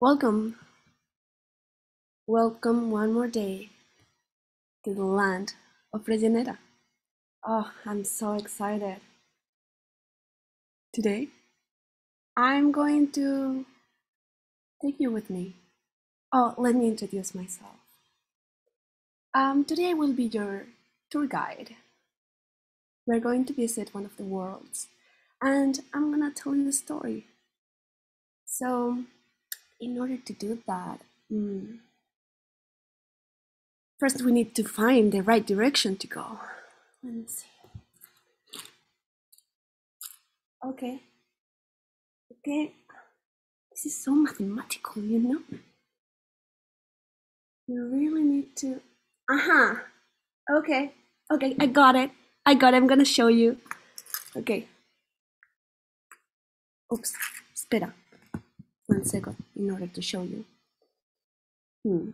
Welcome, welcome one more day to the land of Regenera. Oh, I'm so excited. Today, I'm going to take you with me. Oh, let me introduce myself. Um, today I will be your tour guide. We're going to visit one of the worlds, and I'm gonna tell you a story. So, in order to do that, mm, first we need to find the right direction to go. Let me see. Okay. Okay. This is so mathematical, you know? You really need to. Uh huh. Okay. Okay, I got it. I got it. I'm gonna show you. Okay. Oops. Espera. One second in order to show you. Hmm.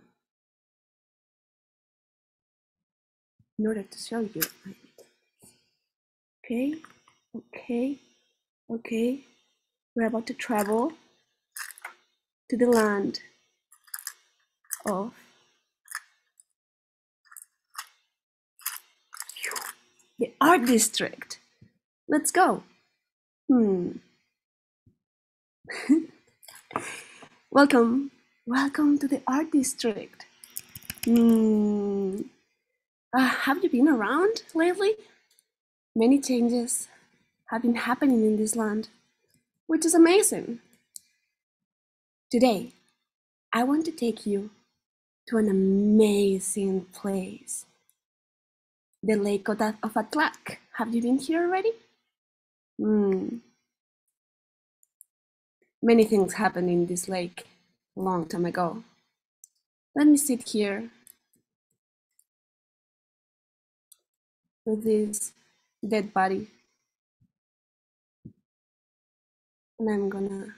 In order to show you. Okay. Okay. Okay. We're about to travel to the land of the art district. Let's go. Hmm. welcome, welcome to the art district. Hmm. Uh, have you been around lately? Many changes have been happening in this land, which is amazing. Today, I want to take you to an amazing place the Lake of Atlac. Have you been here already? Hmm. Many things happened in this lake a long time ago. Let me sit here with this dead body. And I'm gonna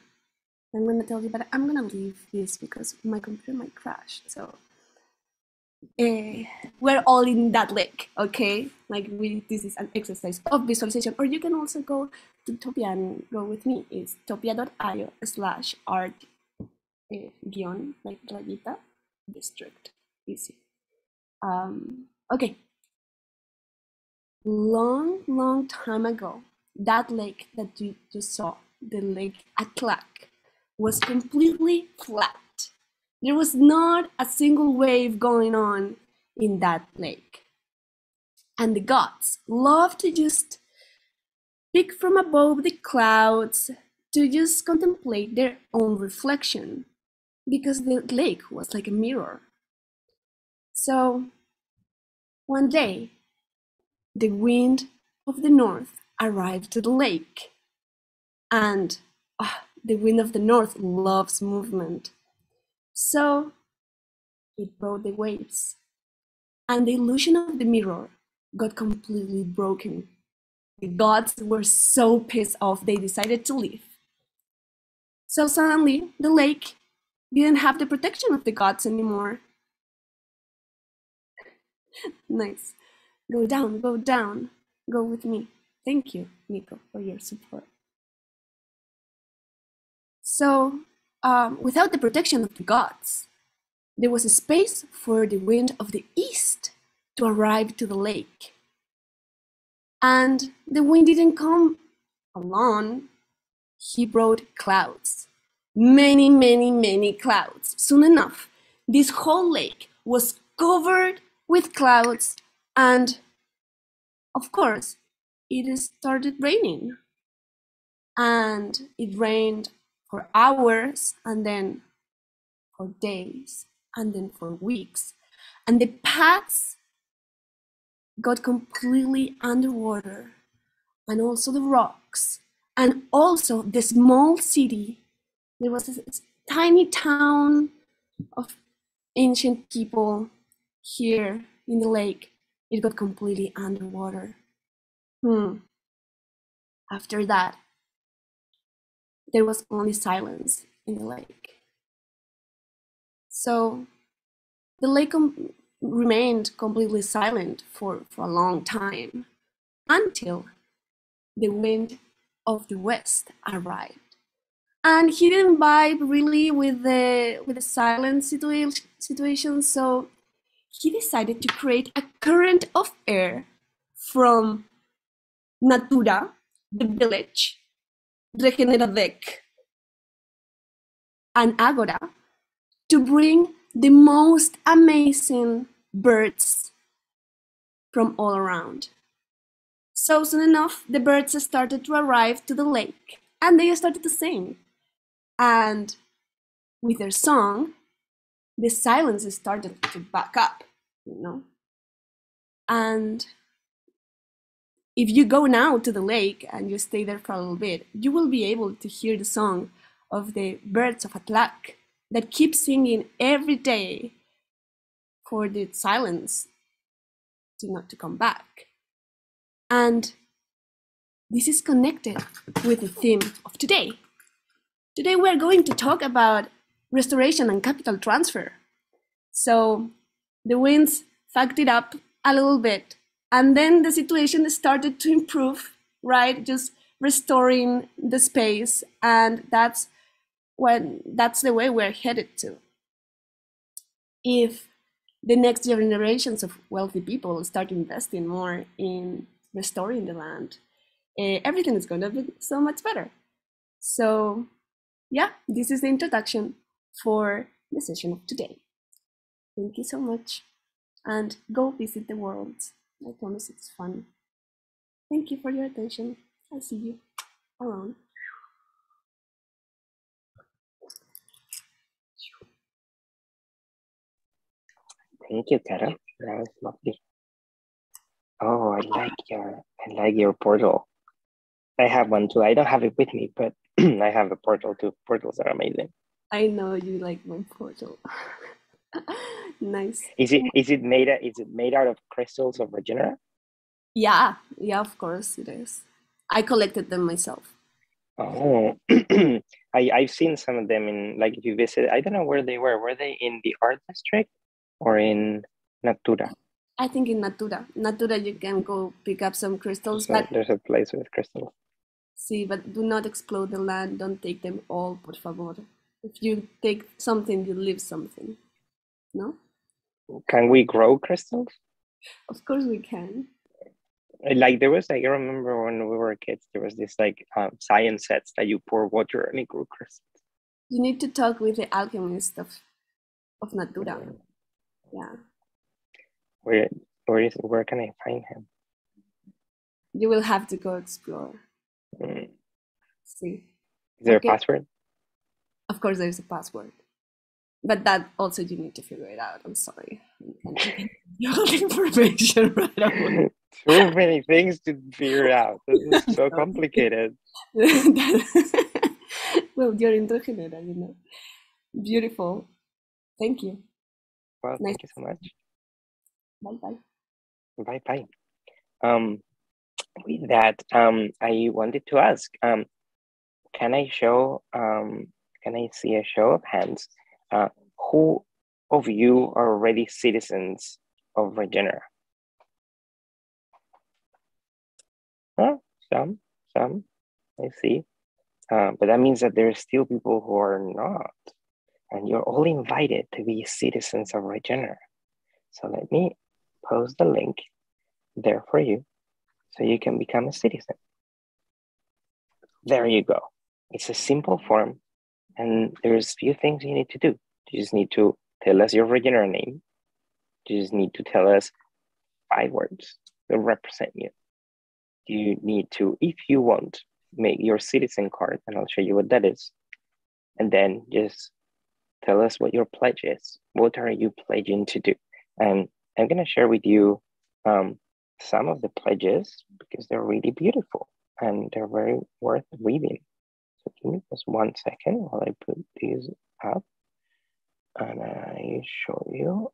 I'm gonna tell you, but I'm gonna leave this because my computer might crash. So uh, we're all in that lake, okay? Like we, this is an exercise of visualization. Or you can also go to Topia and go with me. It's topia.io slash art uh, guion, like rayita, district. Easy. Um, okay. Long, long time ago, that lake that you just saw, the lake Atlac, was completely flat there was not a single wave going on in that lake. And the gods loved to just peek from above the clouds to just contemplate their own reflection because the lake was like a mirror. So one day, the wind of the north arrived to the lake. And oh, the wind of the north loves movement. So it brought the waves, and the illusion of the mirror got completely broken. The gods were so pissed off they decided to leave. So suddenly, the lake didn't have the protection of the gods anymore. nice. Go down, go down, go with me. Thank you, Nico, for your support. So um, without the protection of the gods, there was a space for the wind of the east to arrive to the lake. And the wind didn't come alone, he brought clouds. Many, many, many clouds. Soon enough, this whole lake was covered with clouds, and of course, it started raining. And it rained for hours and then for days and then for weeks. And the paths got completely underwater and also the rocks and also the small city. There was this tiny town of ancient people here in the lake. It got completely underwater. Hmm. After that, there was only silence in the lake. So the lake com- remained completely silent for, for a long time until the wind of the west arrived. and he didn't vibe really with the with the silent situa- situation so he decided to create a current of air from natura the village regeneradec and agora to bring the most amazing birds from all around. So soon enough the birds started to arrive to the lake and they started to sing. And with their song, the silence started to back up, you know. And if you go now to the lake and you stay there for a little bit, you will be able to hear the song of the birds of Atlac that keep singing every day for the silence to not to come back. And this is connected with the theme of today, Today we're going to talk about restoration and capital transfer. So the winds fucked it up a little bit, and then the situation started to improve, right? Just restoring the space, and that's when that's the way we're headed to. If the next generations of wealthy people start investing more in restoring the land, uh, everything is going to be so much better. So yeah, this is the introduction for the session of today. Thank you so much and go visit the world. I promise it's fun. Thank you for your attention. I'll see you around. Thank you, Kara. That was lovely. Oh, I like your I like your portal. I have one too. I don't have it with me, but I have a portal too. Portals are amazing. I know you like my portal. nice. Is it is it made is it made out of crystals of Regenera? Yeah, yeah, of course it is. I collected them myself. Oh, I I've seen some of them in like if you visit. I don't know where they were. Were they in the art district or in Natura? I think in Natura. Natura, you can go pick up some crystals. So but there's a place with crystals. See, but do not explode the land. Don't take them all, por favor. If you take something, you leave something. No? Can we grow crystals? Of course we can. Like there was like I remember when we were kids, there was this like um, science sets that you pour water and it grew crystals. You need to talk with the alchemist of of Natura. Yeah. Where where is where can I find him? You will have to go explore. Mm. See. Is there Okay. a password? Of course, there's a password, but that also you need to figure it out. I'm sorry. I can't give you all information right away. Too many things to figure out. This is so complicated. well, you're in Regenera, you know. Beautiful. Thank you. Well, Nice. thank you so much. Bye bye. Bye bye. Um, with that, um, I wanted to ask, um, can I show, um, can I see a show of hands? Uh, who of you are already citizens of Regenera? Huh? Some, some, I see. Uh, but that means that there are still people who are not. And you're all invited to be citizens of Regenera. So let me post the link there for you so you can become a citizen. There you go. It's a simple form, and there's a few things you need to do. You just need to tell us your original name. You just need to tell us five words that represent you. You need to, if you want, make your citizen card, and I'll show you what that is. And then just tell us what your pledge is. What are you pledging to do? And I'm going to share with you um, some of the pledges because they're really beautiful and they're very worth reading. Give me just one second while I put these up and I show you.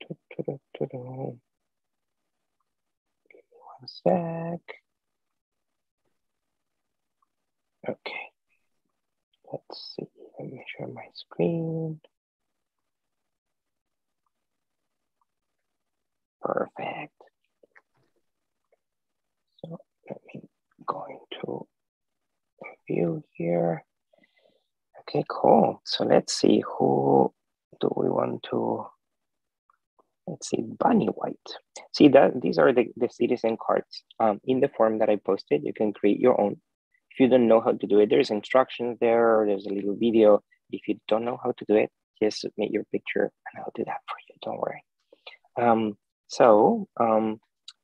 Give me one sec. Okay. Let's see. Let me share my screen. Perfect. View here. Okay, cool. So let's see who do we want to let's see bunny white. See that these are the, the citizen cards um, in the form that i posted. You can create your own. If you don't know how to do it there's instructions there there's a little video. If you don't know how to do it just submit your picture and i'll do that for you. Don't worry. Um, so um,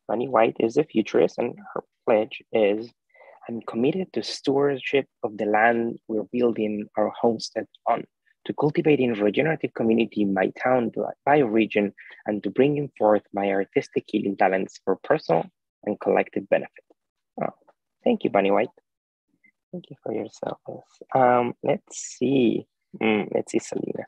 bunny white is a futurist and her pledge is i'm committed to stewardship of the land we're building our homestead on to cultivating regenerative community in my town, bioregion, and to bringing forth my artistic healing talents for personal and collective benefit. Oh, thank you, Bunny White. Thank you for your service. Um, let's see. Mm, let's see, Selena.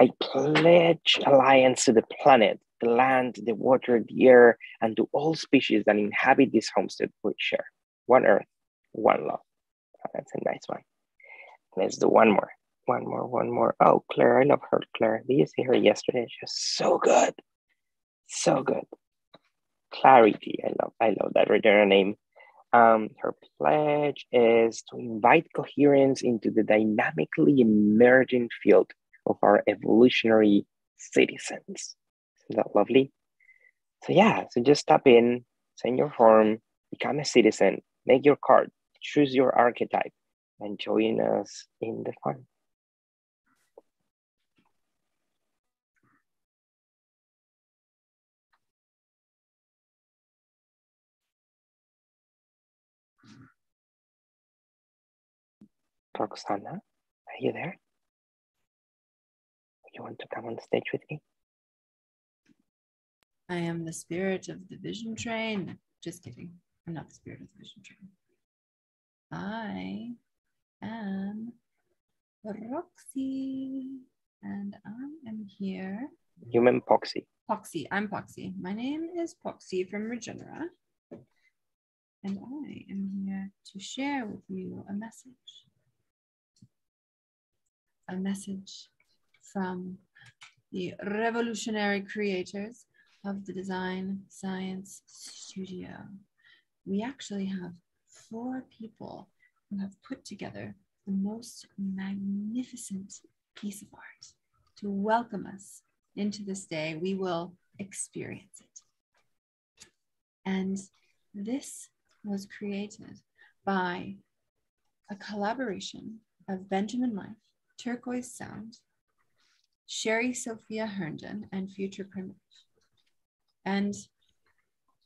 I pledge alliance to the planet, the land, the water, the air, and to all species that inhabit this homestead we share. One earth, one love. Oh, that's a nice one. Let's do one more one more, one more. Oh, Claire, I love her, Claire. Did you see her yesterday? She's so good. So good. Clarity. I love I love that her name. Um, her pledge is to invite coherence into the dynamically emerging field of our evolutionary citizens. Isn't that lovely? So yeah, so just tap in, send your form, become a citizen, make your card, choose your archetype, and join us in the fun. Roxana, are you there? You want to come on stage with me? I am the spirit of the vision train. Just kidding. I'm not the spirit of the vision train. I am Roxy, and I am here. Human Poxy. Poxy. I'm Poxy. My name is Poxy from Regenera. And I am here to share with you a message a message from the revolutionary creators of the Design Science Studio. We actually have four people who have put together the most magnificent piece of art to welcome us into this day. We will experience it. And this was created by a collaboration of Benjamin Life Turquoise Sound, Sherry Sophia Herndon, and Future Primitive. And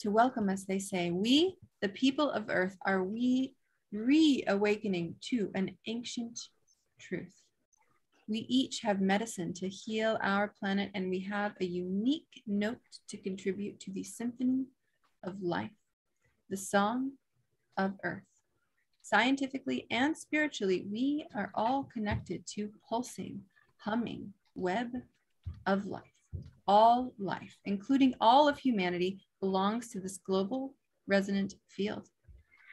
to welcome us, they say, We, the people of Earth, are we reawakening to an ancient truth. We each have medicine to heal our planet, and we have a unique note to contribute to the symphony of life, the song of Earth. Scientifically and spiritually, we are all connected to pulsing, humming web of life. All life, including all of humanity, belongs to this global resonant field.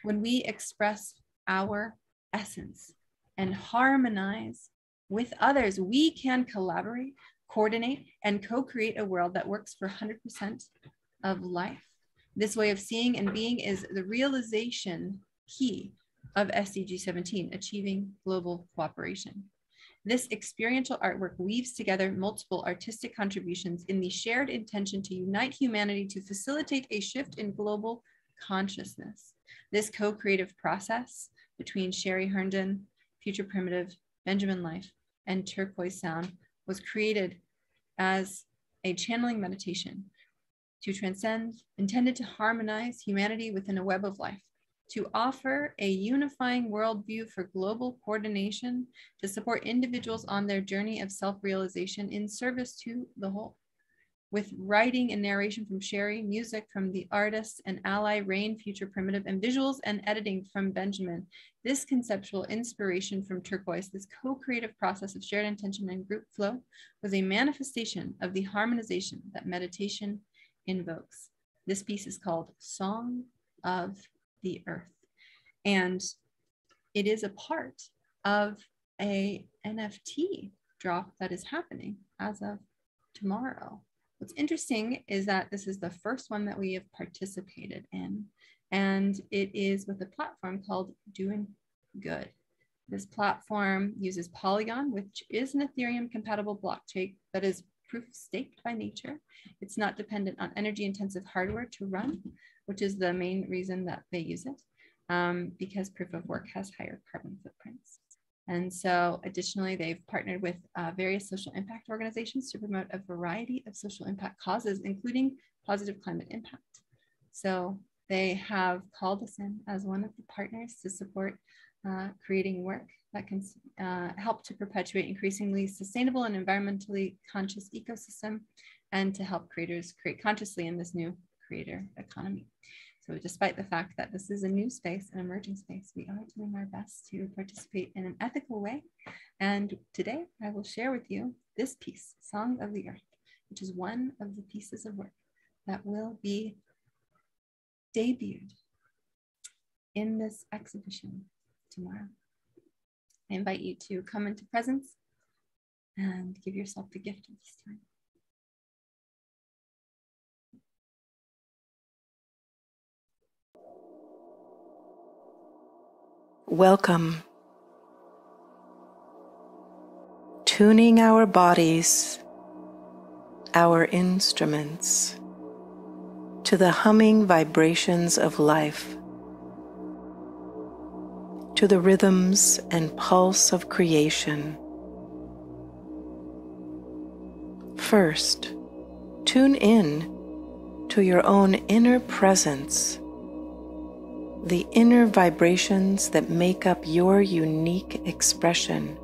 When we express our essence and harmonize with others, we can collaborate, coordinate, and co create a world that works for 100% of life. This way of seeing and being is the realization key of SDG 17, Achieving Global Cooperation. This experiential artwork weaves together multiple artistic contributions in the shared intention to unite humanity to facilitate a shift in global consciousness. This co-creative process between Sherry Herndon, Future Primitive, Benjamin Life, and Turquoise Sound was created as a channeling meditation to transcend, intended to harmonize humanity within a web of life to offer a unifying worldview for global coordination to support individuals on their journey of self realization in service to the whole. With writing and narration from Sherry, music from the artist and ally Rain, Future Primitive, and visuals and editing from Benjamin, this conceptual inspiration from Turquoise, this co creative process of shared intention and group flow, was a manifestation of the harmonization that meditation invokes. This piece is called Song of the earth. And it is a part of a NFT drop that is happening as of tomorrow. What's interesting is that this is the first one that we have participated in, and it is with a platform called Doing Good. This platform uses Polygon, which is an Ethereum compatible blockchain that is proof staked by nature. It's not dependent on energy intensive hardware to run, which is the main reason that they use it, um, because proof of work has higher carbon footprints. And so additionally, they've partnered with uh, various social impact organizations to promote a variety of social impact causes, including positive climate impact. So they have called us in as one of the partners to support uh, creating work that can uh, help to perpetuate increasingly sustainable and environmentally conscious ecosystem and to help creators create consciously in this new creator economy. So despite the fact that this is a new space, an emerging space, we are doing our best to participate in an ethical way. And today I will share with you this piece, Song of the Earth, which is one of the pieces of work that will be debuted in this exhibition tomorrow. I invite you to come into presence and give yourself the gift of this time. Welcome. Tuning our bodies, our instruments, to the humming vibrations of life, to the rhythms and pulse of creation. First, tune in to your own inner presence the inner vibrations that make up your unique expression,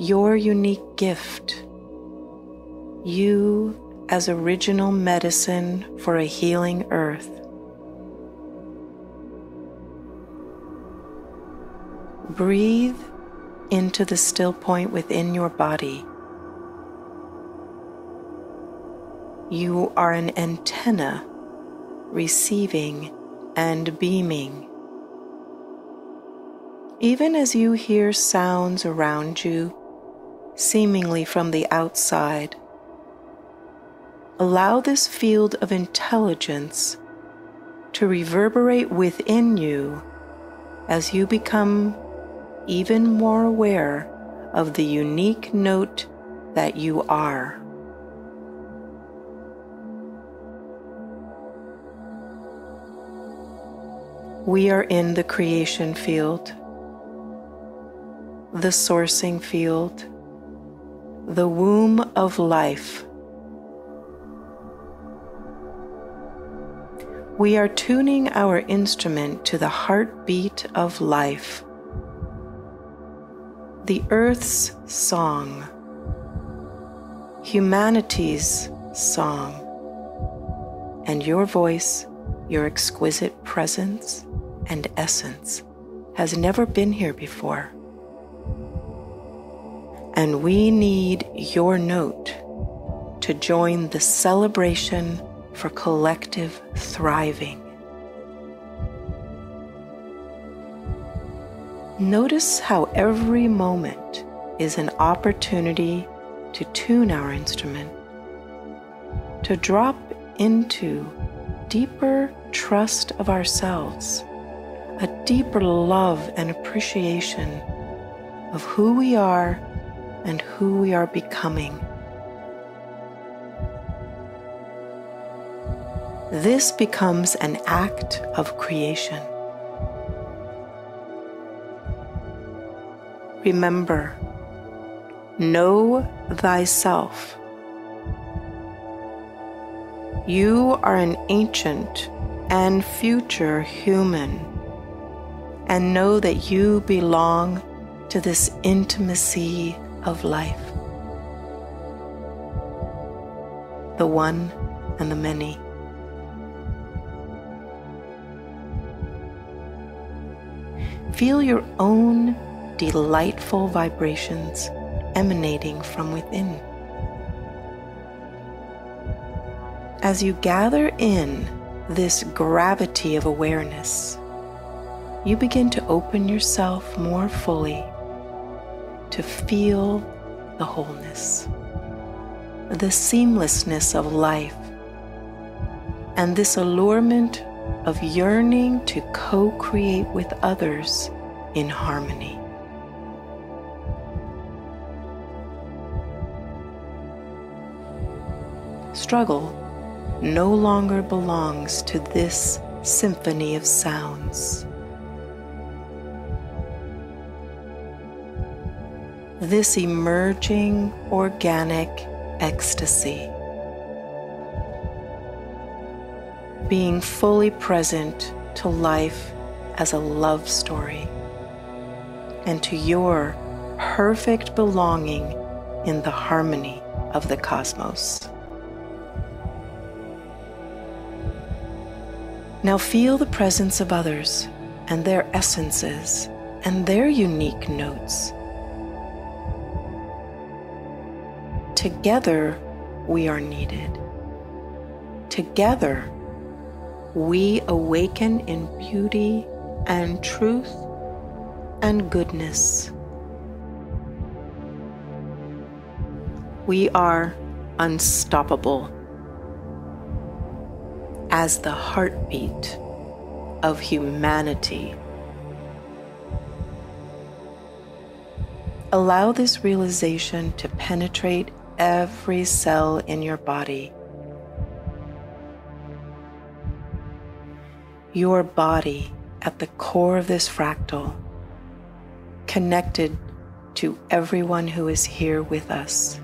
your unique gift, you as original medicine for a healing earth. Breathe into the still point within your body. You are an antenna receiving and beaming. Even as you hear sounds around you, seemingly from the outside, allow this field of intelligence to reverberate within you as you become even more aware of the unique note that you are. We are in the creation field, the sourcing field, the womb of life. We are tuning our instrument to the heartbeat of life, the earth's song, humanity's song, and your voice, your exquisite presence and essence has never been here before. And we need your note to join the celebration for collective thriving. Notice how every moment is an opportunity to tune our instrument, to drop into deeper trust of ourselves a deeper love and appreciation of who we are and who we are becoming. This becomes an act of creation. Remember, know thyself. You are an ancient and future human and know that you belong to this intimacy of life. The one and the many. Feel your own delightful vibrations emanating from within. As you gather in this gravity of awareness, you begin to open yourself more fully to feel the wholeness, the seamlessness of life, and this allurement of yearning to co create with others in harmony. Struggle no longer belongs to this symphony of sounds. This emerging organic ecstasy. Being fully present to life as a love story and to your perfect belonging in the harmony of the cosmos. Now feel the presence of others and their essences and their unique notes. Together, we are needed. Together, we awaken in beauty and truth and goodness. We are unstoppable as the heartbeat of humanity. Allow this realization to penetrate every cell in your body. Your body at the core of this fractal, connected to everyone who is here with us.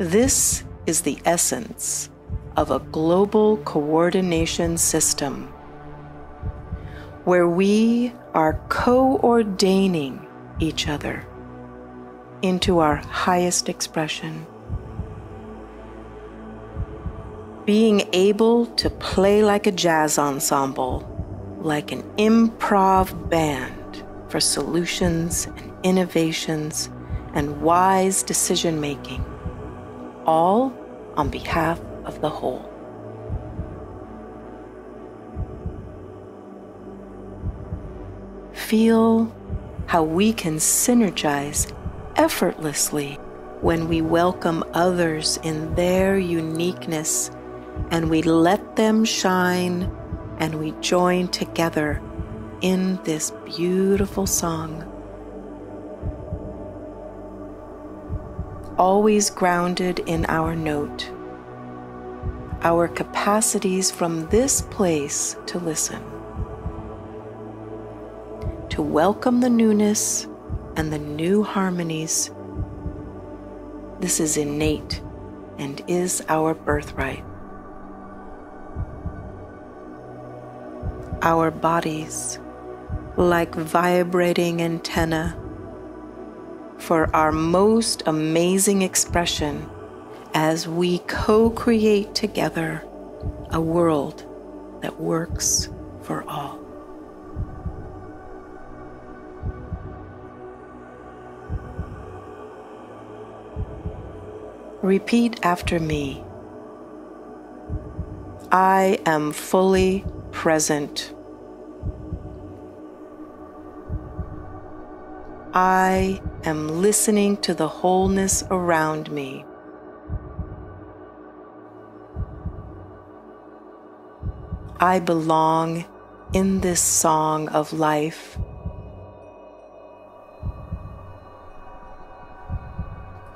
This is the essence of a global coordination system where we are co ordaining each other into our highest expression. Being able to play like a jazz ensemble, like an improv band for solutions and innovations and wise decision making all on behalf of the whole. Feel how we can synergize effortlessly when we welcome others in their uniqueness and we let them shine and we join together in this beautiful song. Always grounded in our note, our capacities from this place to listen, to welcome the newness and the new harmonies. This is innate and is our birthright. Our bodies, like vibrating antennae, for our most amazing expression as we co create together a world that works for all. Repeat after me. I am fully present. I am listening to the wholeness around me. I belong in this song of life.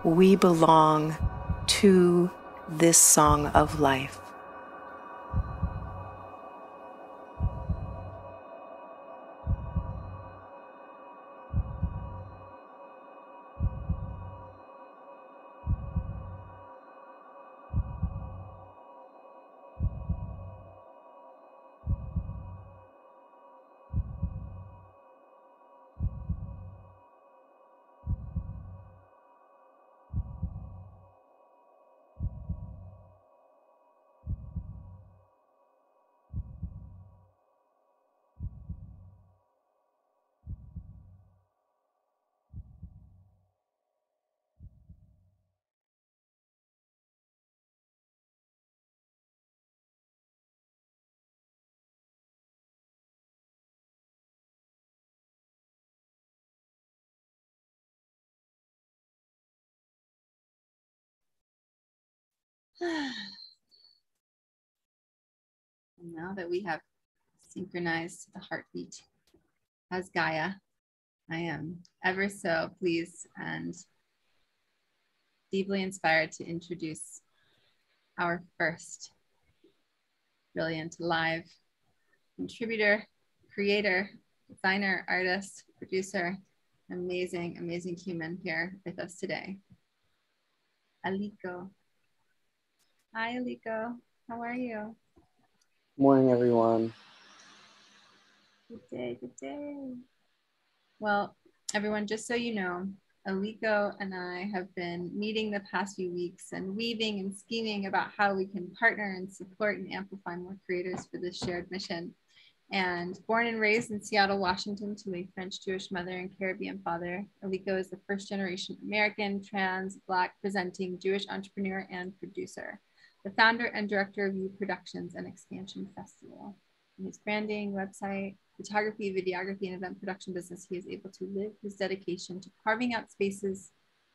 We belong to this song of life. Now that we have synchronized the heartbeat as Gaia. I am ever so pleased and deeply inspired to introduce our first brilliant live contributor, creator, designer, artist, producer, amazing, amazing human here with us today. Aliko. Hi, Aliko. How are you? Morning, everyone. Good day, good day. Well, everyone, just so you know, Aliko and I have been meeting the past few weeks and weaving and scheming about how we can partner and support and amplify more creators for this shared mission. And born and raised in Seattle, Washington, to a French Jewish mother and Caribbean father, Aliko is the first generation American, trans, Black presenting Jewish entrepreneur and producer, the founder and director of You Productions and Expansion Festival. In his branding, website, photography, videography, and event production business, he is able to live his dedication to carving out spaces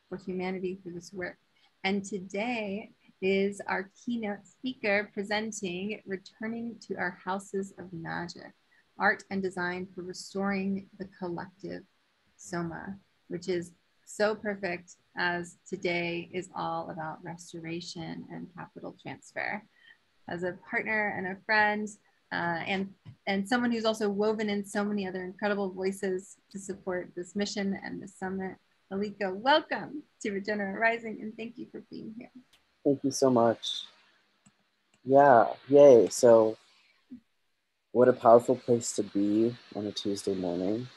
for humanity through this work. And today is our keynote speaker presenting Returning to Our Houses of Magic, Art and Design for Restoring the Collective Soma, which is so perfect as today is all about restoration and capital transfer. As a partner and a friend, uh, and and someone who's also woven in so many other incredible voices to support this mission and this summit. Aliko, welcome to Regenera Rising and thank you for being here. Thank you so much. Yeah, yay. So, what a powerful place to be on a Tuesday morning.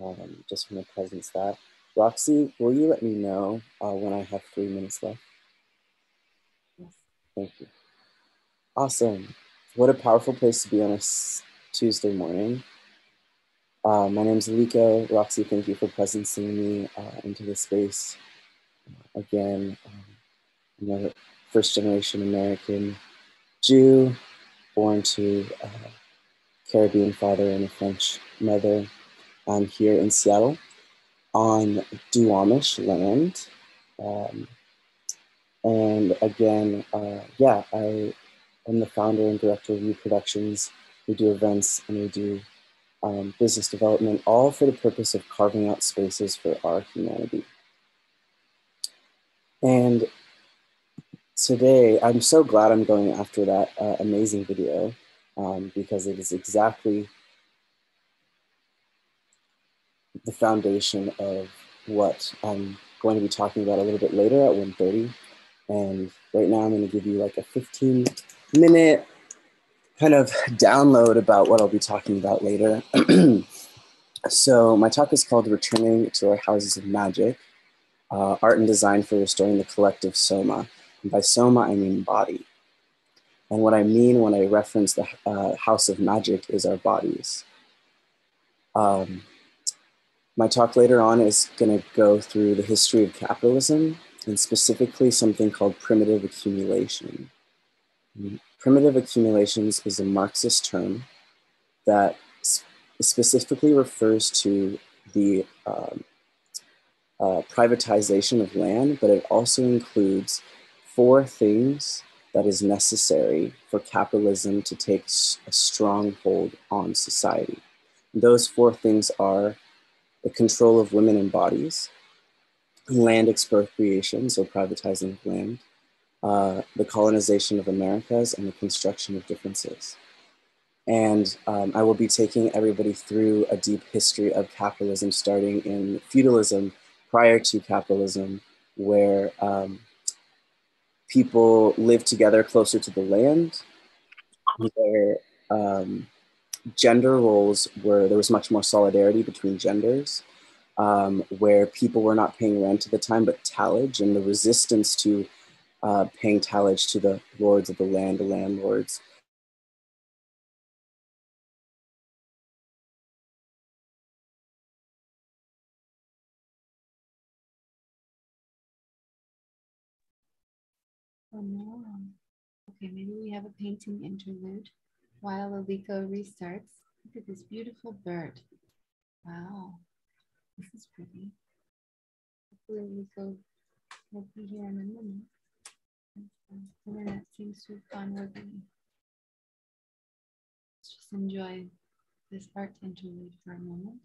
Um, just from the presence that. Roxy, will you let me know uh, when I have three minutes left? Yes. Thank you. Awesome. What a powerful place to be on a Tuesday morning. Uh, my name is Aliko. Roxy, thank you for presencing me uh, into this space. again, um, I'm a first generation American Jew, born to a Caribbean father and a French mother. I'm here in Seattle on Duwamish land. Um, and again, uh, yeah, I am the founder and director of You Productions. We do events and we do um, business development, all for the purpose of carving out spaces for our humanity. And today, I'm so glad I'm going after that uh, amazing video um, because it is exactly the foundation of what I'm going to be talking about a little bit later at 1.30. And right now I'm going to give you like a 15 minute kind of download about what I'll be talking about later. so my talk is called Returning to Our Houses of Magic, uh, Art and Design for Restoring the Collective Soma. And by Soma, I mean body. And what I mean when I reference the uh, House of Magic is our bodies. Um, my talk later on is going to go through the history of capitalism and specifically something called primitive accumulation. Primitive accumulations is a Marxist term that specifically refers to the um, uh, privatization of land, but it also includes four things that is necessary for capitalism to take a strong hold on society. Those four things are the control of women and bodies, land expropriation, so privatizing of land, uh, the colonization of Americas, and the construction of differences. And um, I will be taking everybody through a deep history of capitalism, starting in feudalism prior to capitalism, where um, people lived together closer to the land, where um, gender roles were, there was much more solidarity between genders, um, where people were not paying rent at the time, but tallage, and the resistance to uh, paying tallage to the lords of the land, the landlords. No. Okay, maybe we have a painting interlude while Aliko restarts. Look at this beautiful bird. Wow, this is pretty. Hopefully Aliko will be here in a minute. Internet seems to have gone with me. Let's just Just enjoy this art interlude for a moment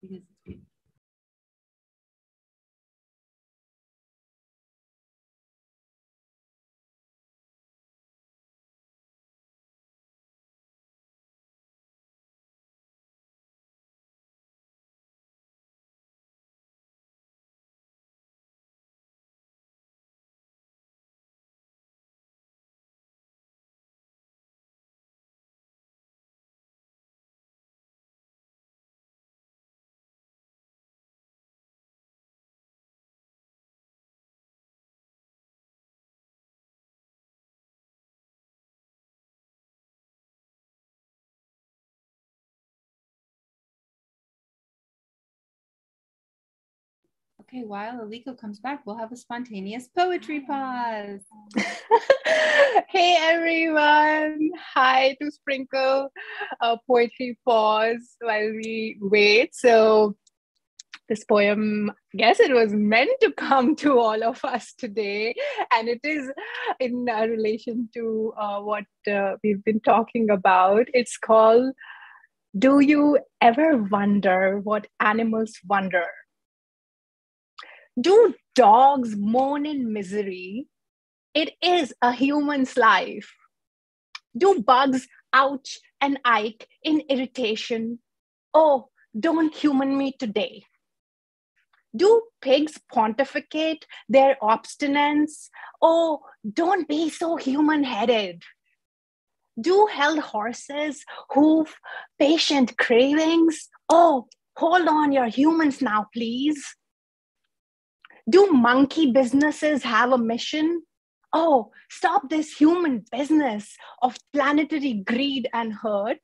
because it's beautiful. Okay, while Aliko comes back, we'll have a spontaneous poetry pause. hey everyone! Hi to sprinkle a poetry pause while we wait. So, this poem, I guess it was meant to come to all of us today, and it is in relation to uh, what uh, we've been talking about. It's called Do You Ever Wonder What Animals Wonder? Do dogs moan in misery? It is a human's life. Do bugs ouch and ike in irritation? Oh, don't human me today. Do pigs pontificate their obstinance? Oh, don't be so human headed. Do held horses hoof patient cravings? Oh, hold on your humans now, please do monkey businesses have a mission? Oh, stop this human business of planetary greed and hurt.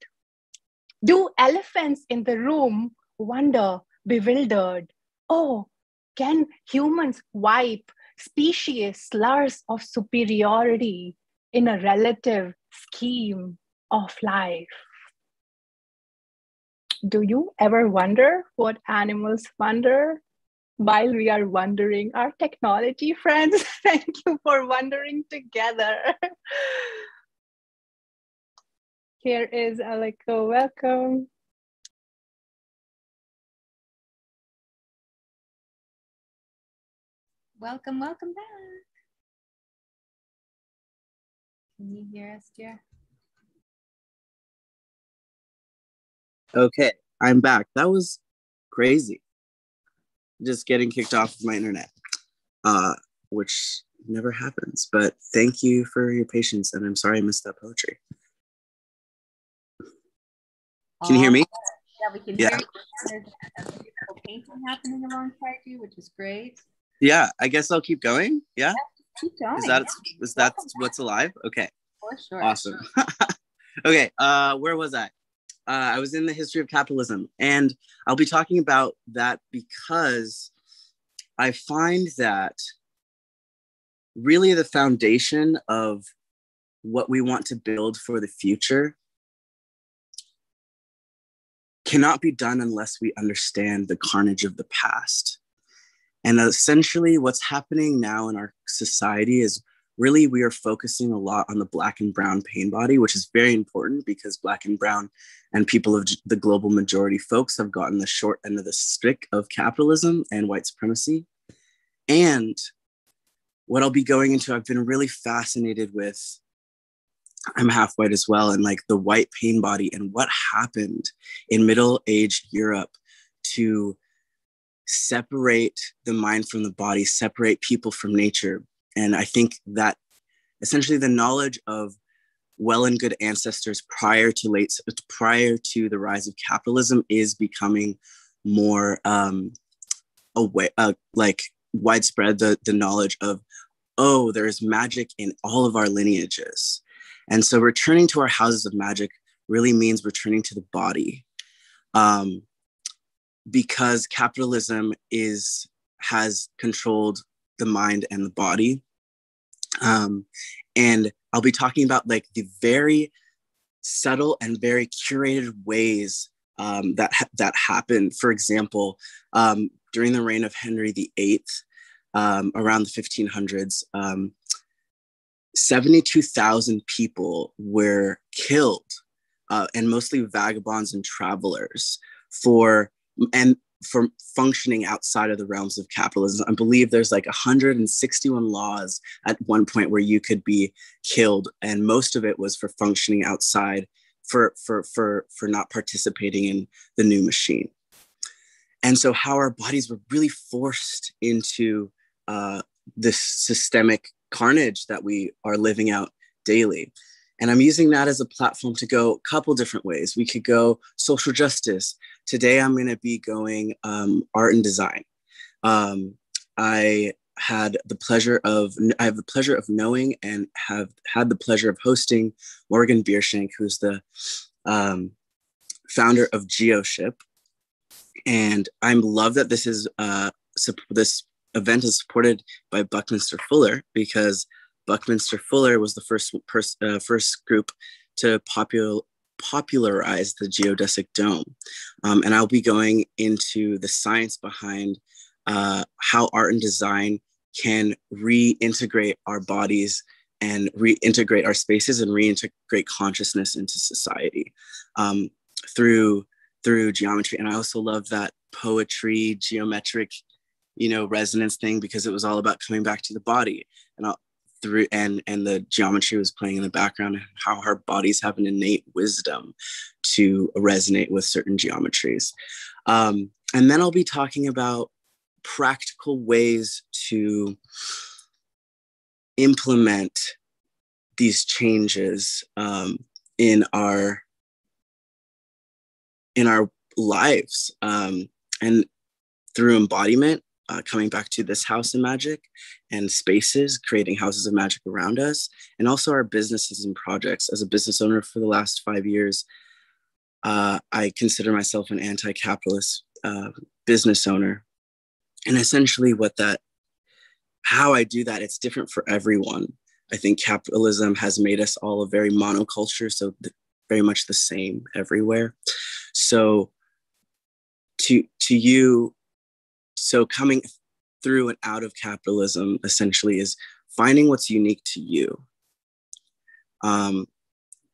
Do elephants in the room wonder, bewildered? Oh, can humans wipe species slurs of superiority in a relative scheme of life? Do you ever wonder what animals wonder? While we are wondering, our technology friends, thank you for wondering together. Here is Aliko, welcome. Welcome, welcome back. Can you hear us, dear? Okay, I'm back. That was crazy just getting kicked off of my internet, uh, which never happens. But thank you for your patience, and I'm sorry I missed that poetry. Can you hear me? Yeah, we can Yeah. hear you. There's a beautiful painting happening alongside you, which is great. Yeah, I guess I'll keep going. Yeah, Keep going. is that yeah, is that what's alive? Okay, for sure. awesome. okay, uh, where was I? Uh, I was in the history of capitalism, and I'll be talking about that because I find that really the foundation of what we want to build for the future cannot be done unless we understand the carnage of the past. And essentially, what's happening now in our society is really we are focusing a lot on the black and brown pain body, which is very important because black and brown and people of the global majority folks have gotten the short end of the stick of capitalism and white supremacy. And what I'll be going into, I've been really fascinated with. I'm half white as well, and like the white pain body and what happened in middle aged Europe to separate the mind from the body, separate people from nature. And I think that essentially the knowledge of well and good ancestors prior to late prior to the rise of capitalism is becoming more um aware uh, like widespread the the knowledge of oh there's magic in all of our lineages. And so returning to our houses of magic really means returning to the body um because capitalism is has controlled the mind and the body um and I'll be talking about like the very subtle and very curated ways um, that ha- that happened. For example, um, during the reign of Henry VIII, um, around the 1500s, um, 72,000 people were killed uh, and mostly vagabonds and travelers for and for functioning outside of the realms of capitalism. I believe there's like 161 laws at one point where you could be killed, and most of it was for functioning outside for for for for not participating in the new machine. And so, how our bodies were really forced into uh, this systemic carnage that we are living out daily. And I'm using that as a platform to go a couple different ways. We could go social justice. Today, I'm going to be going um, art and design. Um, I had the pleasure of I have the pleasure of knowing and have had the pleasure of hosting Morgan Bierschenk, who's the um, founder of GeoShip. And I'm love that this is uh, this event is supported by Buckminster Fuller because Buckminster Fuller was the first pers- uh, first group to popular, popularize the geodesic dome. Um, and I'll be going into the science behind uh, how art and design can reintegrate our bodies and reintegrate our spaces and reintegrate consciousness into society um, through through geometry. And I also love that poetry, geometric, you know, resonance thing because it was all about coming back to the body. And I'll, through and and the geometry was playing in the background and how our bodies have an innate wisdom to resonate with certain geometries. Um, and then i'll be talking about practical ways to implement these changes um, in our in our lives um, and through embodiment uh, coming back to this house of magic and spaces, creating houses of magic around us, and also our businesses and projects. As a business owner for the last five years, uh, I consider myself an anti capitalist uh, business owner. And essentially, what that, how I do that, it's different for everyone. I think capitalism has made us all a very monoculture, so th- very much the same everywhere. So, to to you, so coming through and out of capitalism essentially is finding what's unique to you. Um,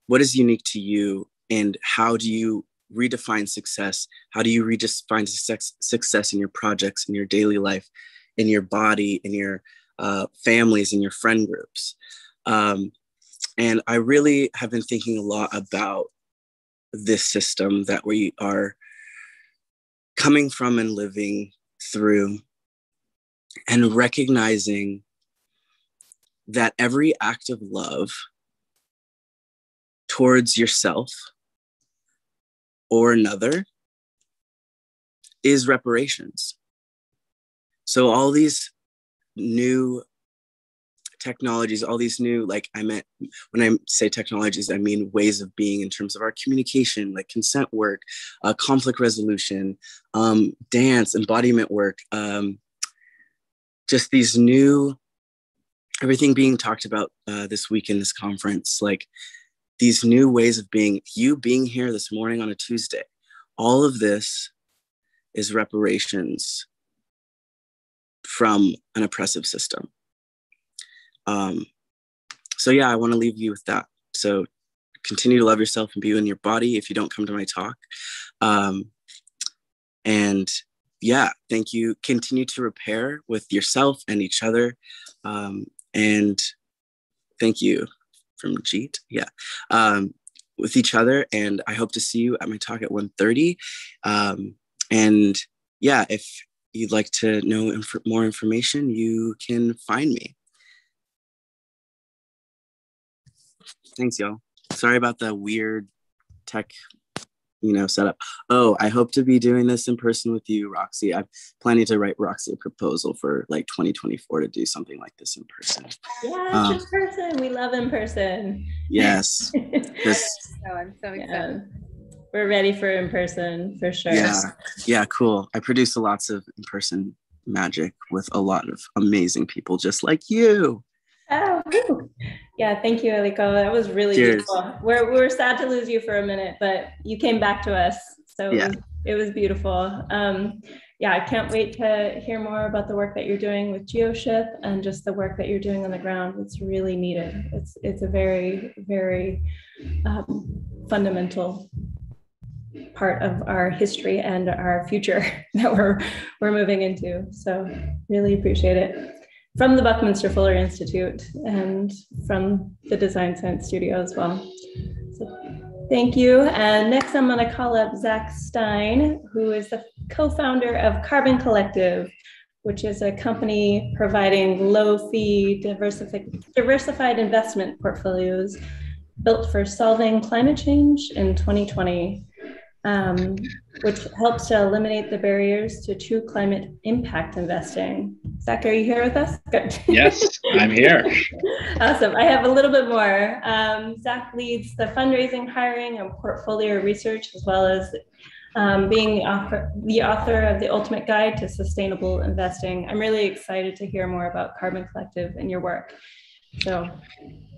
what is unique to you and how do you redefine success? How do you redefine success, success in your projects in your daily life in your body in your uh, families in your friend groups? Um, and i really have been thinking a lot about this system that we are coming from and living through and recognizing that every act of love towards yourself or another is reparations. So, all these new technologies, all these new, like I meant, when I say technologies, I mean ways of being in terms of our communication, like consent work, uh, conflict resolution, um, dance, embodiment work, um, just these new, everything being talked about uh, this week in this conference, like these new ways of being, you being here this morning on a Tuesday, all of this is reparations from an oppressive system. Um, so yeah, I want to leave you with that. So continue to love yourself and be in your body if you don't come to my talk. Um, and yeah, thank you. Continue to repair with yourself and each other. Um, and thank you from Jeet. Yeah. Um, with each other. And I hope to see you at my talk at 1.30. Um, and yeah, if you'd like to know inf- more information, you can find me. Thanks, y'all. Sorry about the weird tech, you know, set up. Oh, I hope to be doing this in person with you, Roxy. I'm planning to write Roxy a proposal for like 2024 to do something like this in person. Yeah, Um, in person. We love in person. Yes. This, Oh, I'm so Yeah. excited. We're ready for in person for sure. yeah. Yeah, cool. I produce lots of in-person magic with a lot of amazing people just like you. Oh, whew. Yeah. Thank you, Eliko. That was really Cheers. beautiful. We're, we're sad to lose you for a minute, but you came back to us. So it, Yeah. was, it was beautiful. Um, yeah, I can't wait to hear more about the work that you're doing with GeoShip and just the work that you're doing on the ground. It's really needed. It's it's a very very um, fundamental part of our history and our future that we're we're moving into. So really appreciate it from the Buckminster Fuller Institute and from the Design Science Studio as well. So thank you. And next I'm going to call up Zach Stein, who is the co-founder of Carbon Collective, which is a company providing low-fee diversified, diversified investment portfolios built for solving climate change in 2020 um, which helps to eliminate the barriers to true climate impact investing. Zach, are you here with us? Good. Yes, I'm here. awesome. I have a little bit more. Um, Zach leads the fundraising, hiring, and portfolio research, as well as um, being the author, the author of the Ultimate Guide to Sustainable Investing. I'm really excited to hear more about Carbon Collective and your work. So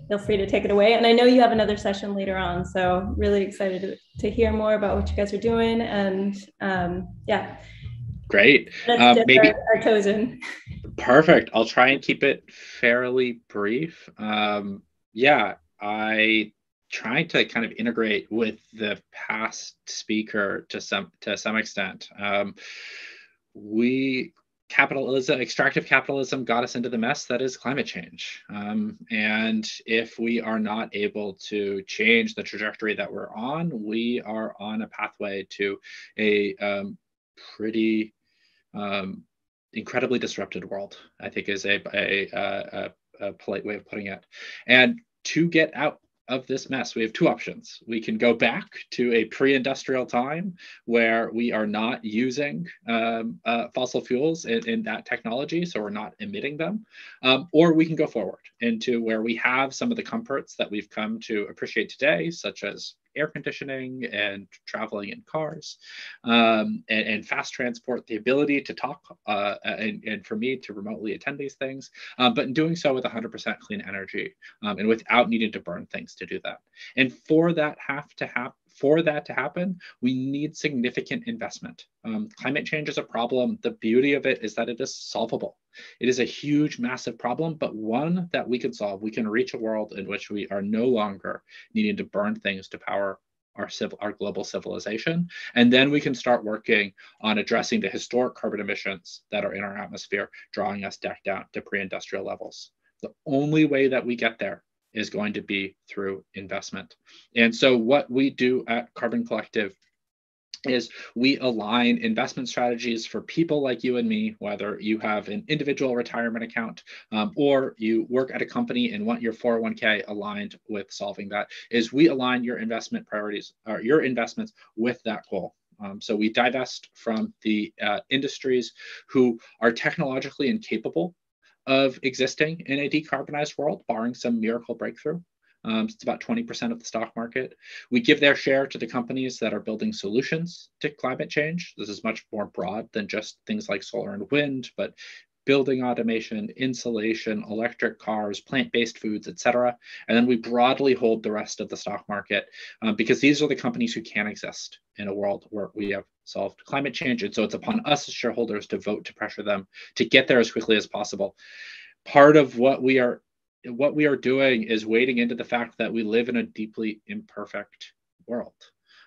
feel free to take it away. And I know you have another session later on, so really excited to, to hear more about what you guys are doing. And um, yeah. Great. Um, maybe our, toes in. Perfect. I'll try and keep it fairly brief. Um, yeah, I trying to kind of integrate with the past speaker to some to some extent. Um, we capitalism, extractive capitalism got us into the mess that is climate change. Um, and if we are not able to change the trajectory that we're on, we are on a pathway to a um, pretty um, incredibly disrupted world, I think is a, a, a, a polite way of putting it. And to get out of this mess, we have two options. We can go back to a pre industrial time where we are not using um, uh, fossil fuels in, in, that technology, so we're not emitting them, um, or we can go forward into where we have some of the comforts that we've come to appreciate today, such as air conditioning and traveling in cars um, and, and, fast transport, the ability to talk uh, and, and, for me to remotely attend these things, um, but in doing so with 100% clean energy um, and without needing to burn things to do that. And for that have to happen, for that to happen, we need significant investment. Um, climate change is a problem. The beauty of it is that it is solvable. It is a huge, massive problem, but one that we can solve. We can reach a world in which we are no longer needing to burn things to power our, civil, our global civilization. And then we can start working on addressing the historic carbon emissions that are in our atmosphere, drawing us back down to pre industrial levels. The only way that we get there is going to be through investment. And so, what we do at Carbon Collective is we align investment strategies for people like you and me, whether you have an individual retirement account um, or you work at a company and want your 401k aligned with solving that, is we align your investment priorities or your investments with that goal. Um, so we divest from the uh, industries who are technologically incapable of existing in a decarbonized world, barring some miracle breakthrough. Um, it's about 20% of the stock market. We give their share to the companies that are building solutions to climate change. This is much more broad than just things like solar and wind, but building automation, insulation, electric cars, plant-based foods, et cetera. And then we broadly hold the rest of the stock market um, because these are the companies who can exist in a world where we have solved climate change. And so it's upon us as shareholders to vote to pressure them to get there as quickly as possible. Part of what we are what we are doing is wading into the fact that we live in a deeply imperfect world.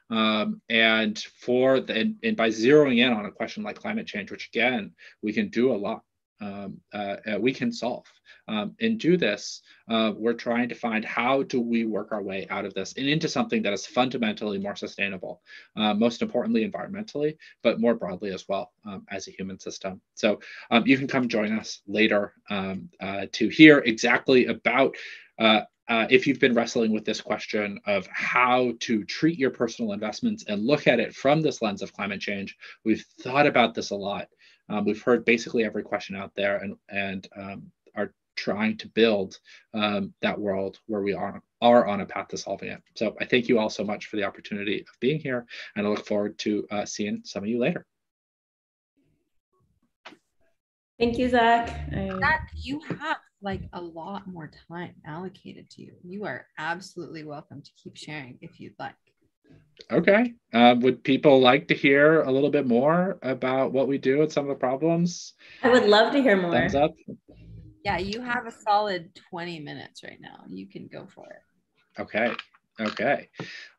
Um, and for the, and, and, by zeroing in on a question like climate change, which again we can do a lot um, uh, uh, we can solve. Um, and do this, uh, we're trying to find how do we work our way out of this and into something that is fundamentally more sustainable, uh, most importantly environmentally, but more broadly as well um, as a human system. So um, you can come join us later um, uh, to hear exactly about uh, uh, if you've been wrestling with this question of how to treat your personal investments and look at it from this lens of climate change, we've thought about this a lot. Um, we've heard basically every question out there and, and um, are trying to build um, that world where we are, are on a path to solving it. So I thank you all so much for the opportunity of being here, and I look forward to uh, seeing some of you later. Thank you, Zach. Zach, you have like a lot more time allocated to you. You are absolutely welcome to keep sharing if you'd like. Okay. Um, would people like to hear a little bit more about what we do and some of the problems? I would love to hear more. Thumbs up. Yeah, you have a solid 20 minutes right now. You can go for it. Okay. Okay.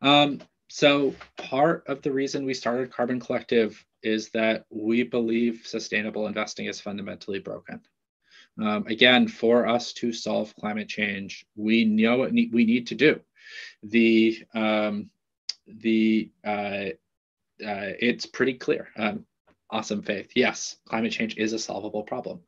Um, so part of the reason we started Carbon Collective is that we believe sustainable investing is fundamentally broken. Um, again, for us to solve climate change, we know what ne- we need to do. The um, the uh, uh, it's pretty clear. Um, awesome faith. Yes, climate change is a solvable problem.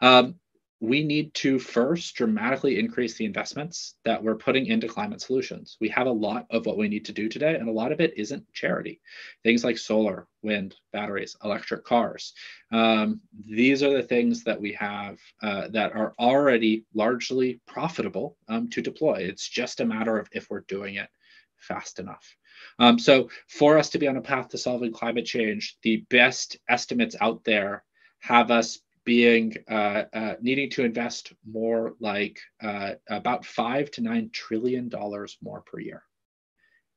Um, we need to first dramatically increase the investments that we're putting into climate solutions. We have a lot of what we need to do today, and a lot of it isn't charity. Things like solar, wind, batteries, electric cars. Um, these are the things that we have uh, that are already largely profitable um, to deploy. It's just a matter of if we're doing it fast enough. Um, so, for us to be on a path to solving climate change, the best estimates out there have us being uh, uh, needing to invest more like uh, about five to nine trillion dollars more per year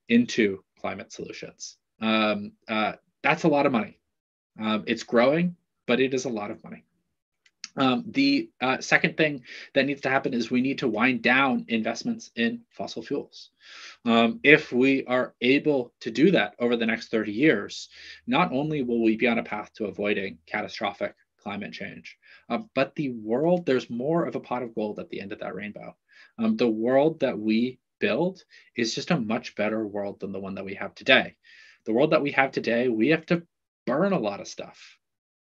into climate solutions. Um, uh, that's a lot of money. Um, it's growing, but it is a lot of money. Um, the uh, second thing that needs to happen is we need to wind down investments in fossil fuels. Um, if we are able to do that over the next 30 years, not only will we be on a path to avoiding catastrophic climate change. Uh, but the world, there's more of a pot of gold at the end of that rainbow. Um, the world that we build is just a much better world than the one that we have today. The world that we have today, we have to burn a lot of stuff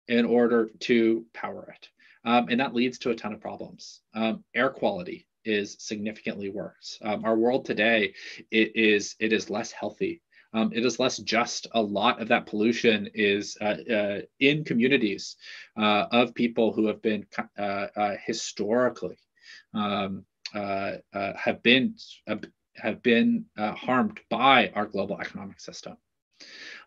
in order to power it. Um, and that leads to a ton of problems. Um, air quality is significantly worse. Um, our world today it is it is less healthy um, it is less just. A lot of that pollution is uh, uh, in communities uh, of people who have been uh, uh, historically um, uh, have been have been harmed by our global economic system.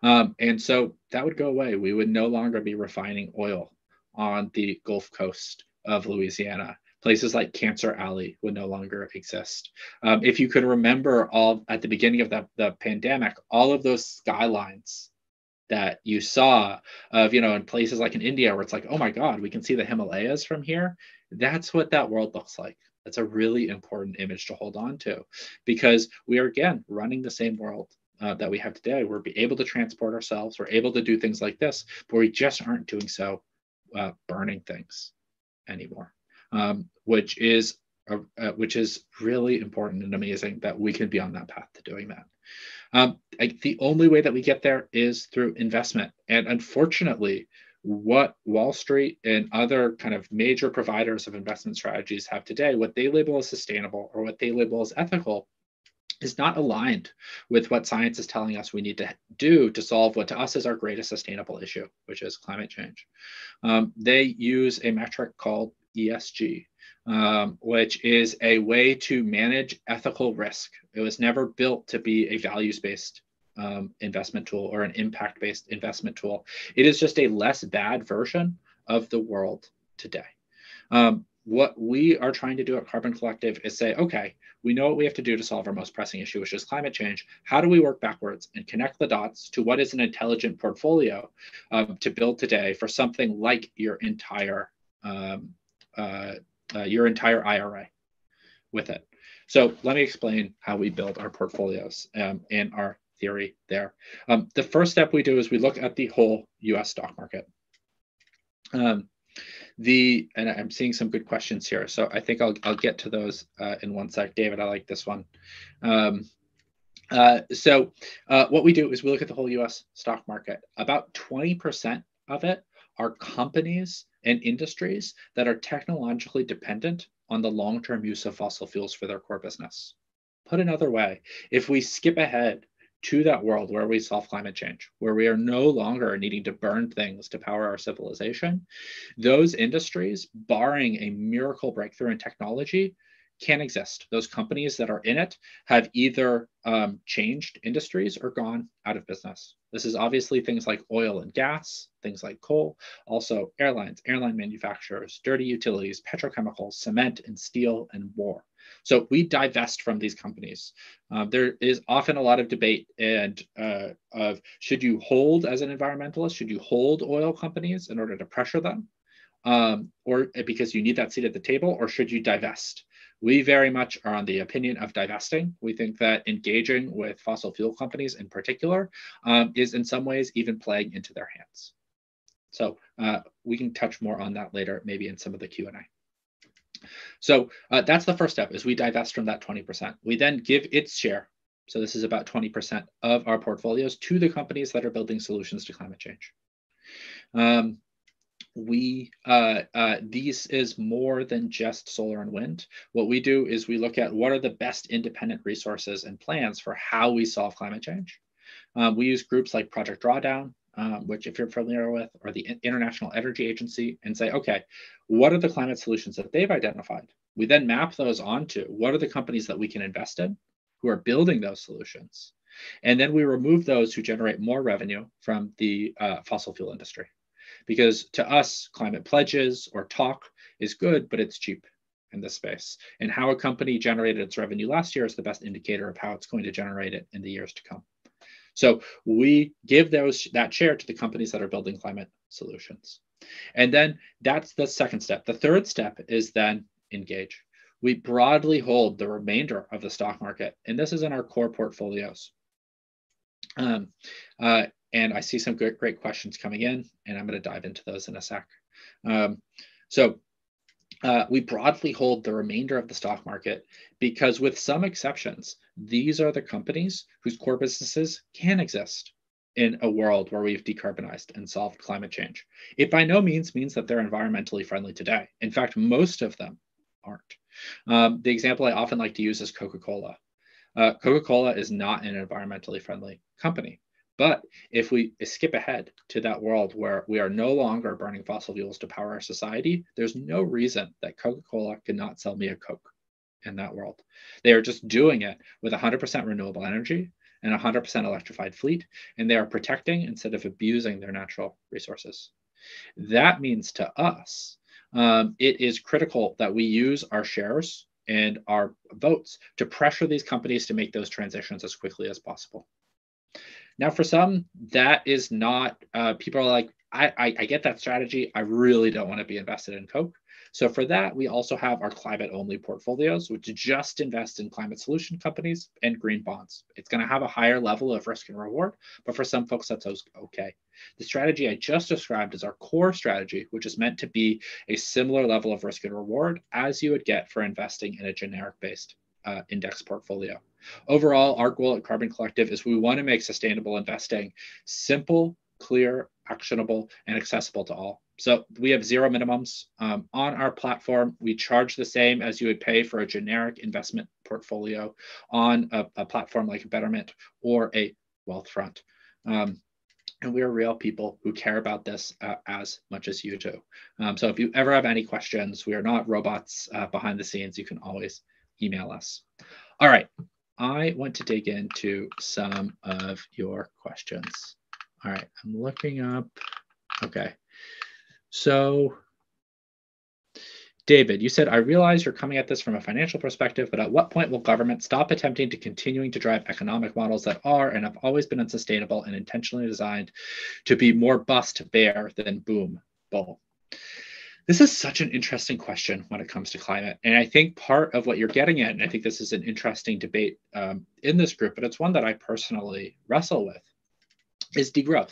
Um, and so that would go away. We would no longer be refining oil on the Gulf Coast of Louisiana places like Cancer Alley would no longer exist. Um, if you could remember all at the beginning of the, the pandemic, all of those skylines that you saw of, you know, in places like in India where it's like, oh my God, we can see the Himalayas from here. That's what that world looks like. That's a really important image to hold on to because we are again running the same world uh, that we have today. We're able to transport ourselves, we're able to do things like this, but we just aren't doing so uh, burning things anymore um, which is uh, which is really important and amazing that we can be on that path to doing that. Um, I, the only way that we get there is through investment, and unfortunately, what Wall Street and other kind of major providers of investment strategies have today, what they label as sustainable or what they label as ethical, is not aligned with what science is telling us we need to do to solve what to us is our greatest sustainable issue, which is climate change. Um, they use a metric called ESG, um, which is a way to manage ethical risk. It was never built to be a values based um, investment tool or an impact based investment tool. It is just a less bad version of the world today. Um, what we are trying to do at Carbon Collective is say, okay, we know what we have to do to solve our most pressing issue, which is climate change. How do we work backwards and connect the dots to what is an intelligent portfolio um, to build today for something like your entire um, uh, uh, your entire IRA with it. So let me explain how we build our portfolios um, and our theory there. Um, the first step we do is we look at the whole US stock market. Um, the and I'm seeing some good questions here, so I think I'll I'll get to those uh, in one sec. David, I like this one. Um, uh, so uh, what we do is we look at the whole U.S. stock market. About 20% of it are companies and industries that are technologically dependent on the long-term use of fossil fuels for their core business. Put another way, if we skip ahead to that world where we solve climate change, where we are no longer needing to burn things to power our civilization, those industries, barring a miracle breakthrough in technology, can exist. Those companies that are in it have either um, changed industries or gone out of business. This is obviously things like oil and gas, things like coal, also airlines, airline manufacturers, dirty utilities, petrochemicals, cement and steel, and war. So we divest from these companies. Um, there is often a lot of debate and uh, of should you hold as an environmentalist, should you hold oil companies in order to pressure them? Um, or because you need that seat at the table, or should you divest? We very much are on the opinion of divesting. We think that engaging with fossil fuel companies in particular um, is in some ways even playing into their hands. So uh, we can touch more on that later, maybe in some of the Q&A. So uh, that's the first step is we divest from that 20%. We then give its share. So this is about 20% of our portfolios to the companies that are building solutions to climate change. Um, we uh, uh, these is more than just solar and wind. What we do is we look at what are the best independent resources and plans for how we solve climate change. Um, we use groups like Project Drawdown, um, which if you're familiar with, or the International Energy Agency, and say, okay, what are the climate solutions that they've identified? We then map those onto what are the companies that we can invest in who are building those solutions. And then we remove those who generate more revenue from the uh, fossil fuel industry because to us, climate pledges or talk is good, but it's cheap in this space. And how a company generated its revenue last year is the best indicator of how it's going to generate it in the years to come. So we give those that share to the companies that are building climate solutions. And then that's the second step. The third step is then engage. We broadly hold the remainder of the stock market, and this is in our core portfolios. Um, uh, and I see some great, great questions coming in, and I'm going to dive into those in a sec. Um, so uh, we broadly hold the remainder of the stock market because, with some exceptions, these are the companies whose core businesses can exist in a world where we've decarbonized and solved climate change. It by no means means that they're environmentally friendly today. In fact, most of them aren't. Um, the example I often like to use is Coca Cola. Uh, Coca Cola is not an environmentally friendly company. But if we skip ahead to that world where we are no longer burning fossil fuels to power our society, there's no reason that Coca Cola cannot sell me a Coke in that world. They are just doing it with 100% renewable energy and 100% electrified fleet, and they are protecting instead of abusing their natural resources. That means to us, um, it is critical that we use our shares and our votes to pressure these companies to make those transitions as quickly as possible. Now, for some, that is not, uh, people are like, I, I, I get that strategy. I really don't want to be invested in Coke. So for that, we also have our climate only portfolios, which just invest in climate solution companies and green bonds. It's going to have a higher level of risk and reward, but for some folks, that's okay. The strategy I just described is our core strategy, which is meant to be a similar level of risk and reward as you would get for investing in a generic based uh, index portfolio. Overall, our goal at Carbon Collective is we want to make sustainable investing simple, clear, actionable, and accessible to all. So we have zero minimums um, on our platform. We charge the same as you would pay for a generic investment portfolio on a, a platform like Betterment or a Wealthfront. Um, and we're real people who care about this uh, as much as you do. Um, so if you ever have any questions, we are not robots uh, behind the scenes. You can always email us. All right, I want to dig into some of your questions. All right, I'm looking up. Okay, so David, you said, I realize you're coming at this from a financial perspective, but at what point will government stop attempting to continuing to drive economic models that are and have always been unsustainable and intentionally designed to be more bust bear than boom bull? This is such an interesting question when it comes to climate. And I think part of what you're getting at, and I think this is an interesting debate um, in this group, but it's one that I personally wrestle with, is degrowth.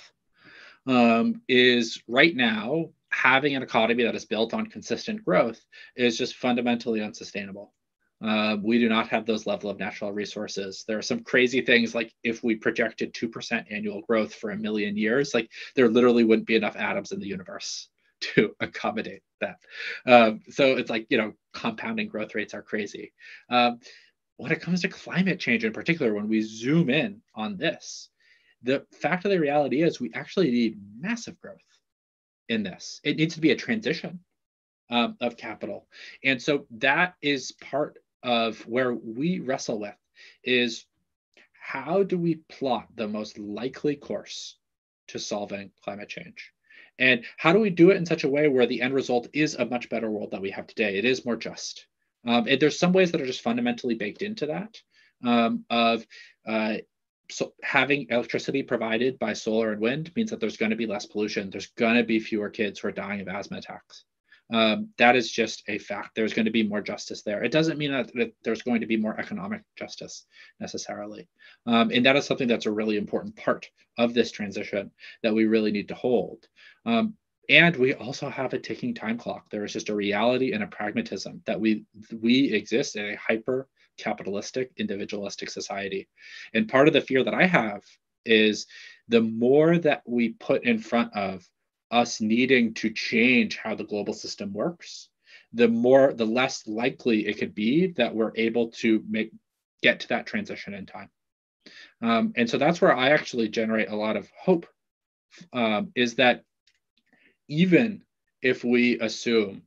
Um, is right now having an economy that is built on consistent growth is just fundamentally unsustainable. Uh, we do not have those level of natural resources. There are some crazy things like if we projected 2% annual growth for a million years, like there literally wouldn't be enough atoms in the universe to accommodate that. Um, so it's like, you know, compounding growth rates are crazy. Um, when it comes to climate change in particular, when we zoom in on this, the fact of the reality is we actually need massive growth in this. It needs to be a transition um, of capital. And so that is part of where we wrestle with is how do we plot the most likely course to solving climate change? And how do we do it in such a way where the end result is a much better world that we have today? It is more just. Um, and there's some ways that are just fundamentally baked into that um, of uh, so having electricity provided by solar and wind means that there's going to be less pollution. There's going to be fewer kids who are dying of asthma attacks. Um, that is just a fact. There's going to be more justice there. It doesn't mean that, that there's going to be more economic justice necessarily. Um, and that is something that's a really important part of this transition that we really need to hold. Um, and we also have a ticking time clock. There is just a reality and a pragmatism that we we exist in a hyper capitalistic, individualistic society. And part of the fear that I have is the more that we put in front of us needing to change how the global system works, the more, the less likely it could be that we're able to make get to that transition in time. Um, and so that's where I actually generate a lot of hope. Um, is that even if we assume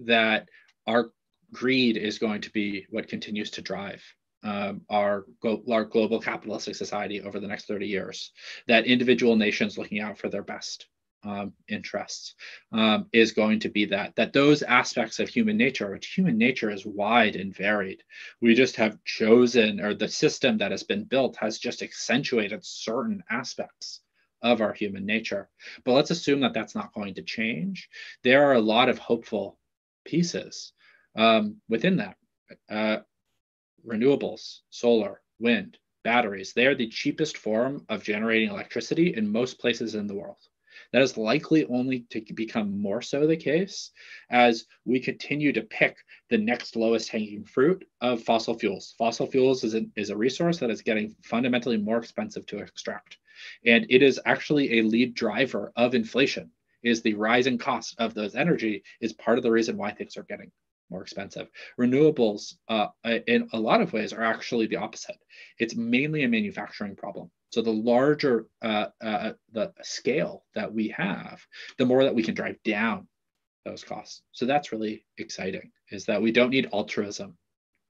that our greed is going to be what continues to drive um, our, our global capitalistic society over the next 30 years. That individual nations looking out for their best um, interests um, is going to be that. That those aspects of human nature, which human nature is wide and varied, we just have chosen, or the system that has been built has just accentuated certain aspects of our human nature. But let's assume that that's not going to change. There are a lot of hopeful pieces um, within that, uh, renewables, solar, wind, batteries, they are the cheapest form of generating electricity in most places in the world. That is likely only to become more so the case as we continue to pick the next lowest hanging fruit of fossil fuels. Fossil fuels is a, is a resource that is getting fundamentally more expensive to extract. And it is actually a lead driver of inflation is the rising cost of those energy is part of the reason why things are getting more expensive. Renewables, uh, in a lot of ways, are actually the opposite. It's mainly a manufacturing problem. So the larger uh, uh, the scale that we have, the more that we can drive down those costs. So that's really exciting. Is that we don't need altruism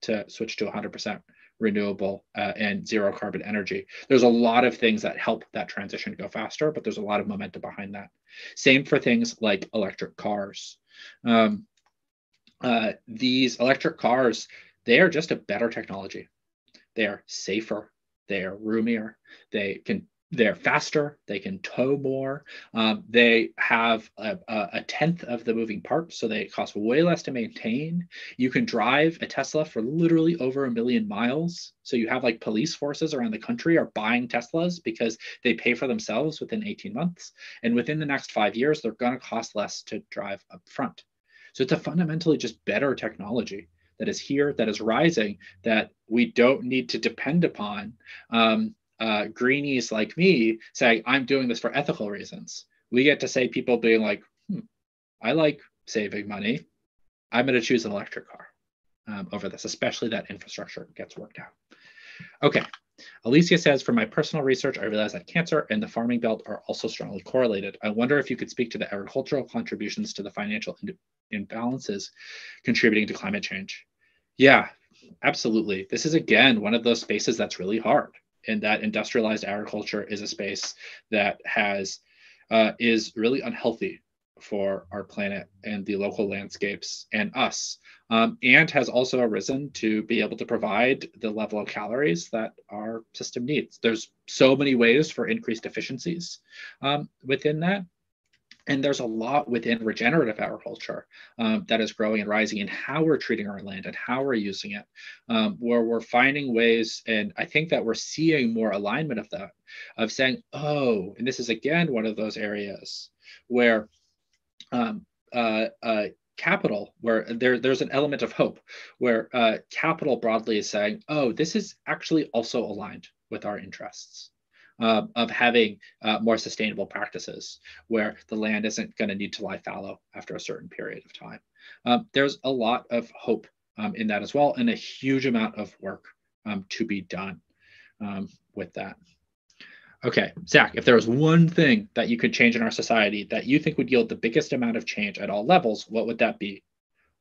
to switch to 100% renewable uh, and zero carbon energy. There's a lot of things that help that transition go faster, but there's a lot of momentum behind that. Same for things like electric cars. Um, uh, these electric cars, they are just a better technology. They are safer, they are roomier, they can they're faster, they can tow more, um, they have a, a, tenth of the moving parts, so they cost way less to maintain. You can drive a Tesla for literally over a million miles. So you have like police forces around the country are buying Teslas because they pay for themselves within 18 months. And within the next five years, they're going to cost less to drive up front. So it's a fundamentally just better technology that is here, that is rising, that we don't need to depend upon um, uh, greenies like me saying, I'm doing this for ethical reasons. We get to say people being like, hmm, I like saving money. I'm going to choose an electric car um, over this, especially that infrastructure gets worked out. Okay, Alicia says, from my personal research, I realized that cancer and the farming belt are also strongly correlated. I wonder if you could speak to the agricultural contributions to the financial imbalances contributing to climate change. Yeah, absolutely. This is again one of those spaces that's really hard, and that industrialized agriculture is a space that has uh, is really unhealthy for our planet and the local landscapes and us, um, and has also arisen to be able to provide the level of calories that our system needs. There's so many ways for increased efficiencies um, within that. And there's a lot within regenerative agriculture um, that is growing and rising in how we're treating our land and how we're using it, um, where we're finding ways. And I think that we're seeing more alignment of that, of saying, oh, and this is again one of those areas where um, uh, uh, capital where there, there's an element of hope where uh, capital broadly is saying oh this is actually also aligned with our interests uh, of having uh, more sustainable practices where the land isn't going to need to lie fallow after a certain period of time. Um, there's a lot of hope um, in that as well and a huge amount of work um, to be done um, with that Okay, Zach, if there was one thing that you could change in our society that you think would yield the biggest amount of change at all levels, what would that be?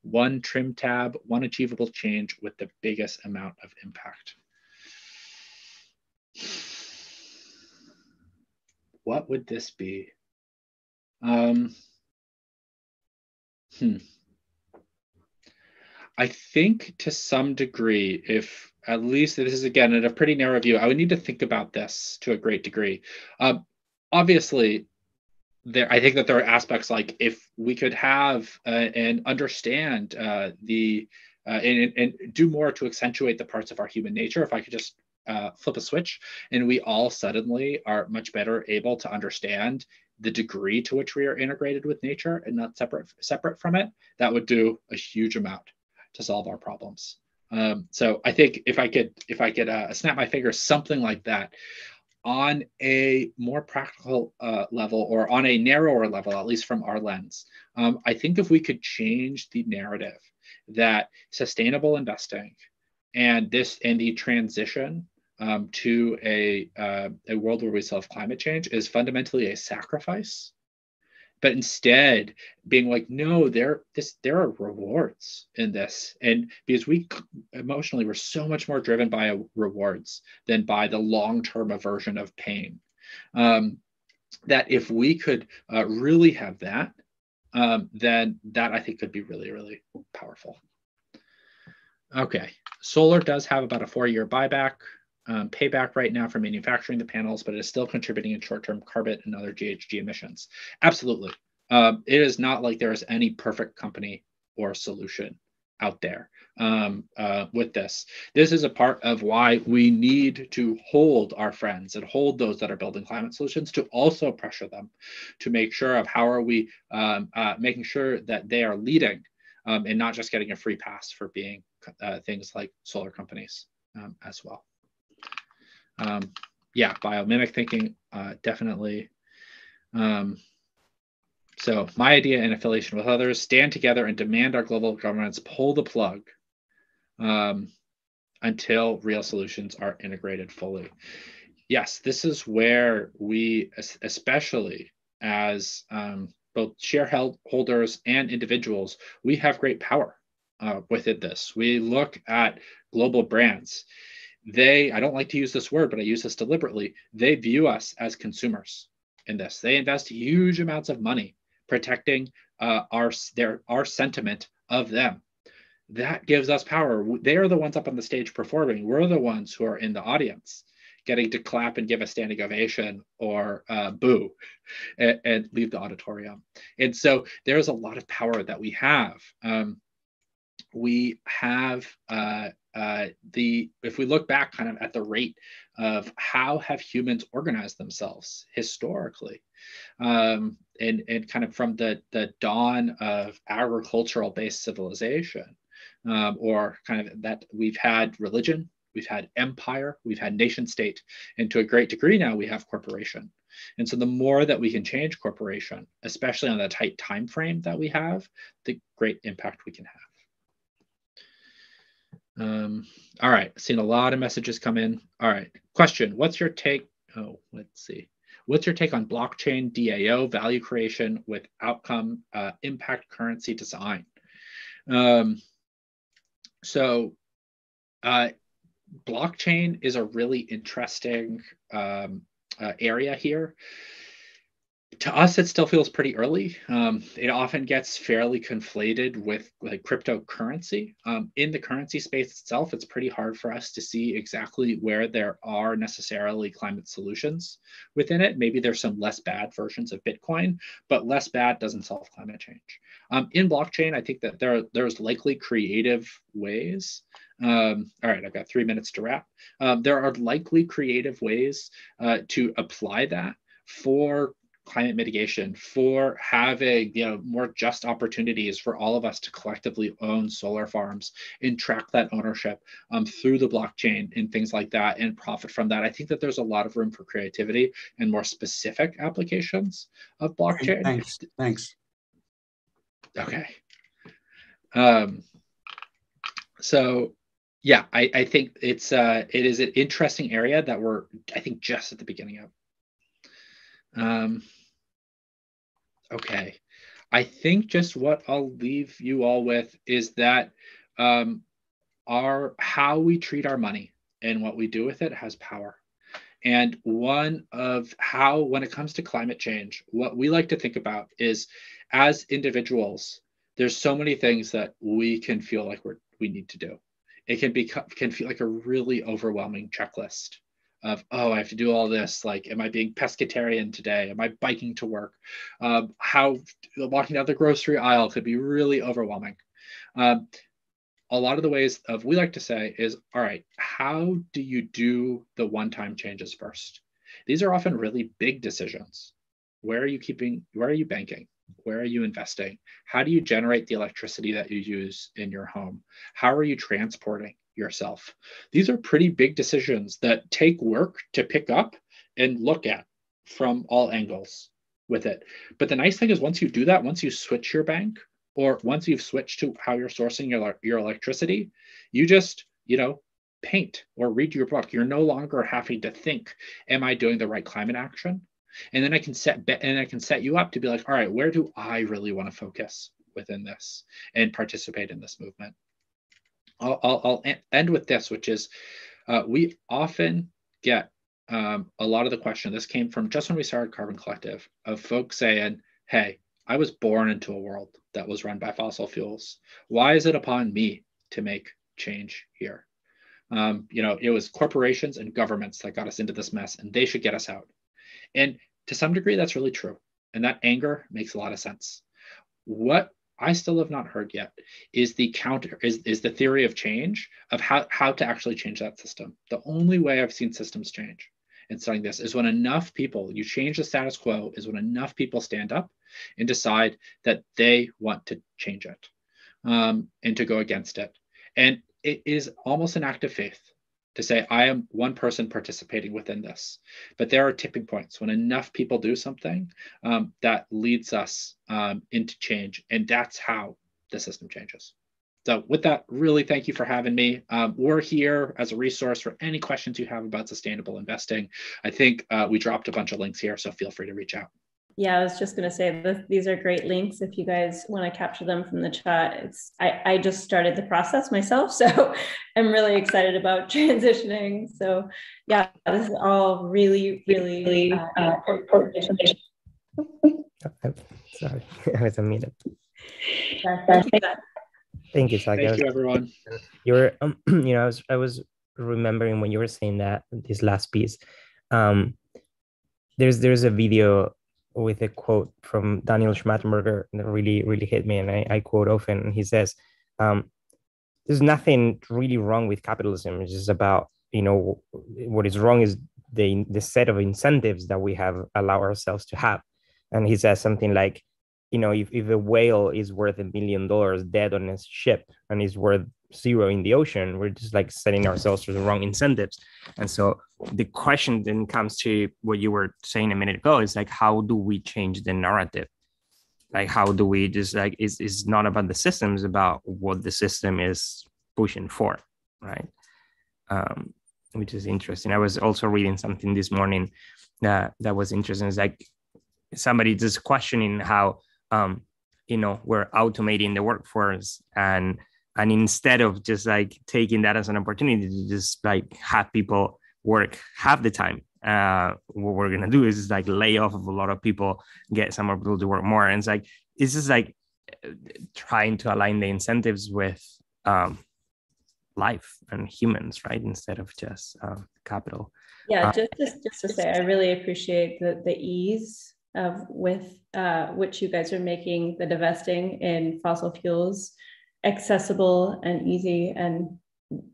one trim tab, one achievable change with the biggest amount of impact. What would this be? Um, hmm. I think to some degree, if at least this is again at a pretty narrow view, I would need to think about this to a great degree. Um, obviously, there I think that there are aspects like if we could have uh, and understand uh, the uh, and, and do more to accentuate the parts of our human nature. If I could just uh, flip a switch and we all suddenly are much better able to understand the degree to which we are integrated with nature and not separate separate from it, that would do a huge amount to solve our problems. Um, so I think if I could if I could uh, snap my fingers, something like that, on a more practical uh, level or on a narrower level, at least from our lens, um, I think if we could change the narrative that sustainable investing and this and the transition um, to a, uh, a world where we solve climate change is fundamentally a sacrifice but instead being like no there this there are rewards in this. And because we emotionally we're so much more driven by rewards than by the long-term aversion of pain. Um, that if we could uh, really have that um, then that i think could be really really powerful. Okay. Solar does have about a four year buyback um, payback right now for manufacturing the panels, but it is still contributing in short-term carbon and other GHG emissions. Absolutely. Um, it is not like there is any perfect company or solution out there um, uh, with this. This is a part of why we need to hold our friends and hold those that are building climate solutions to also pressure them to make sure of how are we um, uh, making sure that they are leading um, and not just getting a free pass for being uh, things like solar companies um, as well um, yeah, biomimic thinking, uh, definitely. Um, so my idea and affiliation with others, stand together and demand our global governments pull the plug um, until real solutions are integrated fully. Yes, this is where we, especially as um, both shareholders and individuals, we have great power uh, within this. We look at global brands they i don't like to use this word but i use this deliberately. They view us as consumers in this. They invest huge amounts of money protecting uh, our their our sentiment of them. That gives us power. They are the ones up on the stage performing. We're the ones who are in the audience getting to clap and give a standing ovation or uh, boo and, and, leave the auditorium. And so there's a lot of power that we have. Um, we have uh, uh, the if we look back kind of at the rate of how have humans organized themselves historically um, and, and kind of from the, the dawn of agricultural based civilization um, or kind of that we've had religion we've had empire we've had nation state and to a great degree now we have corporation. And so the more that we can change corporation especially on the tight time frame that we have the great impact we can have um, all right, seen a lot of messages come in. All right, question: What's your take? Oh, let's see. What's your take on blockchain DAO value creation with outcome uh, impact currency design? Um, so, uh, blockchain is a really interesting um, uh, area here to us, it still feels pretty early. Um, it often gets fairly conflated with like cryptocurrency. Um, in the currency space itself, it's pretty hard for us to see exactly where there are necessarily climate solutions within it. Maybe there's some less bad versions of Bitcoin, but less bad doesn't solve climate change. Um, in blockchain, I think that there there's likely creative ways. Um, all right, I've got three minutes to wrap. Um, there are likely creative ways uh, to apply that for climate mitigation, for having you know more just opportunities for all of us to collectively own solar farms and track that ownership um, through the blockchain and things like that and profit from that. I think that there's a lot of room for creativity and more specific applications of blockchain. Thanks. Thanks. Okay. Um, so yeah, I, I think it's uh, it is an interesting area that we're I think just at the beginning of. Um, okay. I think just what I'll leave you all with is that um, our how we treat our money and what we do with it has power. And one of how, when it comes to climate change, what we like to think about is as individuals, there's so many things that we can feel like we're, we need to do. It can be can feel like a really overwhelming checklist of oh i have to do all this. Like am i being pescatarian today? Am i biking to work? Um, how walking down the grocery aisle could be really overwhelming. Um, a lot of the ways of we like to say is all right how do you do the one-time changes first? These are often really big decisions. Where are you keeping where are you banking? Where are you investing? How do you generate the electricity that you use in your home? How are you transporting yourself these are pretty big decisions that take work to pick up and look at from all angles with it but the nice thing is once you do that once you switch your bank or once you've switched to how you're sourcing your, your electricity, you just, you know, paint or read your book. You're no longer having to think, am I doing the right climate action? And then I can set and I can set you up to be like, all right, where do I really want to focus within this and participate in this movement? I'll, I'll, I'll end with this, which is uh, we often get um, a lot of the question. This came from just when we started Carbon Collective of folks saying, hey, I was born into a world that was run by fossil fuels. Why is it upon me to make change here? Um, you know, it was corporations and governments that got us into this mess, and they should get us out. And to some degree, that's really true. And that anger makes a lot of sense. What I still have not heard yet is the counter, is, is the theory of change of how, how to actually change that system. The only way I've seen systems change in studying this is when enough people, you change the status quo, is when enough people stand up and decide that they want to change it um, and to go against it. And it is almost an act of faith to say, I am one person participating within this. But there are tipping points when enough people do something um, that leads us um, into change. And that's how the system changes. So with that, really thank you for having me. Um, we're here as a resource for any questions you have about sustainable investing. I think uh, we dropped a bunch of links here, so feel free to reach out. Yeah, I was just going to say that these are great links. If you guys want to capture them from the chat, it's I, I just started the process myself, so I'm really excited about transitioning. So yeah, this is all really, really, really uh, important information. Sorry, I was unmuted. Yeah, thank you. Thank you, Saki. Thank you, everyone. You were, um, you know, I was, I was remembering when you were saying that this last piece. Um, there's, there's a video with a quote from Daniel Schmachtenberger that really, really hit me, and I, I quote often. And he says, um, "There's nothing really wrong with capitalism. It's just about, you know, what is wrong is the the set of incentives that we have allowed ourselves to have." And he says something like, you know, if, if a whale is worth a million dollars dead on his ship and is worth zero in the ocean, we're just like setting ourselves to the wrong incentives. And so the question then comes to what you were saying a minute ago is like, how do we change the narrative? Like, how do we just like, it's, it's not about the system, it's about what the system is pushing for, right? Um, which is interesting. I was also reading something this morning that, that was interesting. It's like somebody just questioning how um, you know we're automating the workforce and and instead of just like taking that as an opportunity to just like have people work half the time. Uh, what we're gonna do is like lay off of a lot of people get some people to work more. And it's like it's just like trying to align the incentives with um, life and humans right? Instead of just um, capital. Yeah uh, just, just just to say i really appreciate the the ease of with uh, which you guys are making the divesting in fossil fuels accessible and easy. And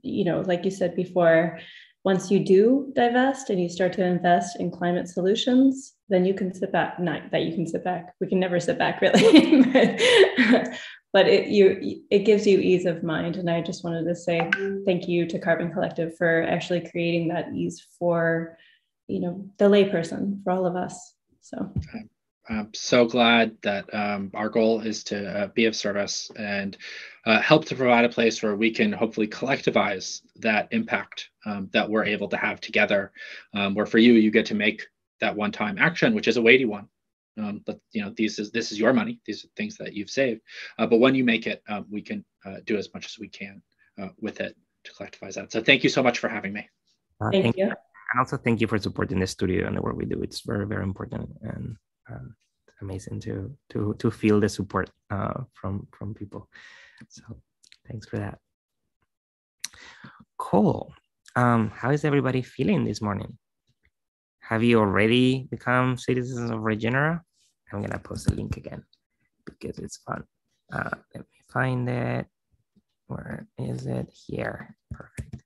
you know like you said before once you do divest and you start to invest in climate solutions then you can sit back not that you can sit back we can never sit back really but it you it gives you ease of mind. And i just wanted to say thank you to carbon collective for actually creating that ease for you know the layperson for all of us. So. I'm so glad that um, our goal is to uh, be of service and uh, help to provide a place where we can hopefully collectivize that impact um, that we're able to have together. Um, where for you, you get to make that one time action, which is a weighty one. um, but you know these is this is your money these are things that you've saved uh, but when you make it um, we can uh, do as much as we can uh, with it to collectivize that so thank you so much for having me Uh, Thank you. And also thank you for supporting the studio and the work we do. It's very, very important and um, amazing to to to feel the support uh, from from people. So thanks for that. Cool. Um, how is everybody feeling this morning? Have you already become citizens of Regenera? I'm gonna post a link again because it's fun. Uh, let me find it. Where is it? Here. Perfect.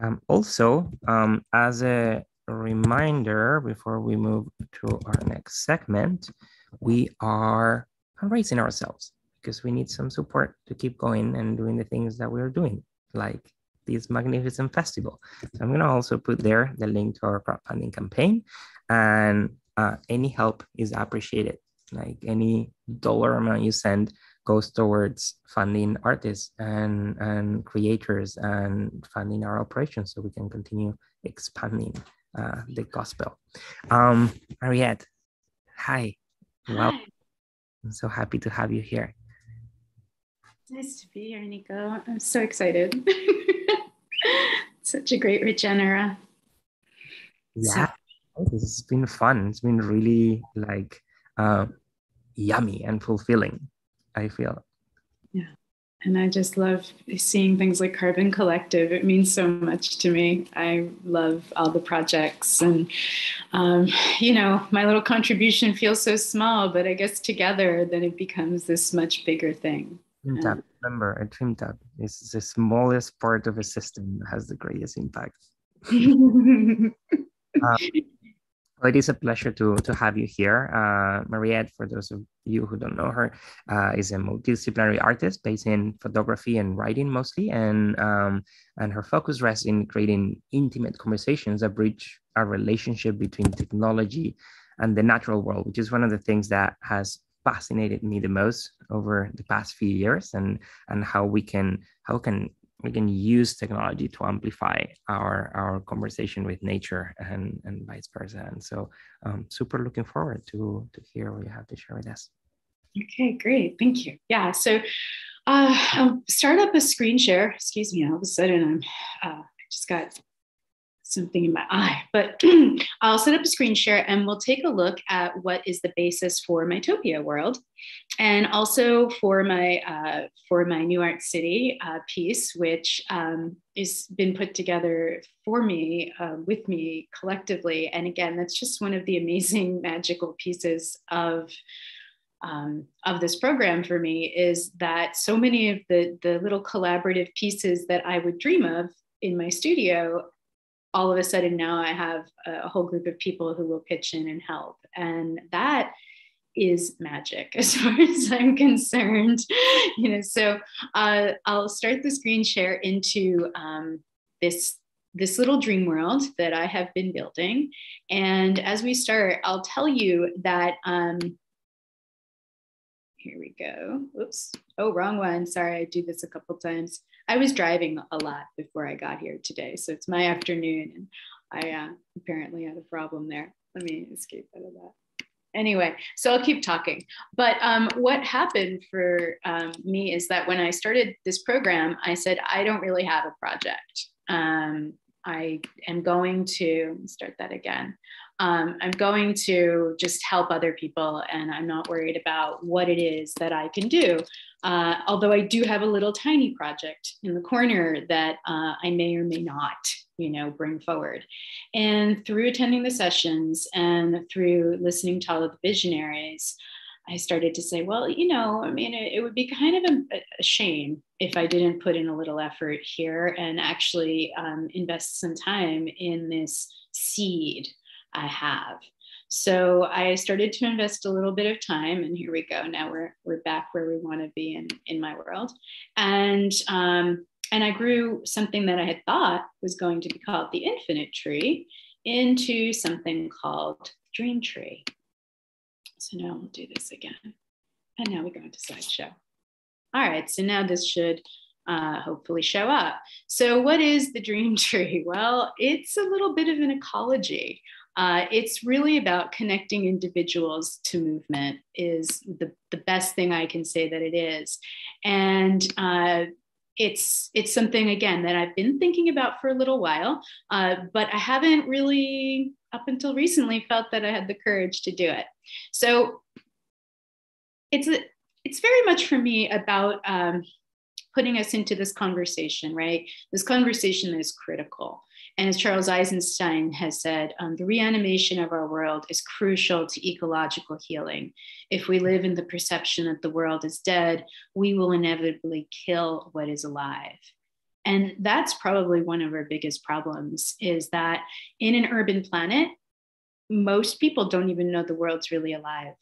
Um, also, um, as a reminder, before we move to our next segment, we are fundraising ourselves because we need some support to keep going and doing the things that we're doing, like this magnificent festival. So I'm going to also put there the link to our crowdfunding campaign, and uh, any help is appreciated. Like any dollar amount you send goes towards funding artists and, and creators and funding our operations so we can continue expanding uh, the gospel. Um, Mariette, hi. Well, I'm so happy to have you here. Nice to be here, Nico. I'm so excited. Such a great regenera. So- Yeah, it's been fun. It's been really like uh, yummy and fulfilling. I feel. Yeah. And I just love seeing things like Carbon Collective. It means so much to me. I love all the projects. And, um, you know, my little contribution feels so small, but I guess together then it becomes this much bigger thing. Trim tab, remember, a trim tab is the smallest part of a system that has the greatest impact. Uh, well, it is a pleasure to, to have you here. Uh, Mariette, for those of you who don't know her, uh, is a multidisciplinary artist based in photography and writing mostly. And, um, and her focus rests in creating intimate conversations that bridge a relationship between technology and the natural world, which is one of the things that has fascinated me the most over the past few years and, and how we can, how can we can use technology to amplify our our conversation with nature and and vice versa and so um, super looking forward to to hear what you have to share with us Okay, great. Thank you. Yeah. So uh, I'll start up a screen share. Excuse me. All of a sudden, I'm uh, I just got something in my eye, but I'll set up a screen share and we'll take a look at what is the basis for my Topia World, and also for my uh, for my New Art City uh, piece, which um, is been put together for me uh, with me collectively. And again, that's just one of the amazing magical pieces of um, of this program for me is that so many of the the little collaborative pieces that I would dream of in my studio all of a sudden now I have a whole group of people who will pitch in and help. And that is magic as far as I'm concerned. You know, so uh, I'll start the screen share into um, this this little dream world that I have been building. And as we start, I'll tell you that um, here we go. Oops. Oh, wrong one. Sorry, I do this a couple times. I was driving a lot before I got here today. So it's my afternoon and I uh, apparently had a problem there. Let me escape out of that. Anyway, so I'll keep talking. But um, what happened for um, me is that when I started this program, I said, I don't really have a project. Um, I am going to start that again. Um, I'm going to just help other people, and I'm not worried about what it is that I can do. Uh, although I do have a little tiny project in the corner that uh, I may or may not, you know, bring forward. And through attending the sessions and through listening to all of the visionaries, I started to say, well, you know, I mean, it, it would be kind of a, a, shame if I didn't put in a little effort here and actually um, invest some time in this seed I have. So I started to invest a little bit of time, and here we go. Now we're we're back where we want to be in in my world, and um, and I grew something that I had thought was going to be called the infinite tree into something called dream tree. So now we'll do this again, and now we go into slideshow. All right, so now this should uh, hopefully show up. So what is the dream tree? Well, it's a little bit of an ecology. Uh, it's really about connecting individuals to movement is the, the best thing I can say that it is. And uh, it's it's something again that I've been thinking about for a little while, uh, but I haven't really up until recently felt that I had the courage to do it. So it's a, it's very much for me about um, putting us into this conversation, right? This conversation is critical. And as Charles Eisenstein has said, um, the reanimation of our world is crucial to ecological healing. If we live in the perception that the world is dead, we will inevitably kill what is alive. And that's probably one of our biggest problems is that in an urban planet, most people don't even know the world's really alive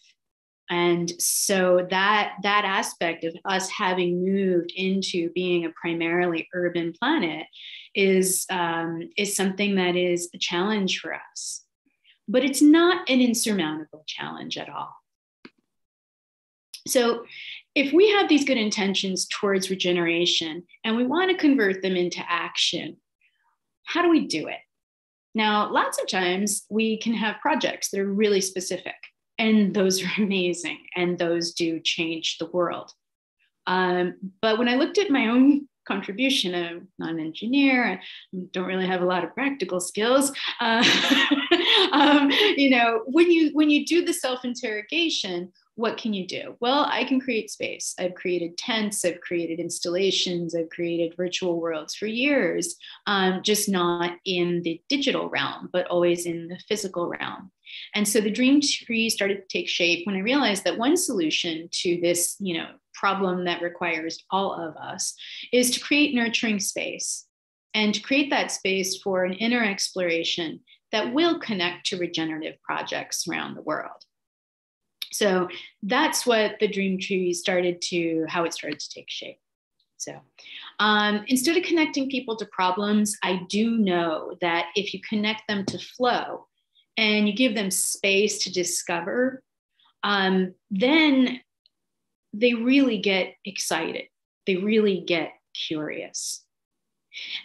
and so that that aspect of us having moved into being a primarily urban planet is um, is something that is a challenge for us. But it's not an insurmountable challenge at all. So if we have these good intentions towards regeneration and we want to convert them into action how do we do it? Now lots of times we can have projects that are really specific and those are amazing and those do change the world um, but when i looked at my own contribution i'm not an engineer i don't really have a lot of practical skills uh, um, you know when you when you do the self interrogation what can you do? Well, I can create space. I've created tents, I've created installations, I've created virtual worlds for years, um, just not in the digital realm, but always in the physical realm. And so the dream tree started to take shape when I realized that one solution to this, you know, problem that requires all of us is to create nurturing space and to create that space for an inner exploration that will connect to regenerative projects around the world. So that's what the dream tree started to, how it started to take shape. So um, instead of connecting people to problems, I do know that if you connect them to flow and you give them space to discover, um, then they really get excited. They really get curious.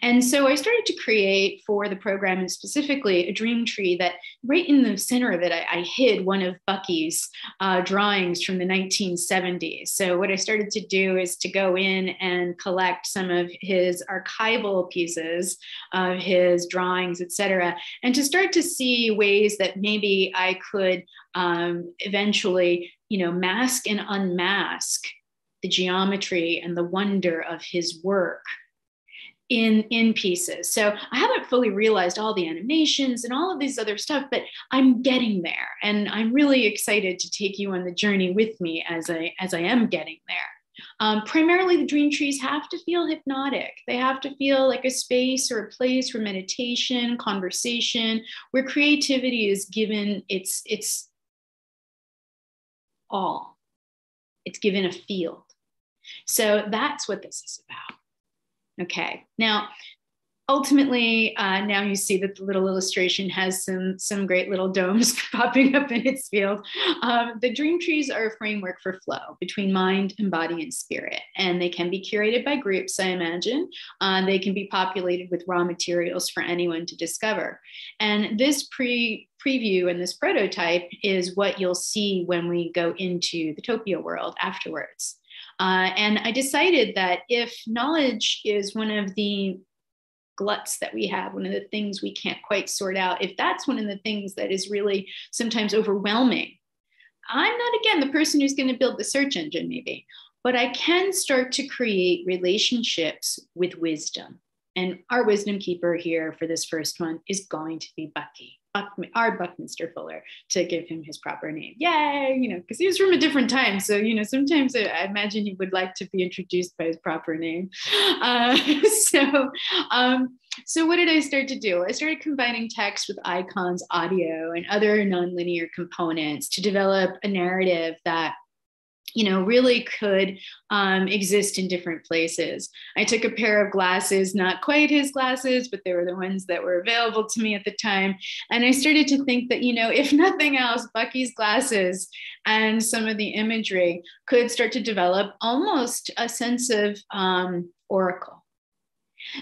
And so I started to create for the program and specifically a dream tree that right in the center of it, I, I hid one of Bucky's uh, drawings from the 1970s. So what I started to do is to go in and collect some of his archival pieces of his drawings, et cetera, and to start to see ways that maybe I could um, eventually, you know, mask and unmask the geometry and the wonder of his work in in pieces. So i haven't fully realized all the animations and all of these other stuff but i'm getting there. And i'm really excited to take you on the journey with me as i as i am getting there. Um, primarily the dream trees have to feel hypnotic. They have to feel like a space or a place for meditation conversation where creativity is given its its all. It's given a field. So that's what this is about Okay, now ultimately, uh, now you see that the little illustration has some, some great little domes popping up in its field. Um, the dream trees are a framework for flow between mind and body and spirit, and they can be curated by groups, I imagine. Uh, they can be populated with raw materials for anyone to discover. And this pre preview and this prototype is what you'll see when we go into the Topia world afterwards. Uh, and I decided that if knowledge is one of the gluts that we have, one of the things we can't quite sort out, if that's one of the things that is really sometimes overwhelming, I'm not, again, the person who's going to build the search engine, maybe, but I can start to create relationships with wisdom. And our wisdom keeper here for this first one is going to be Bucky. Buck, our Buckminster Fuller to give him his proper name. Yay, you know, because he was from a different time. So, you know, sometimes I, I imagine he would like to be introduced by his proper name. Uh, so, um, so what did I start to do? I started combining text with icons, audio, and other nonlinear components to develop a narrative that you know, really could um, exist in different places. I took a pair of glasses, not quite his glasses, but they were the ones that were available to me at the time. And I started to think that, you know, if nothing else, Bucky's glasses and some of the imagery could start to develop almost a sense of um, oracle.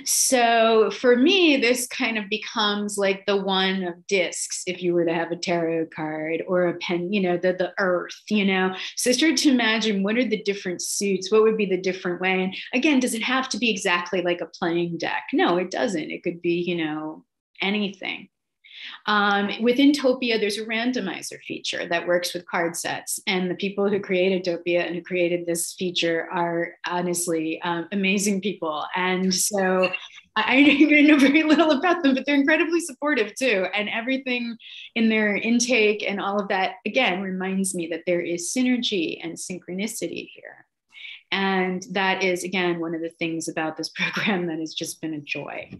So for me, this kind of becomes like the one of discs if you were to have a tarot card or a pen, you know, the, the earth, you know. So I started to imagine what are the different suits? What would be the different way? And again, does it have to be exactly like a playing deck? No, it doesn't. It could be, you know, anything. Um, within Topia, there's a randomizer feature that works with card sets. And the people who created Topia and who created this feature are honestly um, amazing people. And so I, I know very little about them, but they're incredibly supportive too. And everything in their intake and all of that, again, reminds me that there is synergy and synchronicity here. And that is, again, one of the things about this program that has just been a joy.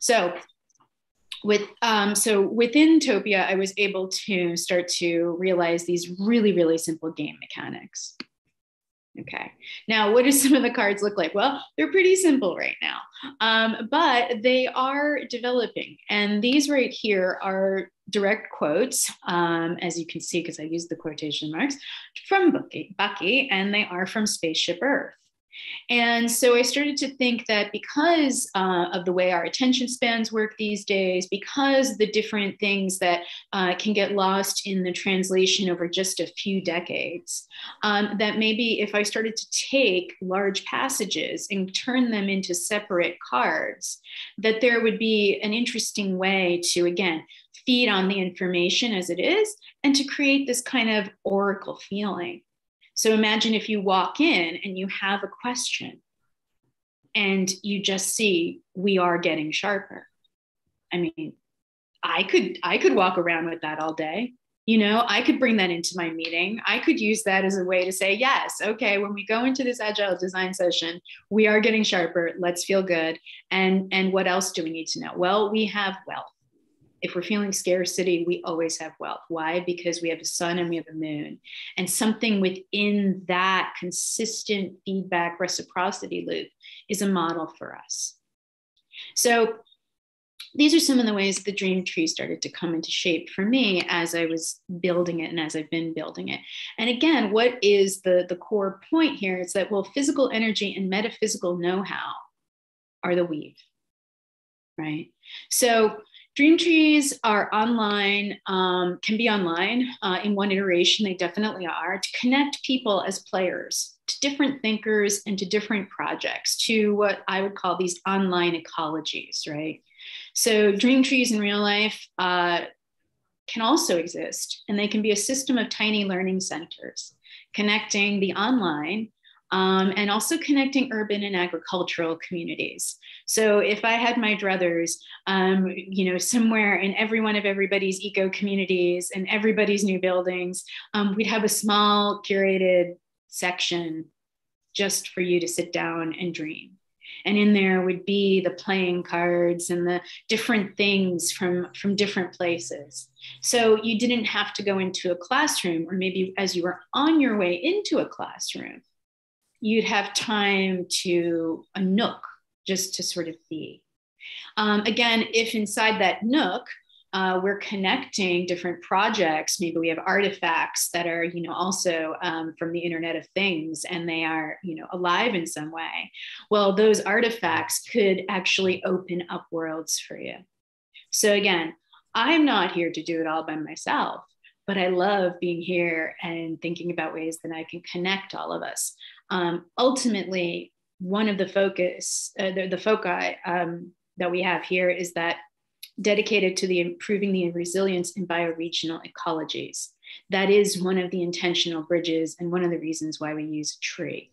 So with um, so within Topia, I was able to start to realize these really, really simple game mechanics. Okay. Now, what do some of the cards look like? Well, they're pretty simple right now, um, but they are developing. And these right here are direct quotes, um, as you can see, because I used the quotation marks from Bucky, Bucky, and they are from Spaceship Earth. And so I started to think that because uh, of the way our attention spans work these days, because the different things that uh, can get lost in the translation over just a few decades, um, that maybe if I started to take large passages and turn them into separate cards, that there would be an interesting way to, again, feed on the information as it is and to create this kind of oracle feeling. So imagine if you walk in and you have a question and you just see we are getting sharper. I mean, I could I could walk around with that all day. You know, I could bring that into my meeting. I could use that as a way to say, yes, okay, when we go into this agile design session, we are getting sharper. Let's feel good. And and what else do we need to know? Well, we have wealth if we're feeling scarcity, we always have wealth. Why? Because we have a sun and we have a moon. And something within that consistent feedback reciprocity loop is a model for us. So these are some of the ways the dream tree started to come into shape for me as I was building it and as I've been building it. And again, what is the, the core point here is that, well, physical energy and metaphysical know how are the weave, right? So Dream trees are online, um, can be online uh, in one iteration, they definitely are, to connect people as players to different thinkers and to different projects, to what I would call these online ecologies, right? So, dream trees in real life uh, can also exist, and they can be a system of tiny learning centers connecting the online um, and also connecting urban and agricultural communities. So if I had my druthers, um, you know, somewhere in every one of everybody's eco communities and everybody's new buildings, um, we'd have a small curated section just for you to sit down and dream. And in there would be the playing cards and the different things from, from different places. So you didn't have to go into a classroom, or maybe as you were on your way into a classroom, you'd have time to a nook just to sort of be. Um, again, if inside that nook, uh, we're connecting different projects. Maybe we have artifacts that are, you know, also um, from the Internet of Things, and they are, you know, alive in some way. Well, those artifacts could actually open up worlds for you. So again, I'm not here to do it all by myself, but I love being here and thinking about ways that I can connect all of us um, ultimately, one of the focus, uh, the, the foci um, that we have here is that dedicated to the improving the resilience in bioregional ecologies. That is one of the intentional bridges and one of the reasons why we use a tree,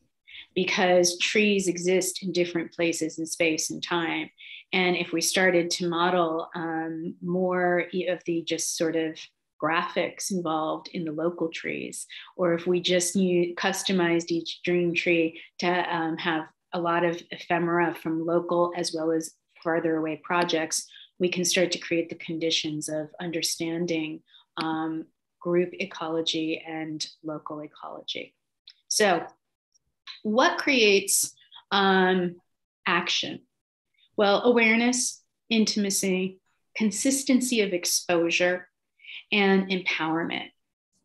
because trees exist in different places in space and time. And if we started to model um, more of the just sort of graphics involved in the local trees, or if we just knew, customized each dream tree to um, have a lot of ephemera from local as well as farther away projects, we can start to create the conditions of understanding um, group ecology and local ecology. So, what creates um, action? Well, awareness, intimacy, consistency of exposure, and empowerment.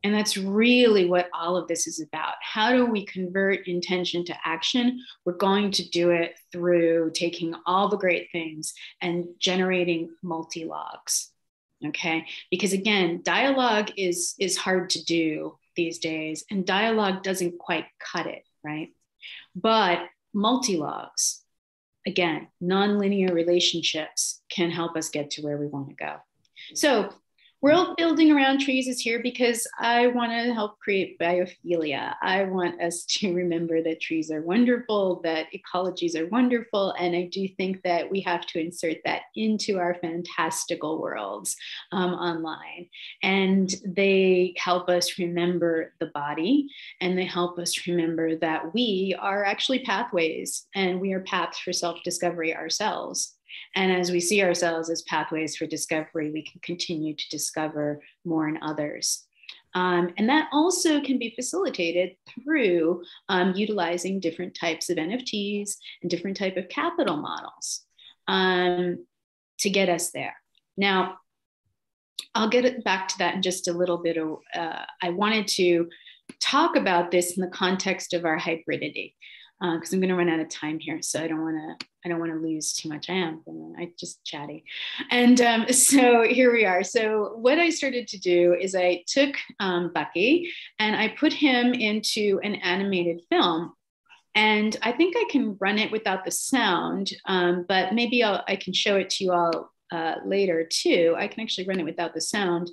And that's really what all of this is about. How do we convert intention to action? We're going to do it through taking all the great things and generating multi logs. Okay. Because again, dialogue is, is hard to do these days, and dialogue doesn't quite cut it, right? But multi logs, again, nonlinear relationships can help us get to where we want to go. So World building around trees is here because I want to help create biophilia. I want us to remember that trees are wonderful, that ecologies are wonderful. And I do think that we have to insert that into our fantastical worlds um, online. And they help us remember the body and they help us remember that we are actually pathways and we are paths for self discovery ourselves. And as we see ourselves as pathways for discovery, we can continue to discover more in others. Um, and that also can be facilitated through um, utilizing different types of NFTs and different type of capital models um, to get us there. Now, I'll get back to that in just a little bit. Uh, I wanted to talk about this in the context of our hybridity because uh, I'm going to run out of time here. So I don't want to I don't want to lose too much. I am, I just chatty. And um, so here we are. So what I started to do is I took um, Bucky and I put him into an animated film. And I think I can run it without the sound, um, but maybe I'll, I can show it to you all uh, later too. I can actually run it without the sound.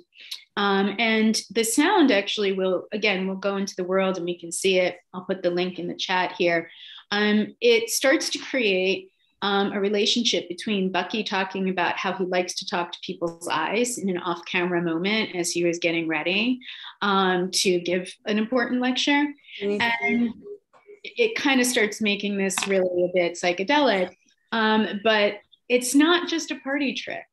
Um, and the sound actually will, again, we'll go into the world and we can see it. I'll put the link in the chat here. Um, it starts to create um, a relationship between Bucky talking about how he likes to talk to people's eyes in an off camera moment as he was getting ready um, to give an important lecture. Mm-hmm. And it kind of starts making this really a bit psychedelic. Um, but it's not just a party trick.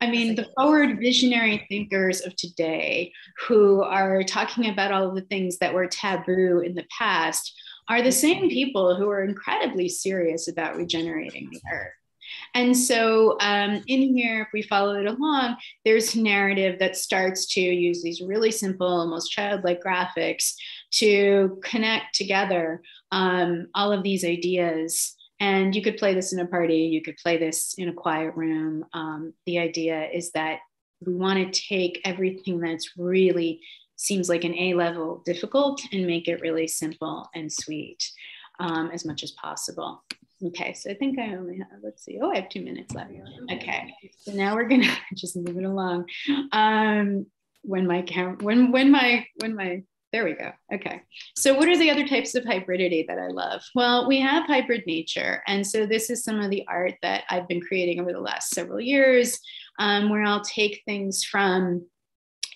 I mean, the forward visionary thinkers of today who are talking about all of the things that were taboo in the past are the same people who are incredibly serious about regenerating the earth. And so, um, in here, if we follow it along, there's a narrative that starts to use these really simple, almost childlike graphics to connect together um, all of these ideas and you could play this in a party, you could play this in a quiet room. Um, the idea is that we want to take everything that's really seems like an A level difficult and make it really simple and sweet um, as much as possible. Okay, so I think I only have, let's see, oh, I have two minutes left. Okay, so now we're gonna just move it along. Um, when my count, when when my when my there we go. Okay. So, what are the other types of hybridity that I love? Well, we have hybrid nature. And so, this is some of the art that I've been creating over the last several years, um, where I'll take things from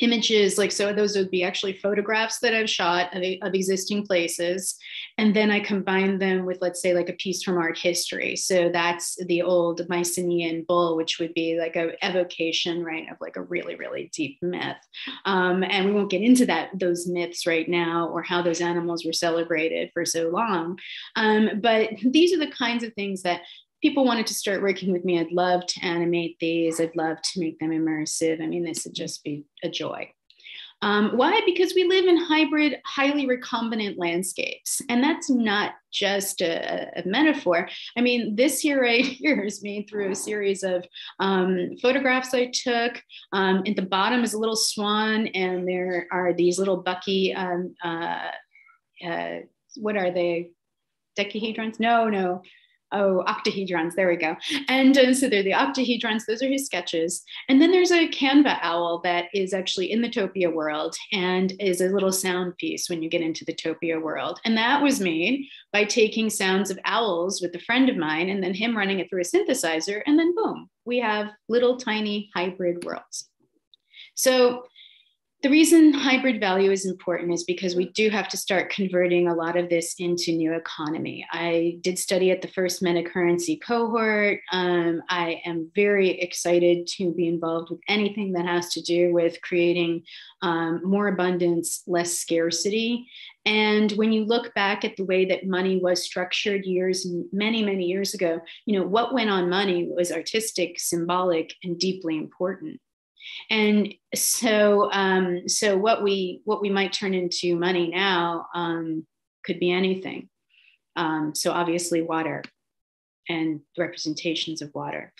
images like so those would be actually photographs that i've shot of, of, existing places. And then i combine them with let's say like a piece from art history. So that's the old mycenaean bull which would be like a evocation right of like a really really deep myth. Um, and we won't get into that those myths right now or how those animals were celebrated for so long. Um, but these are the kinds of things that people wanted to start working with me, I'd love to animate these. I'd love to make them immersive. I mean, this would just be a joy. Um, why? Because we live in hybrid, highly recombinant landscapes. And that's not just a, a, metaphor. I mean, this here right here is made through a series of um, photographs I took. Um, at the bottom is a little swan, and there are these little bucky, um, uh, uh, what are they? Decahedrons? No, no oh, octahedrons, there we go. And uh, so they're the octahedrons, those are his sketches. And then there's a Canva owl that is actually in the Topia world and is a little sound piece when you get into the Topia world. And that was made by taking sounds of owls with a friend of mine and then him running it through a synthesizer. And then boom, we have little tiny hybrid worlds. So the reason hybrid value is important is because we do have to start converting a lot of this into new economy. I did study at the first meta currency cohort. Um, I am very excited to be involved with anything that has to do with creating um, more abundance, less scarcity. And when you look back at the way that money was structured years, many, many years ago, you know, what went on money was artistic, symbolic, and deeply important. And so, um, so what we what we might turn into money now um, could be anything. Um, so obviously, water and representations of water.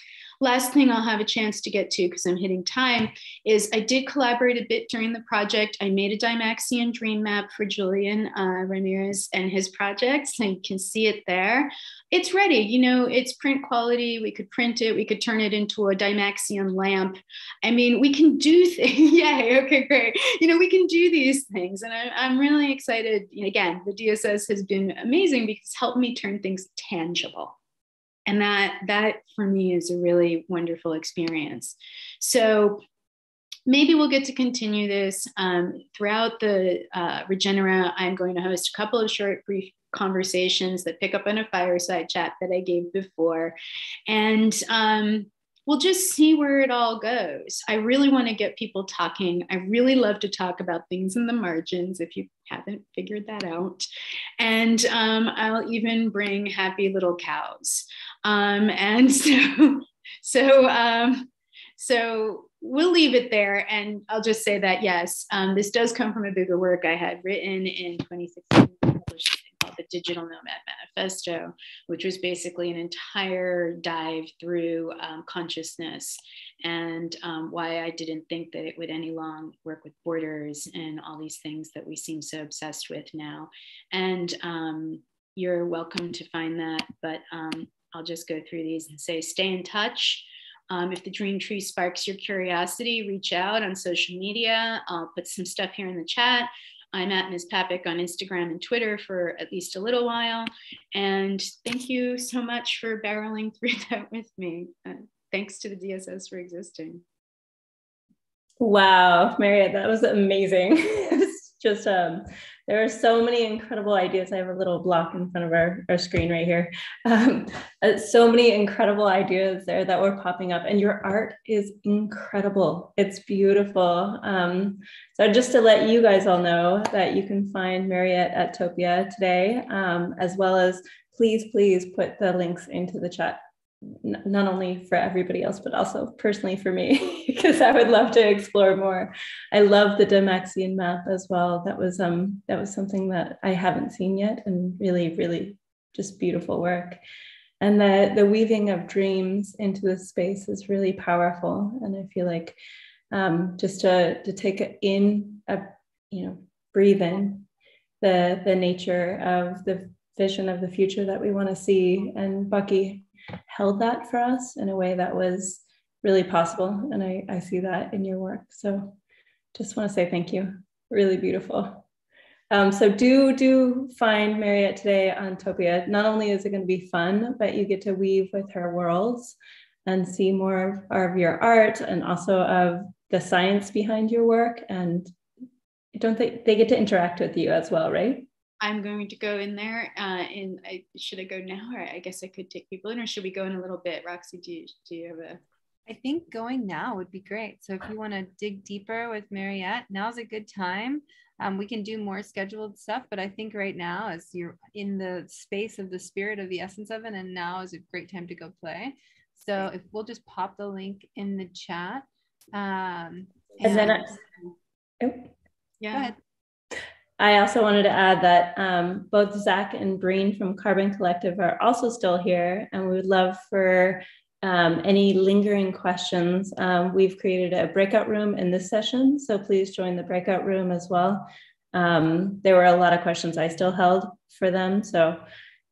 Last thing I'll have a chance to get to because I'm hitting time is I did collaborate a bit during the project. I made a Dymaxion dream map for Julian uh, Ramirez and his projects, and you can see it there. It's ready, you know, it's print quality. We could print it, we could turn it into a Dymaxion lamp. I mean, we can do things. Yay, okay, great. You know, we can do these things. And I, I'm really excited. Again, the DSS has been amazing because it's helped me turn things tangible and that that for me is a really wonderful experience. So maybe we'll get to continue this um, throughout the uh, regenera. I'm going to host a couple of short brief conversations that pick up on a fireside chat that i gave before. And um, we'll just see where it all goes. I really want to get people talking. I really love to talk about things in the margins if you haven't figured that out. And um, I'll even bring happy little cows. Um, and so, so, um, so we'll leave it there. And I'll just say that yes, um, this does come from a bigger work I had written in 2016, published called the Digital Nomad Manifesto, which was basically an entire dive through um, consciousness and um, why I didn't think that it would any long work with borders and all these things that we seem so obsessed with now. And um, you're welcome to find that, but um, I'll just go through these and say stay in touch. Um, if the dream tree sparks your curiosity, reach out on social media. I'll put some stuff here in the chat. I'm at Ms. Papik on Instagram and Twitter for at least a little while. And thank you so much for barreling through that with me. Uh, thanks to the DSS for existing. Wow, Mariette, that was amazing. just um, there are so many incredible ideas. I have a little block in front of our, our screen right here. Um, uh, so many incredible ideas there that were popping up, and your art is incredible. It's beautiful. Um, so, just to let you guys all know that you can find Mariette at Topia today, um, as well as please, please put the links into the chat not only for everybody else, but also personally for me, because I would love to explore more. I love the Dymaxion map as well. That was um that was something that I haven't seen yet, and really, really just beautiful work. And the the weaving of dreams into the space is really powerful. And I feel like um, just to to take in a you know breathe in the the nature of the vision of the future that we want to see. And Bucky held that for us in a way that was really possible. And I, I see that in your work. So just want to say thank you. Really beautiful. Um, so do do find Mariette today on Topia. Not only is it going to be fun, but you get to weave with her worlds and see more of your art and also of the science behind your work. And don't they, they get to interact with you as well, right? I'm going to go in there. Uh, and I should I go now, or I guess I could take people in, or should we go in a little bit? Roxy, do you, do you have a? I think going now would be great. So if you want to dig deeper with Mariette, now's a good time. Um, we can do more scheduled stuff, but I think right now, as you're in the space of the spirit of the essence of it, and now is a great time to go play. So if we'll just pop the link in the chat. Um, and, and then, I, oh, yeah. I also wanted to add that um, both Zach and Breen from Carbon Collective are also still here, and we would love for um, any lingering questions. Um, we've created a breakout room in this session, so please join the breakout room as well. Um, there were a lot of questions I still held for them, so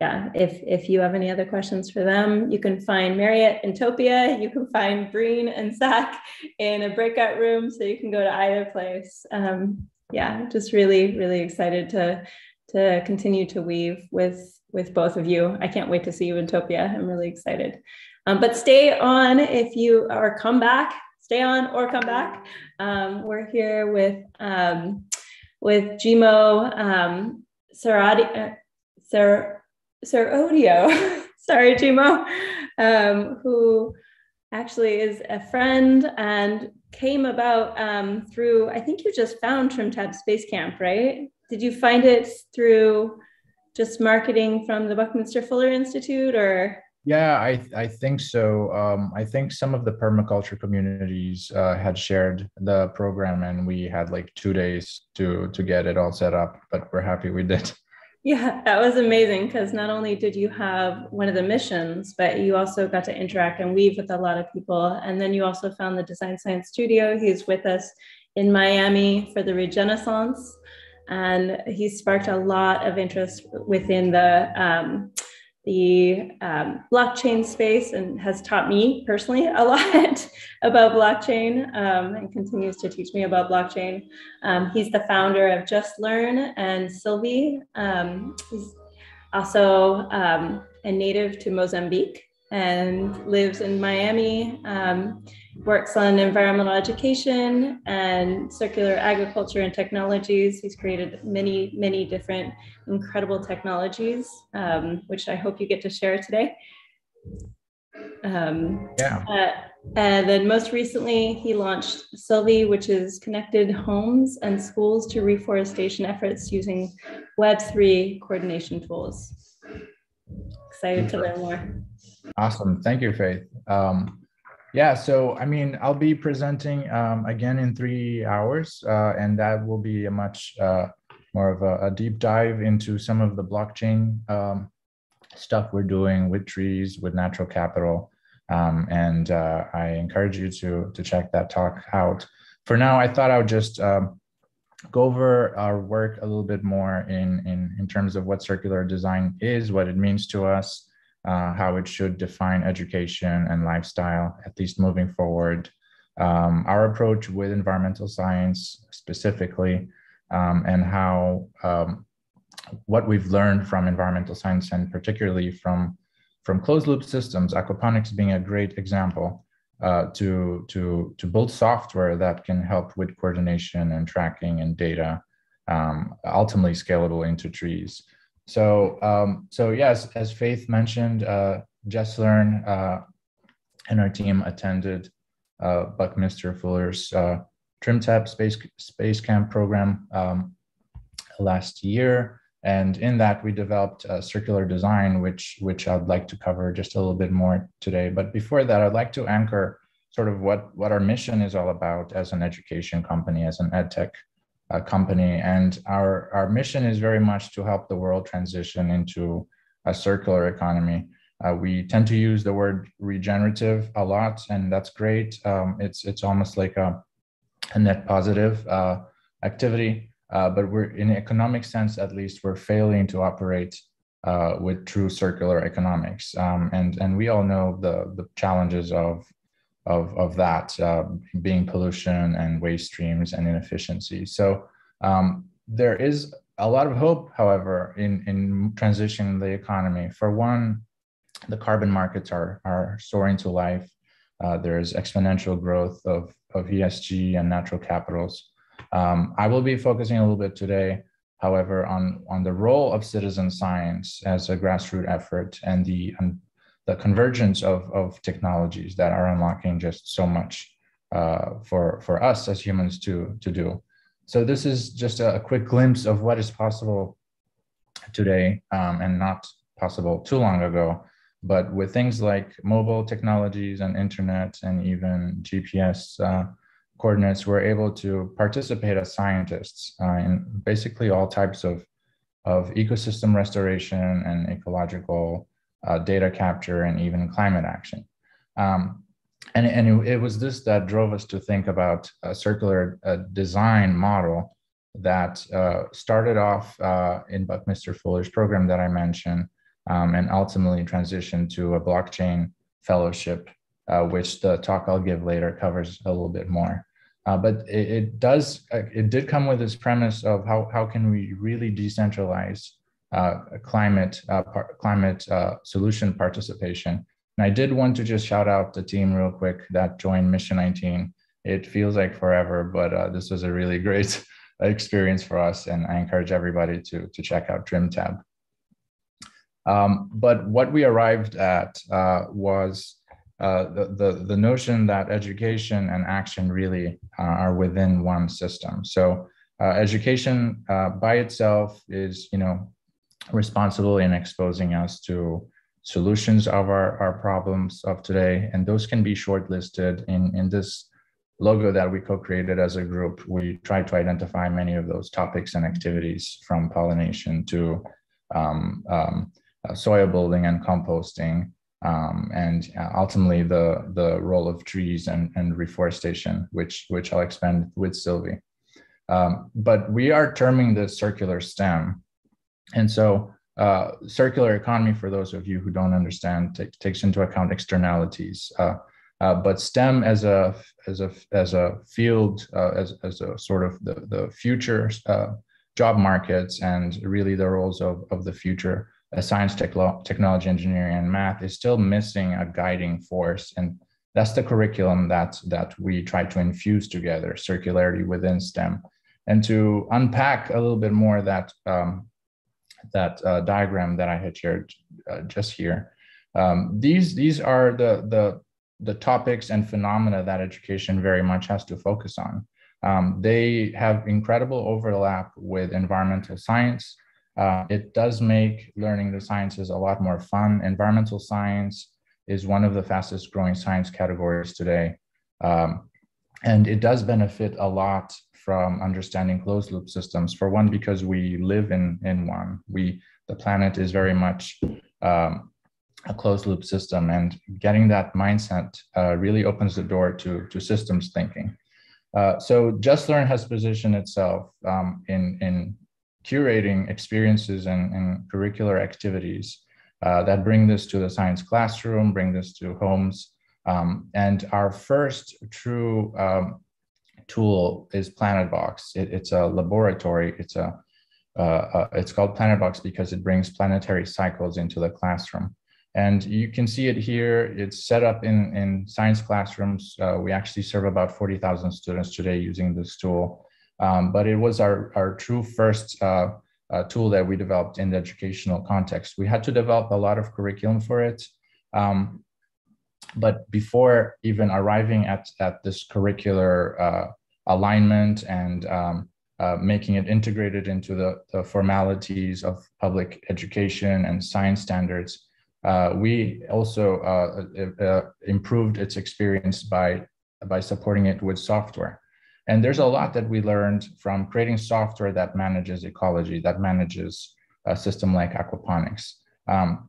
yeah, if, if you have any other questions for them, you can find Mariette in Topia, you can find Breen and Zach in a breakout room, so you can go to either place. Um, yeah, just really, really excited to to continue to weave with with both of you. I can't wait to see you in Topia. I'm really excited. Um, but stay on if you are come back. Stay on or come back. Um, we're here with um, with Jimo um, Saradi, uh, Sar, Sarodio. Sorry, Jimo, um, who actually is a friend and came about um, through, I think you just found TrimTab Space Camp, right? Did you find it through just marketing from the Buckminster Fuller Institute or? Yeah, I, I think so. Um, I think some of the permaculture communities uh, had shared the program, and we had like two days to to get it all set up. But we're happy we did. Yeah, that was amazing because not only did you have one of the missions, but you also got to interact and weave with a lot of people. And then you also found the Design Science Studio. He's with us in Miami for the Regenaissance. And he sparked a lot of interest within the um, the um, blockchain space and has taught me personally a lot about blockchain um, and continues to teach me about blockchain. Um, he's the founder of Just Learn and Silvi. Um, he's also um, a native to Mozambique and lives in Miami, um, works on environmental education and circular agriculture and technologies. He's created many, many different incredible technologies, um, which I hope you get to share today. Um, yeah. Uh, and then most recently, he launched Silvi, which is connected homes and schools to reforestation efforts using Web3 coordination tools. Excited to learn more. Awesome. Thank you, Faith. Um, yeah, so I mean, I'll be presenting um, again in three hours, uh, and that will be a much uh, more of a, a, deep dive into some of the blockchain um, stuff we're doing with trees, with natural capital. Um, and uh, I encourage you to, to check that talk out. For now, I thought I would just um, go over our work a little bit more in, in, in terms of what circular design is, what it means to us, uh, how it should define education and lifestyle, at least moving forward. Um, our approach with environmental science specifically, um, and how um, what we've learned from environmental science and particularly from from closed loop systems, aquaponics being a great example uh, to to to build software that can help with coordination and tracking and data, um, ultimately scalable into trees. So, um, so yes, as Faith mentioned, uh, Just Learn uh, and our team attended uh, Buckminster Fuller's uh, TrimTab Space Space Camp program um, last year, and in that we developed a circular design, which which I'd like to cover just a little bit more today. But before that, I'd like to anchor sort of what what our mission is all about as an education company, as an edtech uh, company. And our, our mission is very much to help the world transition into a circular economy. Uh, we tend to use the word regenerative a lot, and that's great. Um, it's, it's almost like a, a net positive uh, activity, uh, but we're in economic sense, at least, we're failing to operate uh, with true circular economics. Um, and, and we all know the, the challenges of of, of that uh, being pollution and waste streams and inefficiency. So um, there is a lot of hope, however, in, in transitioning the economy. For one, the carbon markets are, are soaring to life. Uh, there's exponential growth of, of ESG and natural capitals. Um, I will be focusing a little bit today, however, on, on the role of citizen science as a grassroots effort and the the convergence of, of technologies that are unlocking just so much uh, for, for us as humans to, to do. So this is just a, quick glimpse of what is possible today um, and not possible too long ago. But with things like mobile technologies and internet and even GPS uh, coordinates, we're able to participate as scientists uh, in basically all types of, of ecosystem restoration and ecological uh, data capture, and even climate action. Um, and and it, it, was this that drove us to think about a circular uh, design model that uh, started off uh, in Buckminster Fuller's program that I mentioned, um, and ultimately transitioned to a blockchain fellowship, uh, which the talk I'll give later covers a little bit more. Uh, but it, it, does, uh, it did come with this premise of how, how can we really decentralize climate uh, par- climate uh, solution participation. And I did want to just shout out the team real quick that joined Mission 19. It feels like forever, but uh, this was a really great experience for us, and I encourage everybody to to check out TrimTab. Um, but what we arrived at uh, was uh, the, the, the notion that education and action really uh, are within one system. So uh, education uh, by itself is, you know, responsible in exposing us to solutions of our, our problems of today. And those can be shortlisted in, in this logo that we co-created as a group. We tried to identify many of those topics and activities from pollination to um, um, uh, soil building and composting, um, and uh, ultimately the, the role of trees and, and reforestation, which, which I'll expand with Silvi. Um, but we are terming this circular STEM. And so uh, circular economy, for those of you who don't understand, takes into account externalities. Uh, uh, but STEM as a as a as a field, uh, as as a sort of the the future uh, job markets and really the roles of of the future science, technology, engineering, and math is still missing a guiding force, and that's the curriculum that that we try to infuse together, circularity within STEM, and to unpack a little bit more that um, that uh, diagram that I had shared uh, just here. Um, these these are the the the topics and phenomena that education very much has to focus on. Um, they have incredible overlap with environmental science. Uh, it does make learning the sciences a lot more fun. Environmental science is one of the fastest growing science categories today. Um, and it does benefit a lot from understanding closed loop systems. For one, because we live in, in one, we the planet is very much um, a closed loop system and getting that mindset uh, really opens the door to, to systems thinking. Uh, so Just Learn has positioned itself um, in, in curating experiences and, and curricular activities uh, that bring this to the science classroom, bring this to homes. Um, and our first true um, tool is PlanetBox. It, it's a laboratory. It's a uh, uh, it's called PlanetBox because it brings planetary cycles into the classroom. And you can see it here. It's set up in, in science classrooms. Uh, we actually serve about 40,000 students today using this tool. Um, but it was our, our true first uh, uh, tool that we developed in the educational context. We had to develop a lot of curriculum for it. Um, but before even arriving at, at this curricular uh, alignment and um, uh, making it integrated into the, the formalities of public education and science standards, uh, we also uh, uh, uh, improved its experience by, by supporting it with software. And there's a lot that we learned from creating software that manages ecology, that manages a system like aquaponics. Um,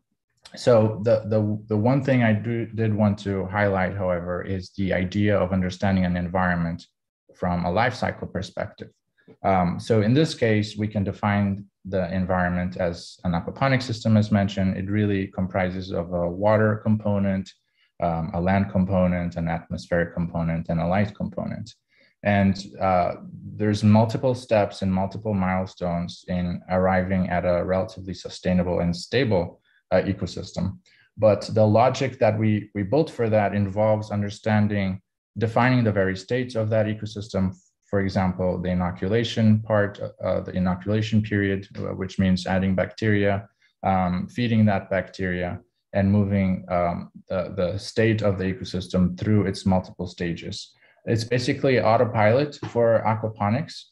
so the, the, the one thing I do, did want to highlight, however, is the idea of understanding an environment from a life cycle perspective. Um, so in this case, we can define the environment as an aquaponic system, as mentioned. It really comprises of a water component, um, a land component, an atmospheric component, and a light component. And uh, there's multiple steps and multiple milestones in arriving at a relatively sustainable and stable uh, ecosystem. But the logic that we, we built for that involves understanding, defining the very states of that ecosystem for example, the inoculation part, uh, the inoculation period, uh, which means adding bacteria, um, feeding that bacteria, and moving um, the, the state of the ecosystem through its multiple stages. It's basically autopilot for aquaponics,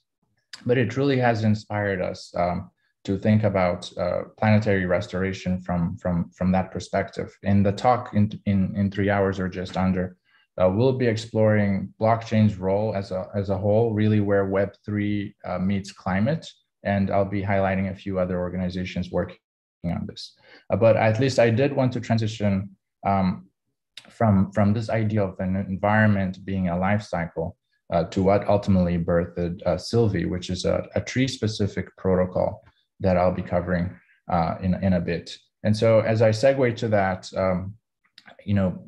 but it truly has inspired us um, to think about uh, planetary restoration from, from, from that perspective. In the talk in, in, in three hours or just under, uh, we'll be exploring blockchain's role as a, as a whole, really where Web3 uh, meets climate. And I'll be highlighting a few other organizations working on this. Uh, but at least I did want to transition um, from, from this idea of an environment being a life cycle uh, to what ultimately birthed uh, Silvi, which is a, a tree-specific protocol that I'll be covering uh, in, in a bit. And so as I segue to that, um, you know,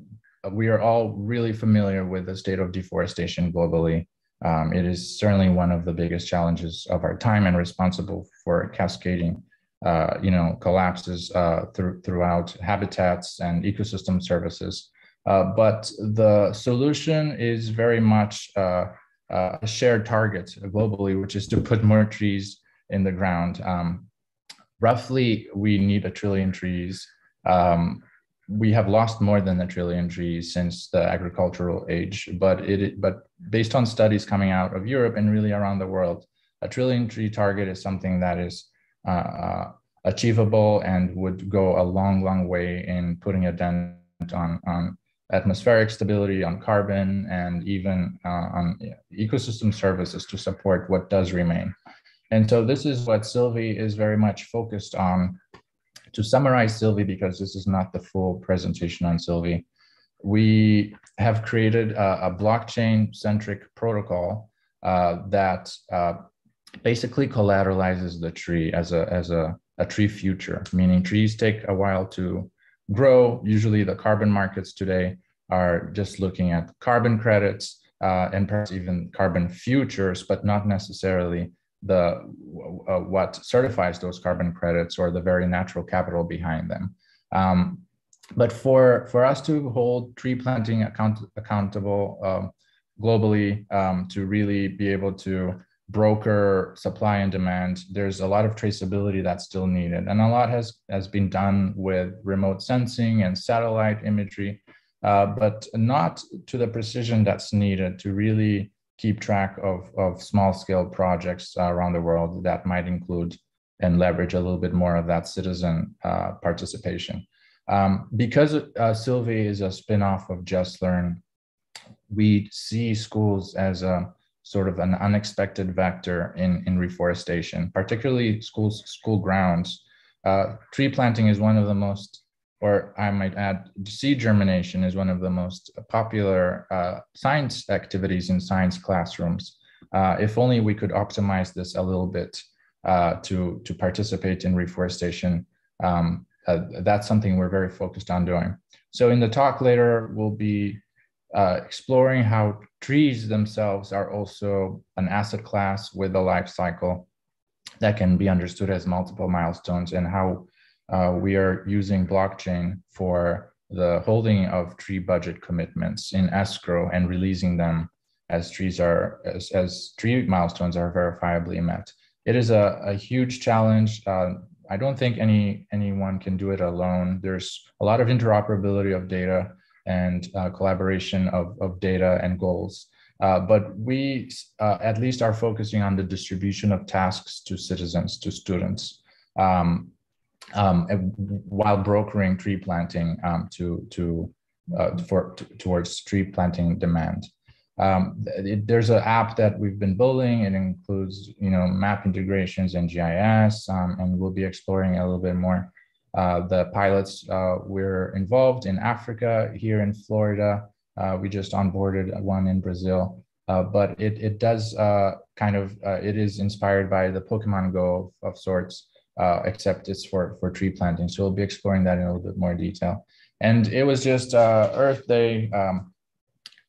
we are all really familiar with the state of deforestation globally. Um, it is certainly one of the biggest challenges of our time and responsible for cascading, uh, you know, collapses uh, th- throughout habitats and ecosystem services. Uh, but the solution is very much uh, uh, a shared target globally, which is to put more trees in the ground. Um, roughly, we need a trillion trees. Um, we have lost more than a trillion trees since the agricultural age, but it but based on studies coming out of Europe and really around the world, a trillion tree target is something that is uh, uh, achievable and would go a long, long way in putting a dent on, on atmospheric stability, on carbon, and even uh, on ecosystem services to support what does remain. And so this is what Silvi is very much focused on. To summarize Silvi, because this is not the full presentation on Silvi, we have created a, a blockchain-centric protocol uh, that uh, basically collateralizes the tree as a as a, a tree future, meaning trees take a while to grow. Usually, the carbon markets today are just looking at carbon credits uh, and perhaps even carbon futures, but not necessarily the uh, what certifies those carbon credits or the very natural capital behind them. Um, but for for us to hold tree planting account, accountable um, globally um, to really be able to broker supply and demand there's a lot of traceability that's still needed and a lot has has been done with remote sensing and satellite imagery uh, but not to the precision that's needed to really keep track of, of small scale projects uh, around the world that might include and leverage a little bit more of that citizen uh, participation um, because uh, Silvi is a spin-off of Just Learn, we see schools as a sort of an unexpected vector in, in reforestation, particularly schools, school grounds. Uh, tree planting is one of the most, or I might add, seed germination is one of the most popular uh, science activities in science classrooms. Uh, if only we could optimize this a little bit uh, to, to participate in reforestation, um, uh, that's something we're very focused on doing. So in the talk later, we'll be uh, exploring how trees themselves are also an asset class with a life cycle that can be understood as multiple milestones and how uh, we are using blockchain for the holding of tree budget commitments in escrow and releasing them as trees are as, as tree milestones are verifiably met. It is a, a huge challenge. Uh, I don't think any anyone can do it alone. There's a lot of interoperability of data and uh, collaboration of, of data and goals. Uh, but we uh, at least are focusing on the distribution of tasks to citizens, to students, um, um, while brokering tree planting um, to, to, uh, for, towards tree planting demand. Um, it, there's an app that we've been building. It includes, you know, map integrations and GIS, um, and we'll be exploring a little bit more. Uh, the pilots uh, we're involved in Africa, here in Florida. Uh, we just onboarded one in Brazil, uh, but it it does uh, kind of uh, it is inspired by the Pokemon Go of, of sorts, except it's for for tree planting. So we'll be exploring that in a little bit more detail. And it was just uh, Earth Day. Um,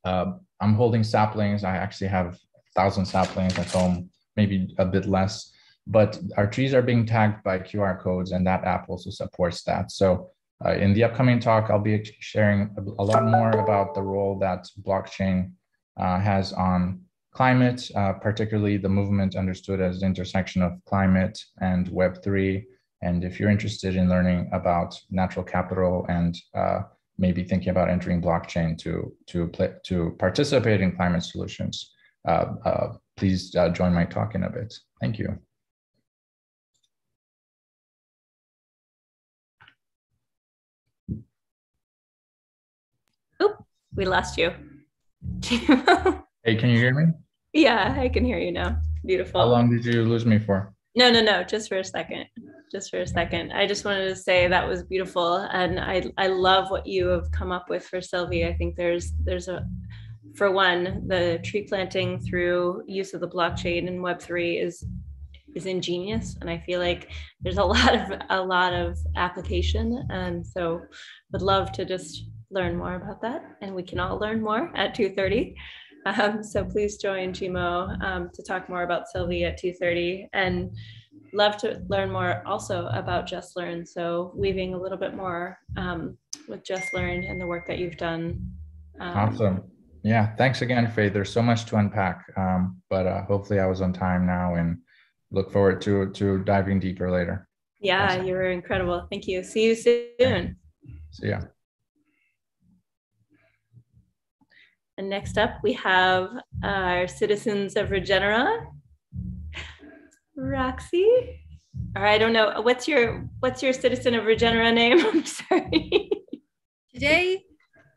uh, I'm holding saplings. I actually have a thousand saplings at home, maybe a bit less, but our trees are being tagged by QR codes and that app also supports that. So uh, in the upcoming talk, I'll be sharing a lot more about the role that blockchain uh, has on climate, uh, particularly the movement understood as the intersection of climate and Web3. And if you're interested in learning about natural capital and uh, maybe thinking about entering blockchain to to play, to participate in climate solutions, uh, uh, please uh, join my talk in a bit. Thank you. Oh, we lost you. hey, can you hear me? Yeah, I can hear you now. Beautiful. How long did you lose me for? No, no, no, just for a second. Just for a second. I just wanted to say that was beautiful and I I love what you have come up with for Silvi. I think there's there's a for one, the tree planting through use of the blockchain and web3 is is ingenious and I feel like there's a lot of a lot of application and so would love to just learn more about that and we can all learn more at 2:30. Um, so please join Jimo um, to talk more about Silvi at 2.30 and love to learn more also about Just Learn. So weaving a little bit more um, with Just Learn and the work that you've done. Um, awesome. Yeah, thanks again, Faye. There's so much to unpack, um, but uh, hopefully I was on time now and look forward to, to diving deeper later. Yeah, thanks. you were incredible. Thank you. See you soon. See ya. And next up, we have our citizens of Regenera. Roxy. or I don't know. What's your what's your citizen of Regenera name? I'm sorry. Today,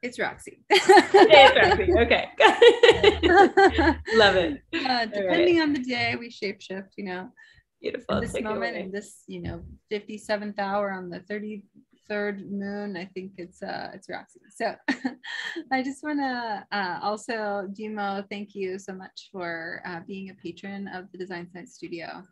it's Roxy. Today it's Roxy. Okay. Love it. Uh, depending on the day, we shapeshift, you know. Beautiful. In this moment, in this, you know, 57th hour on the 33rd moon, I think it's uh it's Roxy. So I just want to uh, also, Dimo, thank you so much for uh, being a patron of the Design Science Studio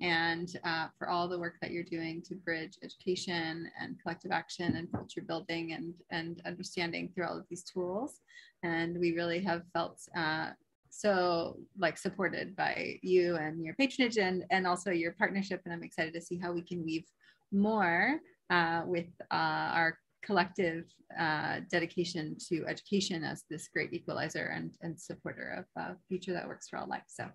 and uh, for all the work that you're doing to bridge education and collective action and culture building and, and understanding through all of these tools. And we really have felt uh, so like supported by you and your patronage and, and also your partnership. And I'm excited to see how we can weave more uh, with uh, our collective uh, dedication to education as this great equalizer and, and supporter of a future that works for all life. So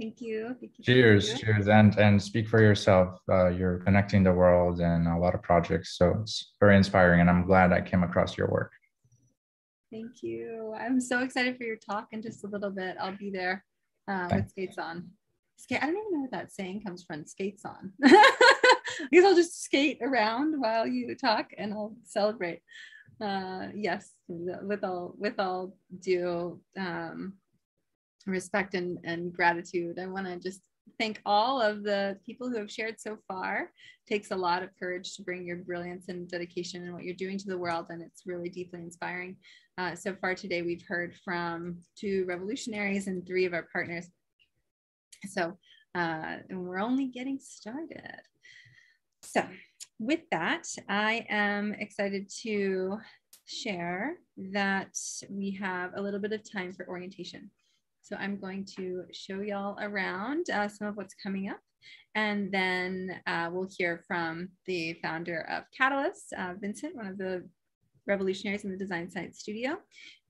thank you. Thank you. Cheers, cheers, and and speak for yourself. Uh, you're connecting the world and a lot of projects, so it's very inspiring. And I'm glad I came across your work. Thank you. I'm so excited for your talk in just a little bit. I'll be there uh, with skates on. Skate. I don't even know where that saying comes from. Skates on. because I'll just skate around while you talk, and I'll celebrate. Uh, yes, with all with all due um, respect and, and gratitude, I want to just thank all of the people who have shared so far. It takes a lot of courage to bring your brilliance and dedication and what you're doing to the world, and it's really deeply inspiring. Uh, so far today, we've heard from two revolutionaries and three of our partners. So, uh, and we're only getting started. So, with that, I am excited to share that we have a little bit of time for orientation. So, I'm going to show y'all around uh, some of what's coming up. And then uh, we'll hear from the founder of Catalyst, uh, Vincent, one of the revolutionaries in the Design Science Studio,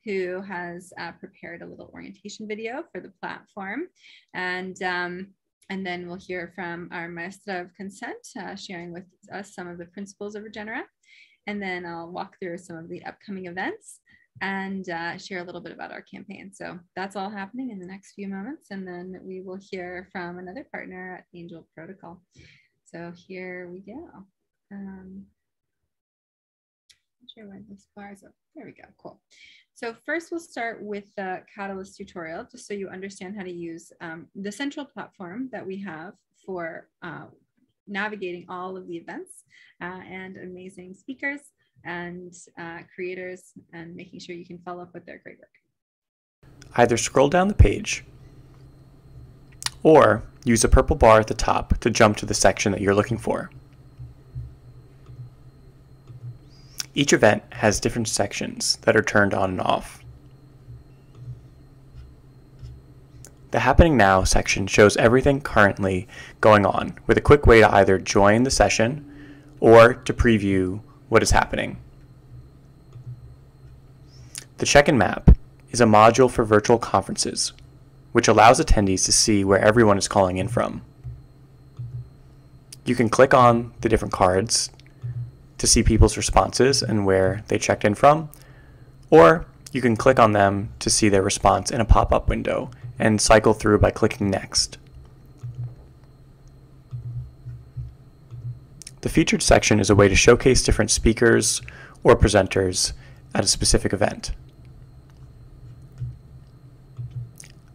who has uh, prepared a little orientation video for the platform. And, um, and then we'll hear from our Maestra of Consent, uh, sharing with us some of the principles of Regenera. And then I'll walk through some of the upcoming events and uh, share a little bit about our campaign. So that's all happening in the next few moments. And then we will hear from another partner at Angel Protocol. So here we go. Um, not sure where this bar is. Oh, there we go. Cool. So first we'll start with the Catalyst tutorial, just so you understand how to use um, the central platform that we have for uh, navigating all of the events uh, and amazing speakers and uh, creators and making sure you can follow up with their great work. Either scroll down the page or use the purple bar at the top to jump to the section that you're looking for. Each event has different sections that are turned on and off. The Happening Now section shows everything currently going on with a quick way to either join the session or to preview what is happening. The check-in map is a module for virtual conferences, which allows attendees to see where everyone is calling in from. You can click on the different cards to see people's responses and where they checked in from, or you can click on them to see their response in a pop-up window and cycle through by clicking Next. The featured section is a way to showcase different speakers or presenters at a specific event.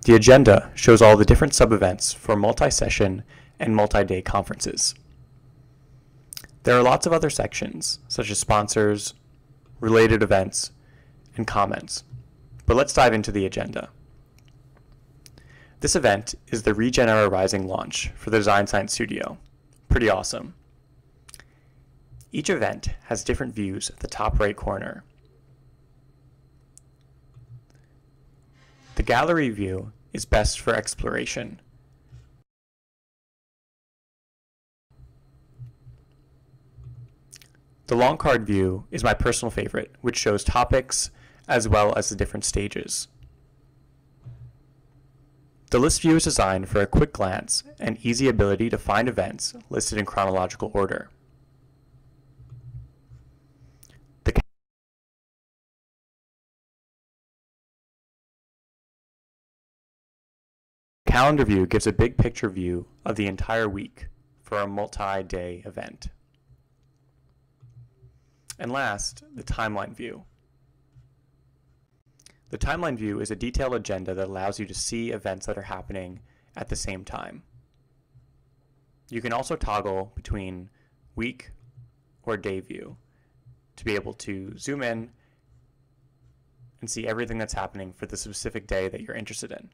The agenda shows all the different sub-events for multi-session and multi-day conferences. There are lots of other sections, such as sponsors, related events, and comments. But let's dive into the agenda. This event is the Regenera Rising launch for the Design Science Studio. Pretty awesome. Each event has different views at the top right corner. The gallery view is best for exploration. The long card view is my personal favorite, which shows topics as well as the different stages. The list view is designed for a quick glance and easy ability to find events listed in chronological order. The calendar view gives a big picture view of the entire week for a multi-day event. And last, the timeline view. The timeline view is a detailed agenda that allows you to see events that are happening at the same time. You can also toggle between week or day view to be able to zoom in and see everything that's happening for the specific day that you're interested in.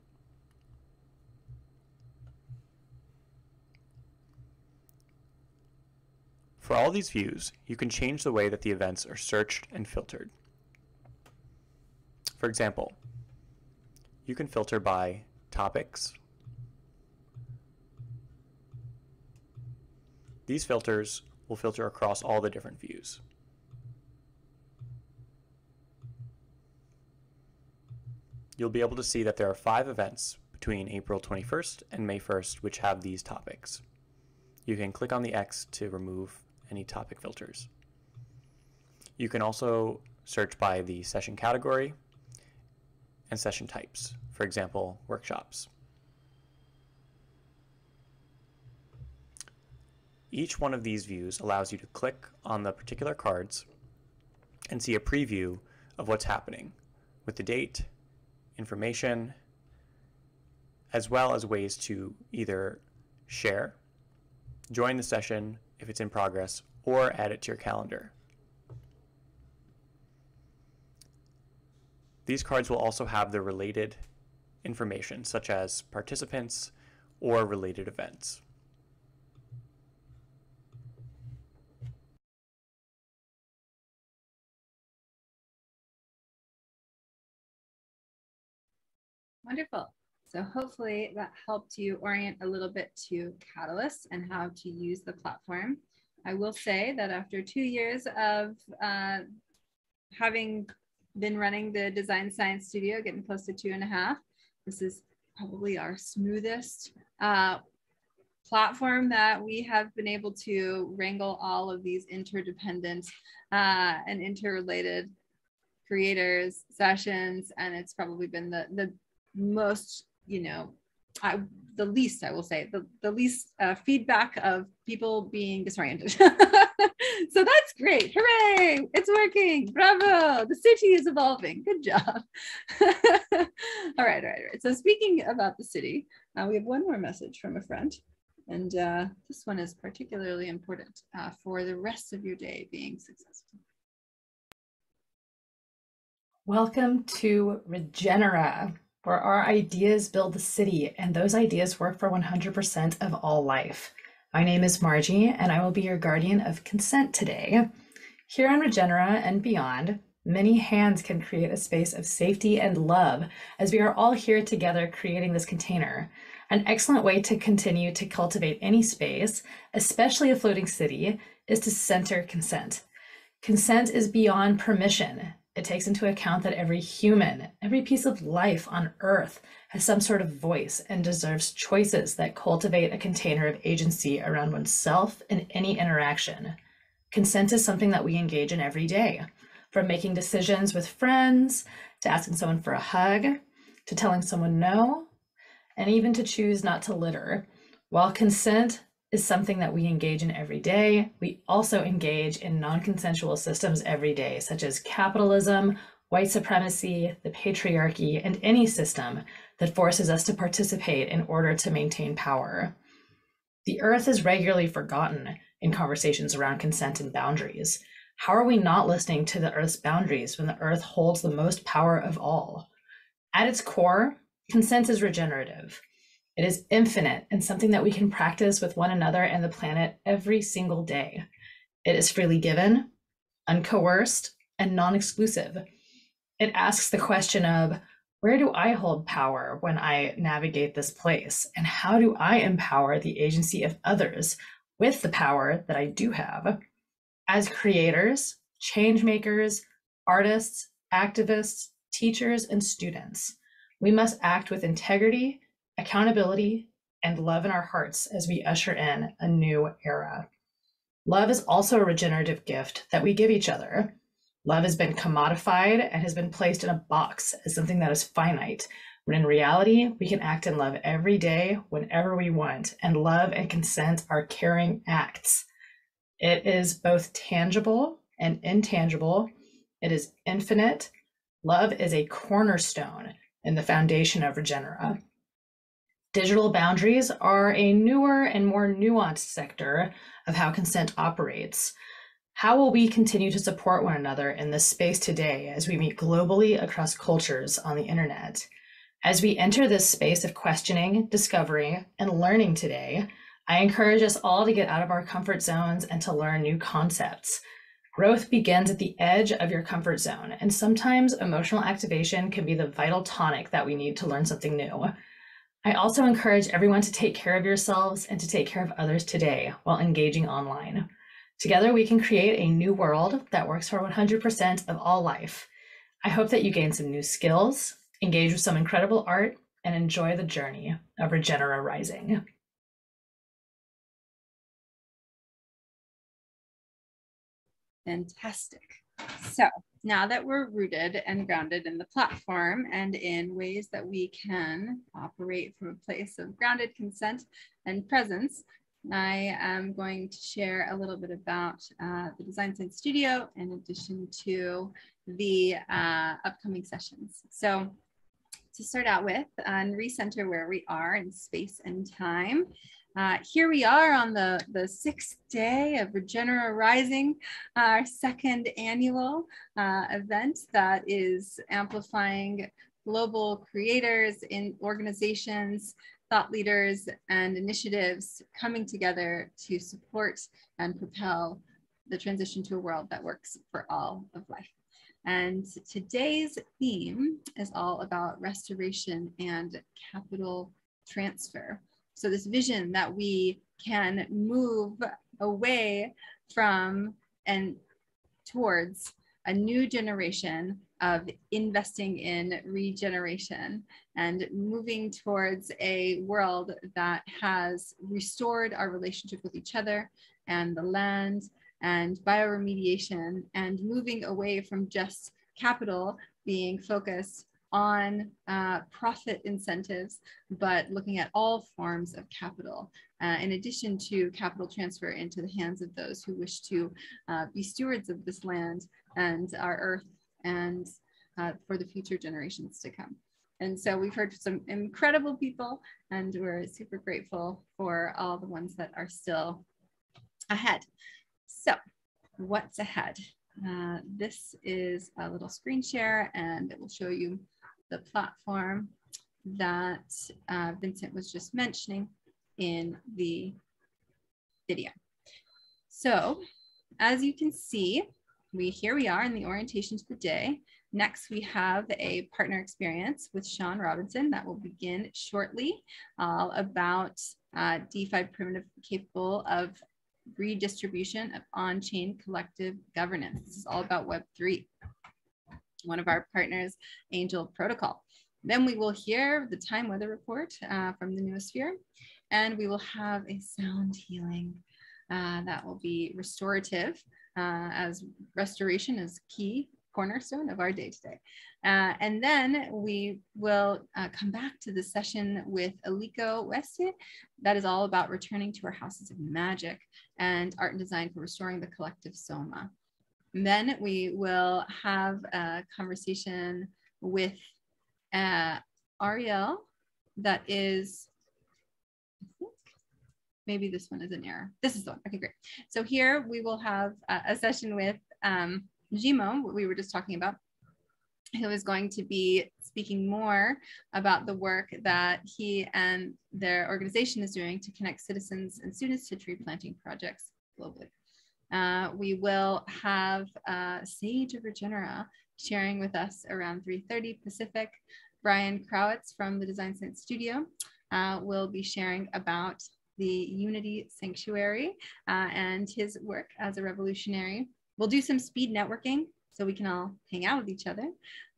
For all these views, you can change the way that the events are searched and filtered. For example, you can filter by topics. These filters will filter across all the different views. You'll be able to see that there are five events between April 21st and May 1st which have these topics. You can click on the X to remove any topic filters. You can also search by the session category and session types, for example, workshops. Each one of these views allows you to click on the particular cards and see a preview of what's happening with the date, information, as well as ways to either share, join the session, if it's in progress, or add it to your calendar. These cards will also have the related information, such as participants or related events. Wonderful. So hopefully that helped you orient a little bit to Catalyst and how to use the platform. I will say that after two years of uh, having been running the Design Science Studio, getting close to two and a half, this is probably our smoothest uh, platform that we have been able to wrangle all of these interdependent uh, and interrelated creators sessions and it's probably been the the most you know I, the least I will say the, the least uh, feedback of people being disoriented. so that's great. Hooray! It's working. Bravo. The city is evolving. Good job. all right, all right, all right. So speaking about the city, uh, we have one more message from a friend. And uh, this one is particularly important uh, for the rest of your day being successful. Welcome to Regenera where our ideas build the city and those ideas work for 100% of all life. My name is Margie, and I will be your guardian of consent today. Here on Regenera and beyond, many hands can create a space of safety and love as we are all here together creating this container. An excellent way to continue to cultivate any space, especially a floating city, is to center consent. Consent is beyond permission. It takes into account that every human, every piece of life on earth has some sort of voice and deserves choices that cultivate a container of agency around oneself in any interaction. Consent is something that we engage in every day, from making decisions with friends, to asking someone for a hug, to telling someone no, and even to choose not to litter. While consent is something that we engage in every day. We also engage in non consensual systems every day, such as capitalism, white supremacy, the patriarchy, and any system that forces us to participate in order to maintain power. The earth is regularly forgotten in conversations around consent and boundaries. How are we not listening to the earth's boundaries when the earth holds the most power of all? At its core, consent is regenerative. It is infinite and something that we can practice with one another and the planet every single day. It is freely given, uncoerced, and non exclusive. It asks the question of where do I hold power when I navigate this place? And how do I empower the agency of others with the power that I do have? As creators, change makers, artists, activists, teachers, and students, we must act with integrity accountability, and love in our hearts as we usher in a new era. Love is also a regenerative gift that we give each other. Love has been commodified and has been placed in a box as something that is finite, when in reality, we can act in love every day, whenever we want, and love and consent are caring acts. It is both tangible and intangible, it is infinite. Love is a cornerstone in the foundation of Regenera. Digital boundaries are a newer and more nuanced sector of how consent operates. How will we continue to support one another in this space today as we meet globally across cultures on the internet? As we enter this space of questioning, discovery, and learning today, I encourage us all to get out of our comfort zones and to learn new concepts. Growth begins at the edge of your comfort zone, and sometimes emotional activation can be the vital tonic that we need to learn something new. I also encourage everyone to take care of yourselves and to take care of others today while engaging online. Together, we can create a new world that works for 100% of all life. I hope that you gain some new skills, engage with some incredible art, and enjoy the journey of Regenera Rising. Fantastic. So now that we're rooted and grounded in the platform and in ways that we can operate from a place of grounded consent and presence, I am going to share a little bit about uh, the Design Science Studio in addition to the uh, upcoming sessions. So to start out with and recenter where we are in space and time. Uh, here we are on the, the sixth day of Regenera Rising, our second annual uh, event that is amplifying global creators in organizations, thought leaders, and initiatives coming together to support and propel the transition to a world that works for all of life. And today's theme is all about restoration and capital transfer. So, this vision that we can move away from and towards a new generation of investing in regeneration and moving towards a world that has restored our relationship with each other and the land and bioremediation and moving away from just capital being focused on uh, profit incentives, but looking at all forms of capital, uh, in addition to capital transfer into the hands of those who wish to uh, be stewards of this land and our earth and uh, for the future generations to come. And so we've heard some incredible people, and we're super grateful for all the ones that are still ahead. So, what's ahead? Uh, this is a little screen share, and it will show you the platform that uh, Vincent was just mentioning in the video. So, as you can see, we here we are in the orientation to the day. Next, we have a partner experience with Sean Robinson that will begin shortly, all about uh, DeFi primitive capable of redistribution of on-chain collective governance. This is all about Web3. One of our partners, Angel Protocol. Then we will hear the time weather report uh, from the Noosphere, and we will have a sound healing uh, that will be restorative uh, as restoration is key cornerstone of our day today. Uh, and then we will uh, come back to the session with Aliko Weste. That is all about returning to our houses of magic and art and design for restoring the collective soma. And then we will have a conversation with uh, Ariel that is, maybe this one is an error. This is the one. Okay, great. So here we will have a session with um, Jimo, what we were just talking about, who is going to be speaking more about the work that he and their organization is doing to connect citizens and students to tree planting projects globally. Uh, we will have uh, Sage of Regenera sharing with us around 3.30 Pacific. Brian Krawitz from the Design Science Studio uh, will be sharing about the Unity Sanctuary uh, and his work as a revolutionary We'll do some speed networking so we can all hang out with each other.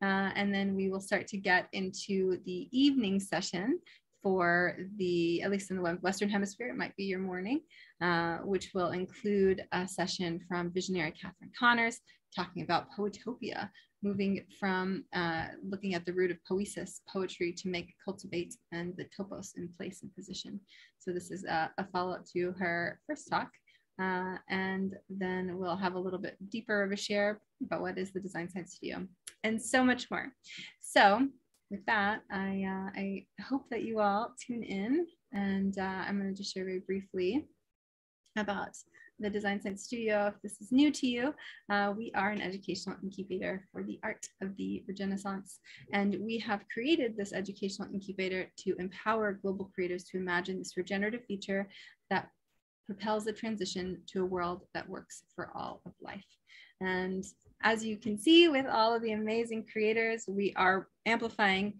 Uh, and then we will start to get into the evening session for the, at least in the Western Hemisphere, it might be your morning, uh, which will include a session from visionary Catherine Connors talking about Poetopia, moving from uh, looking at the root of poesis, poetry, to make cultivate and the topos in place and position. So this is a, a follow-up to her first talk. Uh, and then we'll have a little bit deeper of a share about what is the Design Science Studio and so much more. So with that, I, uh, I hope that you all tune in and uh, I'm going to just share very briefly about the Design Science Studio. If this is new to you, uh, we are an educational incubator for the art of the Regenaissance. And we have created this educational incubator to empower global creators to imagine this regenerative future that propels the transition to a world that works for all of life. And as you can see with all of the amazing creators, we are amplifying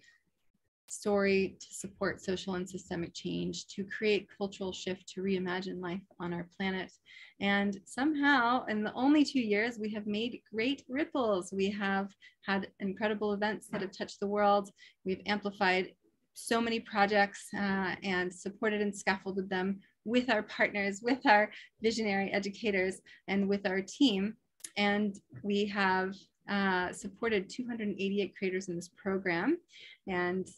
story to support social and systemic change, to create cultural shift, to reimagine life on our planet. And somehow, in the only two years, we have made great ripples. We have had incredible events that have touched the world. We've amplified so many projects uh, and supported and scaffolded them with our partners, with our visionary educators, and with our team. And we have uh, supported 288 creators in this program. And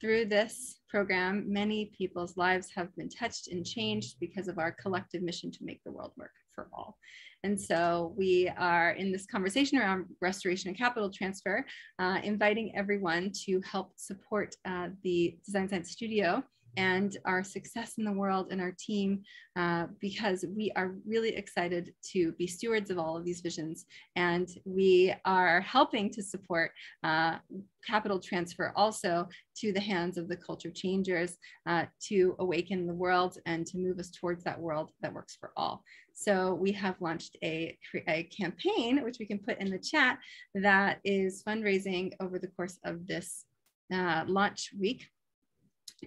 through this program, many people's lives have been touched and changed because of our collective mission to make the world work for all. And so we are in this conversation around restoration and capital transfer, uh, inviting everyone to help support uh, the Design Science Studio and our success in the world and our team uh, because we are really excited to be stewards of all of these visions and we are helping to support uh, capital transfer also to the hands of the culture changers uh, to awaken the world and to move us towards that world that works for all. So we have launched a, a campaign, which we can put in the chat, that is fundraising over the course of this uh, launch week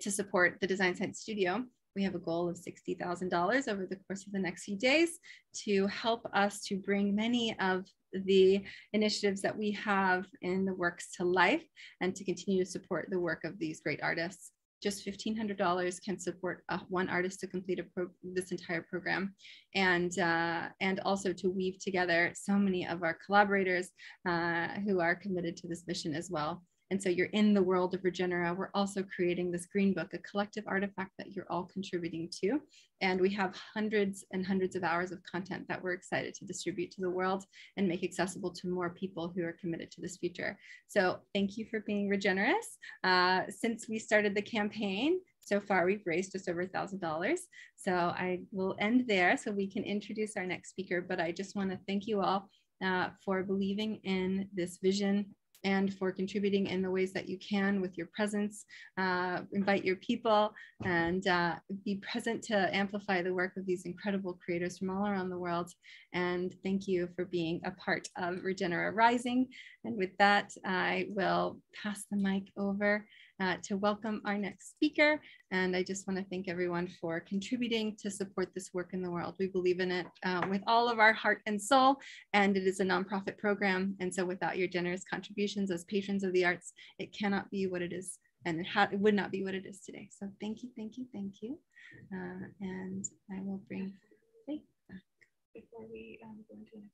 to support the Design Science Studio. We have a goal of $60,000 over the course of the next few days to help us to bring many of the initiatives that we have in the works to life and to continue to support the work of these great artists. Just $1,500 can support uh, one artist to complete this entire program and, uh, and also to weave together so many of our collaborators uh, who are committed to this mission as well. And so you're in the world of Regenera. We're also creating this green book, a collective artifact that you're all contributing to. And we have hundreds and hundreds of hours of content that we're excited to distribute to the world and make accessible to more people who are committed to this future. So thank you for being Regenerous. Uh, since we started the campaign, so far we've raised just over a thousand dollars. So I will end there so we can introduce our next speaker. But I just want to thank you all uh, for believing in this vision and for contributing in the ways that you can with your presence. Uh, invite your people and uh, be present to amplify the work of these incredible creators from all around the world. And thank you for being a part of Regenera Rising. And with that, I will pass the mic over uh, to welcome our next speaker. And I just want to thank everyone for contributing to support this work in the world. We believe in it uh, with all of our heart and soul, and it is a nonprofit program. And so without your generous contributions as patrons of the arts, it cannot be what it is and it, it would not be what it is today. So thank you, thank you, thank you. Uh, and I will bring Faith back before we um, go into next.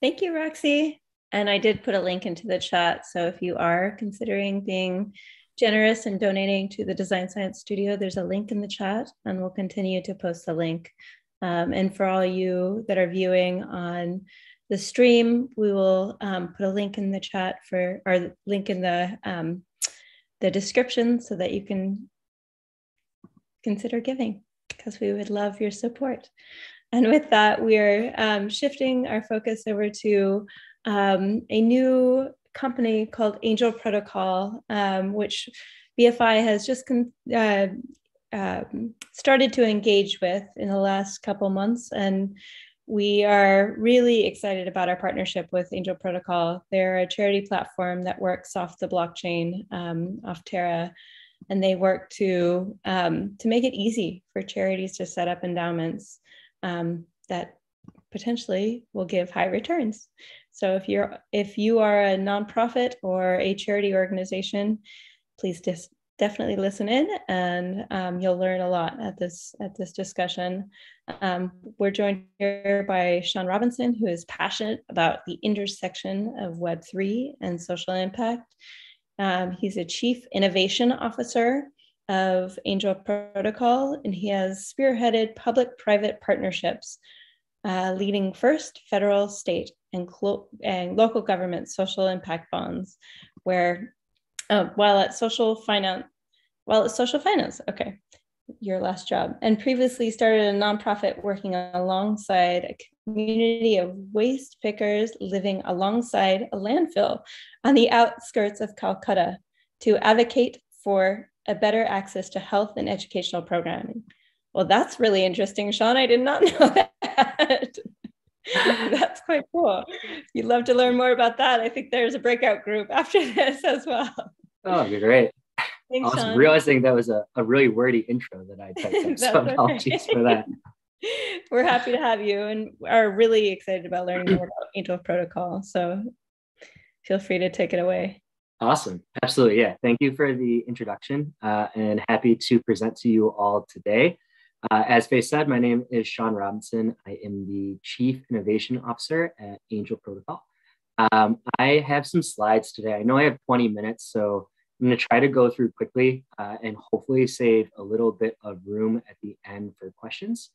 Thank you, Roxy. And I did put a link into the chat. So if you are considering being generous and donating to the Design Science Studio, there's a link in the chat, and we'll continue to post the link. Um, and for all you that are viewing on the stream, we will um, put a link in the chat for, or link in the, um, the description so that you can consider giving because we would love your support. And with that, we're um, shifting our focus over to um, a new company called Angel Protocol, um, which BFI has just uh, um, started to engage with in the last couple months. And we are really excited about our partnership with Angel Protocol. They're a charity platform that works off the blockchain, um, off Terra, and they work to um, to make it easy for charities to set up endowments um, that potentially will give high returns. So if you're if you are a nonprofit or a charity organization, please just definitely listen in and um, you'll learn a lot at this at this discussion. Um, we're joined here by Sean Robinson, who is passionate about the intersection of Web3 and social impact. Um, he's a chief innovation officer of Angel Protocol, and he has spearheaded public-private partnerships, uh, leading first federal, state, and, and local government social impact bonds, where uh, while at social finance while it's social finance. Okay, your last job. And previously started a nonprofit working alongside a community of waste pickers living alongside a landfill on the outskirts of Calcutta to advocate for a better access to health and educational programming. Well, that's really interesting, Sean. I did not know that. that's quite cool. You'd love to learn more about that. I think there's a breakout group after this as well. Oh, be great. Thanks, I was Sean. realizing that was a, a really wordy intro that I typed up. so apologies for that. We're happy to have you and are really excited about learning more about Angel Protocol. So feel free to take it away. Awesome. Absolutely. Yeah. Thank you for the introduction uh, and happy to present to you all today. Uh, as Faye said, my name is Sean Robinson. I am the Chief Innovation Officer at Angel Protocol. Um, I have some slides today. I know I have 20 minutes, so I'm going to try to go through quickly uh, and hopefully save a little bit of room at the end for questions.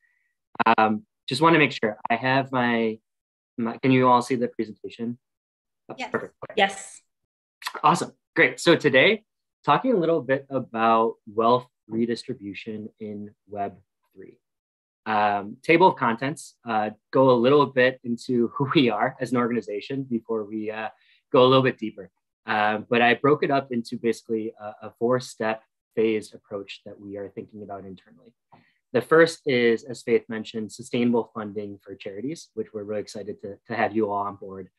Um, just want to make sure I have my, my, can you all see the presentation? Oh, Yes. Perfect. Yes. Awesome. Great. So today, talking a little bit about wealth redistribution in Web3. Um, table of contents, uh, go a little bit into who we are as an organization before we uh, go a little bit deeper. Um, but I broke it up into basically a, a four step phased approach that we are thinking about internally. The first is, as Faith mentioned, sustainable funding for charities, which we're really excited to, to have you all on board.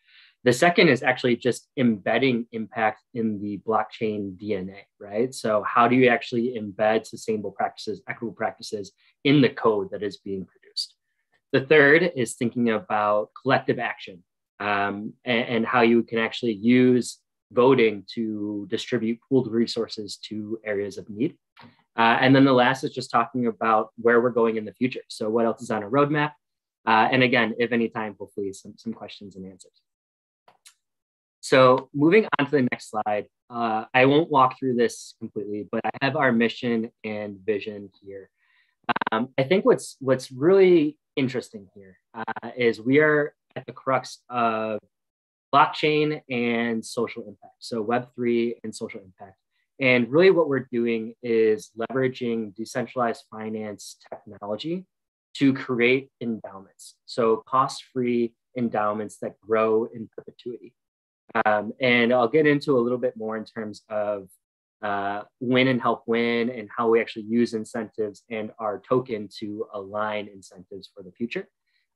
The second is actually just embedding impact in the blockchain DNA, right? So, how do you actually embed sustainable practices, equitable practices in the code that is being produced? The third is thinking about collective action um, and, and how you can actually use voting to distribute pooled resources to areas of need. Uh, and then the last is just talking about where we're going in the future. So, what else is on a roadmap? Uh, and again, if any time, hopefully some, some questions and answers. So moving on to the next slide, uh, I won't walk through this completely, but I have our mission and vision here. Um, I think what's what's really interesting here uh, is we are at the crux of blockchain and social impact. So Web3 and social impact. And really what we're doing is leveraging decentralized finance technology to create endowments. So cost-free endowments that grow in perpetuity. Um, and I'll get into a little bit more in terms of uh, win and help win and how we actually use incentives and our token to align incentives for the future.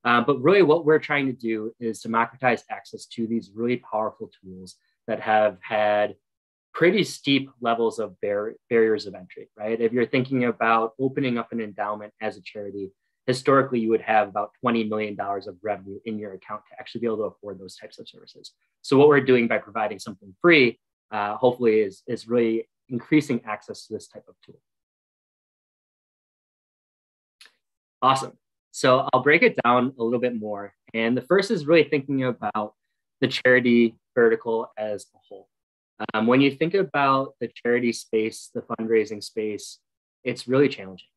Uh, but really, what we're trying to do is democratize access to these really powerful tools that have had pretty steep levels of bar- barriers of entry, right? If you're thinking about opening up an endowment as a charity, historically you would have about $20 million of revenue in your account to actually be able to afford those types of services. So what we're doing by providing something free, uh, hopefully is, is really increasing access to this type of tool. Awesome. So I'll break it down a little bit more. And the first is really thinking about the charity vertical as a whole. Um, when you think about the charity space, the fundraising space, it's really challenging.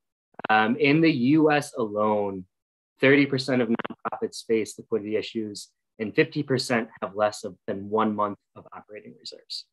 Um, in the US alone, 30% of nonprofits face liquidity issues, and 50% have less of, than one month of operating reserves.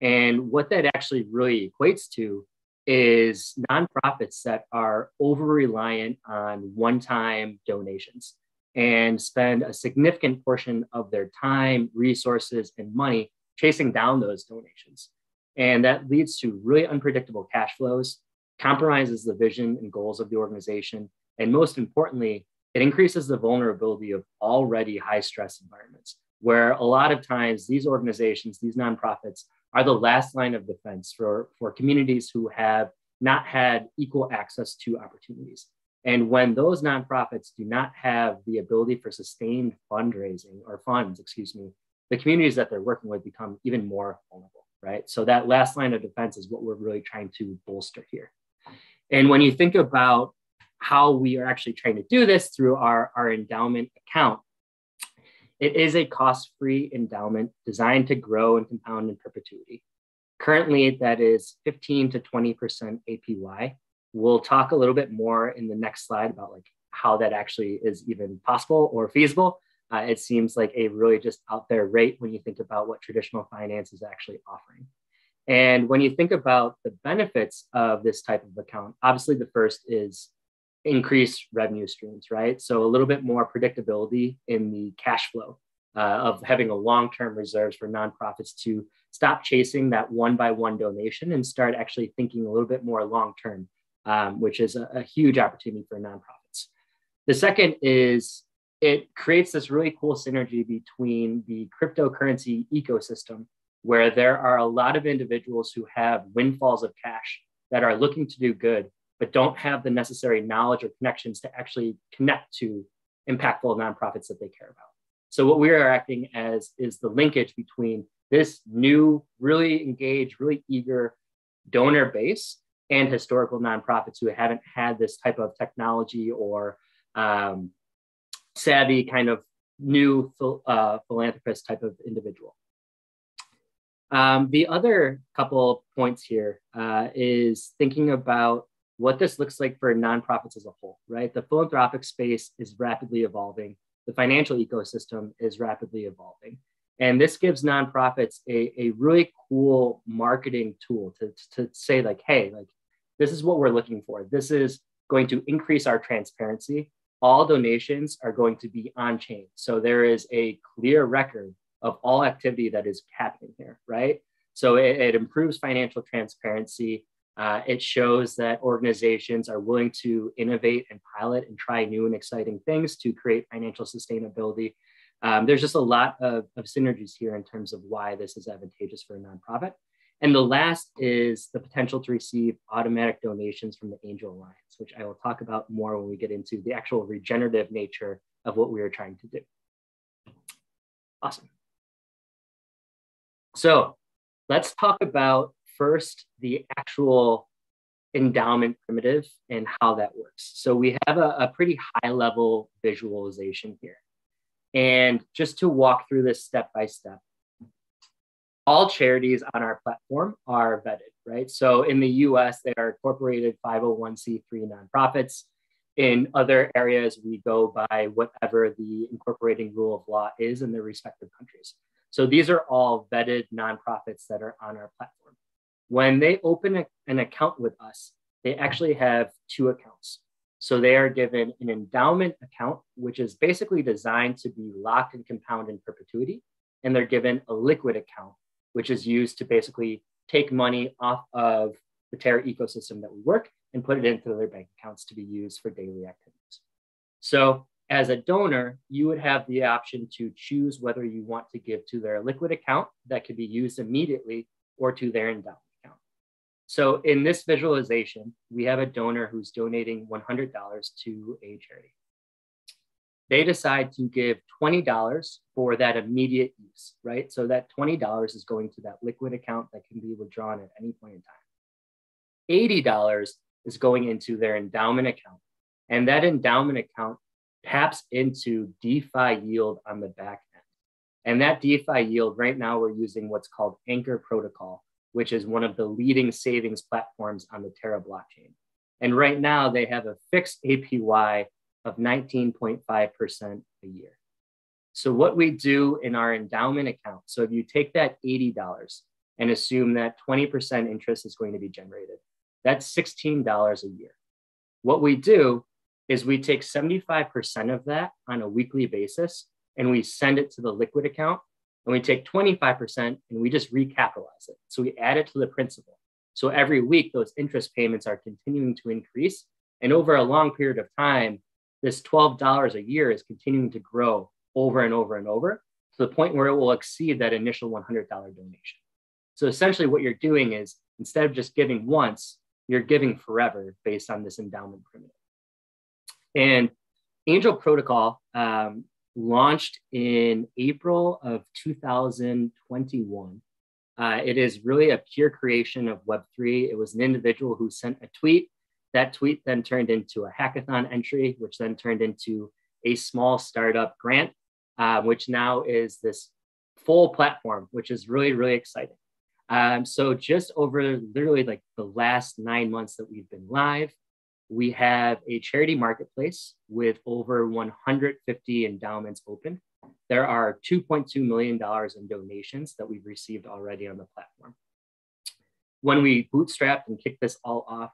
And what that actually really equates to is nonprofits that are over reliant on one time donations and spend a significant portion of their time, resources, and money chasing down those donations. And that leads to really unpredictable cash flows, compromises the vision and goals of the organization, and most importantly, it increases the vulnerability of already high stress environments, where a lot of times these organizations, these nonprofits, are the last line of defense for, for communities who have not had equal access to opportunities. And when those nonprofits do not have the ability for sustained fundraising or funds, excuse me, the communities that they're working with become even more vulnerable, right? So that last line of defense is what we're really trying to bolster here. And when you think about how we are actually trying to do this through our, our endowment account, it is a cost free endowment designed to grow and compound in perpetuity. Currently, that is 15 to 20% APY. We'll talk a little bit more in the next slide about like how that actually is even possible or feasible. Uh, it seems like a really just out there rate when you think about what traditional finance is actually offering. And when you think about the benefits of this type of account, obviously the first is increased revenue streams, right? So a little bit more predictability in the cash flow uh, of having a long-term reserves for nonprofits to stop chasing that one by one donation and start actually thinking a little bit more long-term, um, which is a, a huge opportunity for nonprofits. The second is it creates this really cool synergy between the cryptocurrency ecosystem, where there are a lot of individuals who have windfalls of cash that are looking to do good, but don't have the necessary knowledge or connections to actually connect to impactful nonprofits that they care about. So what we are acting as is the linkage between this new, really engaged, really eager donor base and historical nonprofits who haven't had this type of technology or um, savvy kind of new uh, philanthropist type of individual. Um, the other couple points here uh, is thinking about what this looks like for nonprofits as a whole, right? The philanthropic space is rapidly evolving. The financial ecosystem is rapidly evolving. And this gives nonprofits a, a really cool marketing tool to, to say, like, hey, like, this is what we're looking for. This is going to increase our transparency. All donations are going to be on chain. So there is a clear record of all activity that is happening here, right? So it, it improves financial transparency. Uh, it shows that organizations are willing to innovate and pilot and try new and exciting things to create financial sustainability. Um, there's just a lot of, of synergies here in terms of why this is advantageous for a nonprofit. And the last is the potential to receive automatic donations from the Angel Alliance, which I will talk about more when we get into the actual regenerative nature of what we are trying to do. Awesome. So let's talk about first the actual endowment primitive and how that works. So we have a, a, pretty high level visualization here. And just to walk through this step by step, all charities on our platform are vetted, right? So in the US, they are incorporated 501c3 nonprofits. In other areas, we go by whatever the incorporating rule of law is in their respective countries. So these are all vetted nonprofits that are on our platform. When they open a, an account with us, they actually have two accounts. So they are given an endowment account, which is basically designed to be locked and compound in perpetuity. And they're given a liquid account, which is used to basically take money off of the Terra ecosystem that we work and put it into their bank accounts to be used for daily activities. So as a donor, you would have the option to choose whether you want to give to their liquid account that could be used immediately or to their endowment. Account. So in this visualization, we have a donor who's donating $100 to a charity. They decide to give $20 for that immediate use, right? So that $20 is going to that liquid account that can be withdrawn at any point in time. $80 is going into their endowment account. And that endowment account taps into DeFi yield on the back end. And that DeFi yield, right now, we're using what's called Anchor Protocol which is one of the leading savings platforms on the Terra blockchain. And right now they have a fixed APY of 19.5% a year. So what we do in our endowment account, so if you take that $80 and assume that 20% interest is going to be generated, that's $16 a year. What we do is we take 75% of that on a weekly basis and we send it to the liquid account and we take 25% and we just recapitalize it. So we add it to the principal. So every week, those interest payments are continuing to increase. And over a long period of time, this $12 a year is continuing to grow over and over and over to the point where it will exceed that initial $100 donation. So essentially, what you're doing is instead of just giving once, you're giving forever based on this endowment primitive. And Angel Protocol um, launched in April of 2021. Uh, it is really a pure creation of Web3. It was an individual who sent a tweet. That tweet then turned into a hackathon entry, which then turned into a small startup grant, uh, which now is this full platform, which is really, really exciting. Um, so just over literally like the last nine months that we've been live, we have a charity marketplace with over 150 endowments open. There are $2.2 million in donations that we've received already on the platform. When we bootstrapped and kicked this all off,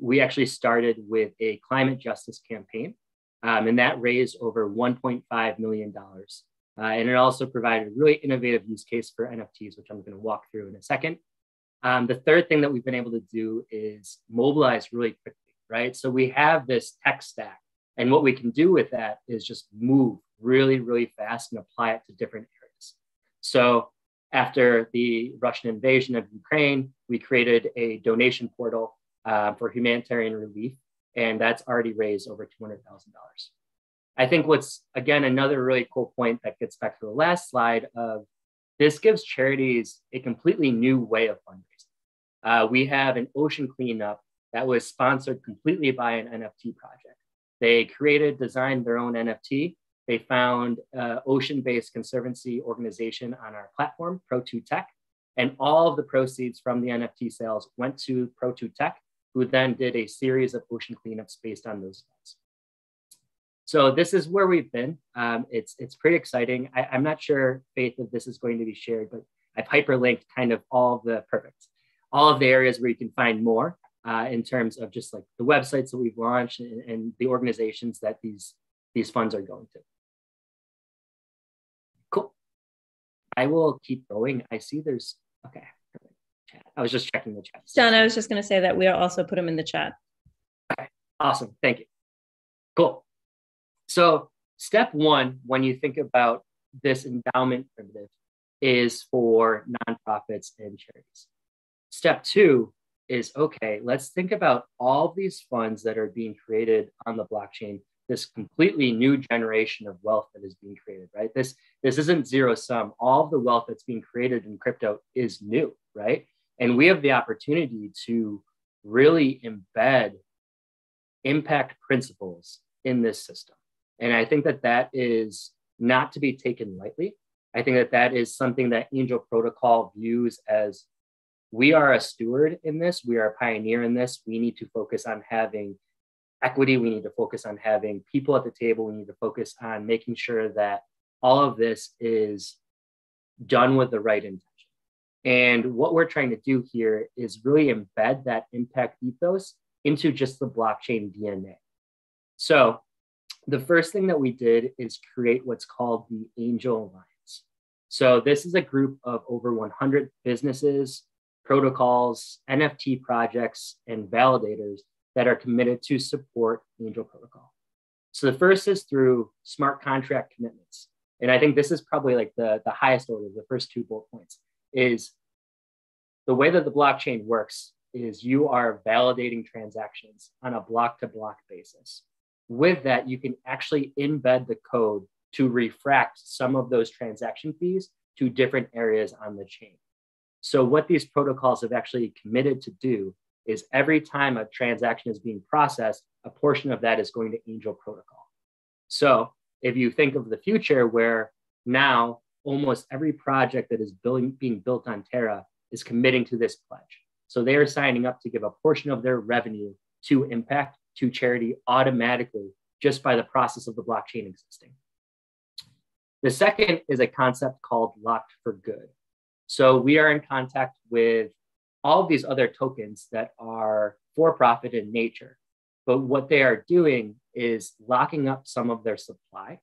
we actually started with a climate justice campaign, um, and that raised over $1.5 million. Uh, and it also provided a really innovative use case for NFTs, which I'm going to walk through in a second. Um, the third thing that we've been able to do is mobilize really quickly, right? So we have this tech stack, and what we can do with that is just move really, really fast and apply it to different areas. So after the Russian invasion of Ukraine, we created a donation portal uh, for humanitarian relief, and that's already raised over $200,000. I think what's, again, another really cool point that gets back to the last slide of this gives charities a completely new way of fundraising. Uh, we have an ocean cleanup that was sponsored completely by an NFT project. They created, designed their own NFT. They found an ocean-based conservancy organization on our platform, Pro2 Tech, and all of the proceeds from the NFT sales went to Pro2 Tech, who then did a series of ocean cleanups based on those funds. So this is where we've been. Um, it's it's pretty exciting. I, am not sure, Faith, if this is going to be shared, but I've hyperlinked kind of all of the perfect, all of the areas where you can find more uh, in terms of just like the websites that we've launched and, and the organizations that these these funds are going to. Cool. I will keep going. I see there's okay. I was just checking the chat. John, I was just going to say that we'll also put them in the chat. Okay, awesome. Thank you. Cool. So, step one, when you think about this endowment primitive, is for nonprofits and charities. Step two is okay, let's think about all these funds that are being created on the blockchain, this completely new generation of wealth that is being created, right? This, this isn't zero sum. All the wealth that's being created in crypto is new, right? And we have the opportunity to really embed impact principles in this system. And I think that that is not to be taken lightly. I think that that is something that Angel Protocol views as we are a steward in this, we are a pioneer in this. We need to focus on having equity, we need to focus on having people at the table, we need to focus on making sure that all of this is done with the right intention. And what we're trying to do here is really embed that impact ethos into just the blockchain DNA. So the first thing that we did is create what's called the Angel Alliance. So this is a group of over 100 businesses, protocols, NFT projects, and validators that are committed to support Angel Protocol. So the first is through smart contract commitments. And I think this is probably like the, the highest order, the first two bullet points is the way that the blockchain works is you are validating transactions on a block to block basis with that, you can actually embed the code to refract some of those transaction fees to different areas on the chain. So, what these protocols have actually committed to do is every time a transaction is being processed, a portion of that is going to Angel Protocol. So, if you think of the future where now almost every project that is building, being built on Terra is committing to this pledge. So, they are signing up to give a portion of their revenue to impact to charity automatically just by the process of the blockchain existing. The second is a concept called locked for good. So we are in contact with all these other tokens that are for profit in nature. But what they are doing is locking up some of their supply.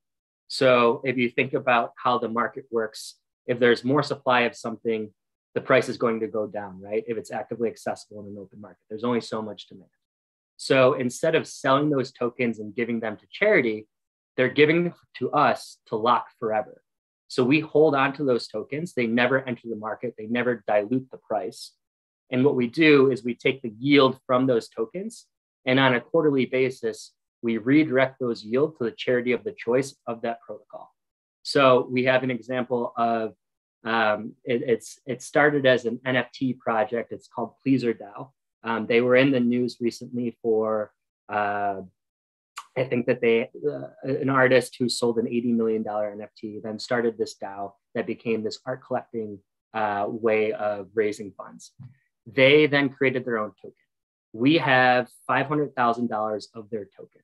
So if you think about how the market works, if there's more supply of something, the price is going to go down, right? If it's actively accessible in an open market, there's only so much demand. So instead of selling those tokens and giving them to charity, they're giving to us to lock forever. So we hold on to those tokens. They never enter the market, they never dilute the price. And what we do is we take the yield from those tokens, and on a quarterly basis, we redirect those yield to the charity of the choice of that protocol. So we have an example of Um, it, it's it started as an NFT project. It's called PleasrDAO. Um, they were in the news recently for uh, I think that they uh, an artist who sold an eighty million dollar NFT then started this DAO that became this art collecting uh, way of raising funds. They then created their own token. We have five hundred thousand dollars of their token.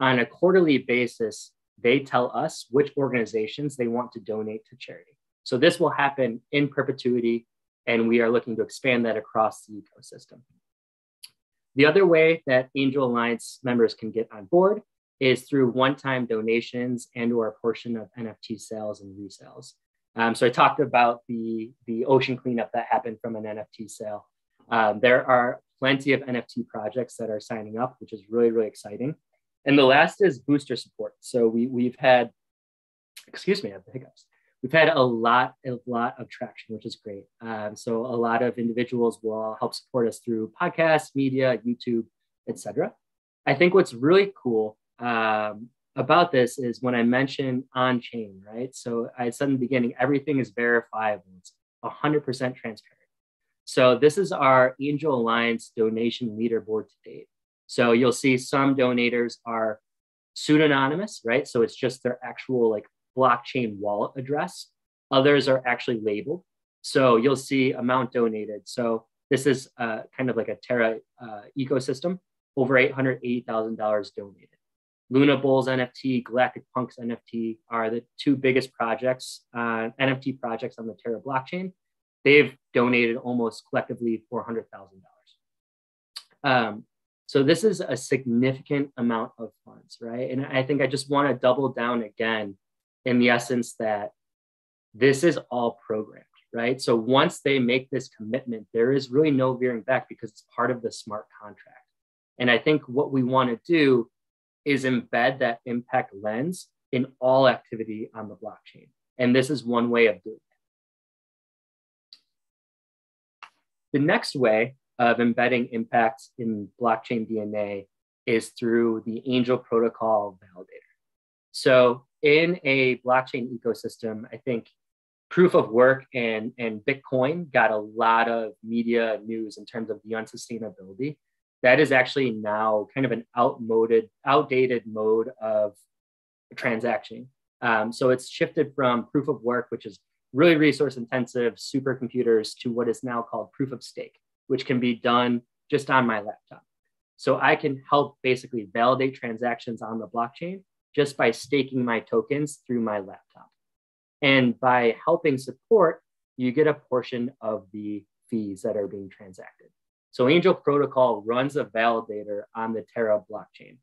On a quarterly basis, they tell us which organizations they want to donate to charity. So this will happen in perpetuity, and we are looking to expand that across the ecosystem. The other way that Angel Alliance members can get on board is through one-time donations and or a portion of NFT sales and resales. Um, so I talked about the, the ocean cleanup that happened from an NFT sale. Um, there are plenty of NFT projects that are signing up, which is really, really exciting. And the last is booster support. So we, we've had, excuse me, I have the hiccups. We've had a lot, a lot of traction, which is great. Um, so a lot of individuals will help support us through podcasts, media, YouTube, etc. I think what's really cool um, about this is when I mentioned on chain, right? So I said in the beginning, everything is verifiable. It's 100% transparent. So this is our Angel Alliance donation leaderboard to date. So you'll see some donators are pseudonymous, right? So it's just their actual like blockchain wallet address. Others are actually labeled. So you'll see amount donated. So this is uh, kind of like a Terra uh, ecosystem, over $880,000 donated. Luna Bulls NFT, Galactic Punks NFT are the two biggest projects, uh, NFT projects on the Terra blockchain. They've donated almost collectively $400,000. Um, so this is a significant amount of funds, right? And I think I just want to double down again in the essence that this is all programmed, right? So once they make this commitment, there is really no veering back because it's part of the smart contract. And I think what we want to do is embed that impact lens in all activity on the blockchain. And this is one way of doing it. The next way of embedding impact in blockchain DNA is through the Angel Protocol validator. So in a blockchain ecosystem, I think proof of work and, and Bitcoin got a lot of media news in terms of the unsustainability that is actually now kind of an outmoded, outdated mode of transaction. Um, so it's shifted from proof of work, which is really resource intensive supercomputers, to what is now called proof of stake, which can be done just on my laptop. So I can help basically validate transactions on the blockchain just by staking my tokens through my laptop. And by helping support, you get a portion of the fees that are being transacted. So Angel Protocol runs a validator on the Terra blockchain.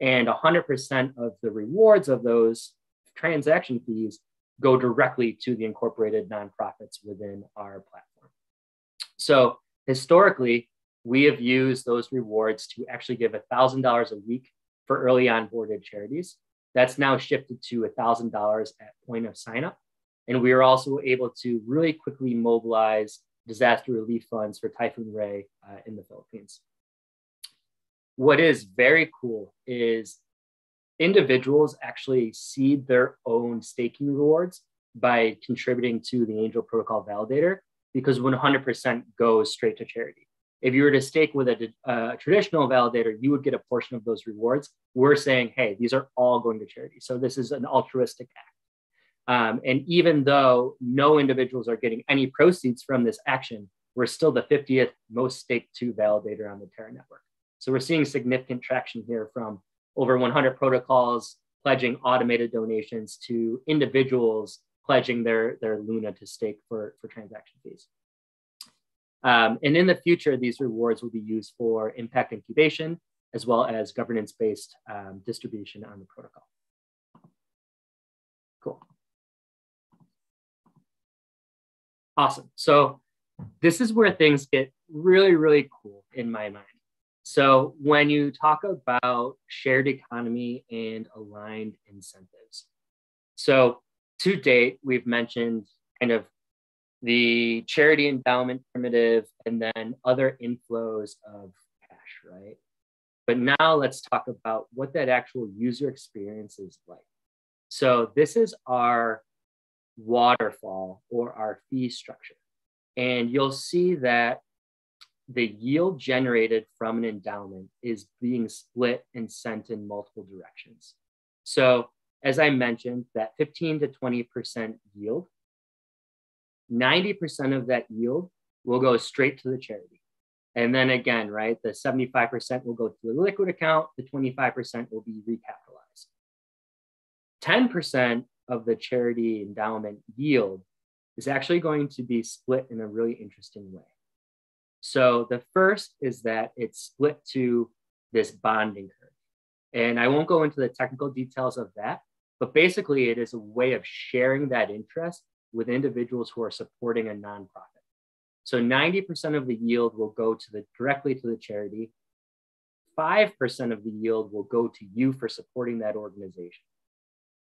And 100% of the rewards of those transaction fees go directly to the incorporated nonprofits within our platform. So historically, we have used those rewards to actually give $1,000 a week for early onboarded charities. That's now shifted to $1,000 at point of sign up. And we are also able to really quickly mobilize disaster relief funds for Typhoon Rai uh, in the Philippines. What is very cool is individuals actually seed their own staking rewards by contributing to the Angel Protocol validator because 100% goes straight to charity. If you were to stake with a, a, traditional validator, you would get a portion of those rewards. We're saying, hey, these are all going to charity. So this is an altruistic act. Um, and even though no individuals are getting any proceeds from this action, we're still the 50th most staked to validator on the Terra network. So we're seeing significant traction here from over 100 protocols pledging automated donations to individuals pledging their, their Luna to stake for, for transaction fees. Um, and in the future, these rewards will be used for impact incubation as well as governance-based um, distribution on the protocol. Cool. Awesome. So this is where things get really, really cool in my mind. So when you talk about shared economy and aligned incentives. So to date, we've mentioned kind of the charity endowment primitive and then other inflows of cash, right? But now let's talk about what that actual user experience is like. So this is our waterfall or our fee structure. And you'll see that the yield generated from an endowment is being split and sent in multiple directions. So as I mentioned, that 15 to 20% yield, 90% of that yield will go straight to the charity. And then again, right, the 75% will go to the liquid account, the 25% will be recapitalized. 10% of the charity endowment yield is actually going to be split in a really interesting way. So the first is that it's split to this bonding curve. And I won't go into the technical details of that, but basically it is a way of sharing that interest with individuals who are supporting a nonprofit. So 90% of the yield will go to the directly to the charity. 5% of the yield will go to you for supporting that organization.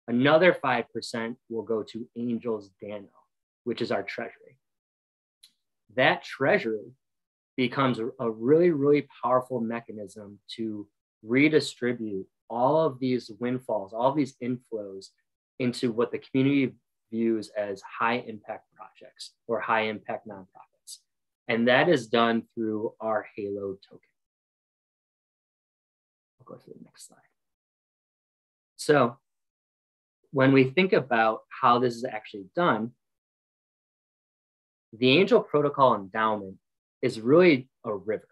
Another 5% will go to Angels Dano, which is our treasury. That treasury becomes a really, really powerful mechanism to redistribute all of these windfalls, all of these inflows into what the community views as high impact projects or high impact nonprofits. And that is done through our Halo token. I'll go to the next slide. So when we think about how this is actually done, the Angel Protocol Endowment is really a river.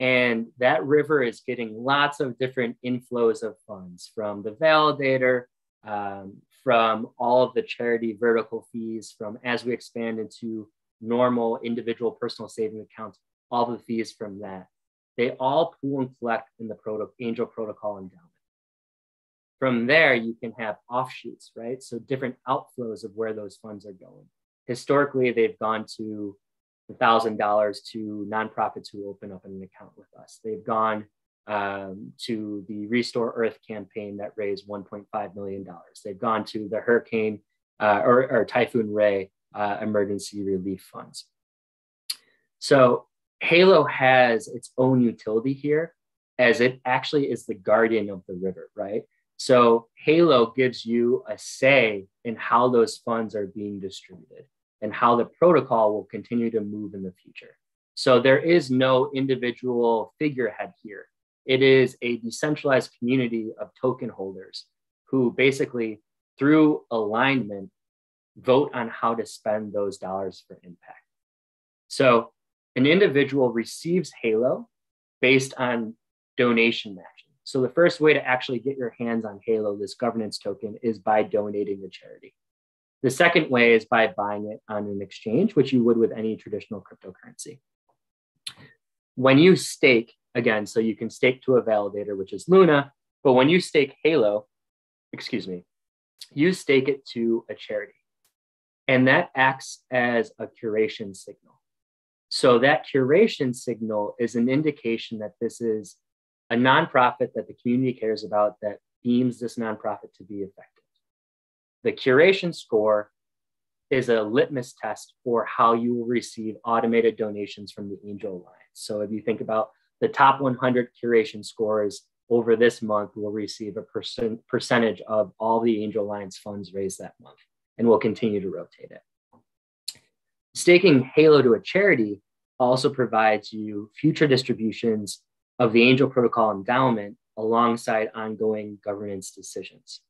And that river is getting lots of different inflows of funds from the validator, um, from all of the charity vertical fees, from as we expand into normal individual personal saving accounts, all the fees from that. They all pool and collect in the proto- Angel Protocol endowment. From there, you can have offshoots, right? So different outflows of where those funds are going. Historically, they've gone to $1,000 to nonprofits who open up an account with us. They've gone um, to the Restore Earth campaign that raised $1.5 million. They've gone to the Hurricane uh, or, or, Typhoon Rai uh, emergency relief funds. So Halo has its own utility here as it actually is the guardian of the river, right? So Halo gives you a say in how those funds are being distributed and how the protocol will continue to move in the future. So there is no individual figurehead here. It is a decentralized community of token holders who basically, through alignment, vote on how to spend those dollars for impact. So an individual receives Halo based on donation matching. So the first way to actually get your hands on Halo, this governance token, is by donating to charity. The second way is by buying it on an exchange, which you would with any traditional cryptocurrency. When you stake, again, so you can stake to a validator, which is Luna, but when you stake Halo, excuse me, you stake it to a charity. And that acts as a curation signal. So that curation signal is an indication that this is a nonprofit that the community cares about that deems this nonprofit to be effective. The curation score is a litmus test for how you will receive automated donations from the Angel Alliance. So if you think about the top 100 curation scores over this month, will receive a percent, percentage of all the Angel Alliance funds raised that month, and we'll continue to rotate it. Staking Halo to a charity also provides you future distributions of the Angel Protocol endowment alongside ongoing governance decisions.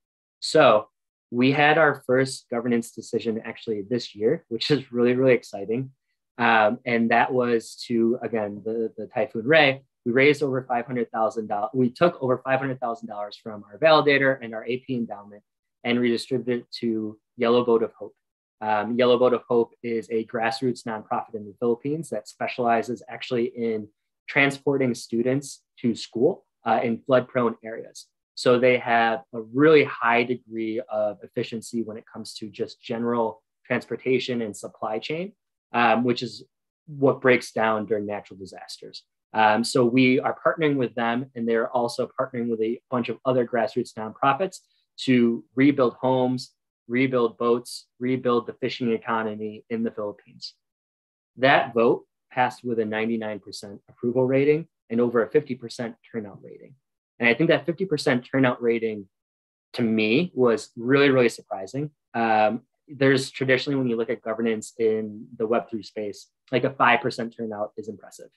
So we had our first governance decision actually this year, which is really, really exciting. Um, and that was to, again, the, the Typhoon Rai. We raised over $500,000. We took over $500,000 from our validator and our AP endowment and redistributed it to Yellow Boat of Hope. Um, Yellow Boat of Hope is a grassroots nonprofit in the Philippines that specializes actually in transporting students to school uh, in flood prone areas. So they have a really high degree of efficiency when it comes to just general transportation and supply chain, um, which is what breaks down during natural disasters. Um, so we are partnering with them, and they're also partnering with a bunch of other grassroots nonprofits to rebuild homes, rebuild boats, rebuild the fishing economy in the Philippines. That vote passed with a 99% approval rating and over a 50% turnout rating. And I think that 50% turnout rating to me was really, really surprising. Um, there's traditionally, when you look at governance in the Web3 space, like a 5% turnout is impressive.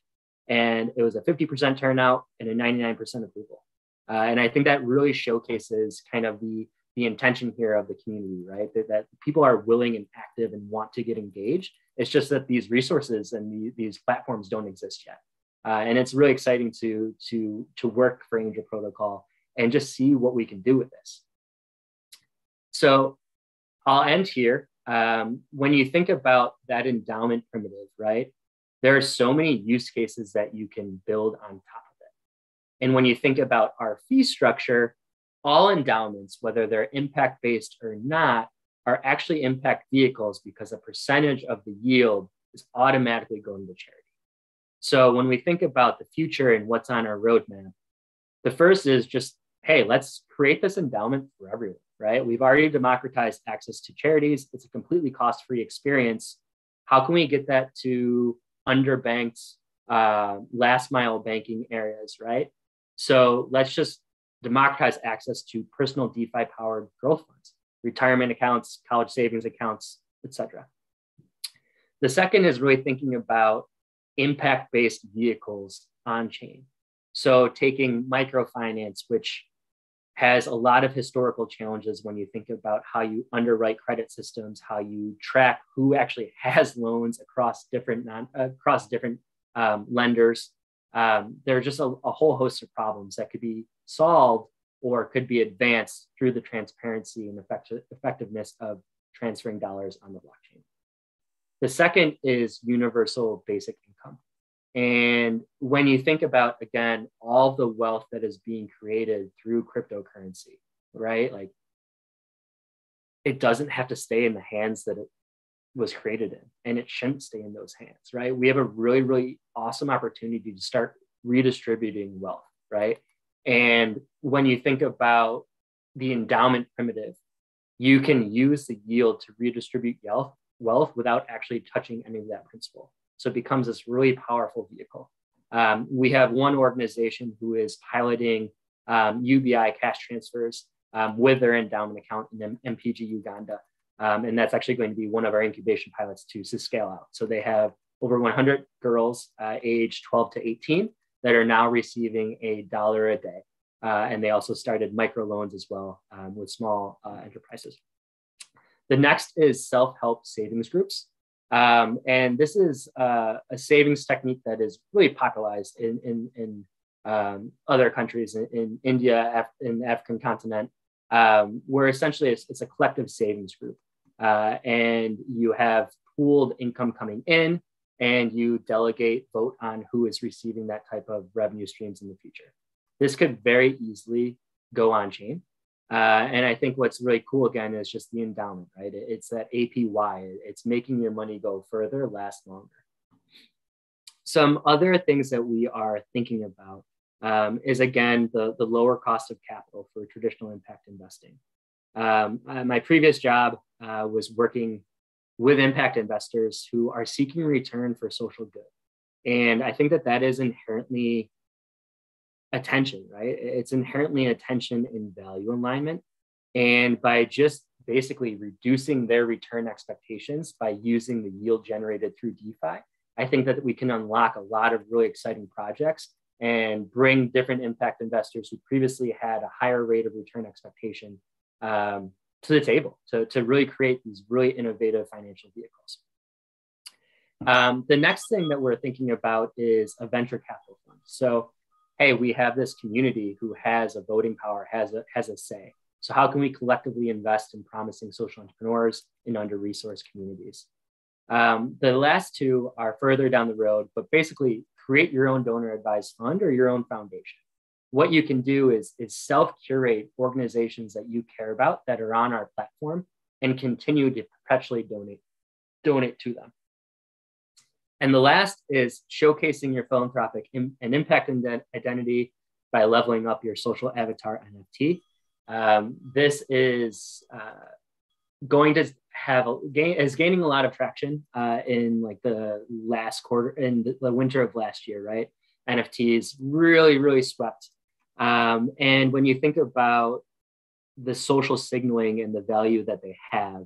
And it was a 50% turnout and a 99% approval. Uh, and I think that really showcases kind of the, the intention here of the community, right? That, that people are willing and active and want to get engaged. It's just that these resources and the, these platforms don't exist yet. Uh, and it's really exciting to, to, to work for Angel Protocol and just see what we can do with this. So I'll end here. Um, when you think about that endowment primitive, right, there are so many use cases that you can build on top of it. And when you think about our fee structure, all endowments, whether they're impact based or not, are actually impact vehicles because a percentage of the yield is automatically going to charity. So when we think about the future and what's on our roadmap, the first is just, hey, let's create this endowment for everyone right? We've already democratized access to charities. It's a completely cost free experience. How can we get that to underbanked, uh, last mile banking areas, right? So let's just democratize access to personal DeFi powered growth funds, retirement accounts, college savings accounts, etc. The second is really thinking about impact based vehicles on chain. So taking microfinance, which has a lot of historical challenges when you think about how you underwrite credit systems, how you track who actually has loans across different non, across different um, lenders. Um, there are just a, a, whole host of problems that could be solved or could be advanced through the transparency and effect- effectiveness of transferring dollars on the blockchain. The second is universal basic. And when you think about, again, all the wealth that is being created through cryptocurrency, right? Like it doesn't have to stay in the hands that it was created in, and it shouldn't stay in those hands, right? We have a really, really awesome opportunity to start redistributing wealth, right? And when you think about the endowment primitive, you can use the yield to redistribute wealth, without actually touching any of that principle. So it becomes this really powerful vehicle. Um, we have one organization who is piloting um, UBI cash transfers um, with their endowment account in MPG Uganda. Um, and that's actually going to be one of our incubation pilots to, scale out. So they have over 100 girls uh, aged 12 to 18 that are now receiving a dollar a day. Uh, and they also started microloans as well um, with small uh, enterprises. The next is self-help savings groups. Um, and this is uh, a savings technique that is really popularized in, in, in um, other countries in, in India, Af- in the African continent, um, where essentially it's, it's, a collective savings group. Uh, and you have pooled income coming in, and you delegate vote on who is receiving that type of revenue streams in the future. This could very easily go on chain. Uh, and I think what's really cool again is just the endowment, right? It's that APY, it's making your money go further, last longer. Some other things that we are thinking about um, is again the, the lower cost of capital for traditional impact investing. Um, uh, my previous job uh, was working with impact investors who are seeking return for social good. And I think that that is inherently attention, right? It's inherently attention in value alignment. And by just basically reducing their return expectations by using the yield generated through DeFi, I think that we can unlock a lot of really exciting projects and bring different impact investors who previously had a higher rate of return expectation um, to the table to, to really create these really innovative financial vehicles. Um, the next thing that we're thinking about is a venture capital fund. So hey, we have this community who has a voting power, has a, has a say. So how can we collectively invest in promising social entrepreneurs in under-resourced communities? Um, the last two are further down the road, but basically create your own donor advised fund or your own foundation. What you can do is, is self-curate organizations that you care about that are on our platform and continue to perpetually donate, donate to them. And the last is showcasing your philanthropic Im- and impact identity by leveling up your social avatar NFT. Um, this is uh, going to have a, gain is gaining a lot of traction uh, in like the last quarter in the, the, winter of last year, right? NFTs really really swept. Um, and when you think about the social signaling and the value that they have,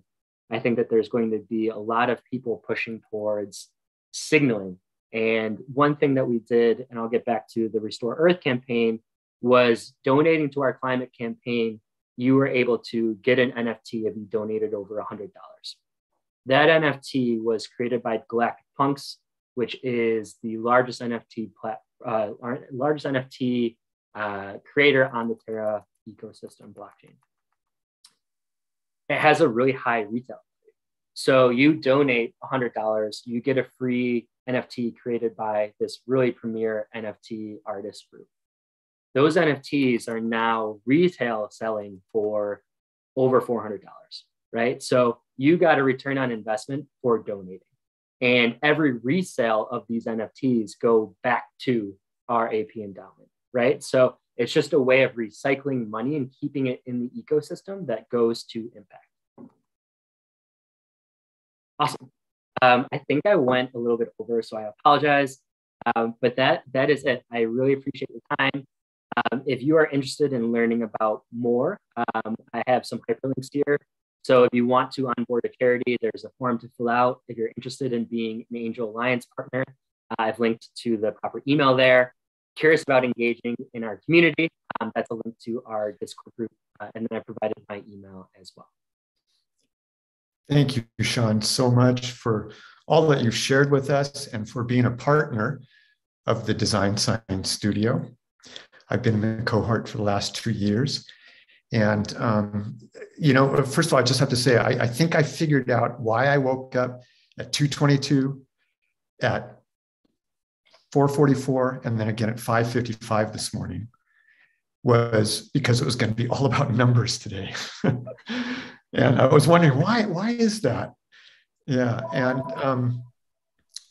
I think that there's going to be a lot of people pushing towards signaling. And one thing that we did, and I'll get back to the Restore Earth campaign, was donating to our climate campaign. You were able to get an NFT if you donated over $100. That NFT was created by Galactic Punks, which is the largest NFT plat, uh, largest NFT uh, creator on the Terra ecosystem blockchain. It has a really high retail. So you donate $100, you get a free NFT created by this really premier NFT artist group. Those NFTs are now retail selling for over $400, right? So you got a return on investment for donating. And every resale of these NFTs go back to our AP endowment, right? So it's just a way of recycling money and keeping it in the ecosystem that goes to impact. Awesome. Um, I think I went a little bit over, so I apologize. Um, but that that is it. I really appreciate your time. Um, if you are interested in learning about more, um, I have some hyperlinks here. So if you want to onboard a charity, there's a form to fill out. If you're interested in being an Angel Alliance partner, uh, I've linked to the proper email there. Curious about engaging in our community, um, that's a link to our Discord group. Uh, and then I provided my email as well. Thank you, Sean, so much for all that you've shared with us and for being a partner of the Design Science Studio. I've been in the cohort for the last two years. And, um, you know, first of all, I just have to say, I, I think I figured out why I woke up at 222, at 444, and then again at 555 this morning was because it was going to be all about numbers today. and I was wondering why, why is that? Yeah. And um,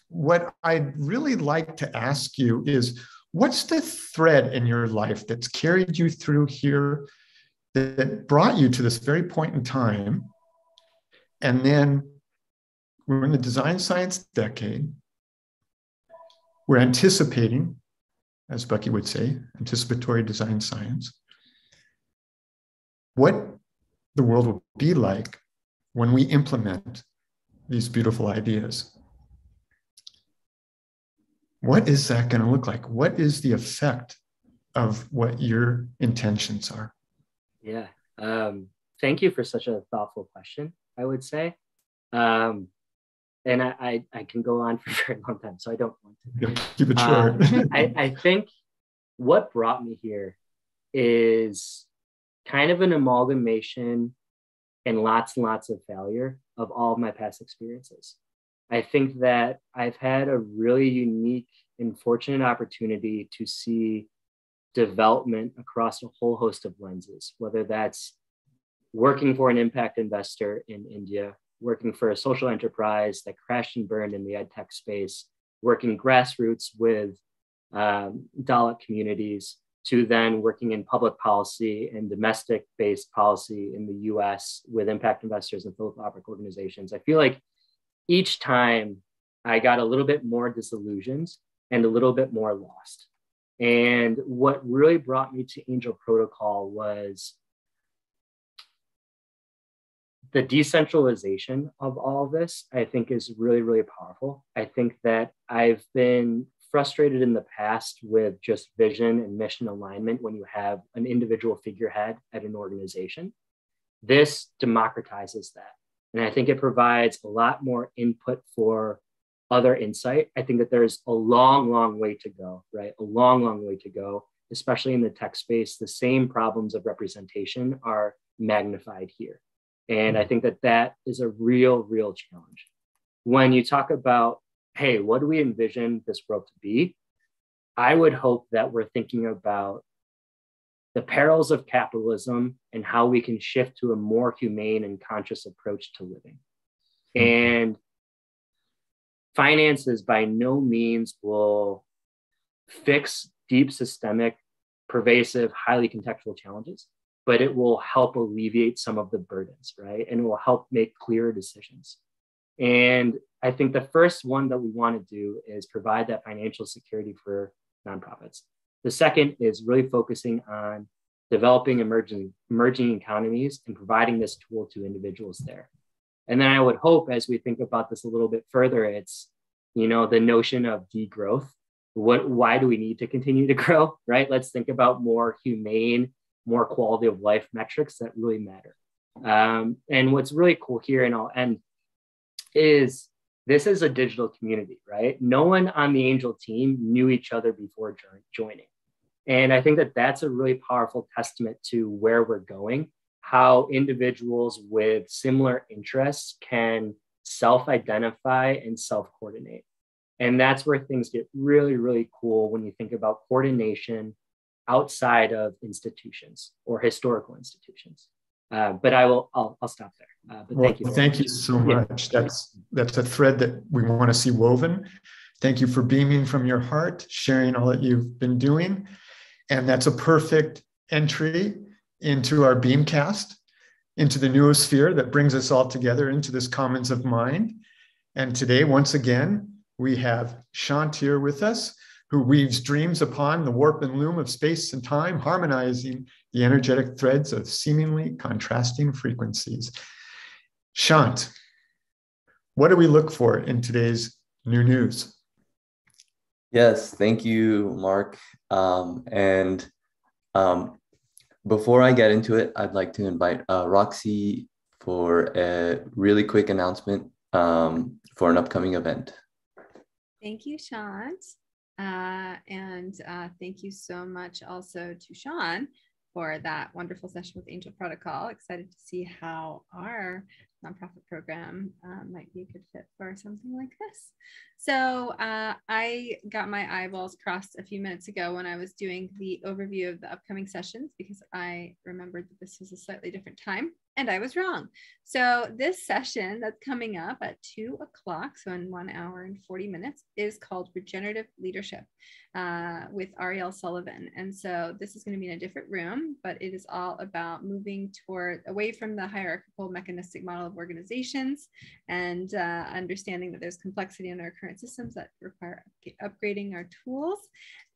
what I'd really like to ask you is what's the thread in your life that's carried you through here that brought you to this very point in time. And then we're in the design science decade. We're anticipating, as Bucky would say, anticipatory design science, what the world will be like when we implement these beautiful ideas. What is that going to look like? What is the effect of what your intentions are? Yeah. Um, thank you for such a thoughtful question, I would say. Um, and I, I, I, can go on for a very long time, so I don't want to. Keep it short. Um, I, I think what brought me here is kind of an amalgamation and lots and lots of failure of all of my past experiences. I think that I've had a really unique and fortunate opportunity to see development across a whole host of lenses, whether that's working for an impact investor in India, working for a social enterprise that crashed and burned in the ed tech space, working grassroots with um, Dalit communities, to then working in public policy and domestic based policy in the US with impact investors and philanthropic organizations. I feel like each time I got a little bit more disillusioned and a little bit more lost. And what really brought me to Angel Protocol was the decentralization of all of this, I think, is really, really powerful. I think that I've been frustrated in the past with just vision and mission alignment when you have an individual figurehead at an organization. This democratizes that. And I think it provides a lot more input for other insight. I think that there's a long, long way to go, right? A long, long way to go, especially in the tech space. The same problems of representation are magnified here. And I hmm. think that that is a real, real challenge. When you talk about, hey, what do we envision this world to be? I would hope that we're thinking about the perils of capitalism and how we can shift to a more humane and conscious approach to living. Mm-hmm. And finances by no means will fix deep systemic, pervasive, highly contextual challenges, but it will help alleviate some of the burdens, right? And it will help make clearer decisions. And I think the first one that we want to do is provide that financial security for nonprofits. The second is really focusing on developing emerging, emerging economies and providing this tool to individuals there. And then I would hope as we think about this a little bit further, it's, you know, the notion of degrowth. What, why do we need to continue to grow, right? Let's think about more humane, more quality of life metrics that really matter. Um, and what's really cool here, and I'll end, is this is a digital community, right? No one on the Angel team knew each other before joining. And I think that that's a really powerful testament to where we're going how individuals with similar interests can self identify and self coordinate. And that's where things get really, really cool when you think about coordination outside of institutions or historical institutions. Uh, but I will, I'll, I'll stop there. Uh, but well, thank you. Thank you so much. Yeah. That's, that's a thread that we want to see woven. Thank you for beaming from your heart, sharing all that you've been doing. And that's a perfect entry into our beamcast, into the noosphere that brings us all together into this commons of mind. And today, once again, we have Shant here with us, who weaves dreams upon the warp and loom of space and time, harmonizing the energetic threads of seemingly contrasting frequencies. Shant, what do we look for in today's new news? Yes, thank you, Mark. Um, and um, before I get into it, I'd like to invite uh, Roxy for a really quick announcement um, for an upcoming event. Thank you, Shant. Uh, and uh, thank you so much also to Sean for that wonderful session with Angel Protocol. Excited to see how our nonprofit program um, might be a good fit for something like this. So uh, I got my eyeballs crossed a few minutes ago when I was doing the overview of the upcoming sessions because I remembered that this was a slightly different time and I was wrong. So this session that's coming up at two o'clock, so in one hour and 40 minutes, is called Regenerative Leadership uh, with Ariel Sullivan. And so this is going to be in a different room, but it is all about moving toward away from the hierarchical mechanistic model of organizations and uh, understanding that there's complexity in our current systems that require upgrading our tools.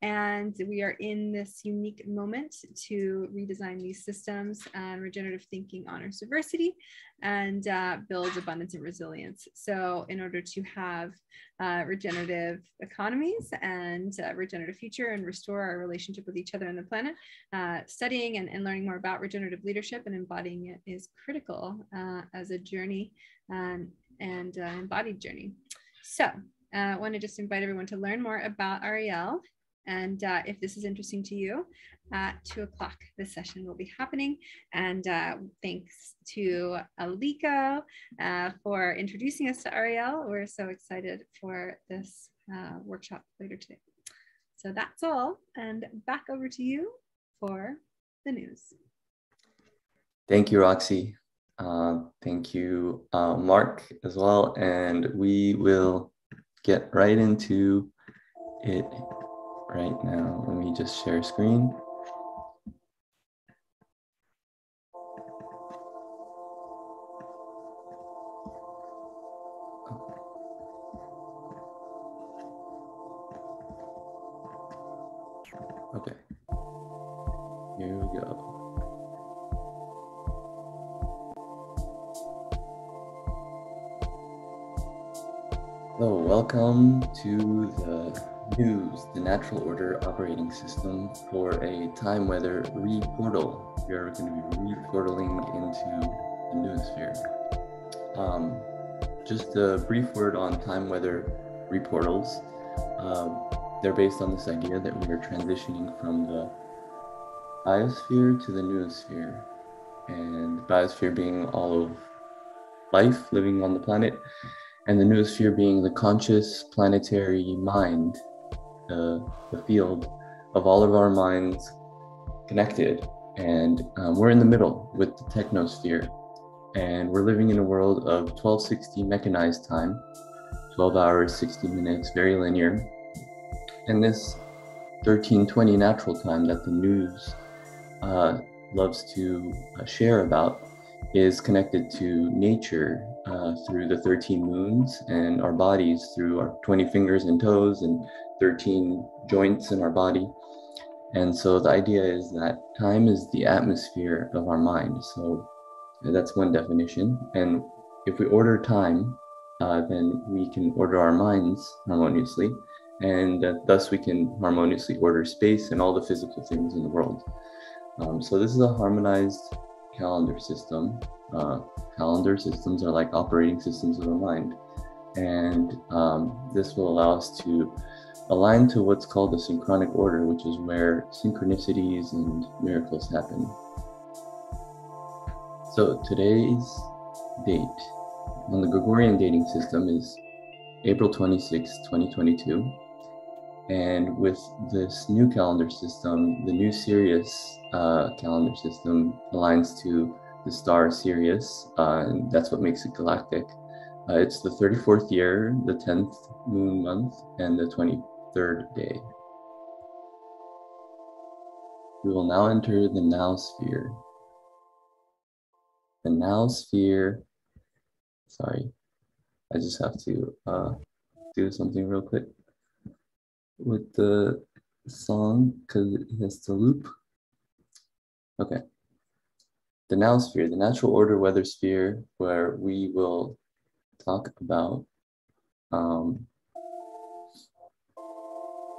And we are in this unique moment to redesign these systems and regenerative thinking honors diversity and uh, builds abundance and resilience. So in order to have uh, regenerative economies and uh, regenerative future and restore our relationship with each other and the planet, uh, studying and, and, learning more about regenerative leadership and embodying it is critical uh, as a journey um, and uh, embodied journey. So I want to just invite everyone to learn more about Ariel and uh, if this is interesting to you, at two o'clock, this session will be happening. And uh, thanks to Aliko uh, for introducing us to Ariel. We're so excited for this uh, workshop later today. So that's all. And back over to you for the news. Thank you, Roxy. Uh, thank you, uh, Mark, as well. And we will get right into it right now. Let me just share screen. Okay. Here we go. Hello, welcome to the News, the natural order operating system for a time weather reportal. We are going to be reportaling into the noosphere. Um, just a brief word on time weather reportals. Um, they're based on this idea that we are transitioning from the biosphere to the noosphere, and biosphere being all of life living on the planet, and the noosphere being the conscious planetary mind the, field of all of our minds connected. And um, we're in the middle with the technosphere. And we're living in a world of 1260 mechanized time, 12 hours, 60 minutes, very linear. And this 1320 natural time that the news uh, loves to uh, share about is connected to nature uh, through the 13 moons and our bodies through our 20 fingers and toes and 13 joints in our body. And so the idea is that time is the atmosphere of our mind. So that's one definition. And if we order time, uh, then we can order our minds harmoniously, and uh, thus we can harmoniously order space and all the physical things in the world. Um, so this is a harmonized calendar system. Uh, calendar systems are like operating systems of the mind, and um, this will allow us to align to what's called the synchronic order, which is where synchronicities and miracles happen. So today's date on the Gregorian dating system is April 26, 2022. And with this new calendar system, the new Sirius uh, calendar system aligns to the star Sirius, uh, and that's what makes it galactic. Uh, it's the 34th year, the 10th moon month, and the 23rd day. We will now enter the now sphere. The now sphere, sorry, I just have to uh, do something real quick with the song because it has to loop. Okay. The now sphere, the natural order weather sphere, where we will talk about um,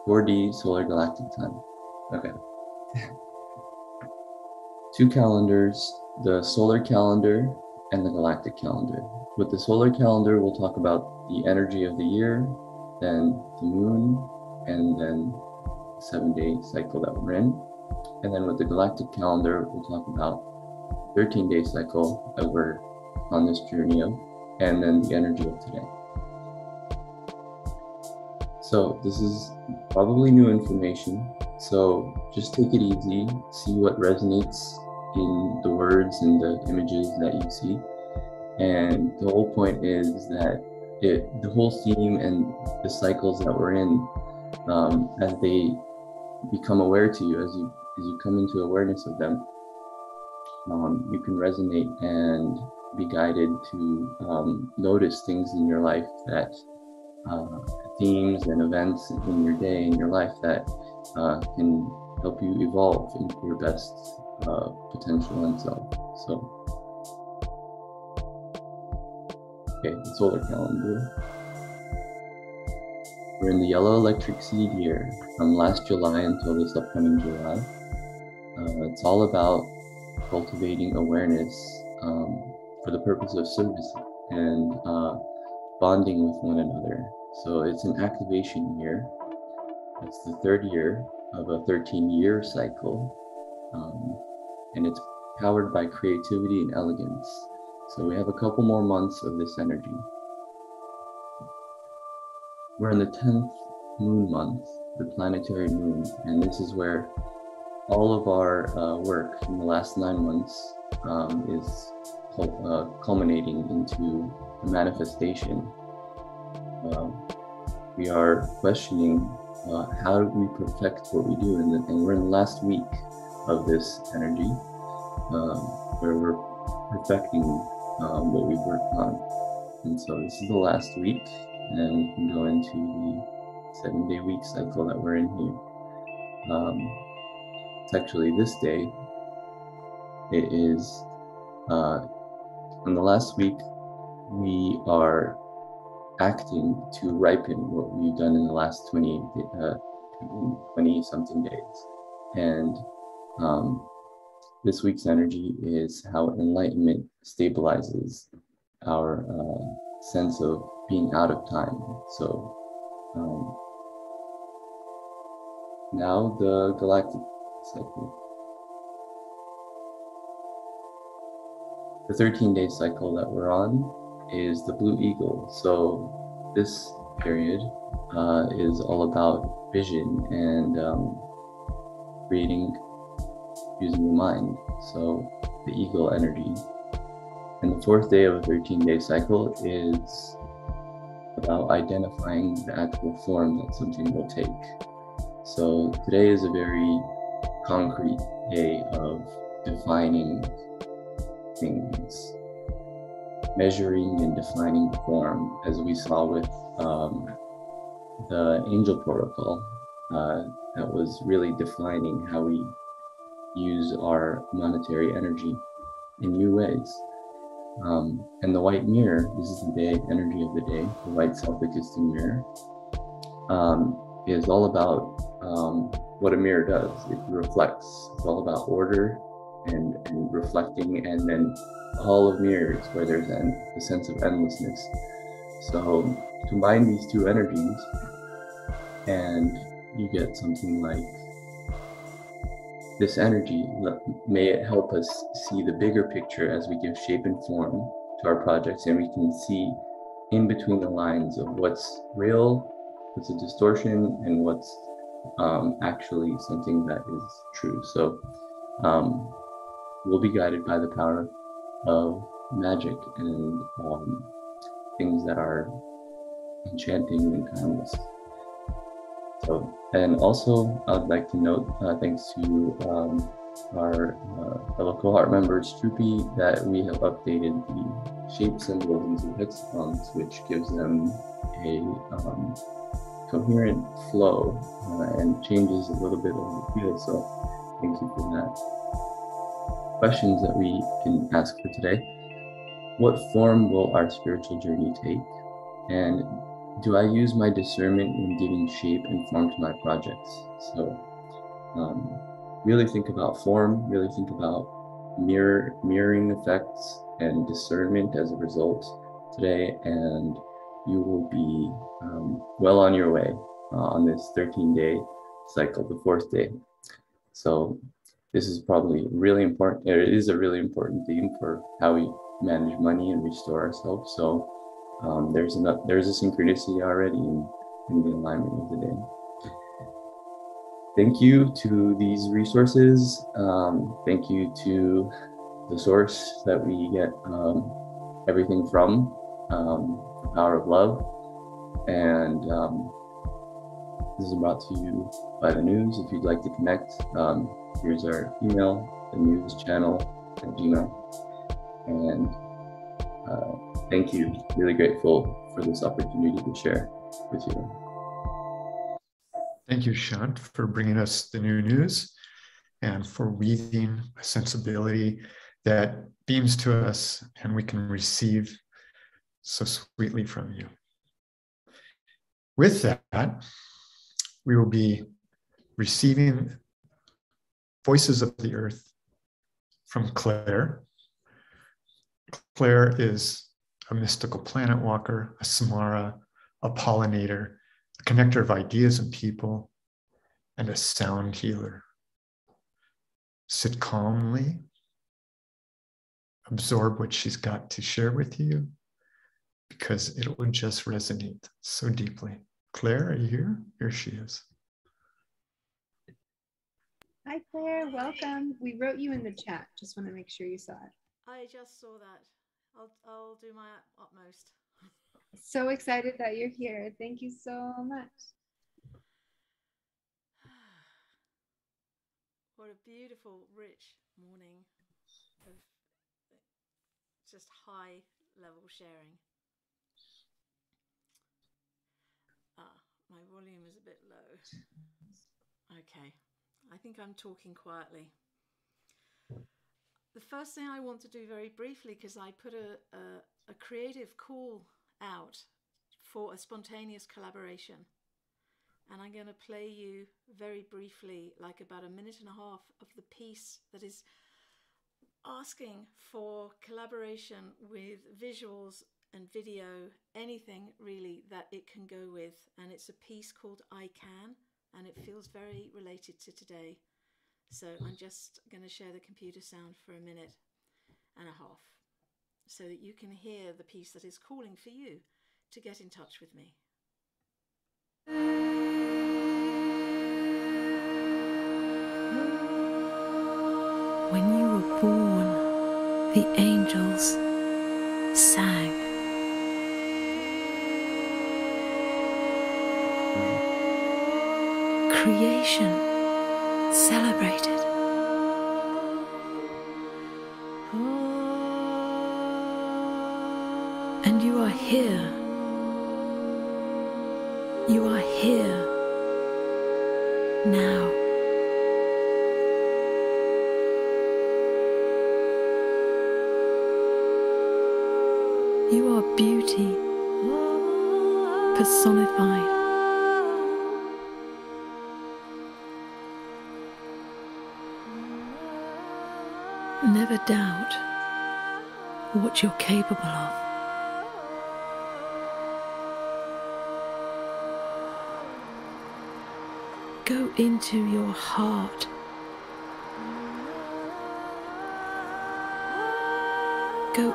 4D solar galactic time. Okay. Two calendars, the solar calendar and the galactic calendar. With the solar calendar, we'll talk about the energy of the year, then the moon, and then seven day cycle that we're in. And then with the galactic calendar, we'll talk about 13 day cycle that we're on this journey of, and then the energy of today. So this is probably new information. So just take it easy, see what resonates in the words and the images that you see. And the whole point is that it, the whole theme and the cycles that we're in um, as they become aware to you, as you as you come into awareness of them, um, you can resonate and be guided to um, notice things in your life that uh, themes and events in your day in your life that uh, can help you evolve into your best uh, potential and self. So, okay, the solar calendar. We're in the yellow electric seed year from last July until this upcoming July. Uh, it's all about cultivating awareness um, for the purpose of service and uh, bonding with one another. So it's an activation year. It's the third year of a 13 year cycle. Um, and it's powered by creativity and elegance. So we have a couple more months of this energy. We're in the 10th moon month, the planetary moon, and this is where all of our uh, work in the last nine months um, is uh, culminating into a manifestation. Uh, we are questioning uh, how do we perfect what we do, and, the, and, we're in the last week of this energy um, where we're perfecting um, what we've worked on. And so this is the last week, and we can go into the seven day week cycle that we're in here. Um, it's actually this day. It is uh, in the last week, we are acting to ripen what we've done in the last 20, uh, 20 something days. And um, this week's energy is how enlightenment stabilizes our uh, sense of being out of time. So um, now the galactic cycle. The 13 day cycle that we're on is the Blue Eagle. So this period uh, is all about vision and um, creating using the mind. So the eagle energy. And the fourth day of a 13 day cycle is about identifying the actual form that something will take. So today is a very concrete day of defining things, measuring and defining form, as we saw with um, the angel protocol, uh, that was really defining how we use our monetary energy in new ways. Um, and the white mirror, this is the day energy of the day, the white self-existing mirror, um, is all about um, what a mirror does. It reflects. It's all about order and, and reflecting, and then hall of mirrors where there's an, a sense of endlessness. So combine these two energies, and you get something like this energy. May it help us see the bigger picture as we give shape and form to our projects, and we can see in between the lines of what's real, what's a distortion, and what's um, actually something that is true. So um, we'll be guided by the power of magic and um, things that are enchanting and timeless. So, and also I'd like to note, uh, thanks to um, our uh, fellow cohort members, Troopy, that we have updated the shape symbols into hexagons, which gives them a um, coherent flow uh, and changes a little bit of the feel. So thank you for that. Questions that we can ask for today. What form will our spiritual journey take? And do I use my discernment in giving shape and form to my projects? So um, really think about form, really think about mirror mirroring effects and discernment as a result today, and you will be um, well on your way uh, on this 13 day cycle, the fourth day. So this is probably really important. It is a really important theme for how we manage money and restore ourselves. So um, there's enough, there's a synchronicity already in, in the alignment of the day. Thank you to these resources. Um, thank you to the source that we get um, everything from, um, the power of love. And um, this is brought to you by the news. If you'd like to connect, um, here's our email, the news channel at Gmail. And uh, thank you. Really grateful for this opportunity to share with you. Thank you, Shant, for bringing us the new news and for weaving a sensibility that beams to us and we can receive so sweetly from you. With that, we will be receiving voices of the earth from Claire. Claire is a mystical planet walker, a Samara, a pollinator, a connector of ideas and people, and a sound healer. Sit calmly, absorb what she's got to share with you, because it will just resonate so deeply. Claire, are you here? Here she is. Hi, Claire. Welcome. We wrote you in the chat. Just want to make sure you saw it. I just saw that. I'll, I'll do my utmost. So excited that you're here. Thank you so much. What a beautiful, rich morning of just high level sharing. Ah, my volume is a bit low. Okay, I think I'm talking quietly. The first thing I want to do very briefly, because I put a, a, a creative call out for a spontaneous collaboration. And I'm going to play you very briefly, like about a minute and a half of the piece that is asking for collaboration with visuals and video, anything really that it can go with. And it's a piece called I Can, and it feels very related to today. So hmm. I'm just going to share the computer sound for a minute and a half so that you can hear the piece that is calling for you to get in touch with me. When you were born, the angels sang. Creation celebrated.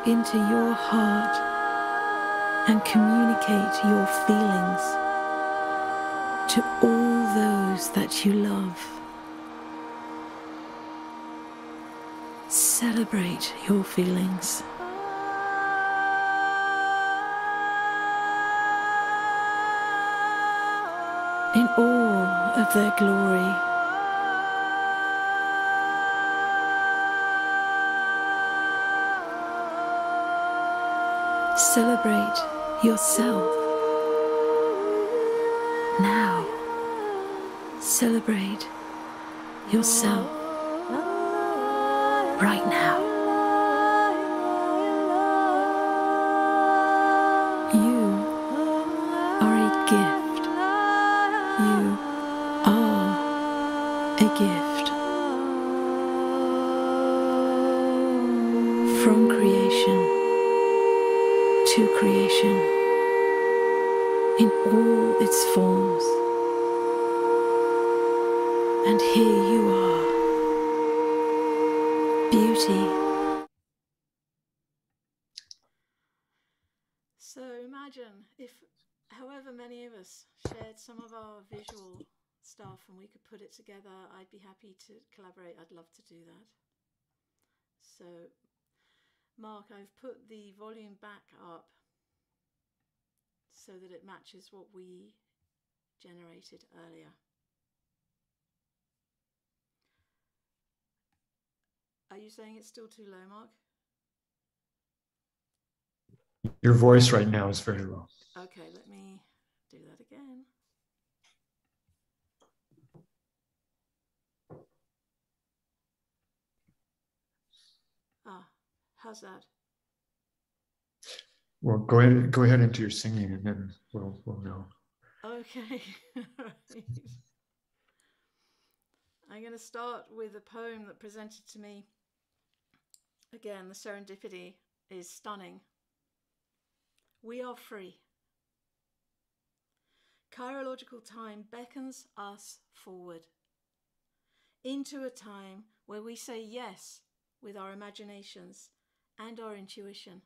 Into your heart and communicate your feelings to all those that you love. Celebrate your feelings. In all of their glory. Celebrate yourself. Now, celebrate yourself right now. In all its forms. And here you are, beauty. So imagine if however many of us shared some of our visual stuff and we could put it together, I'd be happy to collaborate. I'd love to do that. So, Mark, I've put the volume back up so that it matches what we generated earlier. Are you saying it's still too low, Mark? Your voice right now is very low. Okay, let me do that again. Ah, how's that? Well, go ahead, go ahead into your singing, and then we'll we'll know. Okay. I'm going to start with a poem that presented to me. Again, the serendipity is stunning. We are free. Kairological time beckons us forward into a time where we say yes with our imaginations and our intuition,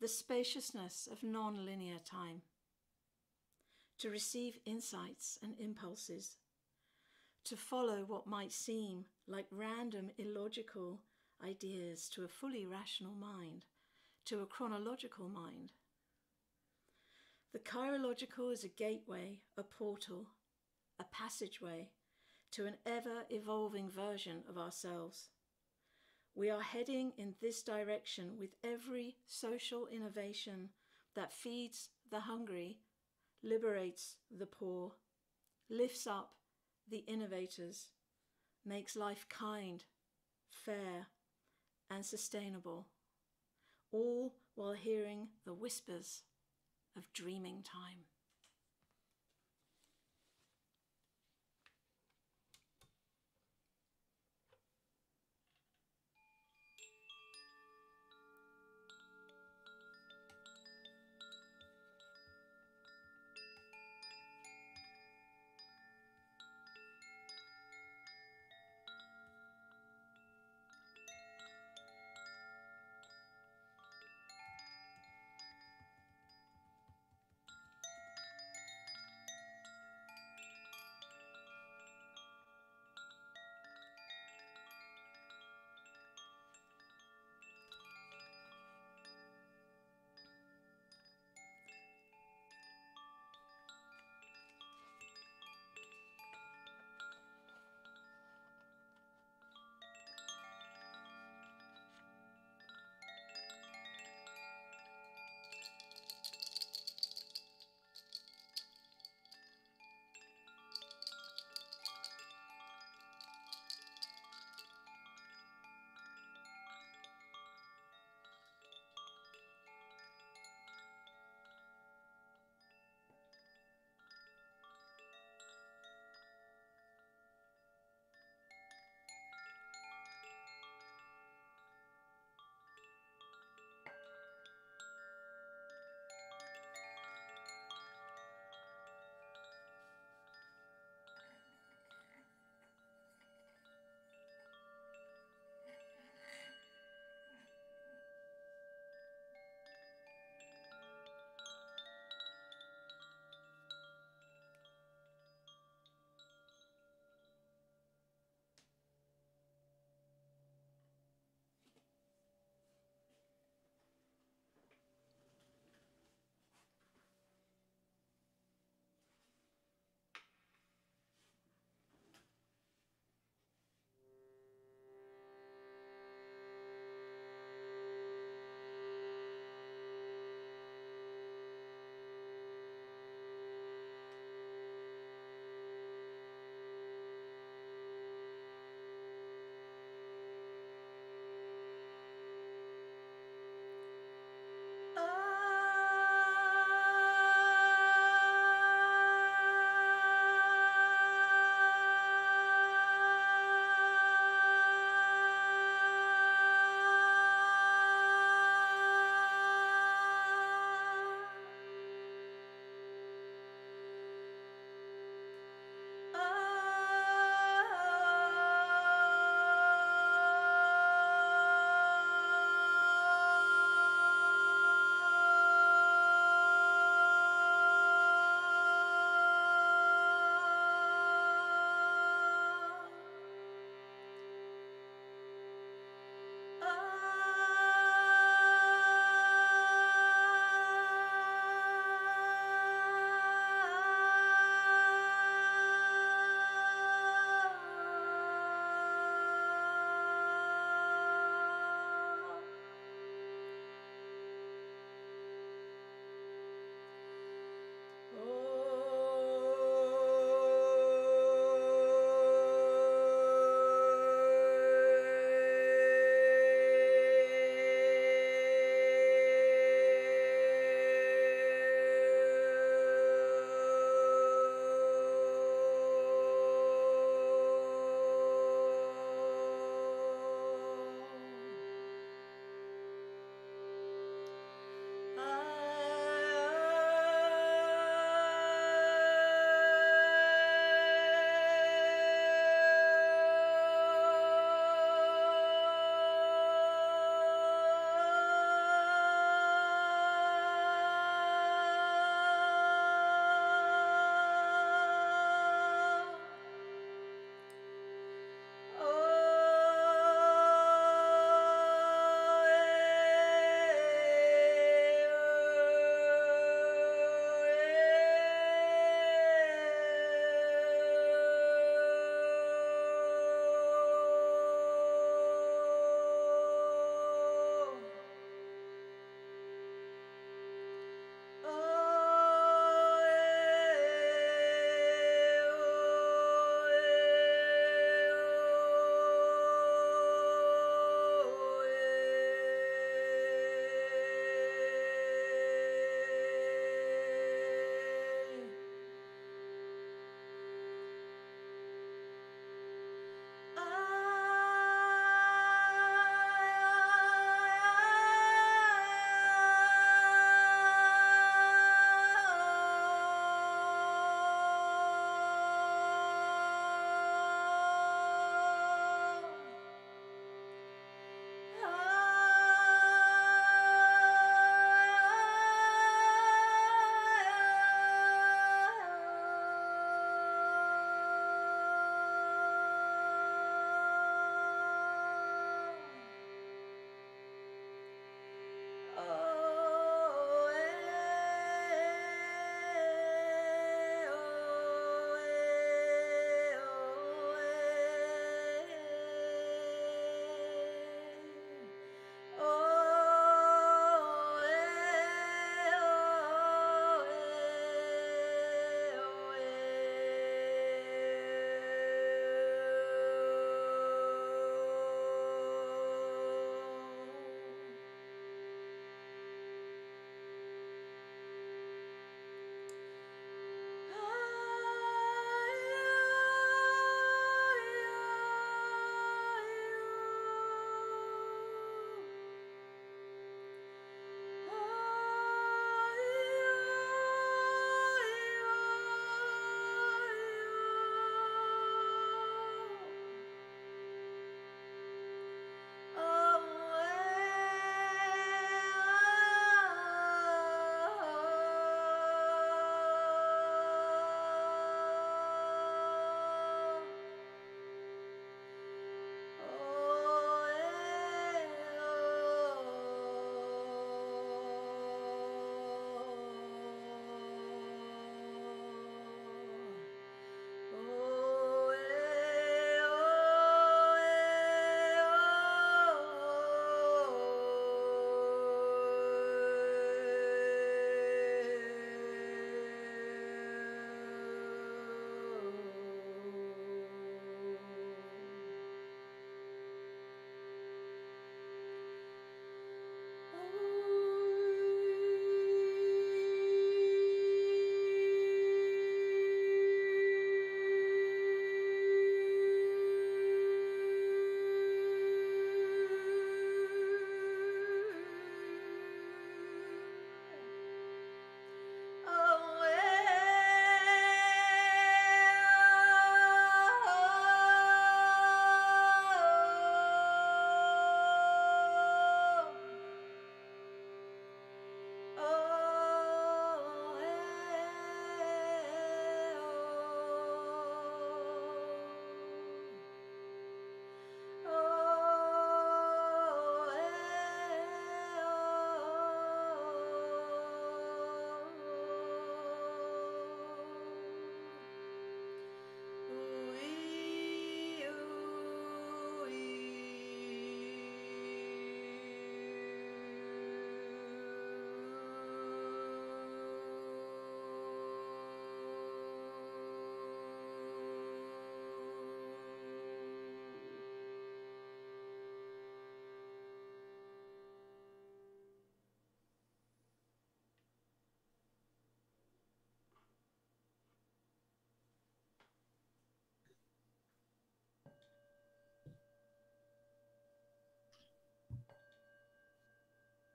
the spaciousness of non linear time, to receive insights and impulses, to follow what might seem like random illogical ideas to a fully rational mind, to a chronological mind. The kairological is a gateway, a portal, a passageway to an ever evolving version of ourselves. We are heading in this direction with every social innovation that feeds the hungry, liberates the poor, lifts up the innovators, makes life kind, fair, and sustainable, all while hearing the whispers of dreaming time.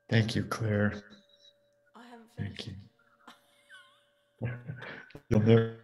Thank you, Claire. I haven't Thank you. You'll never.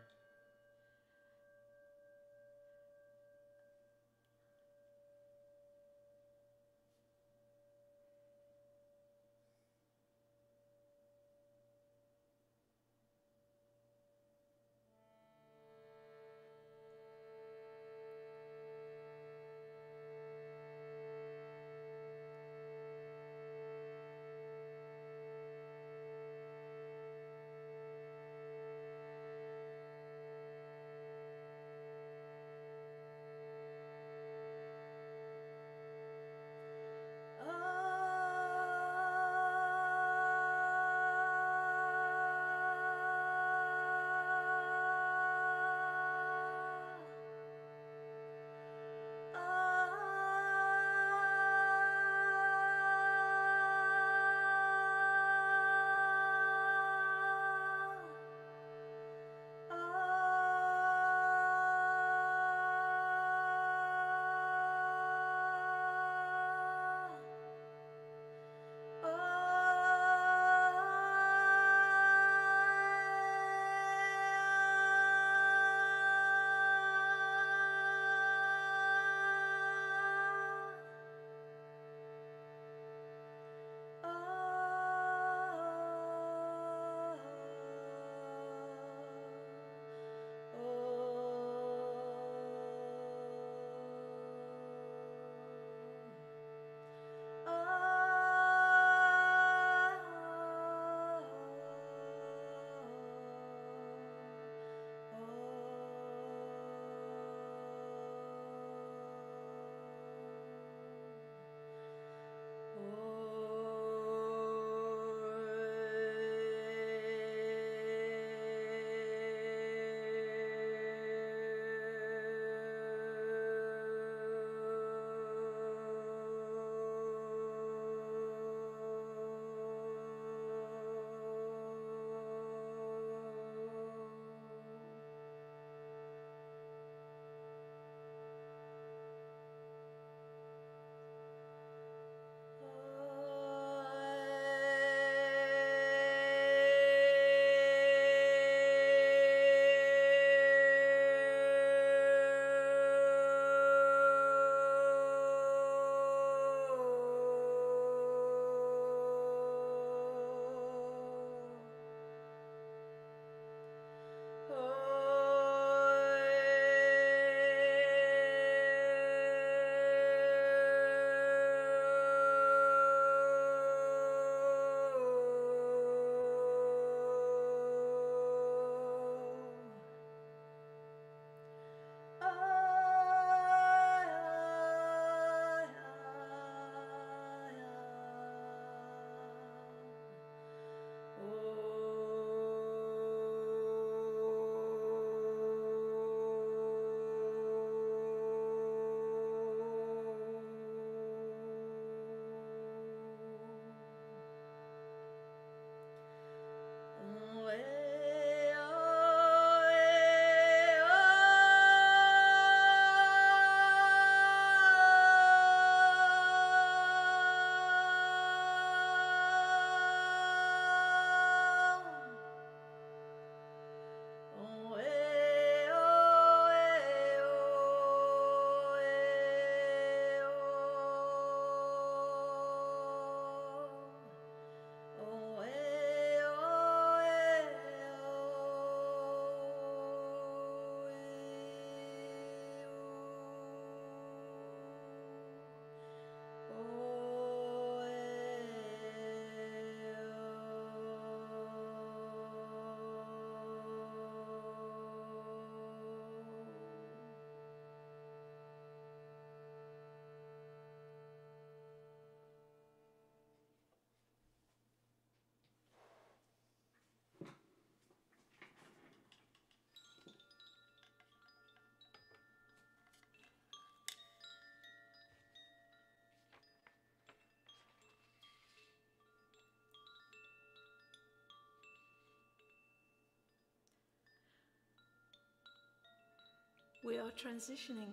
We are transitioning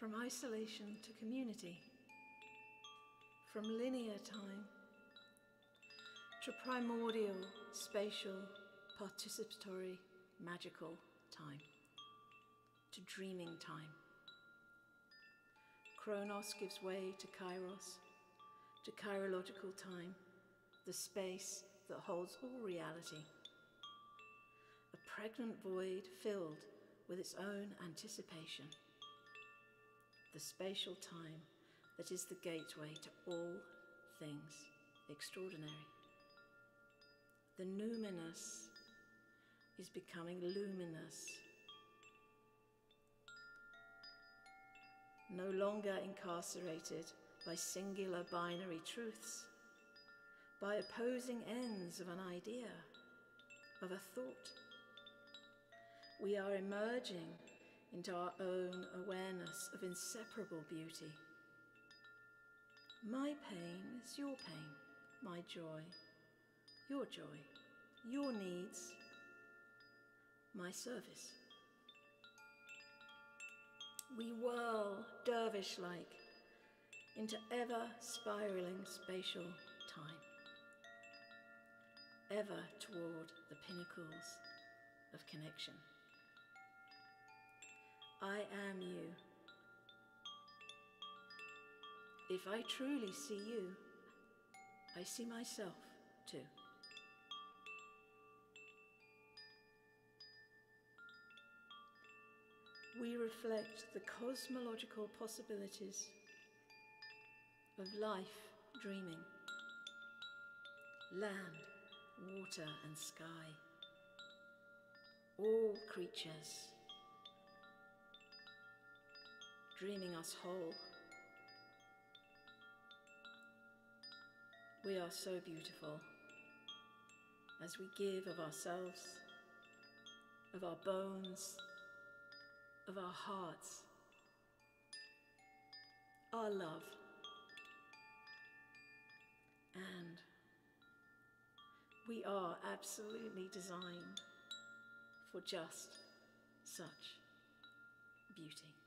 from isolation to community, from linear time to primordial, spatial, participatory, magical time, to dreaming time. Chronos gives way to Kairos, to kairological time, the space that holds all reality. A pregnant void filled with its own anticipation. The spatial time that is the gateway to all things extraordinary. The numinous is becoming luminous. No longer incarcerated by singular binary truths, by opposing ends of an idea, of a thought. We are emerging into our own awareness of inseparable beauty. My pain is your pain, my joy, your joy, your needs, my service. We whirl dervish like into ever spiraling spatial time, ever toward the pinnacles of connection. I am you. If I truly see you, I see myself too. We reflect the cosmological possibilities of life dreaming, land, water, and sky, all creatures dreaming us whole. We are so beautiful as we give of ourselves, of our bones, of our hearts, our love. And we are absolutely designed for just such beauty.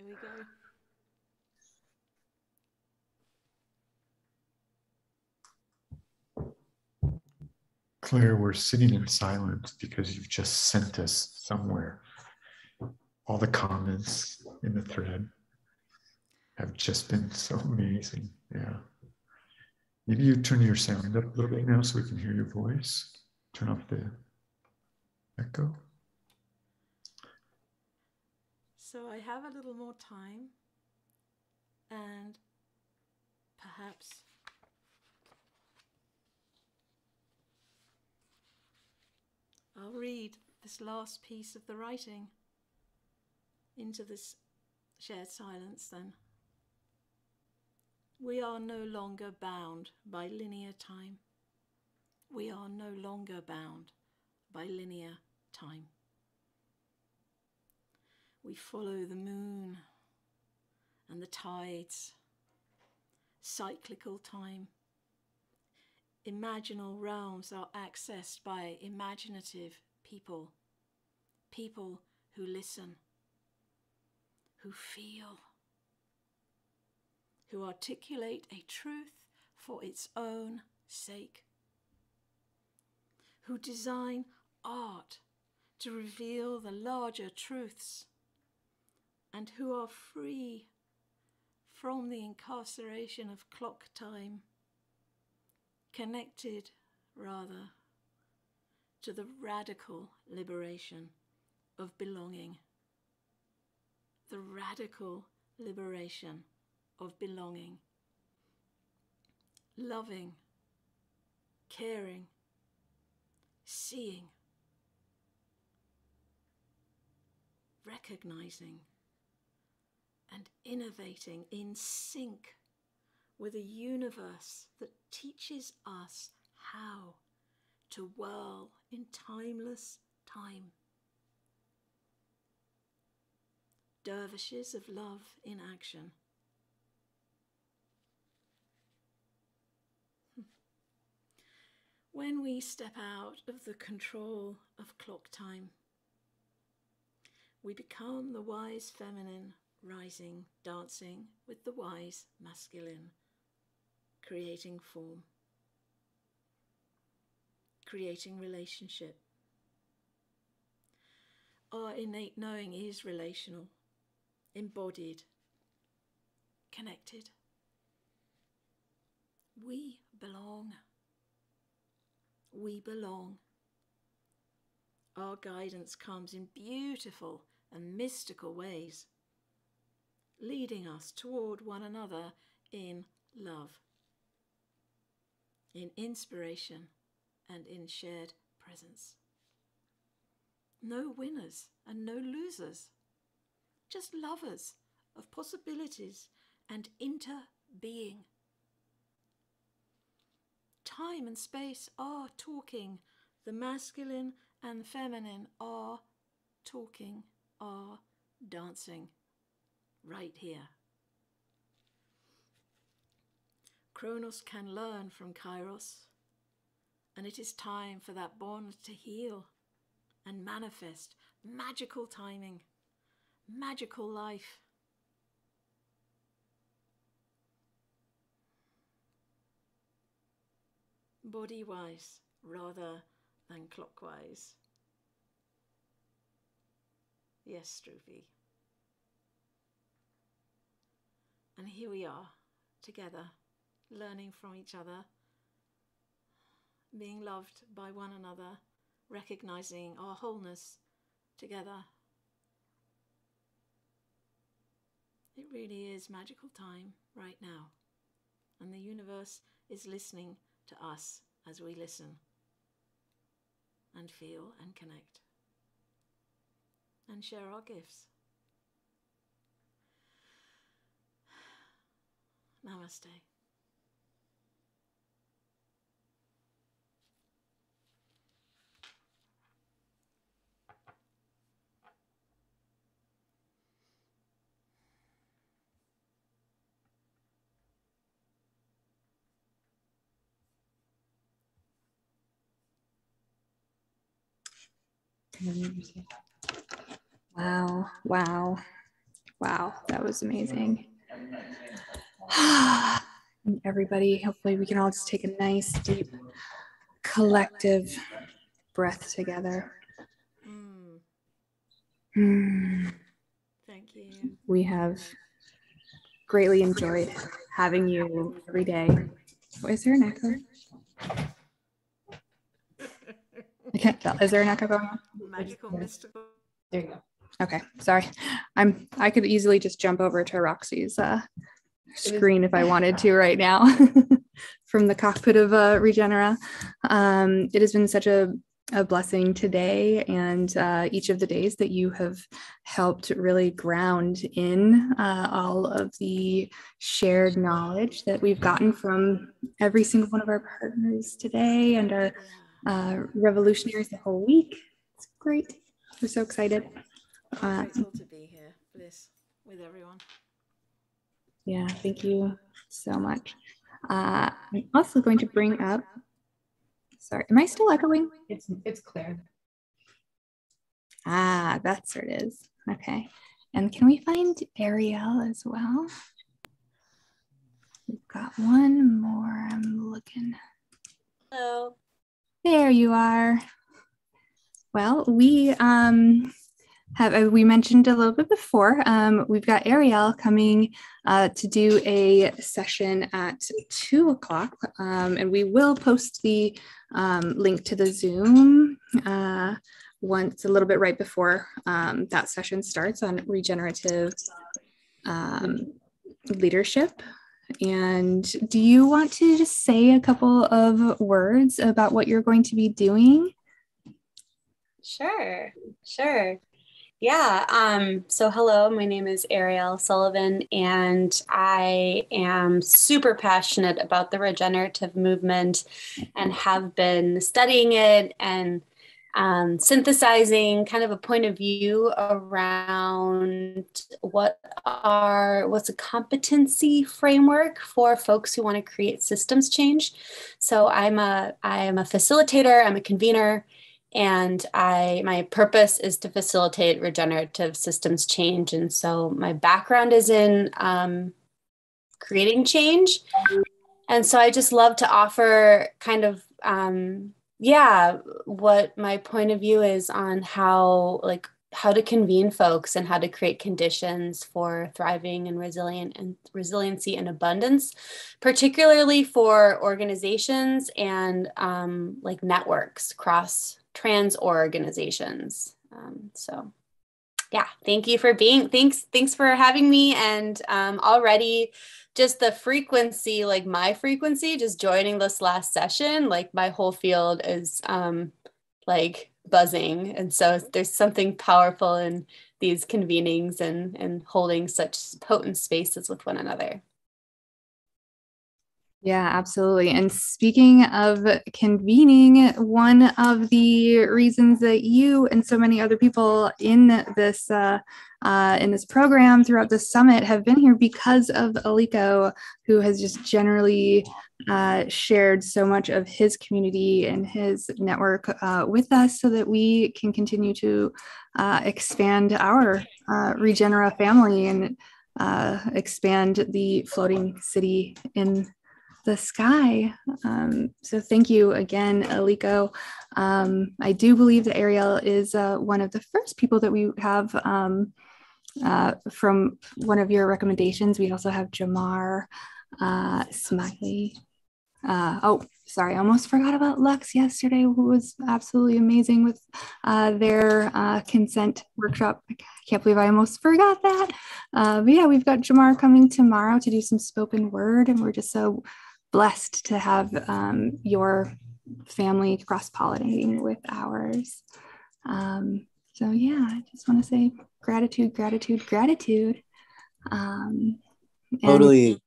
There we go. Claire, we're sitting in silence because you've just sent us somewhere. All the comments in the thread have just been so amazing. Yeah. Maybe you turn your sound up a little bit now so we can hear your voice. Turn off the echo. So I have a little more time and perhaps I'll read this last piece of the writing into this shared silence then. We are no longer bound by linear time. We are no longer bound by linear time. We follow the moon and the tides, cyclical time. Imaginal realms are accessed by imaginative people, people who listen, who feel, who articulate a truth for its own sake, who design art to reveal the larger truths and who are free, from the incarceration of clock time, connected rather to the radical liberation of belonging. The radical liberation of belonging. Loving, caring, seeing, recognizing, and innovating in sync with a universe that teaches us how to whirl in timeless time. Dervishes of love in action. Hmm. When we step out of the control of clock time, we become the wise feminine rising, dancing with the wise masculine, creating form, creating relationship. Our innate knowing is relational, embodied, connected. We belong. We belong. Our guidance comes in beautiful and mystical ways leading us toward one another in love, in inspiration, and in shared presence. No winners and no losers, just lovers of possibilities and interbeing. Time and space are talking, the masculine and feminine are talking, are dancing right here. Chronos can learn from Kairos, and it is time for that bond to heal and manifest magical timing, magical life. Body wise rather than clockwise. Yes, Stroopy. And here we are, together, learning from each other, being loved by one another, recognizing our wholeness together. It really is magical time right now, and the universe is listening to us as we listen and feel and connect and share our gifts. Namaste. Wow, wow, wow, that was amazing. and everybody, hopefully, we can all just take a nice, deep, collective breath together. Mm. Thank you. We have greatly enjoyed having you every day. Oh, is there an echo? I can't tell. Is there an echo going on? Magical, mystical. There you go. Okay, sorry. I'm. I could easily just jump over to Roxy's uh, screen if I wanted to right now from the cockpit of uh, Regenera. Um, it has been such a, a blessing today and uh, each of the days that you have helped really ground in uh, all of the shared knowledge that we've gotten from every single one of our partners today and our uh, revolutionaries the whole week. It's great. We're so excited. Uh, Grateful to be here, with everyone. Yeah, thank you so much. Uh, I'm also going to bring up. Sorry, am I still echoing? It's it's clear. Ah, that's where it is. Okay, and can we find Ariel as well? We've got one more. I'm looking. Hello. There you are. Well, we um have we mentioned a little bit before? Um, we've got Ariel coming uh, to do a session at two o'clock, um, and we will post the um, link to the Zoom uh, once a little bit right before um, that session starts on regenerative um, leadership. And do you want to just say a couple of words about what you're going to be doing? Sure, sure. Yeah. Um, so, hello, my name is Ariel Sullivan, and I am super passionate about the regenerative movement and have been studying it and um, synthesizing kind of a point of view around what are what's a competency framework for folks who want to create systems change. So I'm a I am a facilitator. I'm a convener and i my purpose is to facilitate regenerative systems change. And so my background is in um, creating change. And so i just love to offer kind of um, yeah what my point of view is on how like how to convene folks and how to create conditions for thriving and resilient and resiliency and abundance particularly for organizations and um, like networks across trans organizations. Um, so yeah, thank you for being, thanks, thanks for having me. And um, already just the frequency, like my frequency, just joining this last session, like my whole field is um, like buzzing. And so there's something powerful in these convenings and, and holding such potent spaces with one another. Yeah, absolutely. And speaking of convening, one of the reasons that you and so many other people in this uh, uh, in this program throughout the summit have been here because of Aliko, who has just generally uh, shared so much of his community and his network uh, with us so that we can continue to uh, expand our uh, Regenera family and expand the floating city in the sky. Um, so thank you again, Aliko. Um, I do believe that Ariel is uh, one of the first people that we have um, uh, from one of your recommendations. We also have Jamar uh, Smiley. Uh, oh, sorry, I almost forgot about Lux yesterday, who was absolutely amazing with uh, their uh, consent workshop. I can't believe I almost forgot that. but yeah, we've got Jamar coming tomorrow to do some spoken word, and we're just so blessed to have um, your family cross pollinating with ours. Um, so, yeah, I just want to say gratitude, gratitude, gratitude. Um, totally.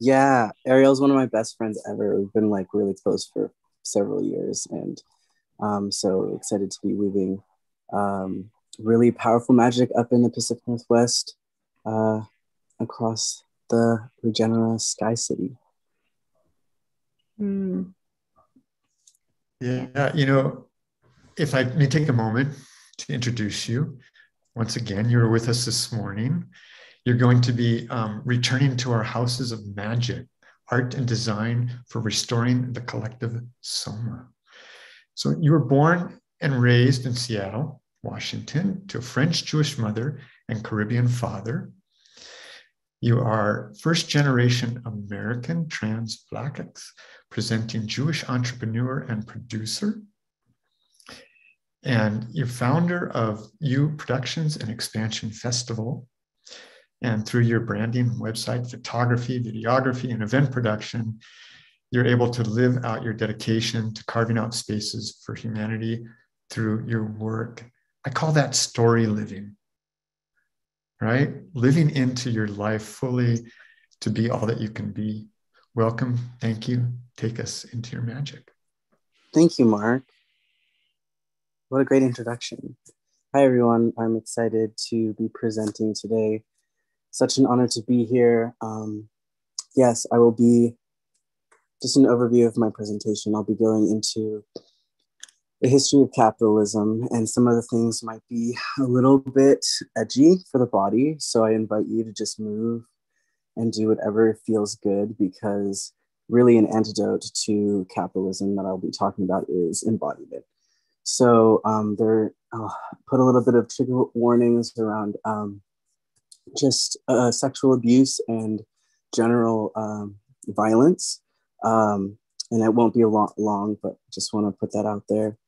Yeah, Ariel's one of my best friends ever. We've been like really close for several years, and um, so excited to be weaving um, really powerful magic up in the Pacific Northwest uh, across the Regenera Sky City. Mm. Yeah, you know, if I may take a moment to introduce you. Once again, you're with us this morning. You're going to be um, returning to our houses of magic, art and design for restoring the collective soma. So you were born and raised in Seattle, Washington, to a French Jewish mother and Caribbean father. You are first generation American trans Blackics, presenting Jewish entrepreneur and producer. And you're founder of U Productions and Expansion Festival. And through your branding, website, photography, videography, and event production, you're able to live out your dedication to carving out spaces for humanity through your work. I call that story living right? Living into your life fully to be all that you can be. Welcome. Thank you. Take us into your magic. Thank you, Mark. What a great introduction. Hi, everyone. I'm excited to be presenting today. Such an honor to be here. Um, yes, I will be just an overview of my presentation. I'll be going into the history of capitalism, and some of the things might be a little bit edgy for the body. So I invite you to just move and do whatever feels good because really an antidote to capitalism that I'll be talking about is embodiment. So um, there I'll put a little bit of trigger warnings around um, just uh, sexual abuse and general um, violence. Um, and it won't be a lot long, but just want to put that out there.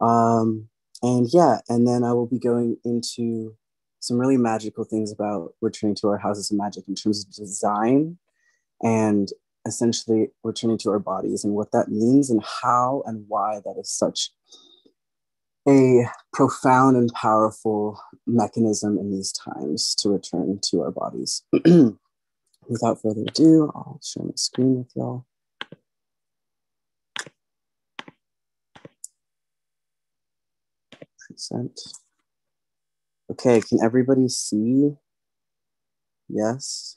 Um, and yeah, and then I will be going into some really magical things about returning to our houses of magic in terms of design and essentially returning to our bodies and what that means and how and why that is such a profound and powerful mechanism in these times to return to our bodies. Without further ado, I'll share my screen with y'all. Okay, can everybody see? Yes.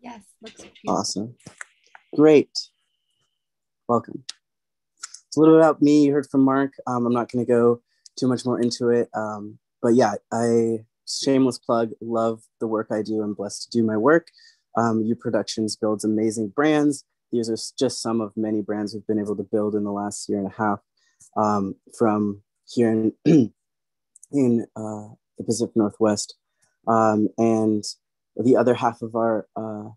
Yes, looks Awesome. Great. Welcome. It's a little bit about me. You heard from Mark. Um, I'm not going to go too much more into it. Um, but yeah, I shameless plug. Love the work I do. I'm blessed to do my work. Um, U Productions builds amazing brands. These are just some of many brands we've been able to build in the last year and a half. Um, from here in in uh, the Pacific Northwest, um, and the other half of our uh,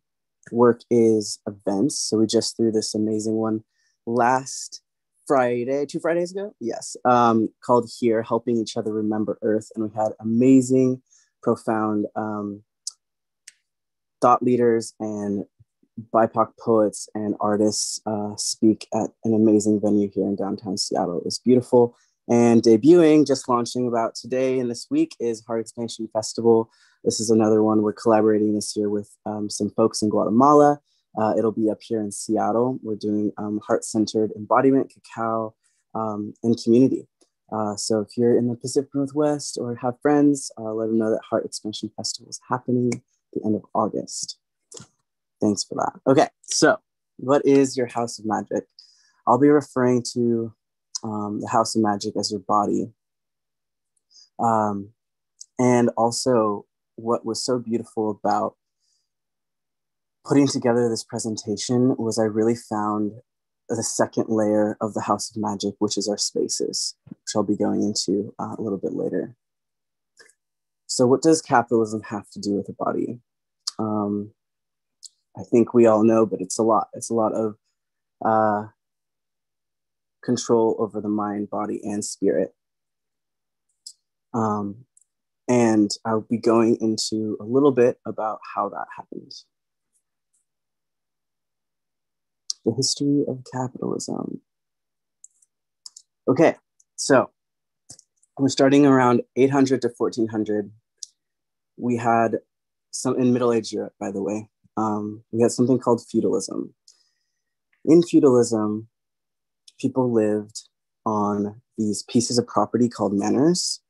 work is events. So we just threw this amazing one last Friday, two Fridays ago, yes, um, called Here, Helping Each Other Remember Earth. And we had amazing, profound um, thought leaders and BIPOC poets and artists uh, speak at an amazing venue here in downtown Seattle. It was beautiful. And debuting, just launching about today and this week, is Heart Expansion Festival. This is another one we're collaborating this year with um, some folks in Guatemala uh, it'll be up here in Seattle. We're doing um, heart-centered embodiment, cacao, um, and community. Uh, so if you're in the Pacific Northwest or have friends, uh, let them know that Heart Expansion Festival is happening the end of August. Thanks for that. Okay, so what is your House of Magic? I'll be referring to um, the House of Magic as your body. Um, and also what was so beautiful about putting together this presentation was I really found the second layer of the House of Magic, which is our spaces, which I'll be going into uh, a little bit later. So, what does capitalism have to do with the body? Um, I think we all know, but it's a lot. It's a lot of uh, control over the mind, body, and spirit. Um, and I'll be going into a little bit about how that happens. the history of capitalism. Okay, so we're starting around 800 to 1400. We had some in Middle Age Europe, by the way. Um, we had something called feudalism. In feudalism, people lived on these pieces of property called manors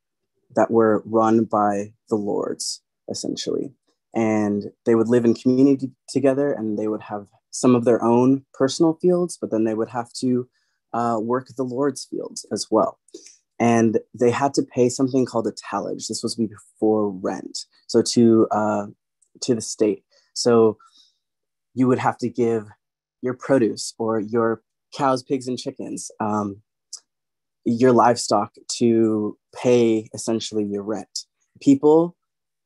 that were run by the lords, essentially. And they would live in community together and they would have some of their own personal fields, but then they would have to uh, work the Lord's fields as well. And they had to pay something called a tallage. This was before rent, so to uh, to the state. So you would have to give your produce or your cows, pigs, and chickens, um, your livestock to pay essentially your rent. People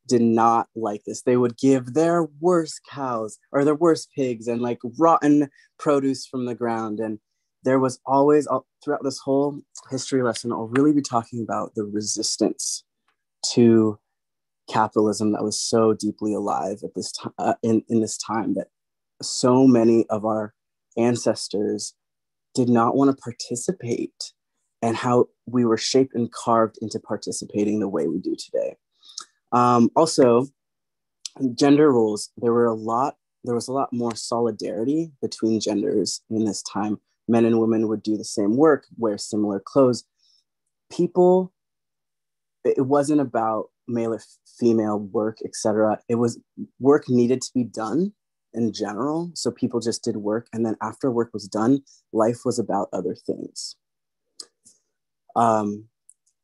did not like this. They would give their worst cows or their worst pigs and like rotten produce from the ground. And there was always, throughout this whole history lesson, I'll really be talking about the resistance to capitalism that was so deeply alive at this time uh, in, in this time that so many of our ancestors did not want to participate and how we were shaped and carved into participating the way we do today. Um, also, gender roles, there were a lot, there was a lot more solidarity between genders in this time. Men and women would do the same work, wear similar clothes. People, it wasn't about male or female work, etc. It was work needed to be done in general. So people just did work. And then after work was done, life was about other things. Um,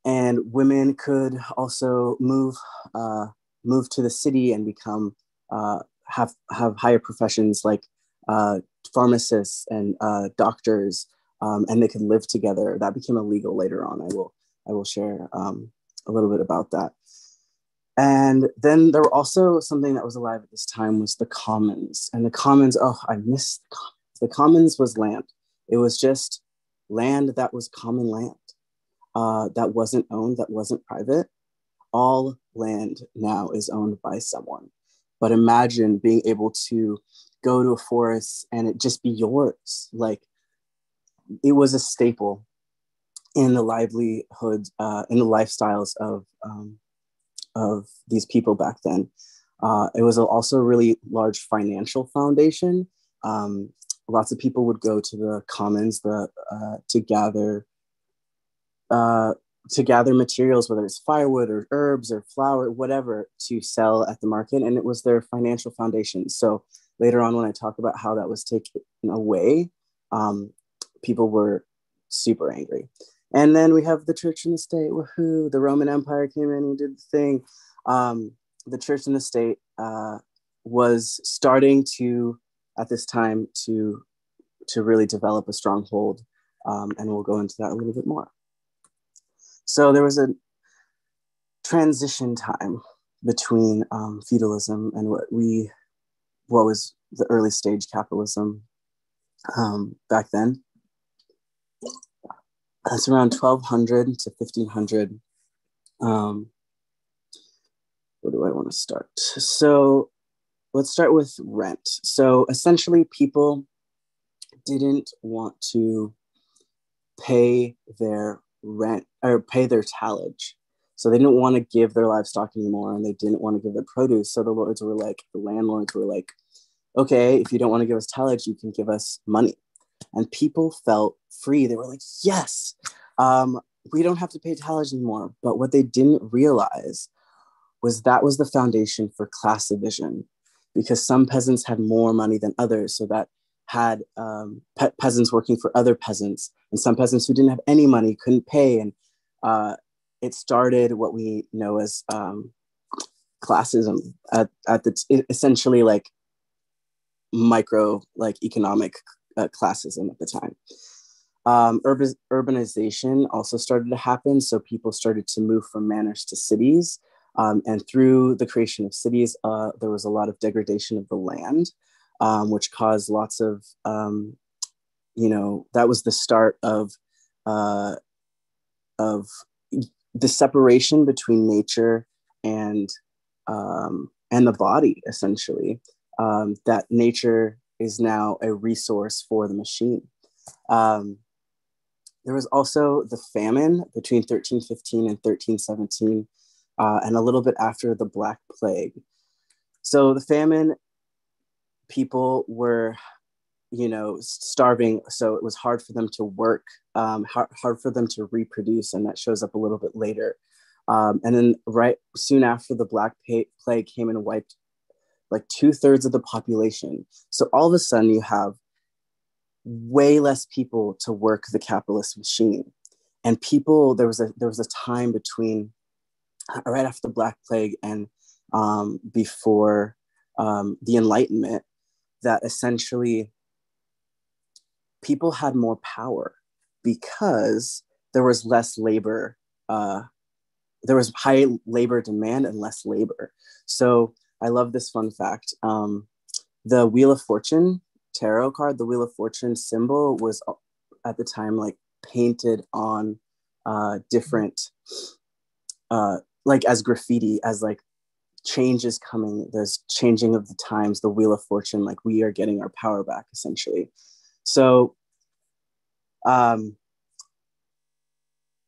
and women could also move uh, move to the city and become uh, have have higher professions like uh, pharmacists and uh, doctors, um, and they could live together. That became illegal later on. I will I will share um, a little bit about that. And then there were also something that was alive at this time was the commons. And the commons, oh, I missed the commons. The commons was land. It was just land that was common land, uh, that wasn't owned, that wasn't private. All land now is owned by someone. But imagine being able to go to a forest and it just be yours. Like it was a staple in the livelihood, uh, in the lifestyles of um, of these people back then. Uh, it was also a really large financial foundation. Um, lots of people would go to the commons the, uh, to gather uh, to gather materials, whether it's firewood or herbs or flour, whatever, to sell at the market, and it was their financial foundation. So later on, when I talk about how that was taken away, um, people were super angry. And then we have the church and the state. Woohoo! The Roman Empire came in and did the thing. Um, the church and the state uh, was starting to, at this time, to to really develop a stronghold, um, and we'll go into that a little bit more. So there was a transition time between um, feudalism and what we, what was the early stage capitalism um, back then. That's around 1200 to 1500. Um, where do I want to start? So let's start with rent. So essentially, people didn't want to pay their rent or pay their tallage. So they didn't want to give their livestock anymore and they didn't want to give their produce. So the lords were like, the landlords were like, okay, if you don't want to give us tallage, you can give us money and people felt free. They were like, yes, um, we don't have to pay tallage anymore. But what they didn't realize was that was the foundation for class division because some peasants had more money than others. So that had um, pe- peasants working for other peasants, and some peasants who didn't have any money couldn't pay. And uh, it started what we know as um, classism at, at the t- essentially like micro like economic uh, classism at the time. Um, urban, urbanization also started to happen. So people started to move from manors to cities. Um, and through the creation of cities, uh, there was a lot of degradation of the land, um, which caused lots of, um, you know, that was the start of, uh, of the separation between nature and, um, and the body, essentially. Um, that nature is now a resource for the machine. Um, there was also the famine between 1315 and 1317, uh, and a little bit after the Black Plague. So the famine, people were, you know, starving. So it was hard for them to work, um, hard, hard for them to reproduce, and that shows up a little bit later. Um, and then right soon after the Black Plague came and wiped like two thirds of the population. So all of a sudden, you have way less people to work the capitalist machine. And people, there was a there was a time between uh, right after the Black Plague and um, before um, the Enlightenment that essentially people had more power because there was less labor. Uh, there was high labor demand and less labor. So I love this fun fact. Um, the Wheel of Fortune tarot card, the Wheel of Fortune symbol was uh, at the time like painted on uh, different, uh, like as graffiti, as like change is coming. There's changing of the times, the Wheel of Fortune, like we are getting our power back essentially. So, um,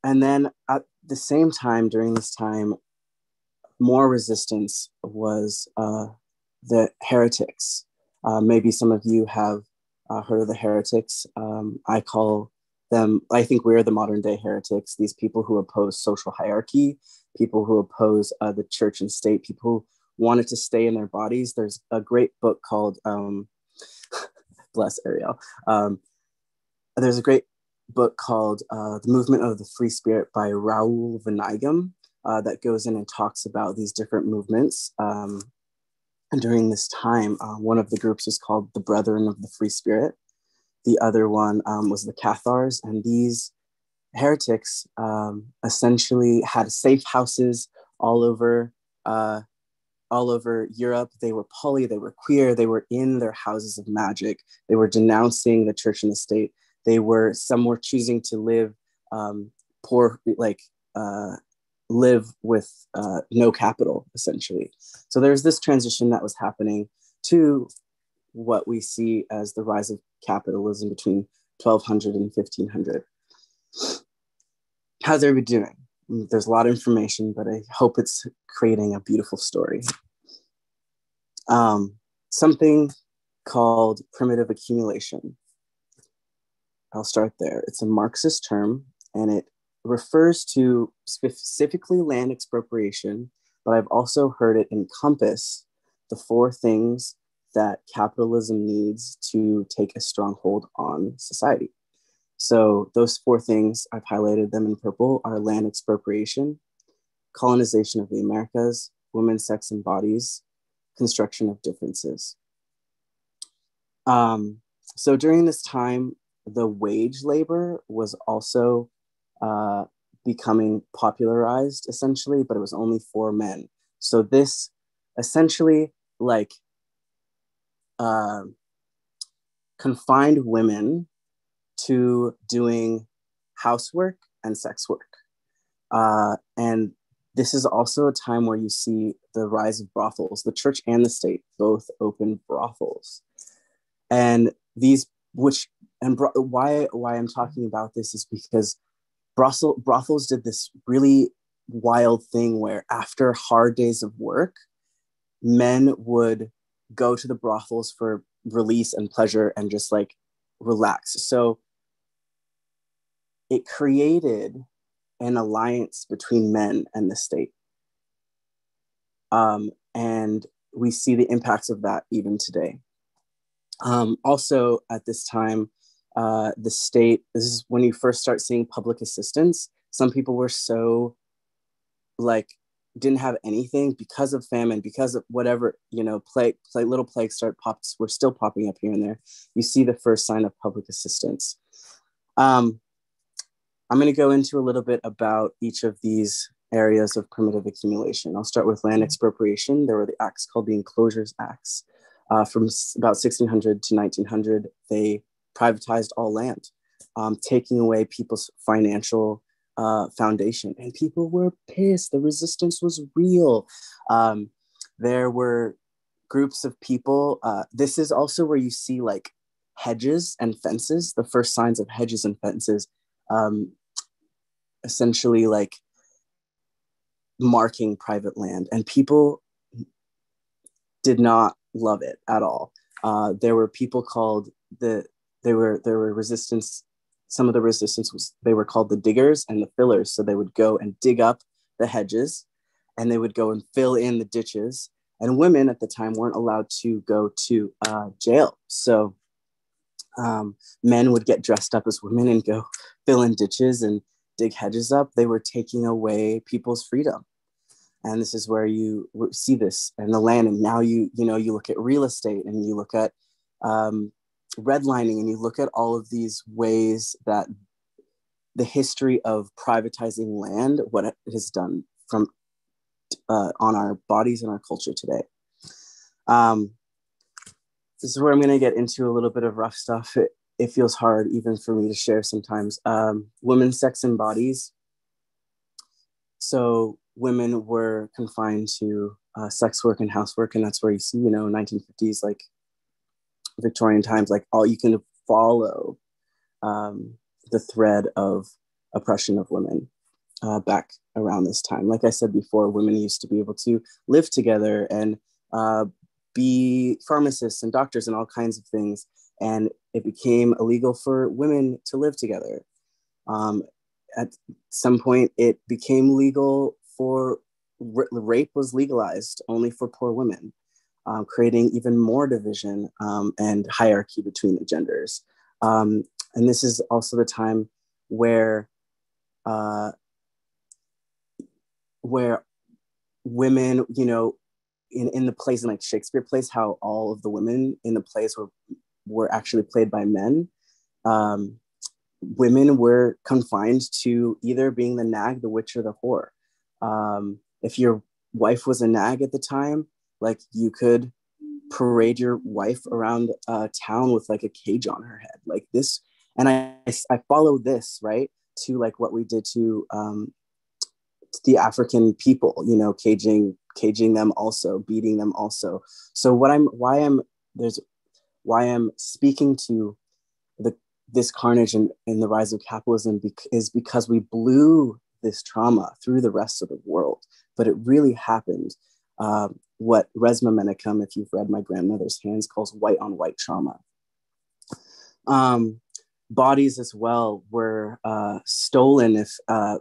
and then at the same time, during this time, more resistance was uh, the heretics. Uh, maybe some of you have uh, heard of the heretics. Um, I call them, I think we're the modern day heretics, these people who oppose social hierarchy, people who oppose uh, the church and state, people who wanted to stay in their bodies. There's a great book called, um, bless Ariel. Um, there's a great book called uh, The Movement of the Free Spirit by Raoul Vaneigem uh, that goes in and talks about these different movements. Um, and during this time, uh, one of the groups was called the Brethren of the Free Spirit. The other one um, was the Cathars, and these heretics um, essentially had safe houses all over uh, all over Europe. They were poly, they were queer, they were in their houses of magic. They were denouncing the church and the state. They were some were choosing to live um, poor, like uh, live with uh, no capital, essentially. So there's this transition that was happening to what we see as the rise of capitalism between 1200 and 1500. How's everybody doing? There's a lot of information, but I hope it's creating a beautiful story. Um, something called primitive accumulation. I'll start there. It's a Marxist term and it refers to specifically land expropriation, but I've also heard it encompass the four things that capitalism needs to take a stronghold on society. So those four things, I've highlighted them in purple, are land expropriation, colonization of the Americas, women's sex and bodies, construction of differences. Um, so during this time, the wage labor was also uh, becoming popularized essentially, but it was only for men. So this essentially like uh, confined women to doing housework and sex work. Uh, and this is also a time where you see the rise of brothels. The church and the state both open brothels. And these, which, and bro- why, why I'm talking about this is because brothel, brothels did this really wild thing where after hard days of work, men would go to the brothels for release and pleasure and just like relax. So it created an alliance between men and the state. Um, and we see the impacts of that even today. Um, also, at this time, uh, the state, this is when you first start seeing public assistance. Some people were so like didn't have anything because of famine, because of whatever, you know, plague, plague little plagues start pops, were still popping up here and there. You see the first sign of public assistance. Um, I'm going to go into a little bit about each of these areas of primitive accumulation. I'll start with land expropriation. There were the acts called the Enclosures Acts. Uh, from about 1600 to 1900, they privatized all land, um, taking away people's financial uh, foundation. And people were pissed. The resistance was real. Um, there were groups of people. Uh, this is also where you see like hedges and fences, the first signs of hedges and fences, um, essentially like marking private land. And people did not love it at all. Uh, there were people called the there were there were resistance some of the resistance was they were called the diggers and the fillers. So they would go and dig up the hedges and they would go and fill in the ditches. And women at the time weren't allowed to go to uh, jail. So um, men would get dressed up as women and go fill in ditches and dig hedges up. They were taking away people's freedom. And this is where you see this and the land. And now you, you know, you look at real estate and you look at um, redlining and you look at all of these ways that the history of privatizing land, what it has done from uh, on our bodies and our culture today. Um, this is where I'm going to get into a little bit of rough stuff. It, it feels hard even for me to share sometimes. Um, women's sex and bodies. So women were confined to uh, sex work and housework, and that's where you see, you know, 1950s like Victorian times, like all you can follow um, the thread of oppression of women uh, back around this time. Like I said before, women used to be able to live together and uh, be pharmacists and doctors and all kinds of things. And it became illegal for women to live together. Um, at some point, it became legal for rape was legalized only for poor women um, creating even more division um, and hierarchy between the genders. Um, and this is also the time where uh, where women, you know, in, in the plays in like Shakespeare plays, how all of the women in the plays were were actually played by men. Um, women were confined to either being the nag, the witch, or the whore. Um, if your wife was a nag at the time, like you could parade your wife around uh, town with like a cage on her head, like this. And I, I follow this right to like what we did to um, the African people, you know, caging caging them also, beating them also. So what I'm why I'm there's why I'm speaking to the this carnage and, and the rise of capitalism bec- is because we blew this trauma through the rest of the world, but it really happened. Uh, what Resmaa Menakem, if you've read My Grandmother's Hands, calls white on white trauma. Um, bodies as well were uh, stolen if uh,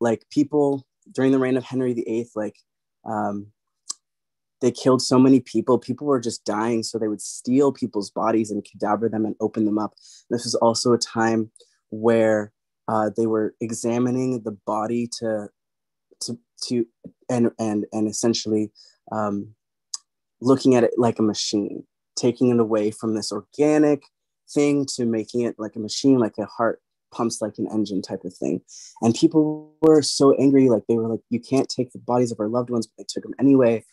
like people during the reign of Henry VIII, like um, they killed so many people. People were just dying, so they would steal people's bodies and cadaver them and open them up. This was also a time where uh, they were examining the body to to to and and and essentially um, looking at it like a machine, taking it away from this organic thing to making it like a machine, like a heart pumps like an engine type of thing. And people were so angry, like they were like, you can't take the bodies of our loved ones, but they took them anyway.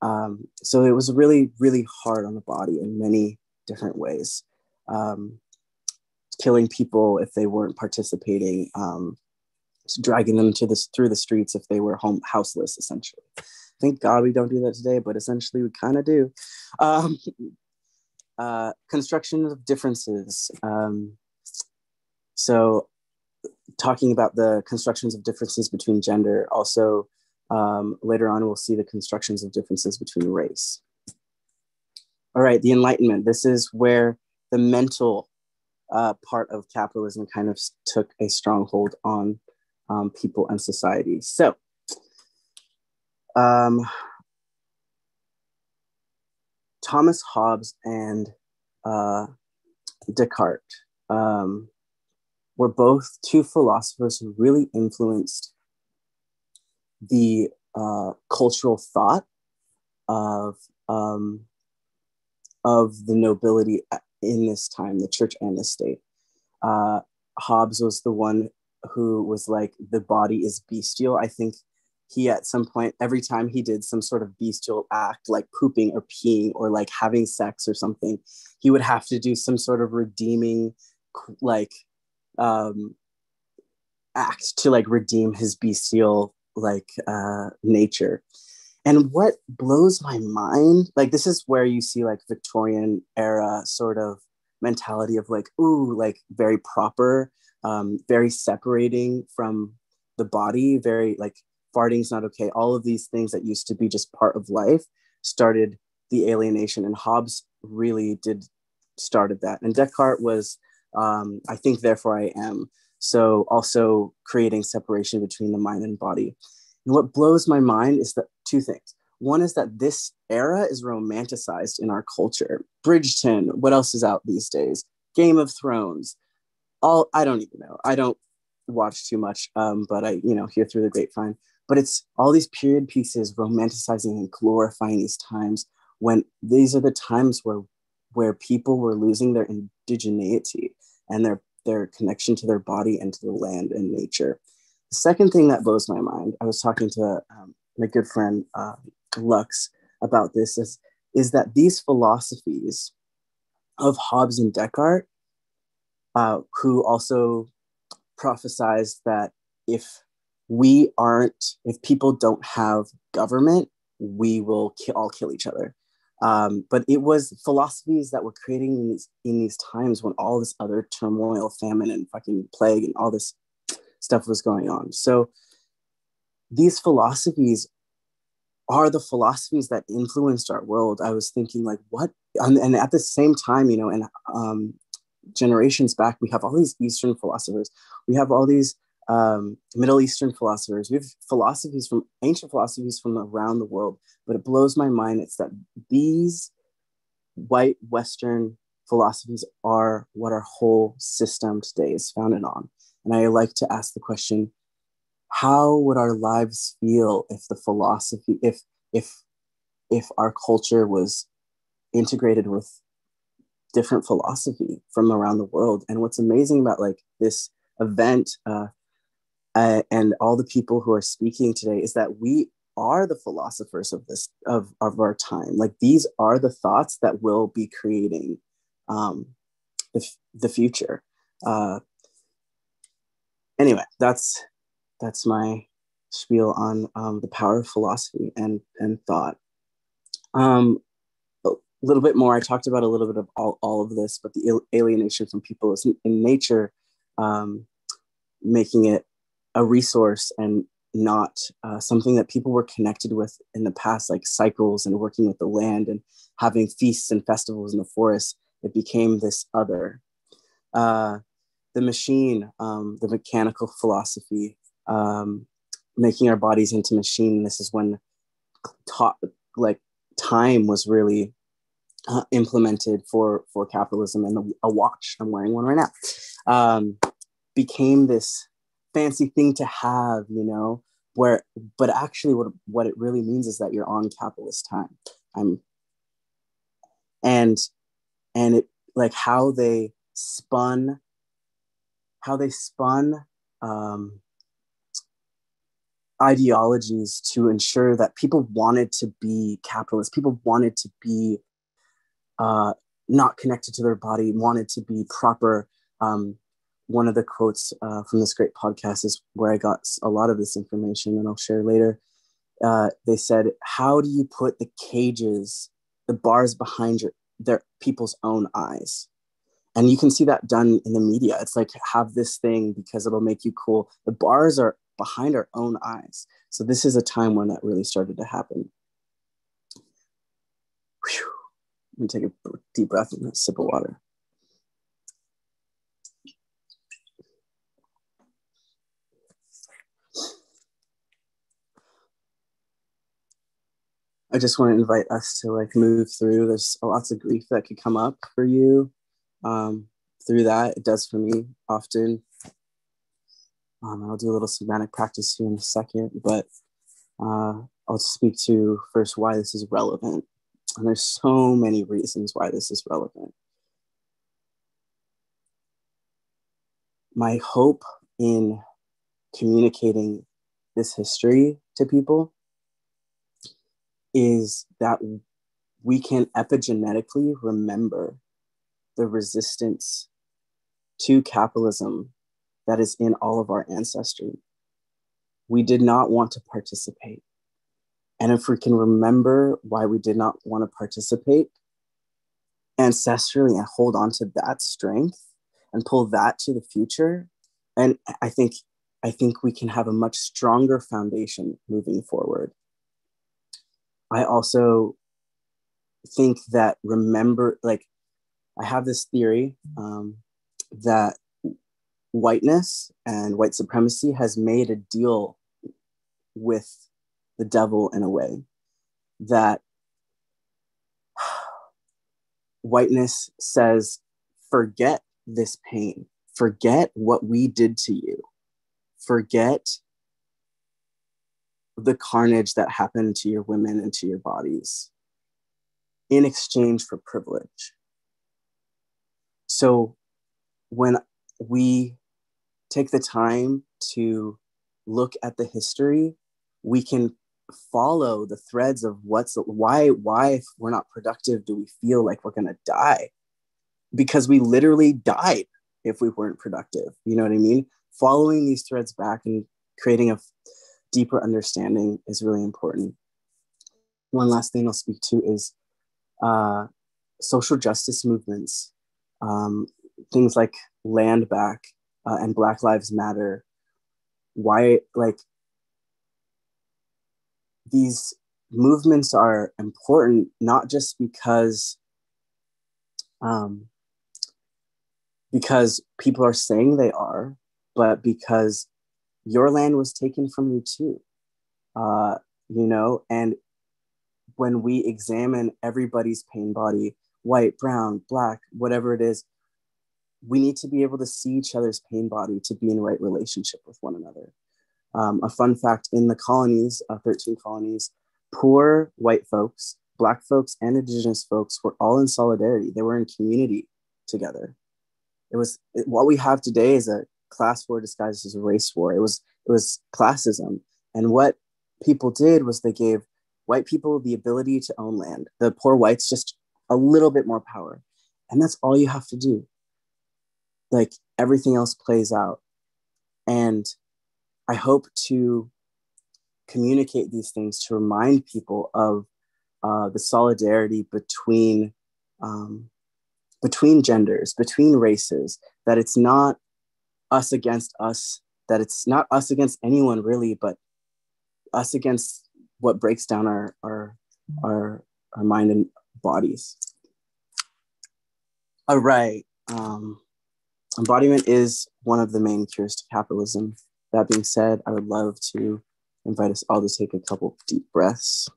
Um, so it was really, really hard on the body in many different ways. Um, killing people if they weren't participating, um, dragging them to this through the streets if they were home houseless, essentially. Thank God we don't do that today, but essentially we kind of do. Um, uh, construction of differences. Um, so, talking about the constructions of differences between gender, also um, later on we'll see the constructions of differences between race. All right, the Enlightenment. This is where the mental uh, part of capitalism kind of took a stronghold on um, people and society. So, um, Thomas Hobbes and uh, Descartes um, were both two philosophers who really influenced the uh, cultural thought of um, of the nobility in this time, the church and the state. Uh, Hobbes was the one who was like, the body is bestial. I think he at some point every time he did some sort of bestial act like pooping or peeing or like having sex or something he would have to do some sort of redeeming like um act to like redeem his bestial like uh nature. And what blows my mind like this is where you see like victorian era sort of mentality of like ooh like very proper um very separating from the body very like farting's not okay. All of these things that used to be just part of life started the alienation and hobbes really did started that. And descartes was um, i think therefore i am. So also creating separation between the mind and body. And what blows my mind is that two things. One is that this era is romanticized in our culture. Bridgerton what else is out these days? Game of thrones. All i don't even know. I don't watch too much um, but i you know hear through the grapevine but it's all these period pieces romanticizing and glorifying these times when these are the times where where people were losing their indigeneity and their their connection to their body and to the land and nature. The second thing that blows my mind, I was talking to um, my good friend uh, Lux about this, is, is that these philosophies of Hobbes and Descartes, uh, who also prophesized that if we aren't, if people don't have government, we will ki- all kill each other. Um, but it was philosophies that were creating in these, in these times when all this other turmoil, famine, and fucking plague and all this stuff was going on. So these philosophies are the philosophies that influenced our world. I was thinking, like, what? And, and at the same time, you know, and um, generations back, we have all these Eastern philosophers. We have all these um, Middle Eastern philosophers. We have philosophies from ancient philosophies from around the world, but it blows my mind. It's that these white Western philosophies are what our whole system today is founded on. And I like to ask the question how would our lives feel if the philosophy, if, if, if our culture was integrated with different philosophy from around the world. And what's amazing about like this event uh, uh, and all the people who are speaking today is that we are the philosophers of this of, of our time. Like these are the thoughts that will be creating um, the, the future. Uh, anyway that's that's my spiel on um, the power of philosophy and and thought. Um, a little bit more i talked about a little bit of all, all of this but the alienation from people in nature um, making it a resource and not uh, something that people were connected with in the past, like cycles and working with the land and having feasts and festivals in the forest. It became this other. Uh, the machine, um, the mechanical philosophy, um, making our bodies into machine. This is when taught like time was really uh, implemented for for capitalism, and the, a watch I'm wearing one right now um, became this fancy thing to have, you know, where, but actually what, what it really means is that you're on capitalist time. I'm, and, and it like how they spun, how they spun, um, ideologies to ensure that people wanted to be capitalist people wanted to be uh, not connected to their body wanted to be proper um, one of the quotes uh, from this great podcast is where I got a lot of this information, and I'll share later. Uh, they said, "How do you put the cages, the bars behind your their people's own eyes?" And you can see that done in the media. It's like have this thing because it'll make you cool. The bars are behind our own eyes. So this is a time when that really started to happen. Whew. Let me take a deep breath and a sip of water. I just want to invite us to like move through. There's lots of grief that could come up for you um, through that. It does for me often. Um, I'll do a little somatic practice here in a second, but uh, I'll speak to first why this is relevant. And there's so many reasons why this is relevant. My hope in communicating this history to people is that we can epigenetically remember the resistance to capitalism that is in all of our ancestry. We did not want to participate. And if we can remember why we did not want to participate ancestrally and hold on to that strength and pull that to the future, and I think I think we can have a much stronger foundation moving forward. I also think that remember, like, I have this theory um, that whiteness and white supremacy has made a deal with the devil in a way that whiteness says, forget this pain, forget what we did to you, forget the carnage that happened to your women and to your bodies in exchange for privilege. So when we take the time to look at the history, we can follow the threads of what's why why if we're not productive do we feel like we're going to die because we literally died if we weren't productive you know what i mean following these threads back and creating a deeper understanding is really important. One last thing I'll speak to is uh, social justice movements, um, things like Land Back uh, and Black Lives Matter. Why, like, these movements are important not just because um, because people are saying they are, but because your land was taken from you too. Uh, you know, and when we examine everybody's pain body, white, brown, black, whatever it is, we need to be able to see each other's pain body to be in right relationship with one another. Um, a fun fact in the colonies, uh, 13 colonies, poor white folks, Black folks and Indigenous folks were all in solidarity. They were in community together. It was it, what we have today is a class war disguised as a race war. It was it was classism, and what people did was they gave white people the ability to own land. The poor whites just a little bit more power, and that's all you have to do. Like everything else plays out, and I hope to communicate these things to remind people of uh, the solidarity between um, between genders, between races, that it's not us against us, that it's not us against anyone really, but us against what breaks down our our our, our mind and bodies. All right. Um, embodiment is one of the main cures to capitalism. That being said, I would love to invite us all to take a couple deep breaths.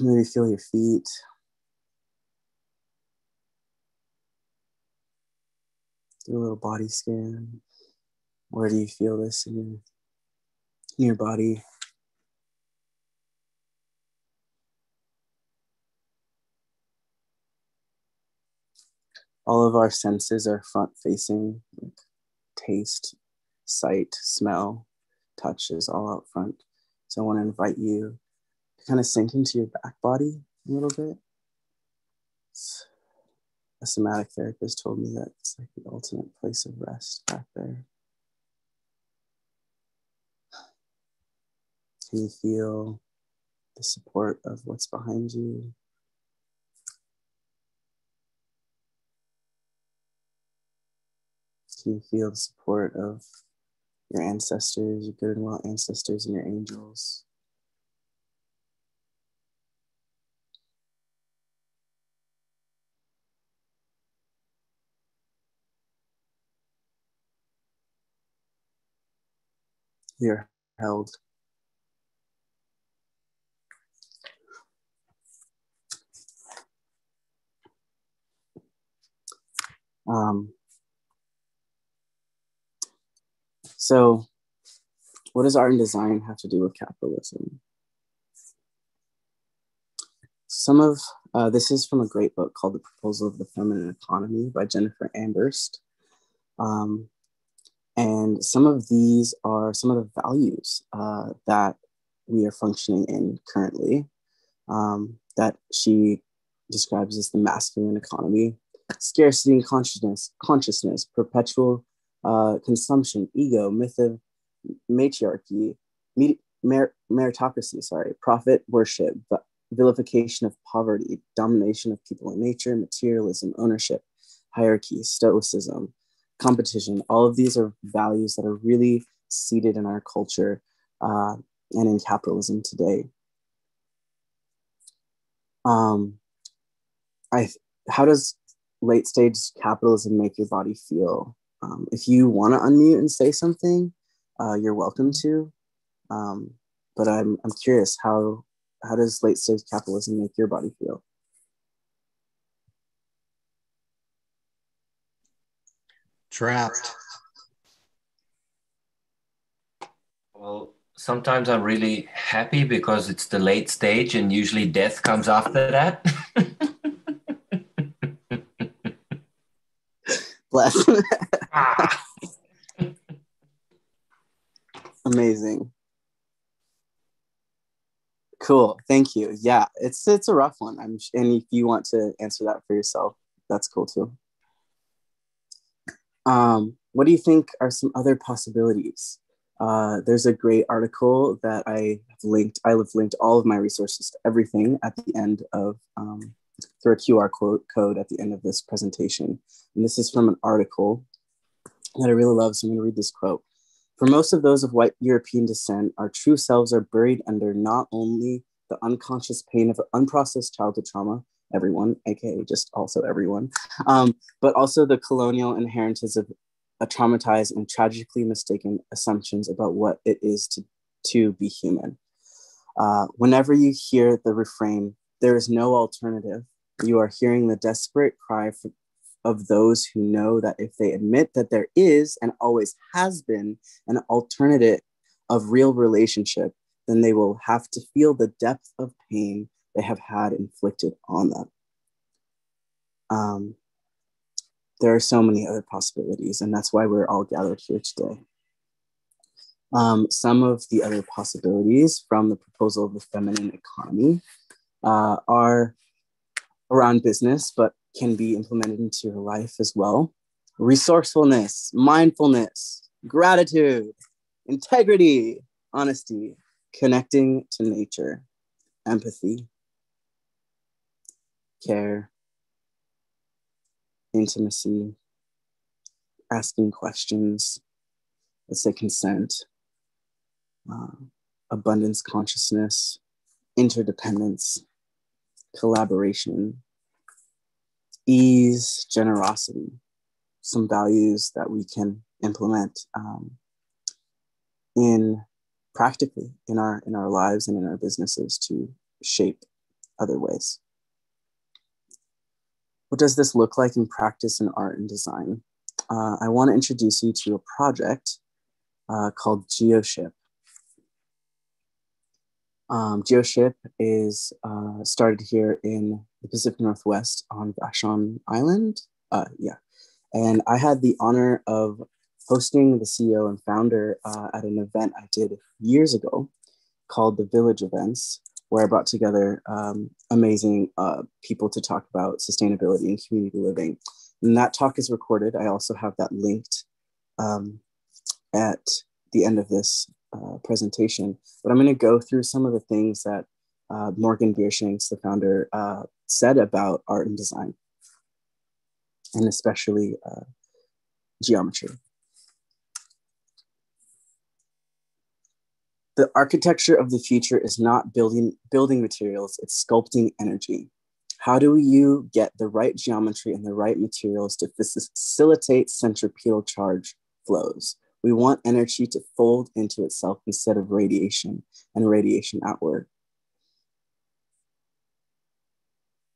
Maybe feel your feet. Do a little body scan. Where do you feel this in your, in your body? all of our senses are front facing like taste sight smell touch is all out front so i want to invite you kind of sink into your back body a little bit. A somatic therapist told me that it's like the ultimate place of rest back there. Can you feel the support of what's behind you. Can you feel the support of your ancestors, your good and well ancestors, and your angels? You're held. Um, So, what does art and design have to do with capitalism? Some of uh, this is from a great book called The Proposal of the Feminine Economy by Jennifer Armbrust. Um, and some of these are some of the values uh, that we are functioning in currently um, that she describes as the masculine economy. Scarcity and consciousness, consciousness, perpetual uh, consumption, ego, myth of matriarchy, mer- meritocracy, sorry, profit worship, vilification of poverty, domination of people and nature, materialism, ownership, hierarchy, stoicism, competition. All of these are values that are really seated in our culture uh, and in capitalism today. Um, I, how does late stage capitalism make your body feel? Um, if you want to unmute and say something, uh, you're welcome to. Um, but I'm, I'm curious, how, how does late stage capitalism make your body feel? Trapped. Well, sometimes I'm really happy because it's the late stage and usually death comes after that. Bless. Amazing. Cool. Thank you. Yeah, it's it's a rough one. I'm and if you want to answer that for yourself, that's cool too. Um, what do you think are some other possibilities? Uh, there's a great article that I have linked. I have linked all of my resources to everything at the end of um, through a QR code, code at the end of this presentation. And this is from an article that I really love. So I'm going to read this quote. For most of those of white European descent, our true selves are buried under not only the unconscious pain of unprocessed childhood trauma, everyone, aka just also everyone, um, but also the colonial inheritance of a traumatized and tragically mistaken assumptions about what it is to, to be human. Uh, whenever you hear the refrain, there is no alternative, you are hearing the desperate cry for, of those who know that if they admit that there is and always has been an alternative of real relationship, then they will have to feel the depth of pain they have had inflicted on them. Um, there are so many other possibilities, and that's why we're all gathered here today. Um, some of the other possibilities from the proposal of the feminine economy uh, are around business, but can be implemented into your life as well. Resourcefulness, mindfulness, gratitude, integrity, honesty, connecting to nature, empathy, care, intimacy, asking questions, let's say consent, uh, abundance consciousness, interdependence, collaboration, ease, generosity, some values that we can implement um, in practically in our in our lives and in our businesses to shape other ways. What does this look like in practice in art and design? Uh, I want to introduce you to a project uh, called GeoShip. Um, GeoShip is uh, started here in the Pacific Northwest on Vashon Island. Uh, yeah. And I had the honor of hosting the CEO and founder uh, at an event I did years ago called the Village Events, where I brought together um, amazing uh, people to talk about sustainability and community living. And that talk is recorded. I also have that linked um, at the end of this uh, presentation. But I'm going to go through some of the things that uh, Morgan Bierschenks, the founder, uh, said about art and design, and especially uh, geometry. The architecture of the future is not building, building materials, it's sculpting energy. How do you get the right geometry and the right materials to facilitate centripetal charge flows? We want energy to fold into itself instead of radiation and radiation outward.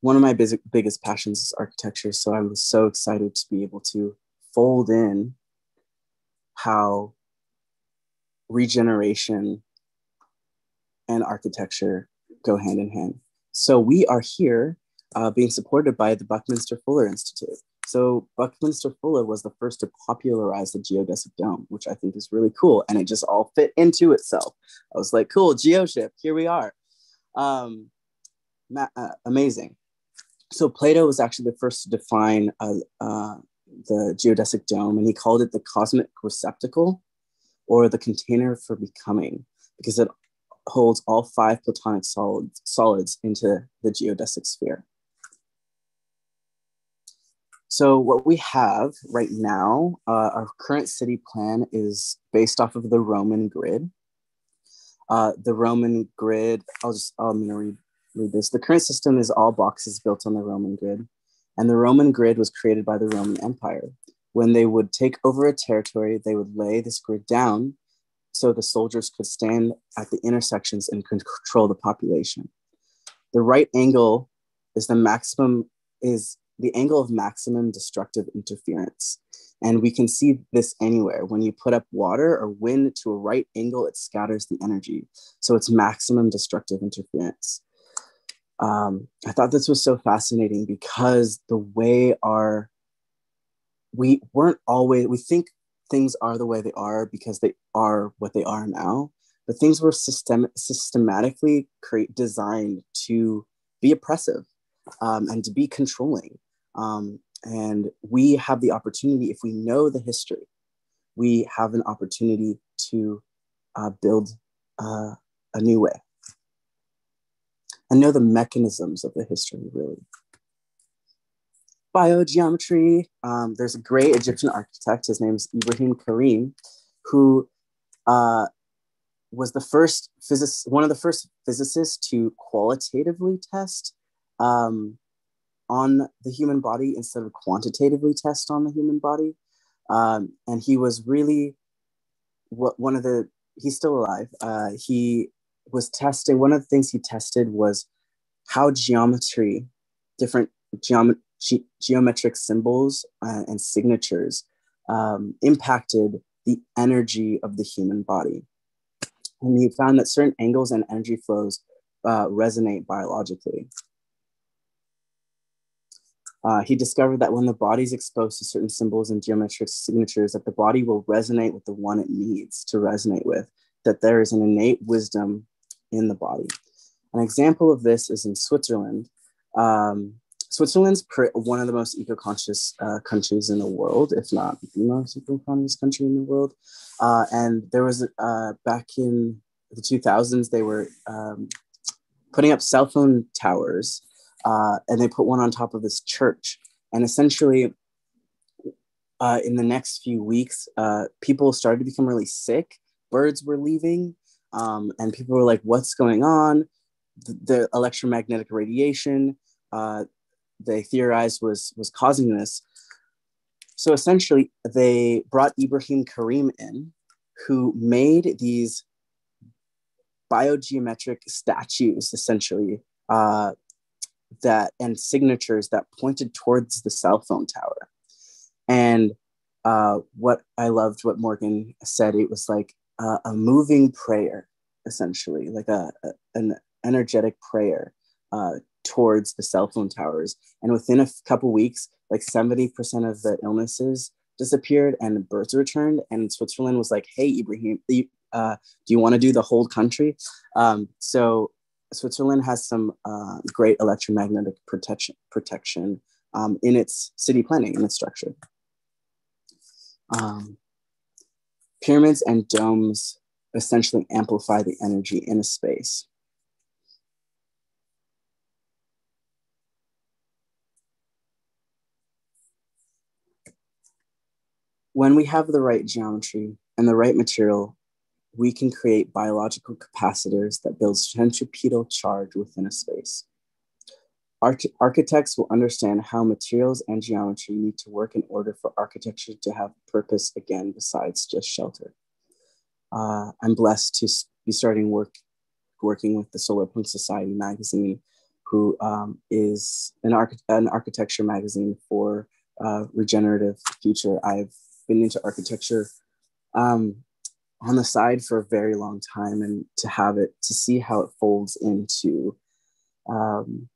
One of my biggest passions is architecture, so I was so excited to be able to fold in how regeneration and architecture go hand in hand. So we are here uh, being supported by the Buckminster Fuller Institute. So Buckminster Fuller was the first to popularize the geodesic dome, which I think is really cool. And it just all fit into itself. I was like, cool, geoship, here we are. Um, uh, amazing. So Plato was actually the first to define uh, uh, the geodesic dome, and he called it the cosmic receptacle or the container for becoming, because it holds all five platonic solids, solids into the geodesic sphere. So what we have right now, uh, our current city plan is based off of the Roman grid. Uh, the Roman grid, I'll just, I'm gonna read, read this. The current system is all boxes built on the Roman grid. And the Roman grid was created by the Roman Empire. When they would take over a territory, they would lay this grid down so the soldiers could stand at the intersections and control the population. The right angle is the maximum is the angle of maximum destructive interference. And we can see this anywhere. When you put up water or wind to a right angle, it scatters the energy. So it's maximum destructive interference. Um, I thought this was so fascinating because the way our, we weren't always, we think things are the way they are because they are what they are now. But things were system- systematically create designed to be oppressive um, and to be controlling. Um, and we have the opportunity, if we know the history, we have an opportunity to uh, build uh, a new way and know the mechanisms of the history, really biogeometry. Um, there's a great Egyptian architect, his name's Ibrahim Karim, who uh, was the first physicist, one of the first physicists to qualitatively test um, on the human body instead of quantitatively test on the human body. Um, and he was really what one of the, he's still alive. Uh, he was testing, one of the things he tested was how geometry, different geometry, ge- geometric symbols uh, and signatures um, impacted the energy of the human body. And he found that certain angles and energy flows uh, resonate biologically. Uh, he discovered that when the body is exposed to certain symbols and geometric signatures, that the body will resonate with the one it needs to resonate with, that there is an innate wisdom in the body. An example of this is in Switzerland. Um, Switzerland's one of the most eco-conscious uh, countries in the world, if not the most eco-conscious country in the world. Uh, and there was uh, back in the 2000s, they were um, putting up cell phone towers uh, and they put one on top of this church. And essentially, uh, in the next few weeks, uh, people started to become really sick. Birds were leaving, um, and people were like, "What's going on?" The, the electromagnetic radiation uh, they theorized was was causing this. So essentially, they brought Ibrahim Karim in, who made these biogeometric statues, essentially, uh, that and signatures that pointed towards the cell phone tower. And uh, what I loved, what Morgan said, it was like uh, a moving prayer, essentially, like a, a an energetic prayer uh, towards the cell phone towers. And within a couple weeks, like 70% of the illnesses disappeared and birds returned. And Switzerland was like, hey, Ibrahim, uh, do you want to do the whole country? Um, so Switzerland has some uh, great electromagnetic protection protection um, in its city planning and its structure. Um, pyramids and domes essentially amplify the energy in a space. When we have the right geometry and the right material, we can create biological capacitors that build centripetal charge within a space. Arch architects will understand how materials and geometry need to work in order for architecture to have purpose again besides just shelter. Uh, I'm blessed to be starting work working with the Solar Punk Society magazine, who um, is an, arch an architecture magazine for uh, regenerative future. I've been into architecture um, on the side for a very long time and to have it to see how it folds into um,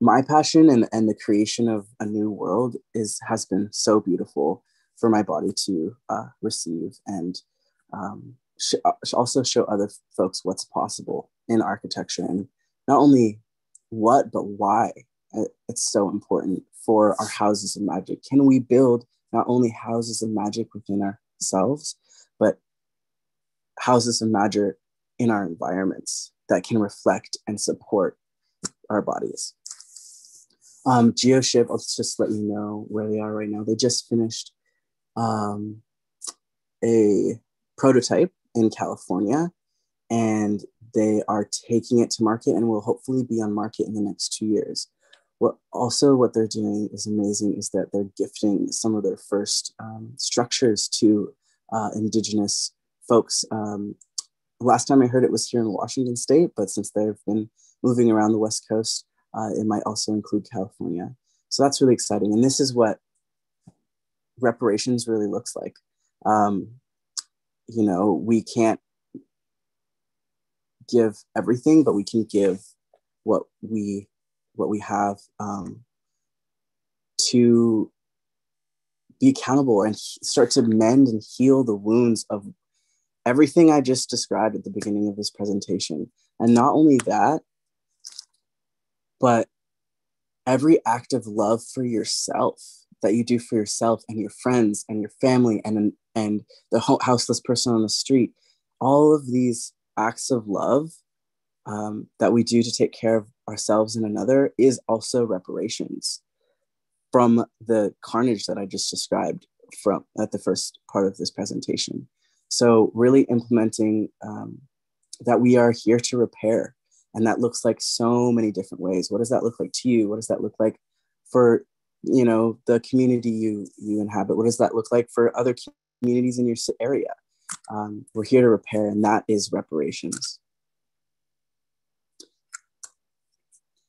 my passion and, and the creation of a new world is has been so beautiful for my body to uh, receive and um, sh- also show other folks what's possible in architecture and not only what but why it's so important for our houses of magic can we build not only houses of magic within ourselves, but houses of magic in our environments that can reflect and support our bodies. Um, GeoShip, I'll just let you know where they are right now. They just finished um, a prototype in California and they are taking it to market and will hopefully be on market in the next two years. What also what they're doing is amazing is that they're gifting some of their first um, structures to uh, indigenous folks. Um, last time I heard it was here in Washington State, but since they've been moving around the West Coast, uh, it might also include California. So that's really exciting. And this is what reparations really looks like. Um, you know, we can't give everything, but we can give what we what we have um, to be accountable and start to mend and heal the wounds of everything I just described at the beginning of this presentation. And not only that, but every act of love for yourself that you do for yourself and your friends and your family and and the houseless person on the street all of these acts of love um, that we do to take care of ourselves and another is also reparations from the carnage that I just described from at the first part of this presentation. So really implementing um, that we are here to repair. And that looks like so many different ways. What does that look like to you? What does that look like for, you know, the community you, you inhabit? What does that look like for other communities in your area? Um, we're here to repair and that is reparations.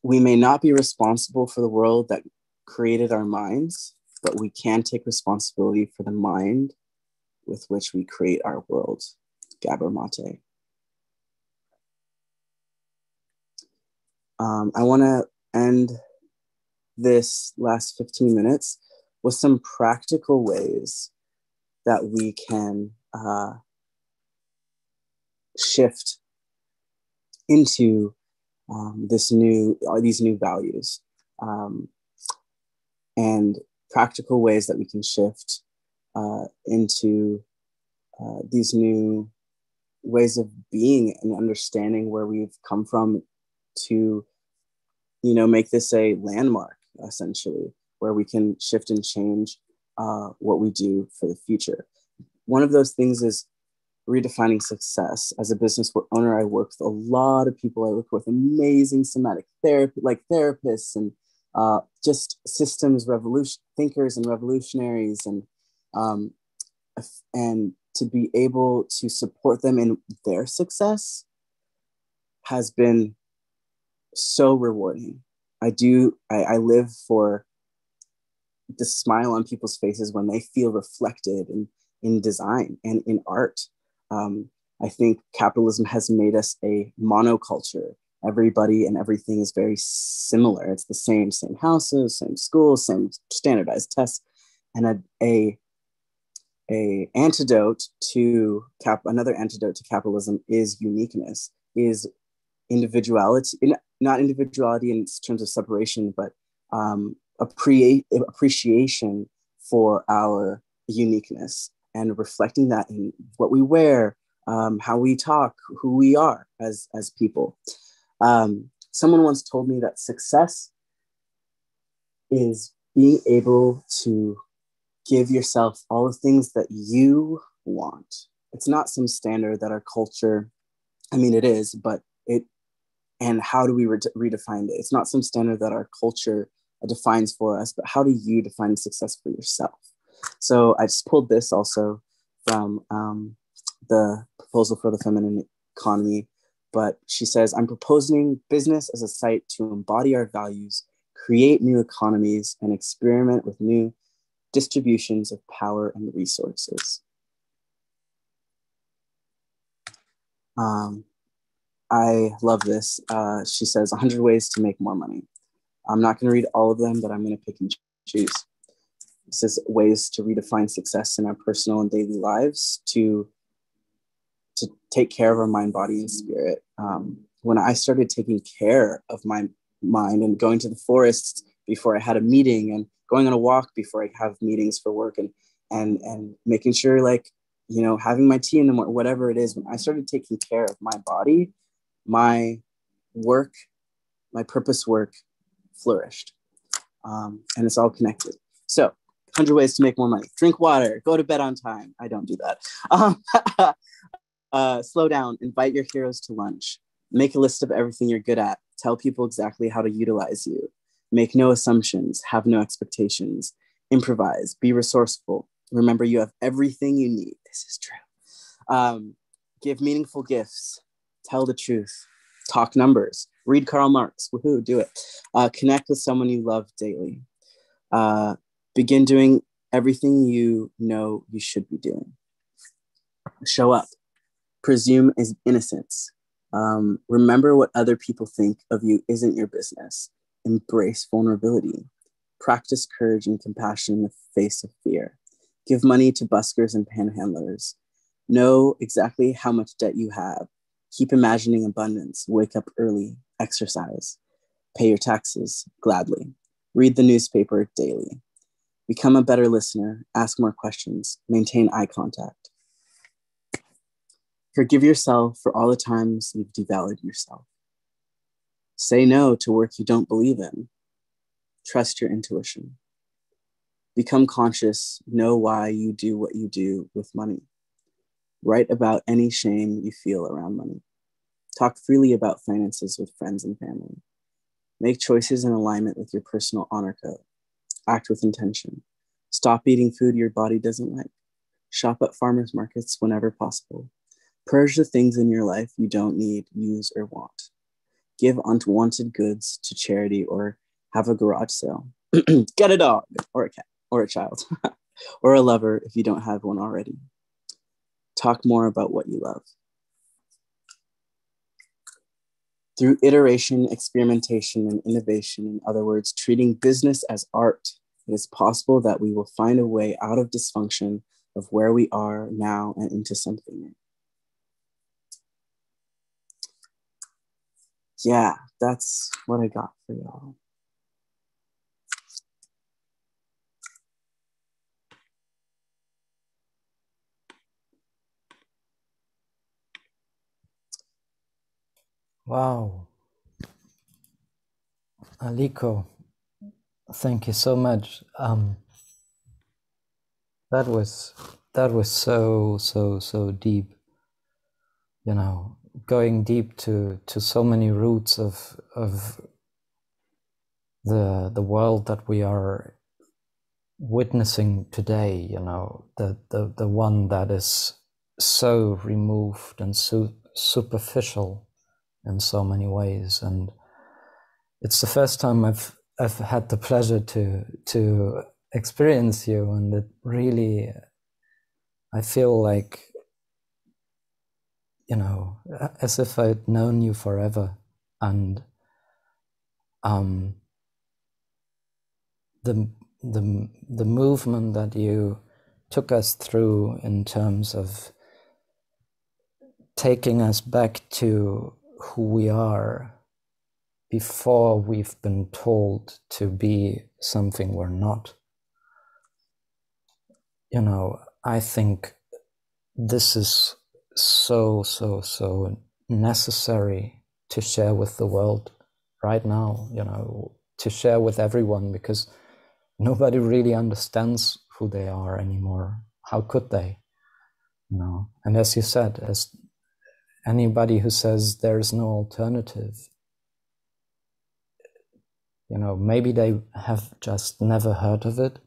We may not be responsible for the world that created our minds, but we can take responsibility for the mind with which we create our world. Gabor Mate. Um, I want to end this last 15 minutes with some practical ways that we can uh, shift into um, this new uh, these new values um, and practical ways that we can shift uh, into uh, these new ways of being and understanding where we've come from to you know make this a landmark essentially where we can shift and change uh, what we do for the future. One of those things is redefining success. As a business owner i work with a lot of people. I work with amazing somatic therapy like therapists and uh, just systems revolution thinkers and revolutionaries and um, and to be able to support them in their success has been so rewarding. I do I, I live for the smile on people's faces when they feel reflected in, in design and in art um, I think capitalism has made us a monoculture. Everybody and everything is very similar. It's the same, same houses, same schools, same standardized tests, and a, a a antidote to cap another antidote to capitalism is uniqueness is individuality in, not individuality in terms of separation but um, appre- appreciation for our uniqueness and reflecting that in what we wear, um, how we talk, who we are as, as people. Um, someone once told me that success is being able to give yourself all the things that you want. It's not some standard that our culture, I mean, it is, but it, and how do we re- redefine it? It's not some standard that our culture defines for us, but how do you define success for yourself? So I just pulled this also from um, the proposal for the feminine economy. But she says, I'm proposing business as a site to embody our values, create new economies, and experiment with new distributions of power and resources. Um, I love this. Uh, she says 100 ways to make more money. I'm not going to read all of them, but I'm going to pick and choose. This is ways to redefine success in our personal and daily lives to to take care of our mind, body, and spirit. Um, when I started taking care of my mind and going to the forest before I had a meeting and going on a walk before I have meetings for work and and and making sure like you know having my tea in the morning, whatever it is. When I started taking care of my body, my work, my purpose work flourished, um, and it's all connected. So 100 ways to make more money. Drink water, go to bed on time. I don't do that. Um, uh, slow down, invite your heroes to lunch. Make a list of everything you're good at. Tell people exactly how to utilize you. Make no assumptions, have no expectations. Improvise, be resourceful. Remember, you have everything you need. This is true. Um, give meaningful gifts. Tell the truth. Talk numbers. Read Karl Marx. Woohoo, do it. Uh, connect with someone you love daily. Uh, Begin doing everything you know you should be doing. Show up. Presume is innocence. Um, remember what other people think of you isn't your business. Embrace vulnerability. Practice courage and compassion in the face of fear. Give money to buskers and panhandlers. Know exactly how much debt you have. Keep imagining abundance. Wake up early. Exercise. Pay your taxes gladly. Read the newspaper daily. Become a better listener, ask more questions, maintain eye contact. Forgive yourself for all the times you've devalued yourself. Say no to work you don't believe in. Trust your intuition. Become conscious, know why you do what you do with money. Write about any shame you feel around money. Talk freely about finances with friends and family. Make choices in alignment with your personal honor code. Act with intention. Stop eating food your body doesn't like. Shop at farmers markets whenever possible. Purge the things in your life you don't need, use, or want. give unwanted goods to charity, or have a garage sale. Get a dog or a cat or a child or a lover if you don't have one already. Talk more about what you love. Through iteration, experimentation, and innovation, in other words, treating business as art, it is possible that we will find a way out of dysfunction of where we are now and into something new. Yeah, that's what I got for y'all. Wow. Aliko, thank you so much. Um, that was that was so so so deep. You know, going deep to to so many roots of of the the world that we are witnessing today. You know, the the the one that is so removed and so superficial in so many ways. And it's the first time I've I've had the pleasure to to experience you. And it really I feel like you know as if I'd known you forever. And um the the the movement that you took us through in terms of taking us back to who we are before we've been told to be something we're not. You know, I think this is so, so, so necessary to share with the world right now, you know, to share with everyone because nobody really understands who they are anymore. How could they? You know, and as you said, as anybody who says there's no alternative you know maybe they have just never heard of it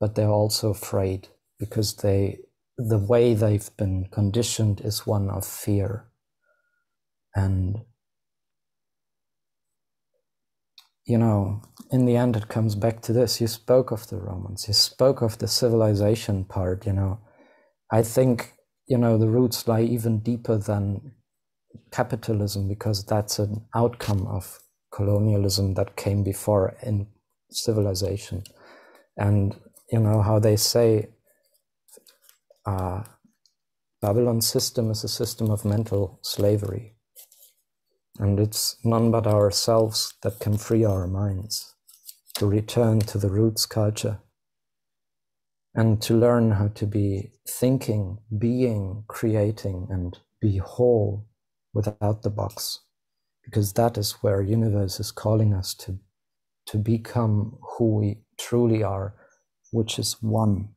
but they're also afraid because they the way they've been conditioned is one of fear. And you know in the end it comes back to this. You spoke of the romans. You spoke of the civilization part you know. I think you know the roots lie even deeper than capitalism because that's an outcome of colonialism that came before in civilization. And you know how they say uh, system is a system of mental slavery. And it's none but ourselves that can free our minds to return to the roots culture and to learn how to be thinking, being, creating, and be whole without the box. Because that is where universe is calling us to, to become who we truly are, which is one,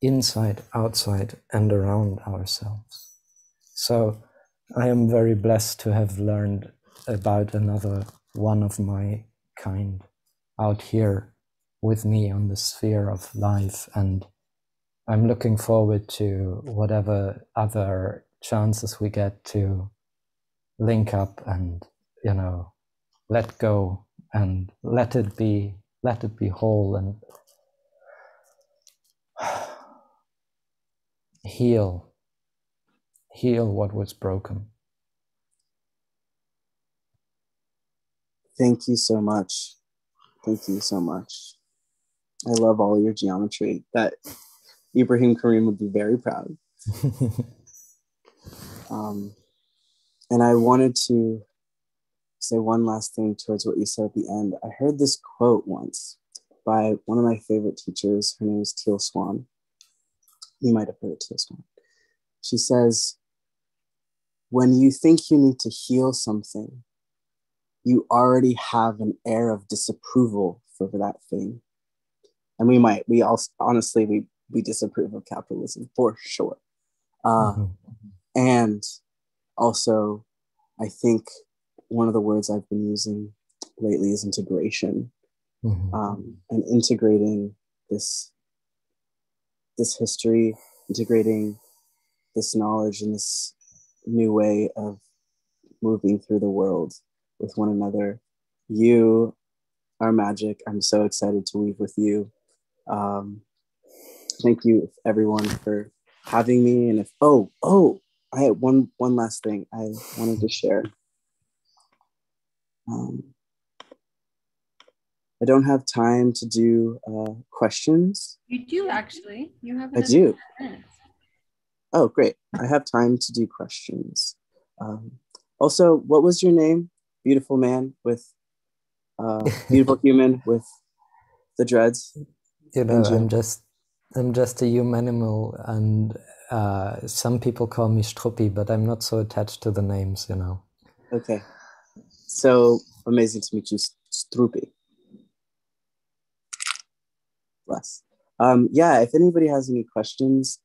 inside, outside, and around ourselves. So I am very blessed to have learned about another one of my kind out here with me on the sphere of life. And I'm looking forward to whatever other chances we get to link up and, you know, let go and let it be, let it be whole and heal, heal what was broken. Thank you so much. Thank you so much. I love all your geometry. That Ibrahim Karim would be very proud. um, and I wanted to say one last thing towards what you said at the end. I heard this quote once by one of my favorite teachers. Her name is Teal Swan. You might have heard of Teal Swan. She says, When you think you need to heal something, you already have an air of disapproval for that thing and we might we all honestly we we disapprove of capitalism for sure uh, mm-hmm. and also i think one of the words i've been using lately is integration mm-hmm. um, and integrating this this history integrating this knowledge and this new way of moving through the world with one another. You are magic. I'm so excited to weave with you. Um, thank you, everyone, for having me. And if oh oh, I had one one last thing I wanted to share. Um, I don't have time to do uh, questions. You do actually. You have. I do. Oh, great. I have time to do questions. Um, also, what was your name? Beautiful man with, uh, beautiful human with the dreads. You know, I'm just, I'm just a human animal, and uh, some people call me Struppi, but I'm not so attached to the names. You know. Okay. So amazing to meet you, Struppi. Bless. Um, yeah, if anybody has any questions,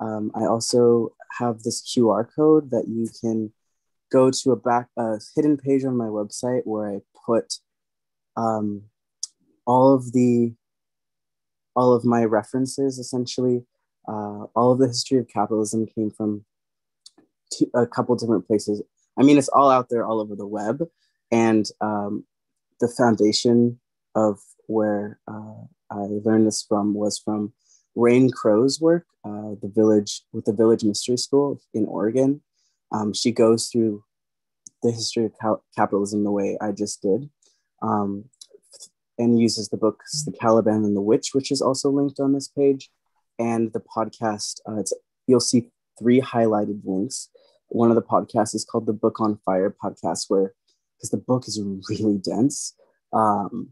um, I also have this QR code that you can go to a back a hidden page on my website where I put um, all of the all of my references essentially. Uh, all of the history of capitalism came from a couple different places. I mean, it's all out there all over the web, and um, the foundation of where uh, I learned this from was from Rain Crow's work, uh, the village with the Village Mystery School in Oregon. Um, she goes through the history of capitalism the way I just did, um, and uses the books The Caliban and the Witch, which is also linked on this page, and the podcast. Uh, it's you'll see three highlighted links. One of the podcasts is called the Book on Fire podcast, where because the book is really dense. Um,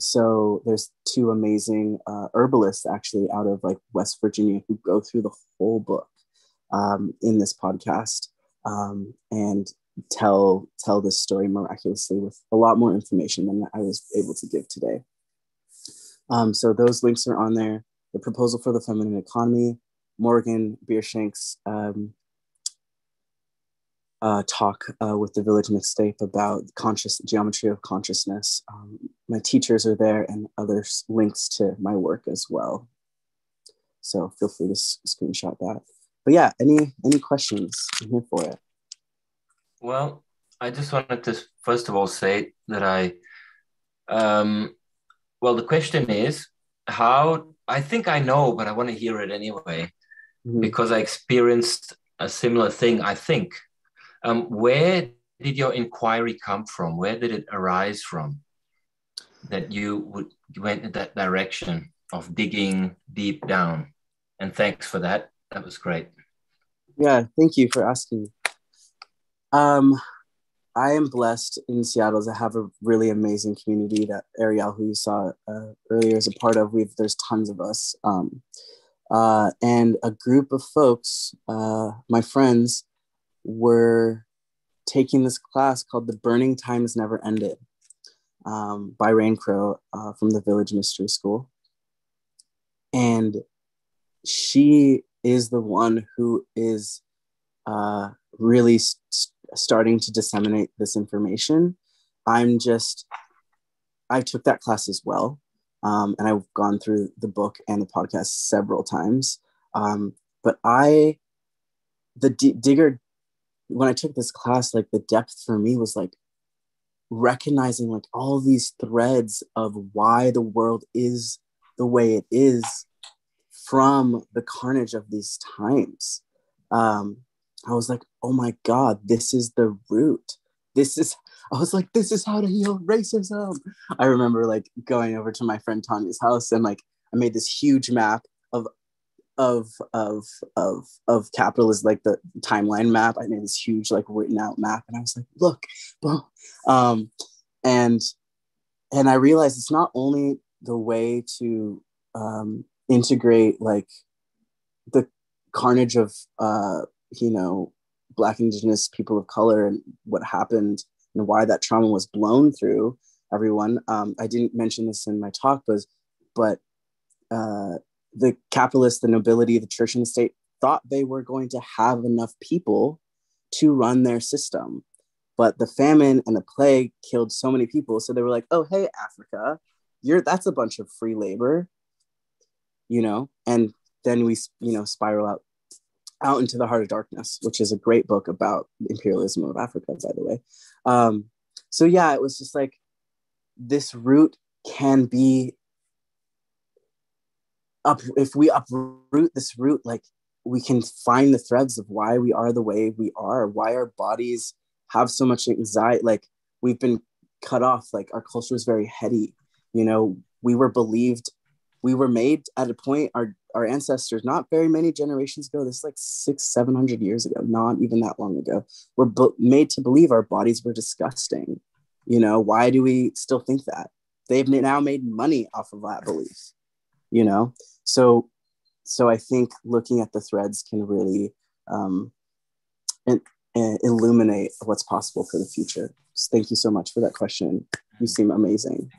so there's two amazing uh, herbalists actually out of like West Virginia who go through the whole book um, in this podcast um, and tell tell this story miraculously with a lot more information than I was able to give today. Um, so those links are on there. The proposal for the feminine economy, Morgan Bierschenk's um, uh, talk uh, with the Village Mixtape about conscious geometry of consciousness. Um, my teachers are there and other links to my work as well. So feel free to screenshot that. But yeah, any any questions? I'm here for it. Well, I just wanted to first of all say that I, um, well, the question is how. I think I know, but I want to hear it anyway mm-hmm. because I experienced a similar thing. I think um, where did your inquiry come from? Where did it arise from? That you would you went in that direction of digging deep down. And thanks for that. That was great. Yeah, thank you for asking. Um, I am blessed in Seattle to have a really amazing community that Ariel, who you saw uh, earlier, is a part of. We've there's tons of us, um, uh, and a group of folks, uh, my friends, were taking this class called The Burning Times Never Ended um, by Rain Crow uh, from the Village Mystery School. And she is the one who is uh, really st- starting to disseminate this information. I'm just, I took that class as well. Um, and I've gone through the book and the podcast several times. Um, but I, the D- digger when I took this class, like the depth for me was like recognizing like all these threads of why the world is the way it is from the carnage of these times. Um, I was like, oh my God, this is the root. This is, I was like, this is how to heal racism. I remember like going over to my friend Tanya's house and like I made this huge map of of of of of capital is like the timeline map. I made this huge like written out map, and I was like, look, well, um, and and I realized it's not only the way to um, integrate like the carnage of uh, you know black indigenous people of color and what happened and why that trauma was blown through everyone um, i didn't mention this in my talk but but uh, the capitalists, the nobility, the church, and the state thought they were going to have enough people to run their system. But the famine and the plague killed so many people. So they were like, oh, hey, Africa, you're that's a bunch of free labor, you know? And then we, you know, spiral out. Out into the Heart of Darkness, which is a great book about imperialism of Africa, by the way. Um, so yeah, it was just like this root can be up if we uproot this root, like we can find the threads of why we are the way we are, why our bodies have so much anxiety. Like we've been cut off, like our culture is very heady. You know, we were believed, we were made at a point, our our ancestors, not very many generations ago, this is like six, seven hundred years ago, not even that long ago, were b- made to believe our bodies were disgusting. You know, why do we still think that? They've now made money off of that belief. You know, so so I think looking at the threads can really um, and, and illuminate what's possible for the future. So thank you so much for that question. You seem amazing.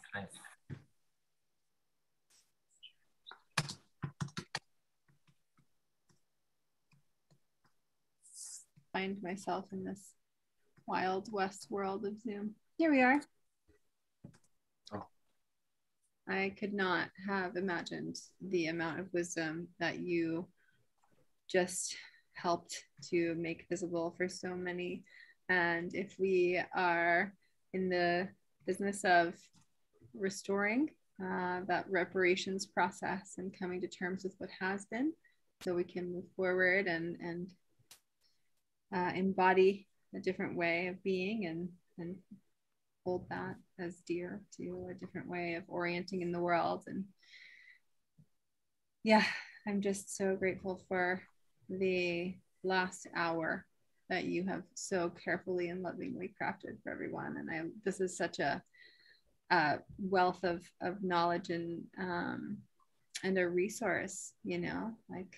Find myself in this wild west world of Zoom. Here we are. Oh. I could not have imagined the amount of wisdom that you just helped to make visible for so many. And if we are in the business of restoring uh, that reparations process and coming to terms with what has been, so we can move forward and and uh, embody a different way of being and and hold that as dear to a different way of orienting in the world. And yeah, I'm just so grateful for the last hour that you have so carefully and lovingly crafted for everyone. And I, this is such a, a wealth of, of knowledge and, um, and a resource, you know, like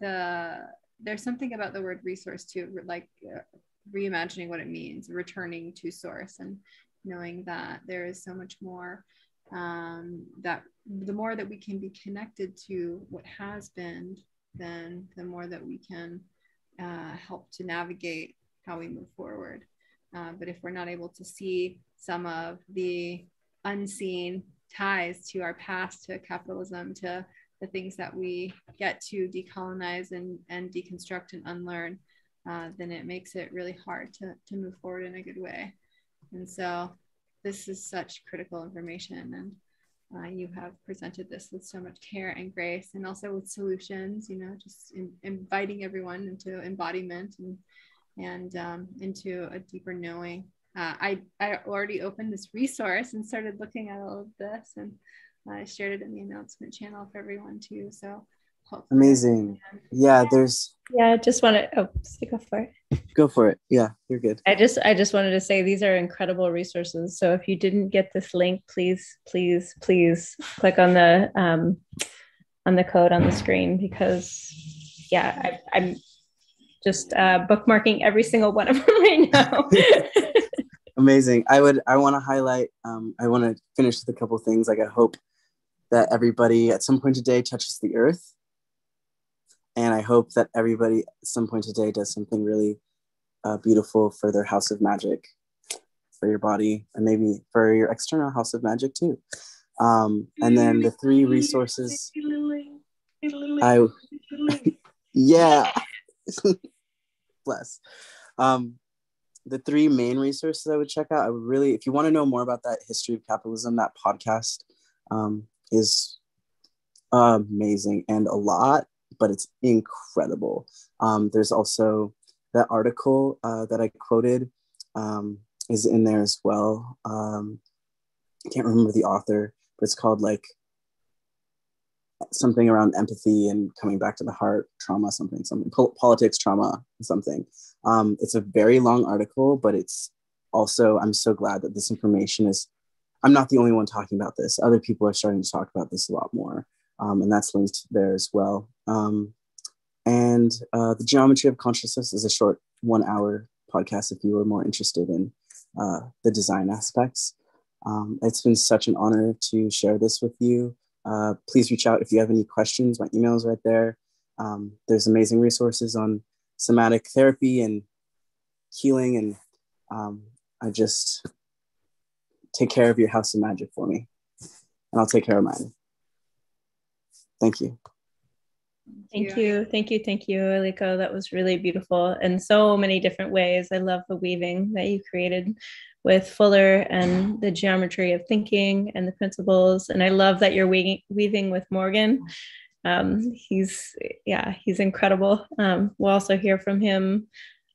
the, there's something about the word resource too, like uh, reimagining what it means, returning to source. And knowing that there is so much more um, that the more that we can be connected to what has been then the more that we can uh, help to navigate how we move forward uh, but if we're not able to see some of the unseen ties to our past to capitalism to the things that we get to decolonize and, and deconstruct and unlearn uh, then it makes it really hard to, to move forward in a good way and so this is such critical information and uh, you have presented this with so much care and grace and also with solutions, you know, just in, inviting everyone into embodiment and, and um, into a deeper knowing. Uh, I, I already opened this resource and started looking at all of this and I shared it in the announcement channel for everyone too. So Amazing. Yeah, there's. Yeah, I just want to. Oh, go for it. Go for it. Yeah, you're good. I just, I just wanted to say these are incredible resources. So if you didn't get this link, please, please, please click on the, um, on the code on the screen because, yeah, I, I'm just uh, bookmarking every single one of them right now. Amazing. I would. I want to highlight. Um, I want to finish with a couple things. Like I hope that everybody at some point today touches the earth and I hope that everybody at some point today does something really uh, beautiful for their house of magic, for your body, and maybe for your external house of magic too. Um, and then the three resources. I, yeah, bless. Um, the three main resources I would check out. I would really, if you want to know more about that history of capitalism, that podcast um, is amazing and a lot but it's incredible. Um, there's also that article uh, that I quoted um, is in there as well. Um, I can't remember the author, but it's called like something around empathy and coming back to the heart, trauma, something, something, po- politics, trauma, something. Um, it's a very long article, but it's also, I'm so glad that this information is, I'm not the only one talking about this. Other people are starting to talk about this a lot more um, and that's linked there as well. Um, and uh, the geometry of consciousness is a short one hour podcast if you are more interested in uh, the design aspects. Um, it's been such an honor to share this with you. Uh, please reach out if you have any questions. My email is right there. Um, there's amazing resources on somatic therapy and healing. And um, I just take care of your house of magic for me, and I'll take care of mine. Thank you. Thank you. Thank you. Thank you, Aliko. That was really beautiful in so many different ways. I love the weaving that you created with Fuller and the geometry of thinking and the principles. And I love that you're weaving, weaving with Morgan. Um, he's, yeah, he's incredible. Um, we'll also hear from him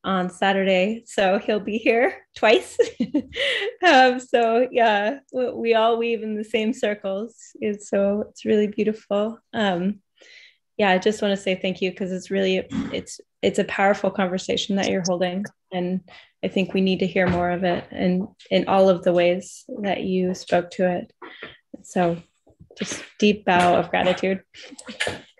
on Saturday. So he'll be here twice. um, so yeah, we, we, all weave in the same circles. It's so it's really beautiful. Um, yeah, I just want to say thank you because it's really it's it's a powerful conversation that you're holding, and I think we need to hear more of it and in all of the ways that you spoke to it. So, just deep bow of gratitude.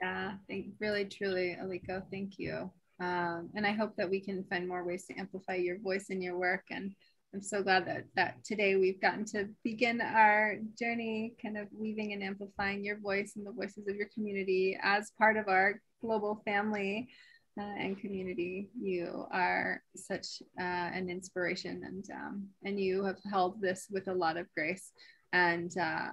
Yeah, thank really truly, Aliko. Thank you, um, and I hope that we can find more ways to amplify your voice and your work and I'm so glad that that today we've gotten to begin our journey, kind of weaving and amplifying your voice and the voices of your community as part of our global family uh, and community. You are such uh, an inspiration, and um, and you have held this with a lot of grace. And uh,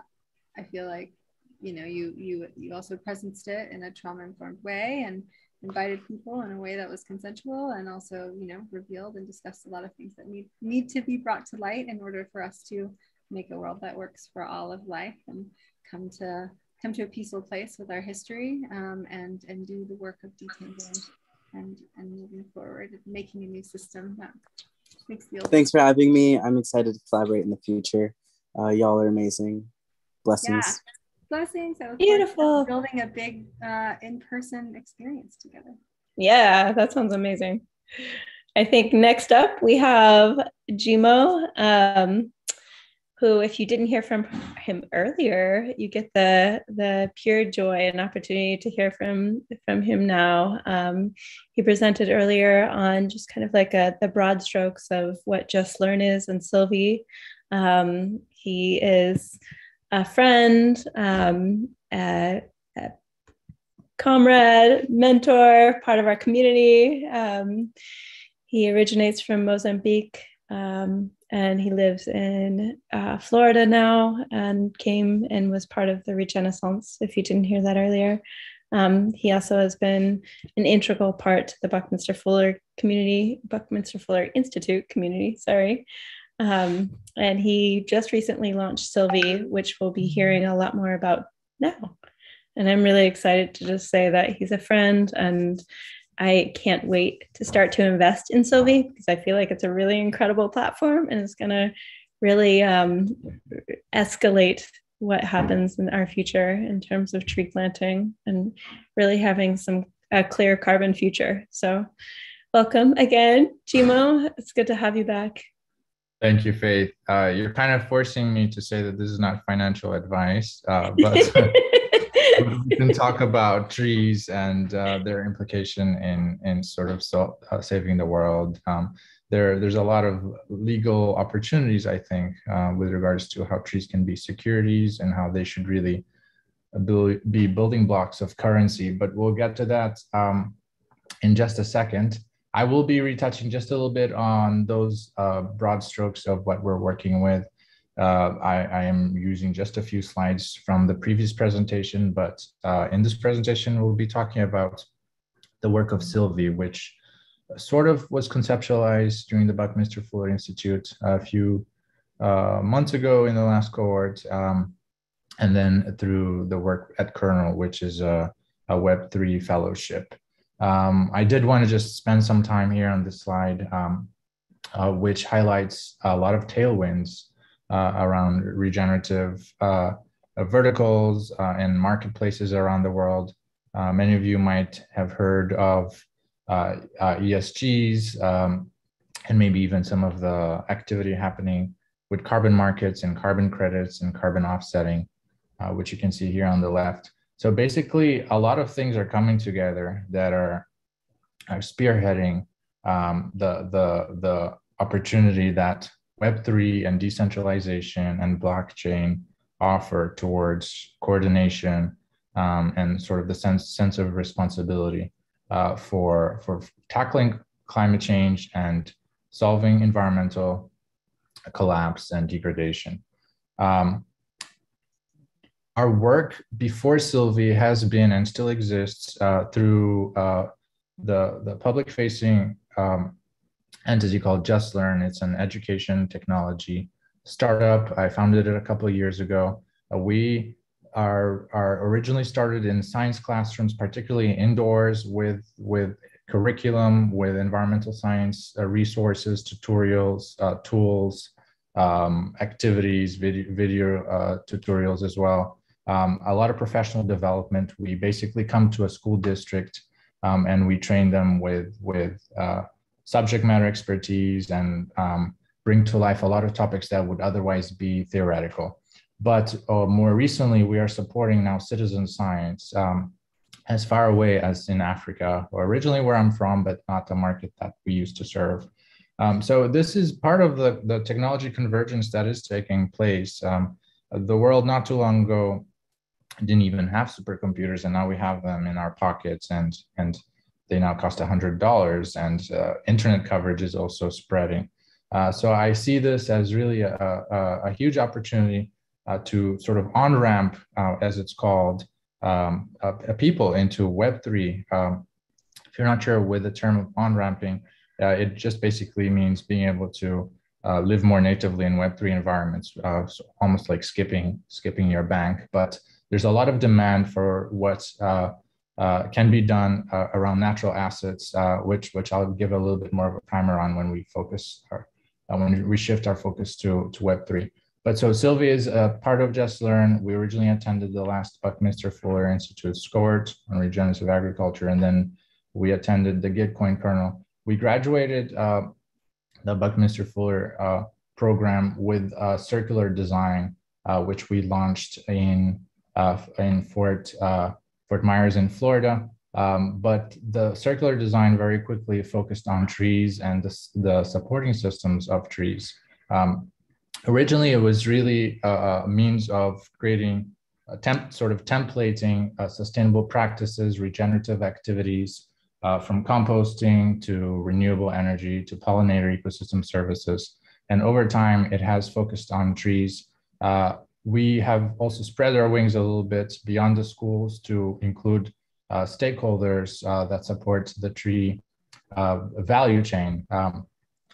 I feel like you know you you you also presenced it in a trauma informed way and invited people in a way that was consensual and also you know revealed and discussed a lot of things that need need to be brought to light in order for us to make a world that works for all of life and come to come to a peaceful place with our history um, and and do the work of detangling and and moving forward making a new system that makes the thanks for having me. I'm excited to collaborate in the future. Uh, y'all are amazing. Blessings. Yeah blessings. That was Beautiful. Building a big uh, in-person experience together. Yeah, that sounds amazing. I think next up we have Jimo, um, who, if you didn't hear from him earlier, you get the the pure joy and opportunity to hear from from him now. Um, he presented earlier on just kind of like a, the broad strokes of what Just Learn is and Silvi. Um, he is a friend, um, a, a, comrade, mentor, part of our community. Um, he originates from Mozambique um, and he lives in uh, Florida now and came and was part of the Regenaissance, if you didn't hear that earlier. Um, he also has been an integral part to the Buckminster Fuller community, Buckminster Fuller Institute community, sorry, um, and he just recently launched Silvi, which we'll be hearing a lot more about now. And I'm really excited to just say that he's a friend and I can't wait to start to invest in Silvi because I feel like it's a really incredible platform and it's going to really um, escalate what happens in our future in terms of tree planting and really having some a clear carbon future. So, welcome again, Jimo. It's good to have you back. Thank you, Faith. Uh, you're kind of forcing me to say that this is not financial advice, uh, but we can talk about trees and uh, their implication in in sort of so, uh, saving the world. Um, there, there's a lot of legal opportunities, I think, uh, with regards to how trees can be securities and how they should really be building blocks of currency. But we'll get to that um, in just a second. I will be retouching just a little bit on those uh, broad strokes of what we're working with. Uh, I, I, am using just a few slides from the previous presentation, but uh, in this presentation, we'll be talking about the work of Silvi, which sort of was conceptualized during the Buckminster Fuller Institute a few uh, months ago in the last cohort, um, and then through the work at Kernel, which is a, a Web3 fellowship. Um, I did want to just spend some time here on this slide, um, uh, which highlights a lot of tailwinds uh, around regenerative uh, verticals uh, and marketplaces around the world. Uh, many of you might have heard of uh, ESGs um, and maybe even some of the activity happening with carbon markets and carbon credits and carbon offsetting, which you can see here on the left. So basically, a lot of things are coming together that are, are spearheading um, the, the, the opportunity that Web3 and decentralization and blockchain offer towards coordination um, and sort of the sense, sense of responsibility uh, for, for tackling climate change and solving environmental collapse and degradation. Um, our work before Silvi has been and still exists uh, through uh, the, the public facing um, entity called Just Learn. It's an education technology startup. I founded it a couple of years ago. Uh, we are, are originally started in science classrooms, particularly indoors with, with curriculum, with environmental science uh, resources, tutorials, uh, tools, um, activities, video, video uh, tutorials as well. Um, a lot of professional development. We basically come to a school district um, and we train them with, with uh, subject matter expertise and um, bring to life a lot of topics that would otherwise be theoretical. But uh, more recently, we are supporting now citizen science um, as far away as in Africa, or originally where I'm from, but not the market that we used to serve. Um, so this is part of the, the technology convergence that is taking place. Um, the world not too long ago didn't even have supercomputers, and now we have them in our pockets, and and they now cost $100, and uh, internet coverage is also spreading. Uh, so I see this as really a, a, a huge opportunity uh, to sort of on ramp, uh, as it's called, um, people into Web3. Um, if you're not sure with the term on ramping, uh, it just basically means being able to uh, live more natively in Web3 environments, uh, so almost like skipping skipping your bank. But there's a lot of demand for what uh, uh, can be done uh, around natural assets, which which I'll give a little bit more of a primer on when we focus our, when we shift our focus to to Web3. But so Silvi is a part of Just Learn. We originally attended the last Buckminster Fuller Institute SCORT on regenerative agriculture, and then we attended the Gitcoin kernel we graduated uh, the Buckminster Fuller uh, program with circular design, uh, which we launched in uh, in Fort uh, Fort Myers in Florida. Um, but the circular design very quickly focused on trees and the, the supporting systems of trees. Um, originally, it was really a, a means of creating a temp, sort of templating sustainable practices, regenerative activities, uh, from composting to renewable energy to pollinator ecosystem services. And over time, it has focused on trees. Uh, we have also spread our wings a little bit beyond the schools to include uh, stakeholders uh, that support the tree uh, value chain. Um,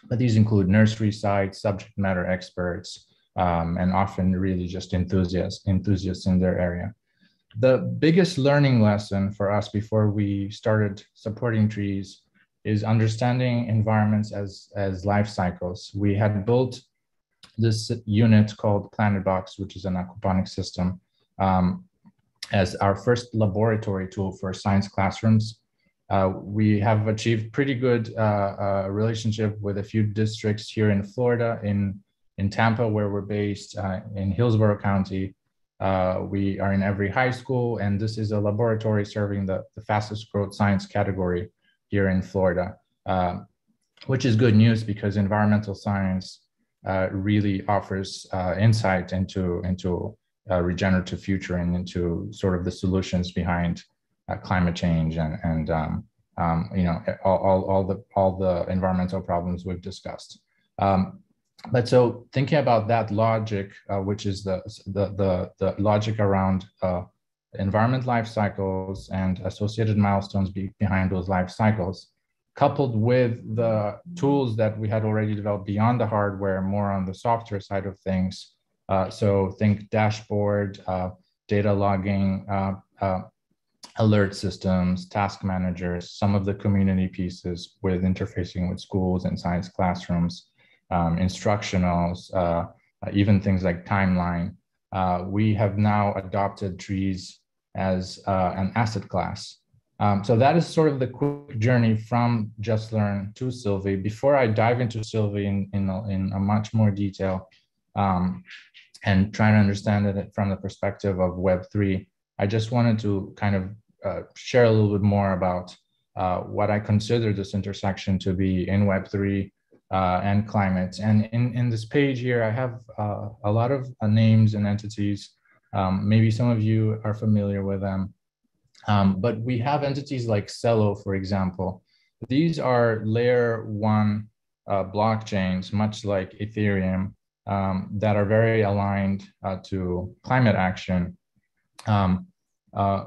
but these include nursery sites, subject matter experts, um, and often really just enthusiasts, enthusiasts in their area the biggest learning lesson for us before we started supporting trees is understanding environments as, as life cycles. We had built this unit called PlanetBox, which is an aquaponics system, um, as our first laboratory tool for science classrooms. Uh, we have achieved pretty good uh, uh, relationship with a few districts here in Florida, in, in Tampa, where we're based, uh, in Hillsborough County, uh, we are in every high school, and this is a laboratory serving the, the fastest growth science category here in Florida, which is good news because environmental science really offers uh, insight into, into a regenerative future and into sort of the solutions behind uh, climate change and, and um, um, you know, all, all, all, the, all the environmental problems we've discussed. Um, but so thinking about that logic, uh, which is the, the, the, the logic around uh, environment life cycles and associated milestones be behind those life cycles, coupled with the tools that we had already developed beyond the hardware, more on the software side of things. Uh, so think dashboard, uh, data logging, uh, uh, alert systems, task managers, some of the community pieces with interfacing with schools and science classrooms, um, instructionals, uh, even things like timeline. Uh, we have now adopted trees as uh, an asset class. Um, so that is sort of the quick journey from Just Learn to Silvi. Before I dive into Silvi in, in, a, in a much more detail um, and try to understand it from the perspective of Web3, I just wanted to kind of uh, share a little bit more about uh, what I consider this intersection to be in Web3 uh, and climate. And in, in this page here, I have uh, a lot of names and entities. Um, maybe some of you are familiar with them. Um, but we have entities like Celo, for example. These are layer one uh, blockchains, much like Ethereum, um, that are very aligned uh, to climate action. Um, uh,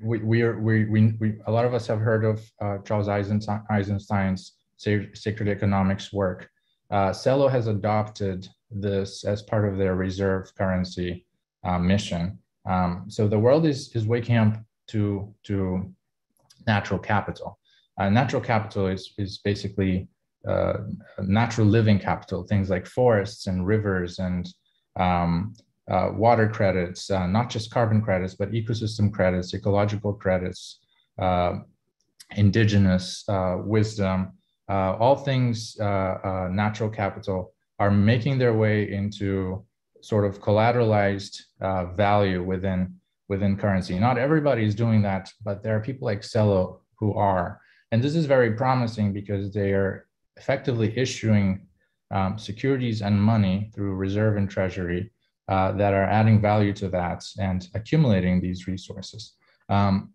we, we, are, we, we, we, a lot of us have heard of uh, Charles Eisenstein's sacred economics work. Uh, Celo has adopted this as part of their reserve currency uh, mission. Um, so the world is, is waking up to, to natural capital. Uh, natural capital is, is basically uh, natural living capital, things like forests and rivers and um, uh, water credits, uh, not just carbon credits, but ecosystem credits, ecological credits, uh, indigenous uh, wisdom, all things natural capital are making their way into sort of collateralized value within, within currency. Not everybody is doing that, but there are people like Celo who are. And this is very promising because they are effectively issuing um, securities and money through reserve and treasury uh, that are adding value to that and accumulating these resources. Um,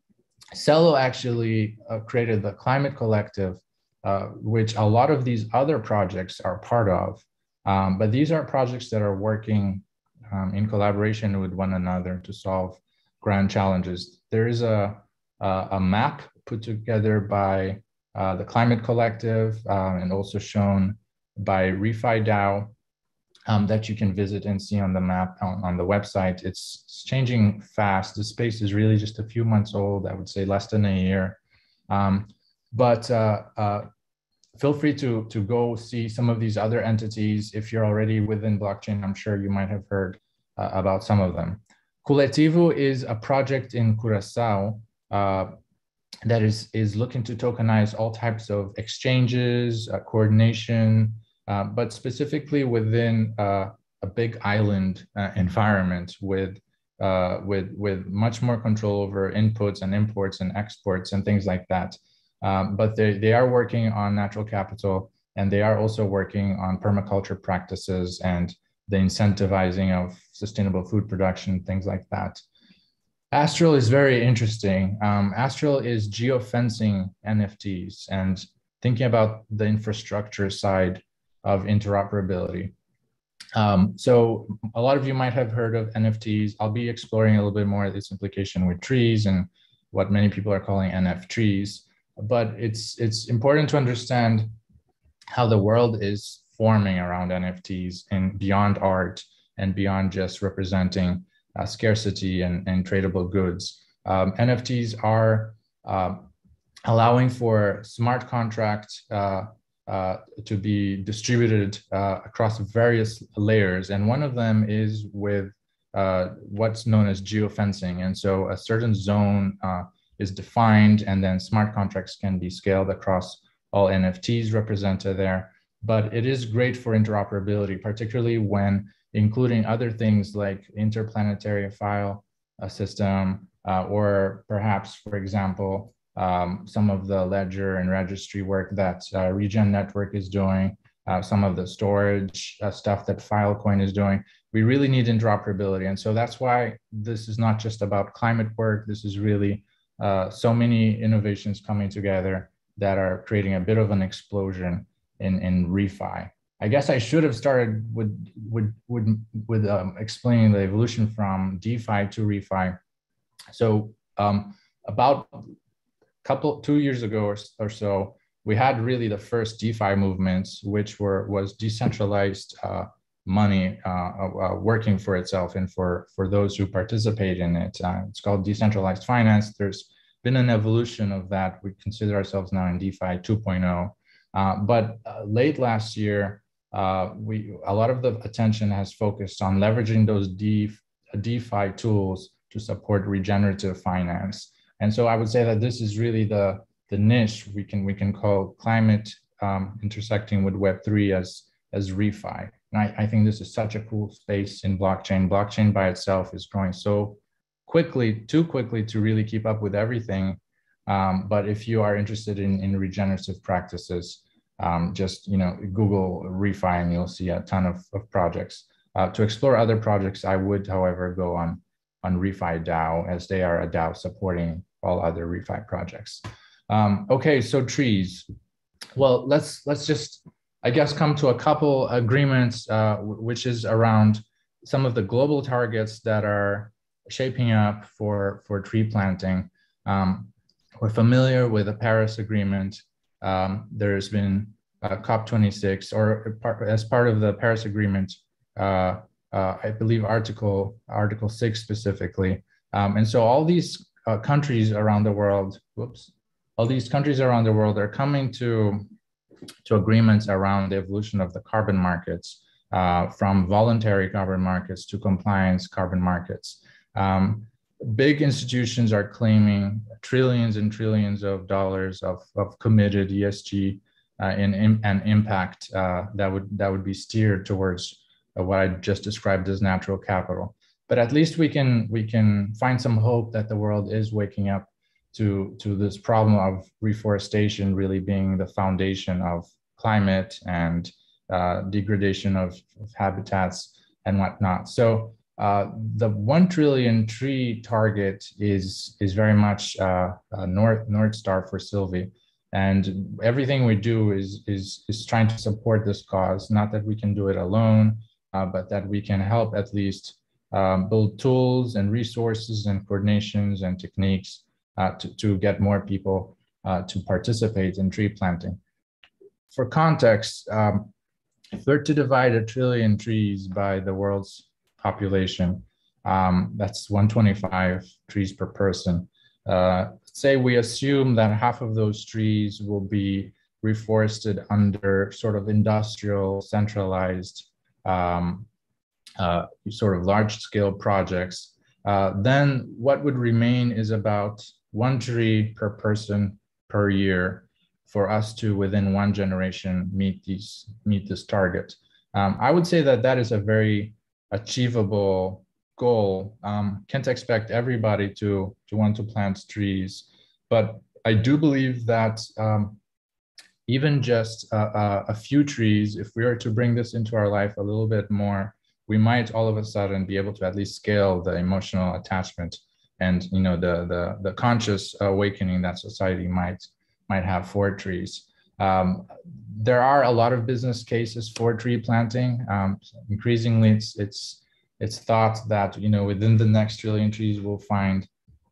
Celo actually uh, created the Climate Collective, uh, which a lot of these other projects are part of. Um, but these are projects that are working um, in collaboration with one another to solve grand challenges. There is a, a, a map put together by uh, the Climate Collective uh, and also shown by ReFi DAO um, that you can visit and see on the map on, on the website. It's, it's, changing fast. The space is really just a few months old, I would say less than a year. Um, but uh, uh, feel free to, to go see some of these other entities. If you're already within blockchain, I'm sure you might have heard uh, about some of them. Coletivo is a project in Curacao uh, that is, is looking to tokenize all types of exchanges, uh, coordination, uh, but specifically within uh, a big island uh, environment with, uh, with, with much more control over inputs and imports and exports and things like that. Um, but they, they are working on natural capital and they are also working on permaculture practices and the incentivizing of sustainable food production, things like that. Astral is very interesting. Um, Astral is geofencing NFTs and thinking about the infrastructure side of interoperability. Um, so a lot of you might have heard of NFTs. I'll be exploring a little bit more its implication with trees and what many people are calling NF trees. But it's it's important to understand how the world is forming around NFTs and beyond art and beyond just representing uh, scarcity and, and tradable goods. Um, NFTs are uh, allowing for smart contracts uh, uh, to be distributed uh, across various layers. And one of them is with uh, what's known as geofencing. And so a certain zone is defined and then smart contracts can be scaled across all NFTs represented there. But it is great for interoperability, particularly when including other things like interplanetary file uh, system, uh, or perhaps, for example, um, some of the ledger and registry work that uh, Regen Network is doing, uh, some of the storage uh, stuff that Filecoin is doing. We really need interoperability. And so that's why this is not just about climate work. This is really uh, so many innovations coming together that are creating a bit of an explosion in, in refi. I guess I should have started with, with, with, with um, explaining the evolution from DeFi to refi. So um, about couple two years ago or, or so, we had really the first DeFi movements, which were was decentralized uh, money uh, uh, working for itself and for for those who participate in it. Uh, it's called decentralized finance. There's been an evolution of that. We consider ourselves now in DeFi 2.0. Uh, but uh, late last year, we a lot of the attention has focused on leveraging those DeFi, DeFi tools to support regenerative finance. And so I would say that this is really the, the niche we can, we can call climate um, intersecting with Web3 as, as refi. And I, I think this is such a cool space in blockchain. Blockchain by itself is growing so quickly, too quickly to really keep up with everything. Um, but if you are interested in, in regenerative practices, um, just you know Google refi and you'll see a ton of, of projects. Uh, to explore other projects, I would, however, go on on refi DAO as they are a DAO supporting all other refi projects. Um, okay, so trees. Well, let's let's just I guess come to a couple agreements, uh, which is around some of the global targets that are shaping up for, for tree planting. Um, we're familiar with the Paris Agreement. Um, there's been uh, COP26, or as part of the Paris Agreement, uh, uh, I believe Article Article Six specifically. Um, and so all these uh, countries around the world, whoops, all these countries around the world are coming to to agreements around the evolution of the carbon markets, uh, from voluntary carbon markets to compliance carbon markets. Um, big institutions are claiming trillions and trillions of dollars of, of committed ESG uh, in, and impact uh, that would that would be steered towards uh, what I just described as natural capital. But at least we can we can find some hope that the world is waking up to to this problem of reforestation really being the foundation of climate and uh, degradation of, of, habitats and whatnot. So uh, the one trillion tree target is is very much uh, a north north star for Silvi, and everything we do is is is trying to support this cause. Not that we can do it alone, uh, but that we can help at least um, build tools and resources and coordinations and techniques uh, to, to get more people uh, to participate in tree planting. For context, um, if we're to divide a trillion trees by the world's population, um, that's 125 trees per person. Uh, say we assume that half of those trees will be reforested under sort of industrial centralized um, uh, sort of large scale projects, uh, then what would remain is about one tree per person per year for us to within one generation meet these meet this target. Um, I would say that that is a very achievable goal. Um, can't expect everybody to to want to plant trees, but I do believe that um, even just a, a few trees, if we are to bring this into our life a little bit more, we might all of a sudden be able to at least scale the emotional attachment and you know the the, the conscious awakening that society might might have for trees. Um, there are a lot of business cases for tree planting. Um, increasingly, it's it's it's thought that you know within the next trillion trees we'll find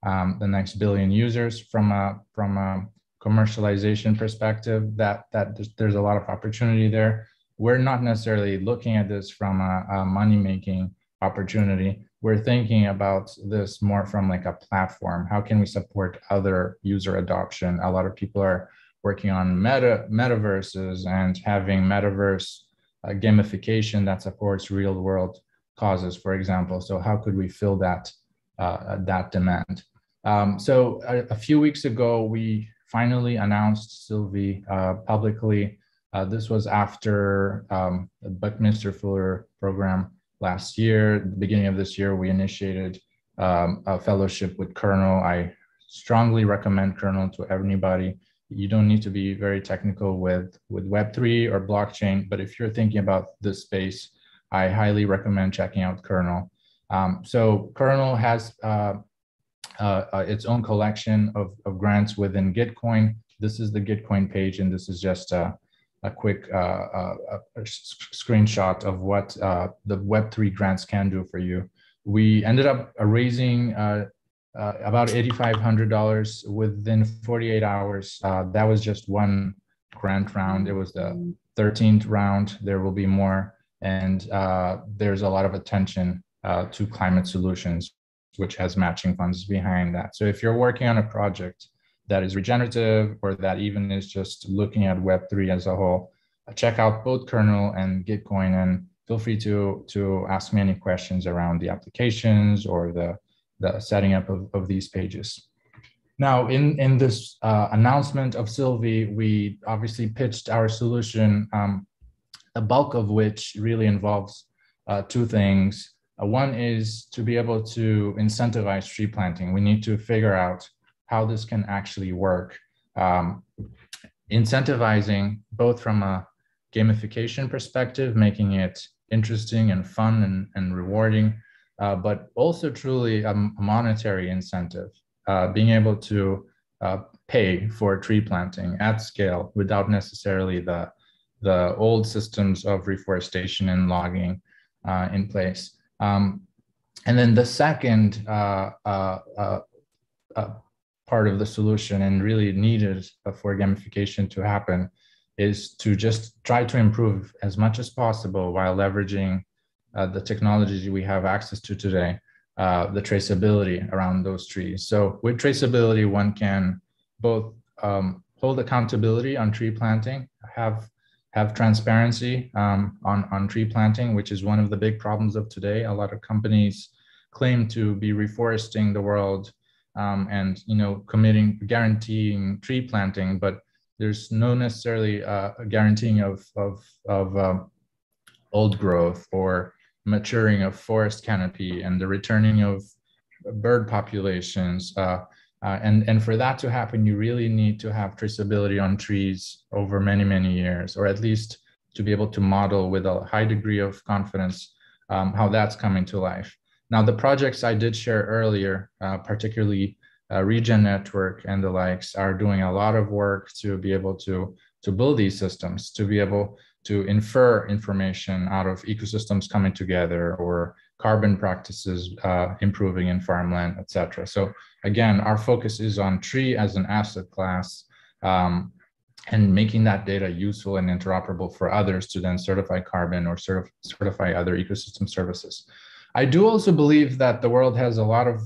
um, the next billion users from a from a commercialization perspective that that there's, there's a lot of opportunity there. We're not necessarily looking at this from a, a money making opportunity. We're thinking about this more from like a platform. How can we support other user adoption? A lot of people are working on meta metaverses and having metaverse uh, gamification that supports real world causes for example so how could we fill that uh, that demand um, so a, a, few weeks ago we finally announced Silvi uh, publicly. Uh, this was after um, the Buckminster Fuller program last year. the beginning of this year, we initiated um, a fellowship with Kernel. I strongly recommend Kernel to anybody. You don't need to be very technical with, with Web3 or blockchain, but if you're thinking about this space, I highly recommend checking out Kernel. Um, so Kernel has uh, uh, uh, its own collection of, of grants within Gitcoin. This is the Gitcoin page, and this is just a, a quick uh, uh a, screenshot of what uh, the Web3 grants can do for you. We ended up raising Uh, about $8,500 within 48 hours. Uh, that was just one grant round. It was the 13th round. There will be more. And uh, there's a lot of attention to climate solutions which has matching funds behind that. So if you're working on a project that is regenerative or that even is just looking at Web3 as a whole, check out both kernel and Gitcoin and feel free to, to ask me any questions around the applications or the, the setting up of, of these pages. Now, in, in this uh, announcement of Silvi, we obviously pitched our solution, um, a bulk of which really involves uh, two things. Uh, one is to be able to incentivize tree planting. We need to figure out how this can actually work. Um, incentivizing both from a gamification perspective, making it interesting and fun and, and rewarding, uh, but also truly a monetary incentive, uh, being able to uh, pay for tree planting at scale without necessarily the, the old systems of reforestation and logging uh, in place. Um, and then the second uh, part of the solution and really needed for gamification to happen is to just try to improve as much as possible while leveraging uh, the technologies we have access to today, uh, the traceability around those trees. So with traceability, one can both um, hold accountability on tree planting, have have transparency um, on, on tree planting, which is one of the big problems of today. A lot of companies claim to be reforesting the world um, and you know committing guaranteeing tree planting, but there's no necessarily uh, guaranteeing of of, of um, old growth or maturing of forest canopy and the returning of bird populations. Uh, uh, and, and for that to happen, you really need to have traceability on trees over many, many years, or at least to be able to model with a high degree of confidence um, how that's coming to life. Now, the projects I did share earlier, uh, particularly uh, Regen Network and the likes, are doing a lot of work to be able to, to build these systems, to be able to infer information out of ecosystems coming together or carbon practices uh, improving in farmland, et cetera. So again, our focus is on tree as an asset class um, and making that data useful and interoperable for others to then certify carbon or certif certify other ecosystem services. I do also believe that the world has a lot of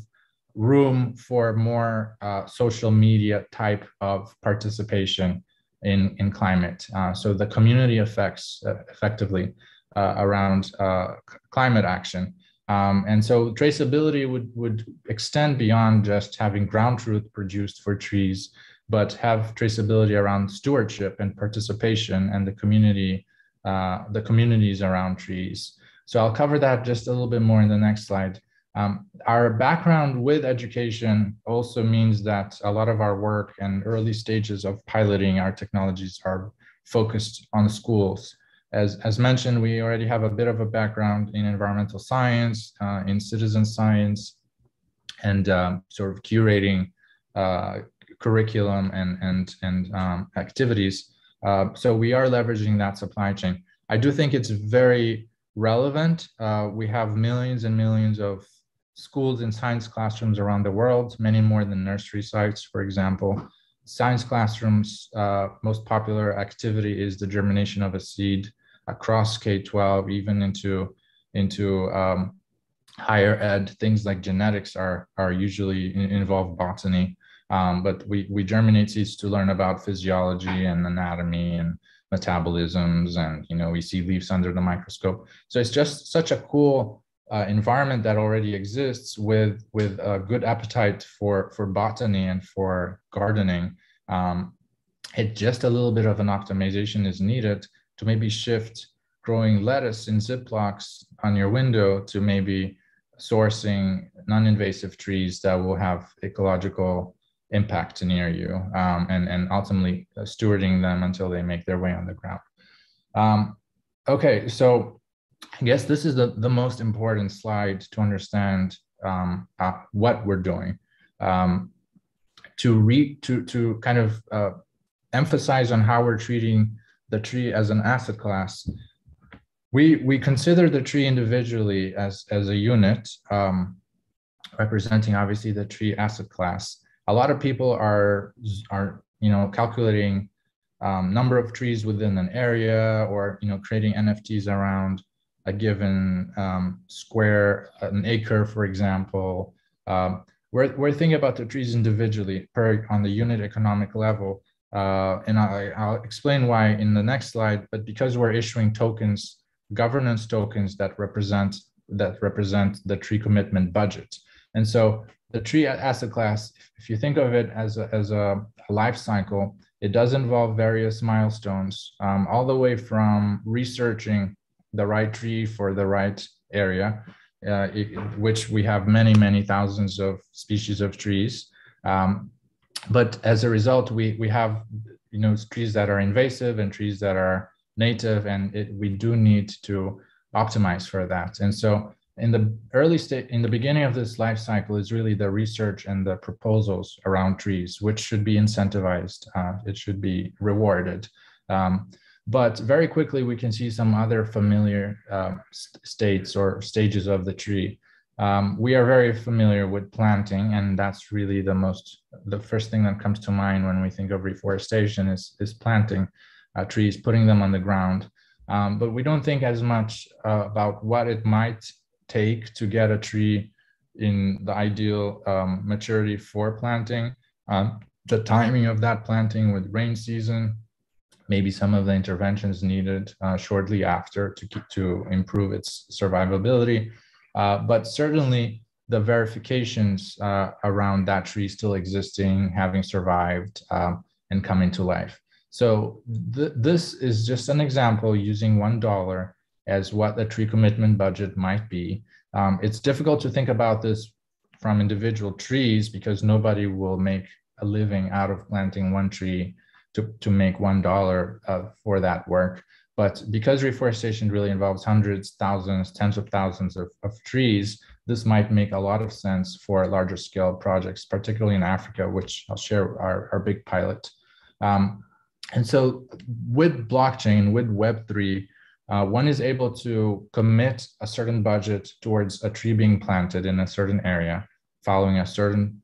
room for more uh, social media type of participation in, in climate. Uh, so the community effects uh, effectively uh, around uh, climate action. Um, and so traceability would, would extend beyond just having ground truth produced for trees, but have traceability around stewardship and participation and the community, uh, the communities around trees. So I'll cover that just a little bit more in the next slide. Um, our background with education also means that a lot of our work and early stages of piloting our technologies are focused on schools. As, as mentioned, we already have a bit of a background in environmental science, uh, in citizen science, and um, sort of curating uh, curriculum and, and, and um, activities. Uh, so we are leveraging that supply chain. I do think it's very relevant. Uh, we have millions and millions of schools and science classrooms around the world, many more than nursery sites, for example. Science classrooms, uh, most popular activity is the germination of a seed across K-12, even into, into um, higher ed. Things like genetics are, are usually in, involve botany, um, but we, we germinate seeds to learn about physiology and anatomy and metabolisms and you know we see leaves under the microscope so it's just such a cool uh, environment that already exists with with a good appetite for for botany and for gardening um, it just a little bit of an optimization is needed to maybe shift growing lettuce in ziplocs on your window to maybe sourcing non-invasive trees that will have ecological impact near you um, and, and ultimately uh, stewarding them until they make their way on the ground. Um, okay, so I guess this is the, the most important slide to understand um, uh, what we're doing. Um, to read to to kind of uh, emphasize on how we're treating the tree as an asset class. We we consider the tree individually as as a unit, um, representing obviously the tree asset class. A lot of people are are you know calculating um, number of trees within an area or you know creating NFTs around a given um, square, an acre, for example. Um, we're, we're thinking about the trees individually per on the unit economic level. Uh, and I, I'll explain why in the next slide, but because we're issuing tokens, governance tokens that represent that represent the tree commitment budget. And so the tree asset class, if you think of it as a, as a, a life cycle, it does involve various milestones, um, all the way from researching the right tree for the right area, uh, it, which we have many, many thousands of species of trees. Um, but as a result, we, we have you know trees that are invasive and trees that are native, and it, we do need to optimize for that. And so in the early state, in the beginning of this life cycle is really the research and the proposals around trees, which should be incentivized. Uh, it should be rewarded. Um, but very quickly, we can see some other familiar uh, states or stages of the tree. Um, we are very familiar with planting, and that's really the most, the first thing that comes to mind when we think of reforestation is, is planting uh, trees, putting them on the ground. Um, but we don't think as much uh, about what it might take to get a tree in the ideal um, maturity for planting, um, the timing of that planting with rain season, maybe some of the interventions needed uh, shortly after to keep, to improve its survivability. Uh, but certainly the verifications uh, around that tree still existing, having survived um, and coming to life. So th this is just an example using $1 as what the tree commitment budget might be. Um, it's difficult to think about this from individual trees because nobody will make a living out of planting one tree to, to make $1 uh, for that work. But because reforestation really involves hundreds, thousands, tens of thousands of, of trees, this might make a lot of sense for larger scale projects, particularly in Africa, which I'll share our, our big pilot. Um, and so with blockchain, with Web3, uh, one is able to commit a certain budget towards a tree being planted in a certain area, following a certain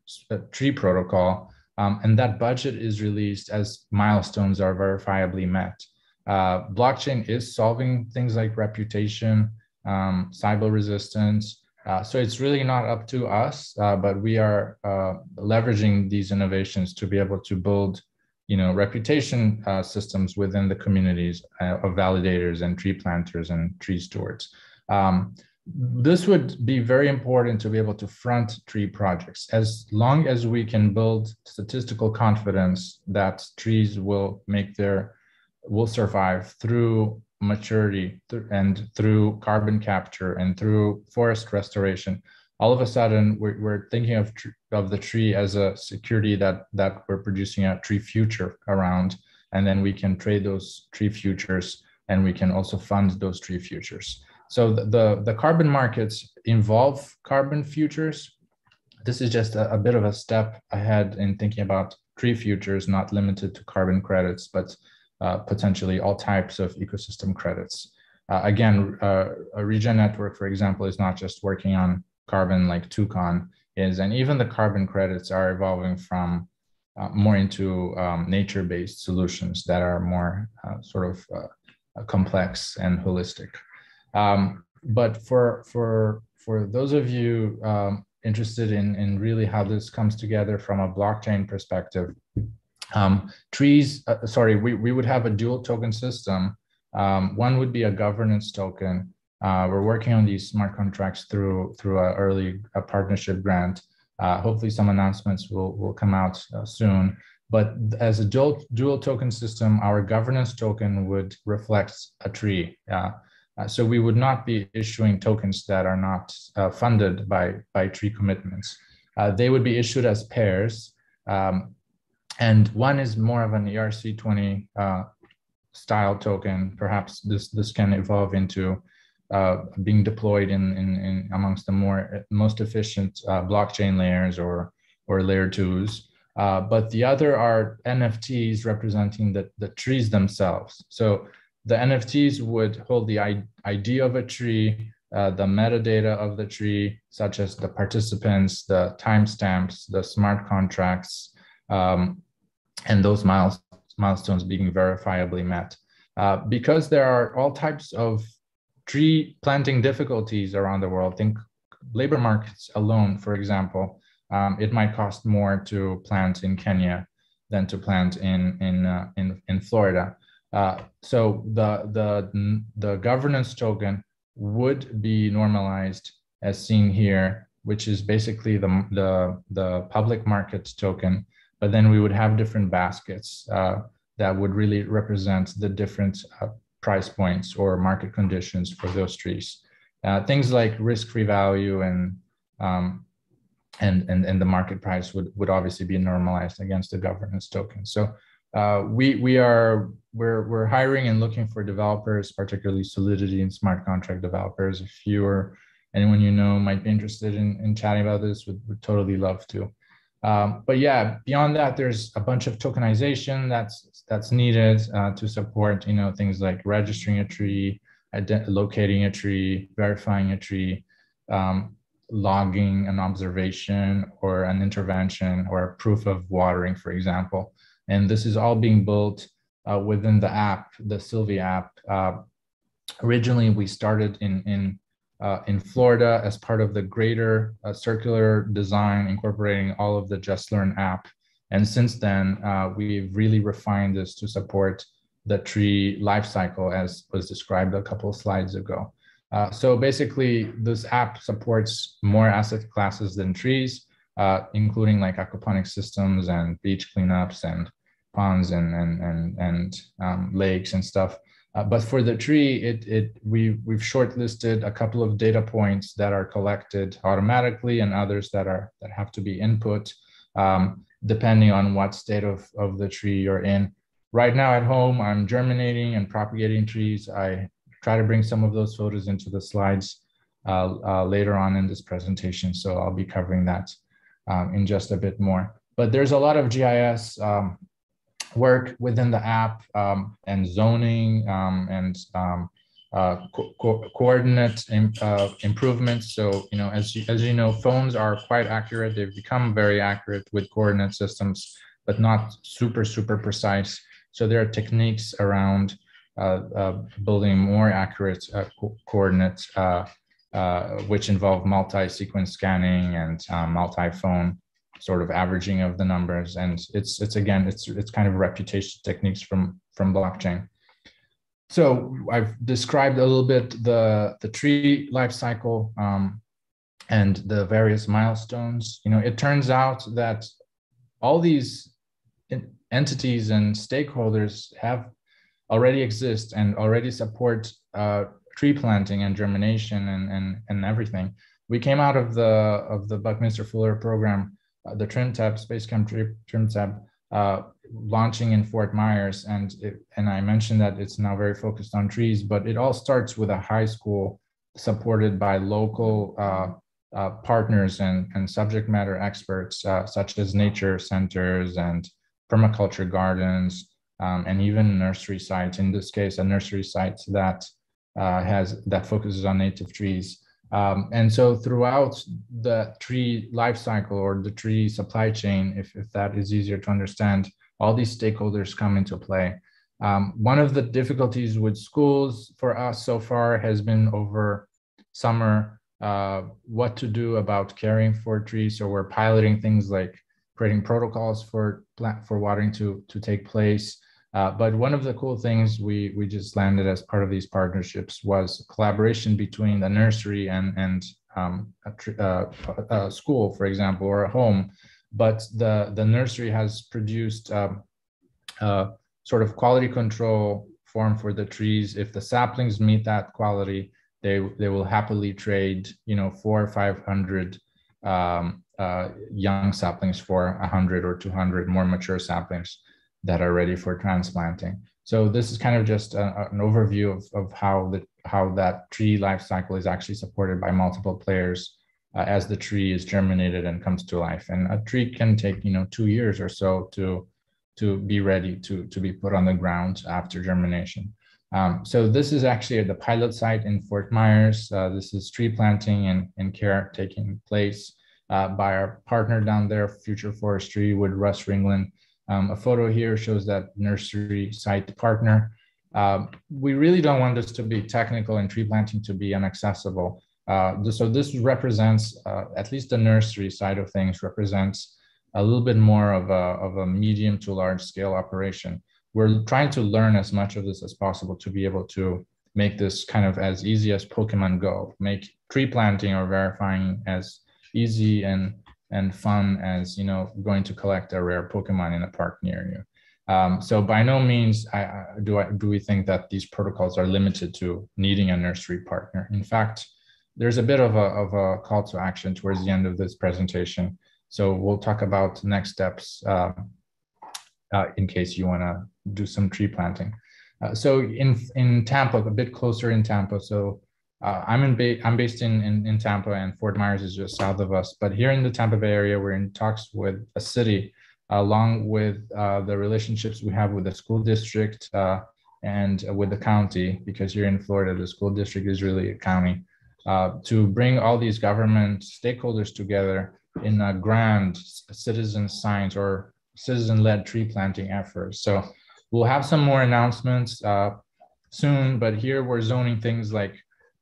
tree protocol. Um, and that budget is released as milestones are verifiably met. Uh, blockchain is solving things like reputation, um, cyber resistance. Uh, so it's really not up to us, uh, but we are uh, leveraging these innovations to be able to build, you know, reputation uh, systems within the communities uh, of validators and tree planters and tree stewards. Um, this would be very important to be able to front tree projects. As long as we can build statistical confidence that trees will make their will survive through maturity and through carbon capture and through forest restoration all of a sudden we're, we're thinking of of the tree as a security that that we're producing a tree future around and then we can trade those tree futures and we can also fund those tree futures so the the, the carbon markets involve carbon futures this is just a, a bit of a step ahead in thinking about tree futures not limited to carbon credits but uh, potentially all types of ecosystem credits. Uh, again, uh, a regen network, for example, is not just working on carbon like Toucan is, and even the carbon credits are evolving from uh, more into um, nature-based solutions that are more uh, sort of uh, complex and holistic. Um, but for for for those of you um, interested in in really how this comes together from a blockchain perspective, um, trees, uh, sorry, we, we would have a dual token system. Um, one would be a governance token. Uh, we're working on these smart contracts through through an early a partnership grant. Uh, hopefully, some announcements will will come out uh, soon. But as a dual dual token system, our governance token would reflect a tree. Uh, so we would not be issuing tokens that are not uh, funded by by tree commitments. they would be issued as pairs. Um, and one is more of an ERC20 uh, style token. Perhaps this this can evolve into uh, being deployed in, in, in, amongst the more most efficient uh, blockchain layers or or layer twos. Uh, but the other are NFTs representing the, the trees themselves. So the NFTs would hold the ID of a tree, uh, the metadata of the tree, such as the participants, the timestamps, the smart contracts, um, and those miles, milestones being verifiably met. Uh, because there are all types of tree planting difficulties around the world, think labor markets alone, for example, um, it might cost more to plant in Kenya than to plant in in uh, in, in Florida. Uh, so the the the governance token would be normalized as seen here, which is basically the the the public market token but then we would have different baskets uh, that would really represent the different uh, price points or market conditions for those trees. Uh, things like risk-free value and, um, and and and the market price would would obviously be normalized against the governance token. So uh, we we are we're we're hiring and looking for developers, particularly Solidity and smart contract developers. If you or anyone you know might be interested in, in chatting about this, would, would totally love to. Um, but yeah, beyond that, there's a bunch of tokenization that's that's needed uh, to support you know things like registering a tree, locating a tree, verifying a tree. Um, logging an observation or an intervention or proof of watering, for example. And this is all being built uh, within the app, the Silvi app. Uh, originally, we started in, in, uh, in Florida as part of the greater uh, circular design, incorporating all of the Just Learn app. And since then, uh, we've really refined this to support the tree life cycle as was described a couple of slides ago. Uh, so basically, this app supports more asset classes than trees, uh, including like aquaponic systems and beach cleanups and ponds and and and, and um, lakes and stuff. Uh, but for the tree, it it we we've shortlisted a couple of data points that are collected automatically and others that are that have to be input um, depending on what state of of the tree you're in. Right now at home, I'm germinating and propagating trees. I try to bring some of those photos into the slides uh, uh, later on in this presentation. So I'll be covering that um, in just a bit more. But there's a lot of GIS um, work within the app um, and zoning um, and um, uh, co co coordinate uh, improvements. So, you know, as you, as you know, phones are quite accurate. They've become very accurate with coordinate systems, but not super, super precise. So there are techniques around uh, uh, building more accurate uh, co coordinates, which involve multi-sequence scanning and multi-phone sort of averaging of the numbers. And it's it's again it's it's kind of reputation techniques from from blockchain. So I've described a little bit the the tree life cycle um, and the various milestones. You know, it turns out that all these entities and stakeholders have already exist and already support uh, tree planting and germination and, and, and everything. We came out of the of the Buckminster Fuller program, uh, the TrimTab Space Camp Trim, TrimTab, uh, launching in Fort Myers, and it, and I mentioned that it's now very focused on trees, but it all starts with a high school supported by local uh, uh, partners and, and subject matter experts, uh, such as nature centers and permaculture gardens, um, and even nursery sites. In this case, a nursery site that has that focuses on native trees. Um, and so throughout the tree life cycle or the tree supply chain, if, if that is easier to understand, all these stakeholders come into play. Um, one of the difficulties with schools for us so far has been over summer, uh, what to do about caring for trees. So we're piloting things like creating protocols for for watering to, to take place. Uh, but one of the cool things we we just landed as part of these partnerships was collaboration between the nursery and and um, a, uh, a, school, for example, or a home. But the the nursery has produced um, sort of quality control form for the trees. If the saplings meet that quality, they they will happily trade, you know, four or five hundred um, uh, young saplings for a hundred or two hundred more mature saplings that are ready for transplanting. So this is kind of just a, an overview of, of how the how that tree life cycle is actually supported by multiple players uh, as the tree is germinated and comes to life. And a tree can take you know two years or so to to be ready to to be put on the ground after germination. Um, so this is actually at the pilot site in Fort Myers. Uh, this is tree planting and, and care taking place uh, by our partner down there, Future Forestry with Russ Ringland. Um, a photo here shows that nursery site partner. Um, we really don't want this to be technical and tree planting to be inaccessible. Uh, so this represents, uh, at least the nursery side of things represents a little bit more of a, of a medium to large scale operation. We're trying to learn as much of this as possible to be able to make this kind of as easy as Pokemon Go, make tree planting or verifying as easy and and fun as you know going to collect a rare Pokemon in a park near you. Um, so by no means I, I, do I do we think that these protocols are limited to needing a nursery partner. In fact, there's a bit of a, of a call to action towards the end of this presentation. So we'll talk about next steps uh, uh, in case you want to do some tree planting. Uh, so in in Tampa, a bit closer in Tampa. So uh, I'm in ba- I'm based in, in, in Tampa, and Fort Myers is just south of us. But here in the Tampa Bay area, we're in talks with a city, along with uh, the relationships we have with the school district uh, and with the county. Because here in Florida, the school district is really a county. uh, to bring all these government stakeholders together in a grand citizen science or citizen-led tree planting effort. So we'll have some more announcements uh, soon, but here we're zoning things like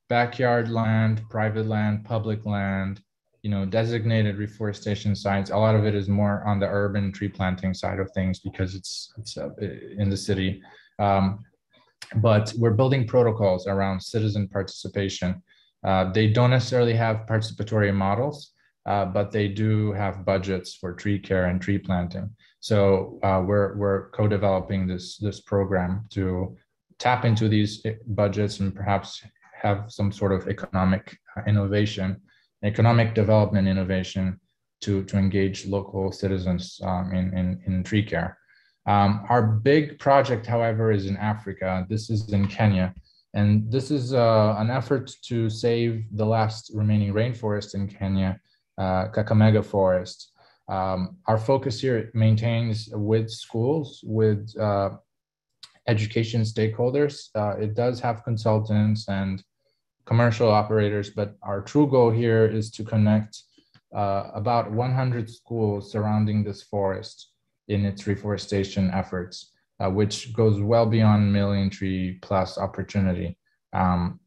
backyard land, private land, public land, you know, designated reforestation sites. A lot of it is more on the urban tree planting side of things because it's it's uh, in the city. Um, but we're building protocols around citizen participation. Uh, they don't necessarily have participatory models, uh, but they do have budgets for tree care and tree planting. So uh, we're we're co-developing this this program to tap into these budgets and perhaps have some sort of economic innovation, economic development innovation to to engage local citizens um, in, in in tree care. Um, our big project, however, is in Africa. This is in Kenya. And this is uh, an effort to save the last remaining rainforest in Kenya, uh, Kakamega Forest. Um, our focus here maintains with schools, with uh, education stakeholders. Uh, it does have consultants and commercial operators, but our true goal here is to connect uh, about 100 schools surrounding this forest in its reforestation efforts, uh, which goes well beyond million tree plus opportunity. Um,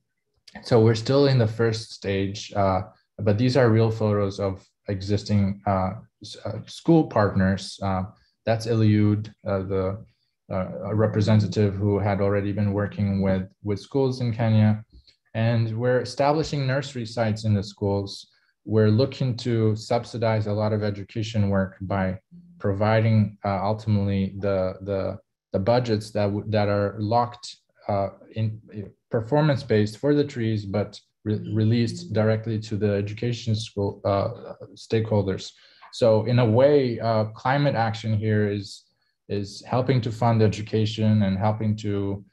so we're still in the first stage, uh, but these are real photos of existing uh, uh school partners. Uh, that's Eliud, the representative who had already been working with, with schools in Kenya. And we're establishing nursery sites in the schools. We're looking to subsidize a lot of education work by providing uh, ultimately the the the budgets that that are locked uh, in performance based for the trees, but re released directly to the education school uh, stakeholders. So in a way, uh, climate action here is is helping to fund education and helping to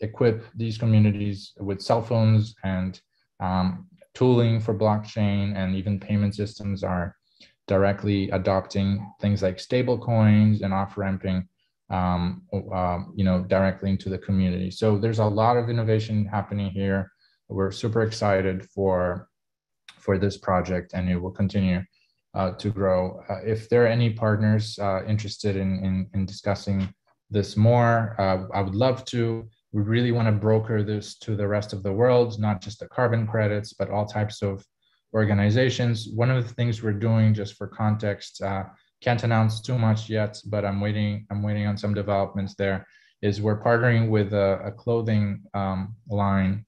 equip these communities with cell phones and um, tooling for blockchain and even payment systems are directly adopting things like stable coins and off ramping um, um, you know directly into the community. So there's a lot of innovation happening here. We're super excited for for this project and it will continue uh, to grow. Uh, if there are any partners uh, interested in, in, in discussing this more uh, i would love to we really want to broker this to the rest of the world not just the carbon credits but all types of organizations. One of the things we're doing, just for context, uh, can't announce too much yet, but I'm waiting. I'm waiting on some developments there. Is we're partnering with a, a clothing um, line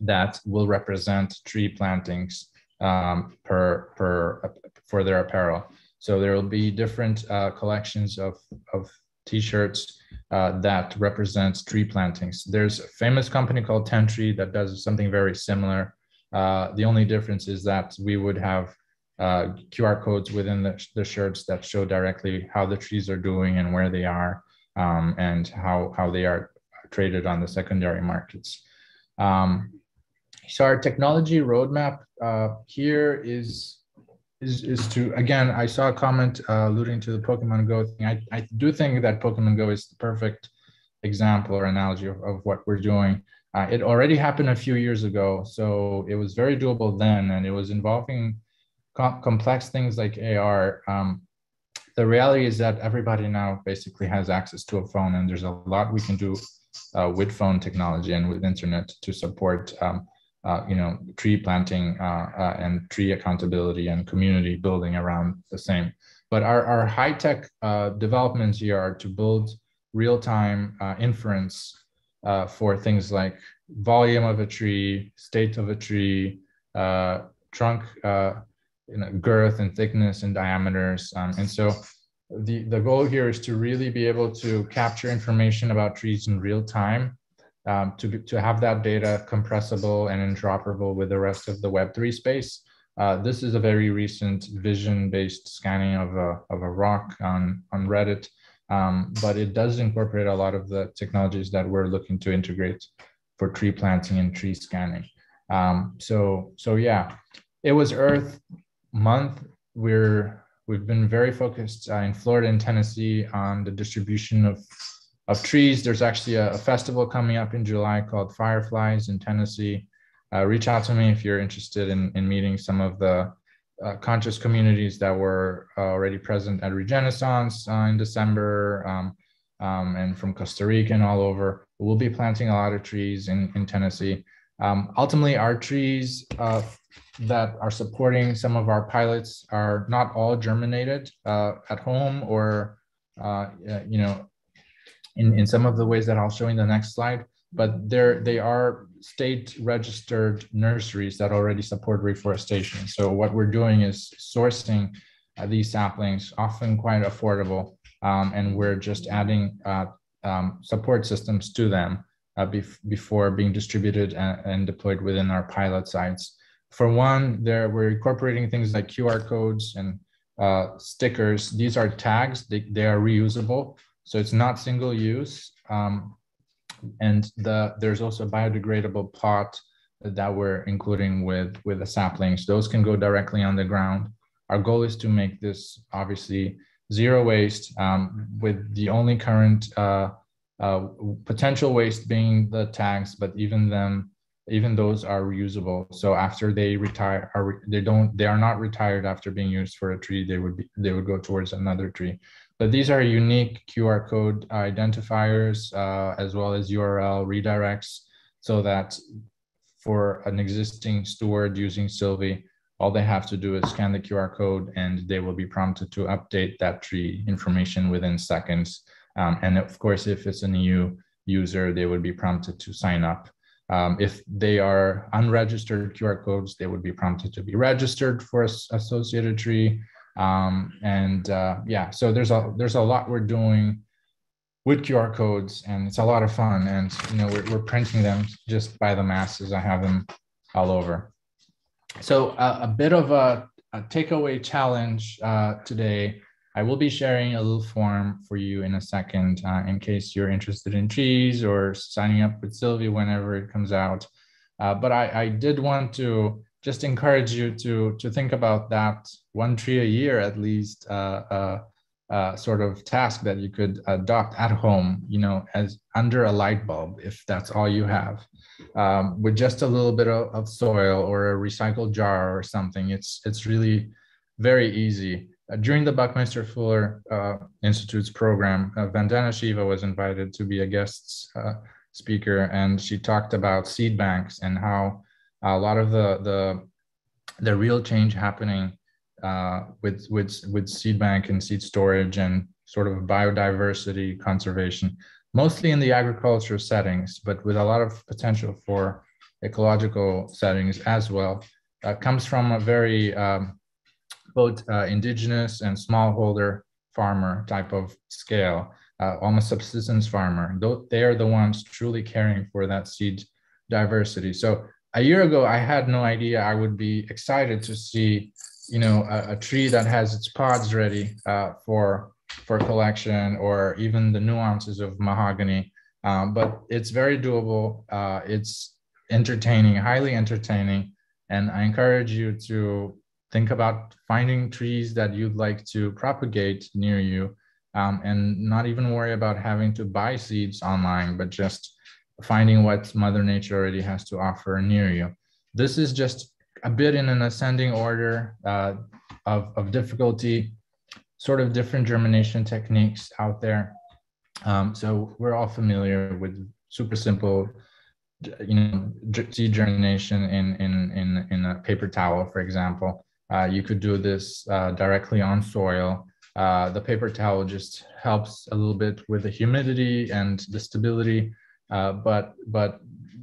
that will represent tree plantings um, per per for their apparel. So there will be different uh, collections of of t-shirts uh, that represents tree plantings. There's a famous company called Tentree that does something very similar uh, the only difference is that we would have uh, QR codes within the, the, shirts that show directly how the trees are doing and where they are um, and how, how they are traded on the secondary markets. Um, so our technology roadmap uh, here is, is, is to, again, I saw a comment uh, alluding to the Pokemon Go thing. I, I do think that Pokemon Go is the perfect example or analogy of, of what we're doing. Uh, it already happened a few years ago, so it was very doable then, and it was involving com complex things like AR. Um, the reality is that everybody now basically has access to a phone, and there's a lot we can do uh, with phone technology and with internet to support, um, uh, you know, tree planting uh, uh, and tree accountability and community building around the same. But our, our high tech uh, developments here are to build real time inference for things like volume of a tree, state of a tree, trunk you know, girth and thickness and diameters. Um, and so the, the goal here is to really be able to capture information about trees in real time, um, to, to have that data compressible and interoperable with the rest of the Web3 space. Uh, this is a very recent vision-based scanning of a, of a rock on, on Reddit um, but it does incorporate a lot of the technologies that we're looking to integrate for tree planting and tree scanning. Um, so, so yeah, it was Earth Month. We're we've been very focused uh, in Florida and Tennessee on the distribution of of trees. There's actually a, a, festival coming up in July called Fireflies in Tennessee, uh, reach out to me if you're interested in, in meeting some of the uh, conscious communities that were already present at Regenaissance uh, in December um, um, and from Costa Rica and all over. We'll be planting a lot of trees in, in Tennessee. Um, ultimately, our trees uh, that are supporting some of our pilots are not all germinated uh, at home or, uh, you know, in, in some of the ways that I'll show in the next slide, but they're, they are state registered nurseries that already support reforestation. So what we're doing is sourcing uh, these saplings, often quite affordable, um, and we're just adding uh, um, support systems to them uh, bef before being distributed and, and, deployed within our pilot sites. For one, there we're incorporating things like QR codes and uh, stickers. These are tags, they, they are reusable. So it's not single use. Um, and the there's also a biodegradable pot that we're including with, with the saplings. Those can go directly on the ground. Our goal is to make this obviously zero waste um, with the only current uh, uh, potential waste being the tags, but even them, even those are reusable. So after they retire, are they don't they are not retired after being used for a tree. They would be they would go towards another tree. But these are unique QR code identifiers uh, as well as URL redirects, so that for an existing steward using Silvi, all they have to do is scan the QR code and they will be prompted to update that tree information within seconds um, and of course, if it's a new user, they would be prompted to sign up. Um, if they are unregistered QR codes, they would be prompted to be registered for associated tree. Um, and uh, yeah, so there's a there's a lot we're doing with QR codes, and it's a lot of fun. And you know, we're, we're printing them just by the masses. I have them all over. So uh, a bit of a, a takeaway challenge uh, today I will be sharing a little form for you in a second uh, in case you're interested in cheese or signing up with Silvi whenever it comes out. Uh, but I, I did want to just encourage you to, to think about that one tree a year at least uh, uh, uh sort of task that you could adopt at home, you know, as under a light bulb, if that's all you have. Um, with just a little bit of, of soil or a recycled jar or something, it's, it's really very easy. Uh, during the Buckminster Fuller uh, Institute's program, uh, Vandana Shiva was invited to be a guest uh, speaker, and she talked about seed banks and how a lot of the the the real change happening uh, with with with seed bank and seed storage and sort of biodiversity conservation, mostly in the agriculture settings, but with a lot of potential for ecological settings as well, uh, comes from a very um, both uh, indigenous and smallholder farmer type of scale, uh, almost subsistence farmer. They are the ones truly caring for that seed diversity. So a year ago, I had no idea I would be excited to see, you know, a, a tree that has its pods ready uh, for for collection, or even the nuances of mahogany. Um, but it's very doable. Uh, it's entertaining, highly entertaining, and I encourage you to think about finding trees that you'd like to propagate near you um, and not even worry about having to buy seeds online, but just finding what Mother Nature already has to offer near you. This is just a bit in an ascending order uh, of, of difficulty, sort of different germination techniques out there. Um, so we're all familiar with super simple, you know, seed germination in, in, in, in a paper towel, for example. Uh, you could do this uh, directly on soil. Uh, the paper towel just helps a little bit with the humidity and the stability, uh, but but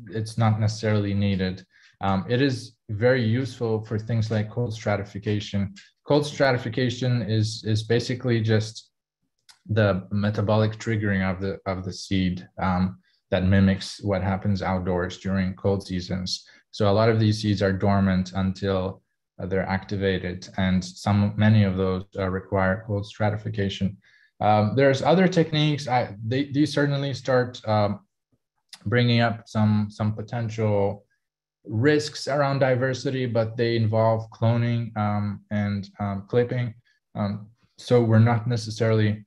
it's not necessarily needed. Um, it is very useful for things like cold stratification. Cold stratification is is basically just the metabolic triggering of the of the seed um, that mimics what happens outdoors during cold seasons. So a lot of these seeds are dormant until uh, they're activated, and some many of those uh, require cold stratification. Um, there's other techniques. I, they, these certainly start um, bringing up some some potential risks around diversity, but they involve cloning um, and um, clipping. Um, so we're not necessarily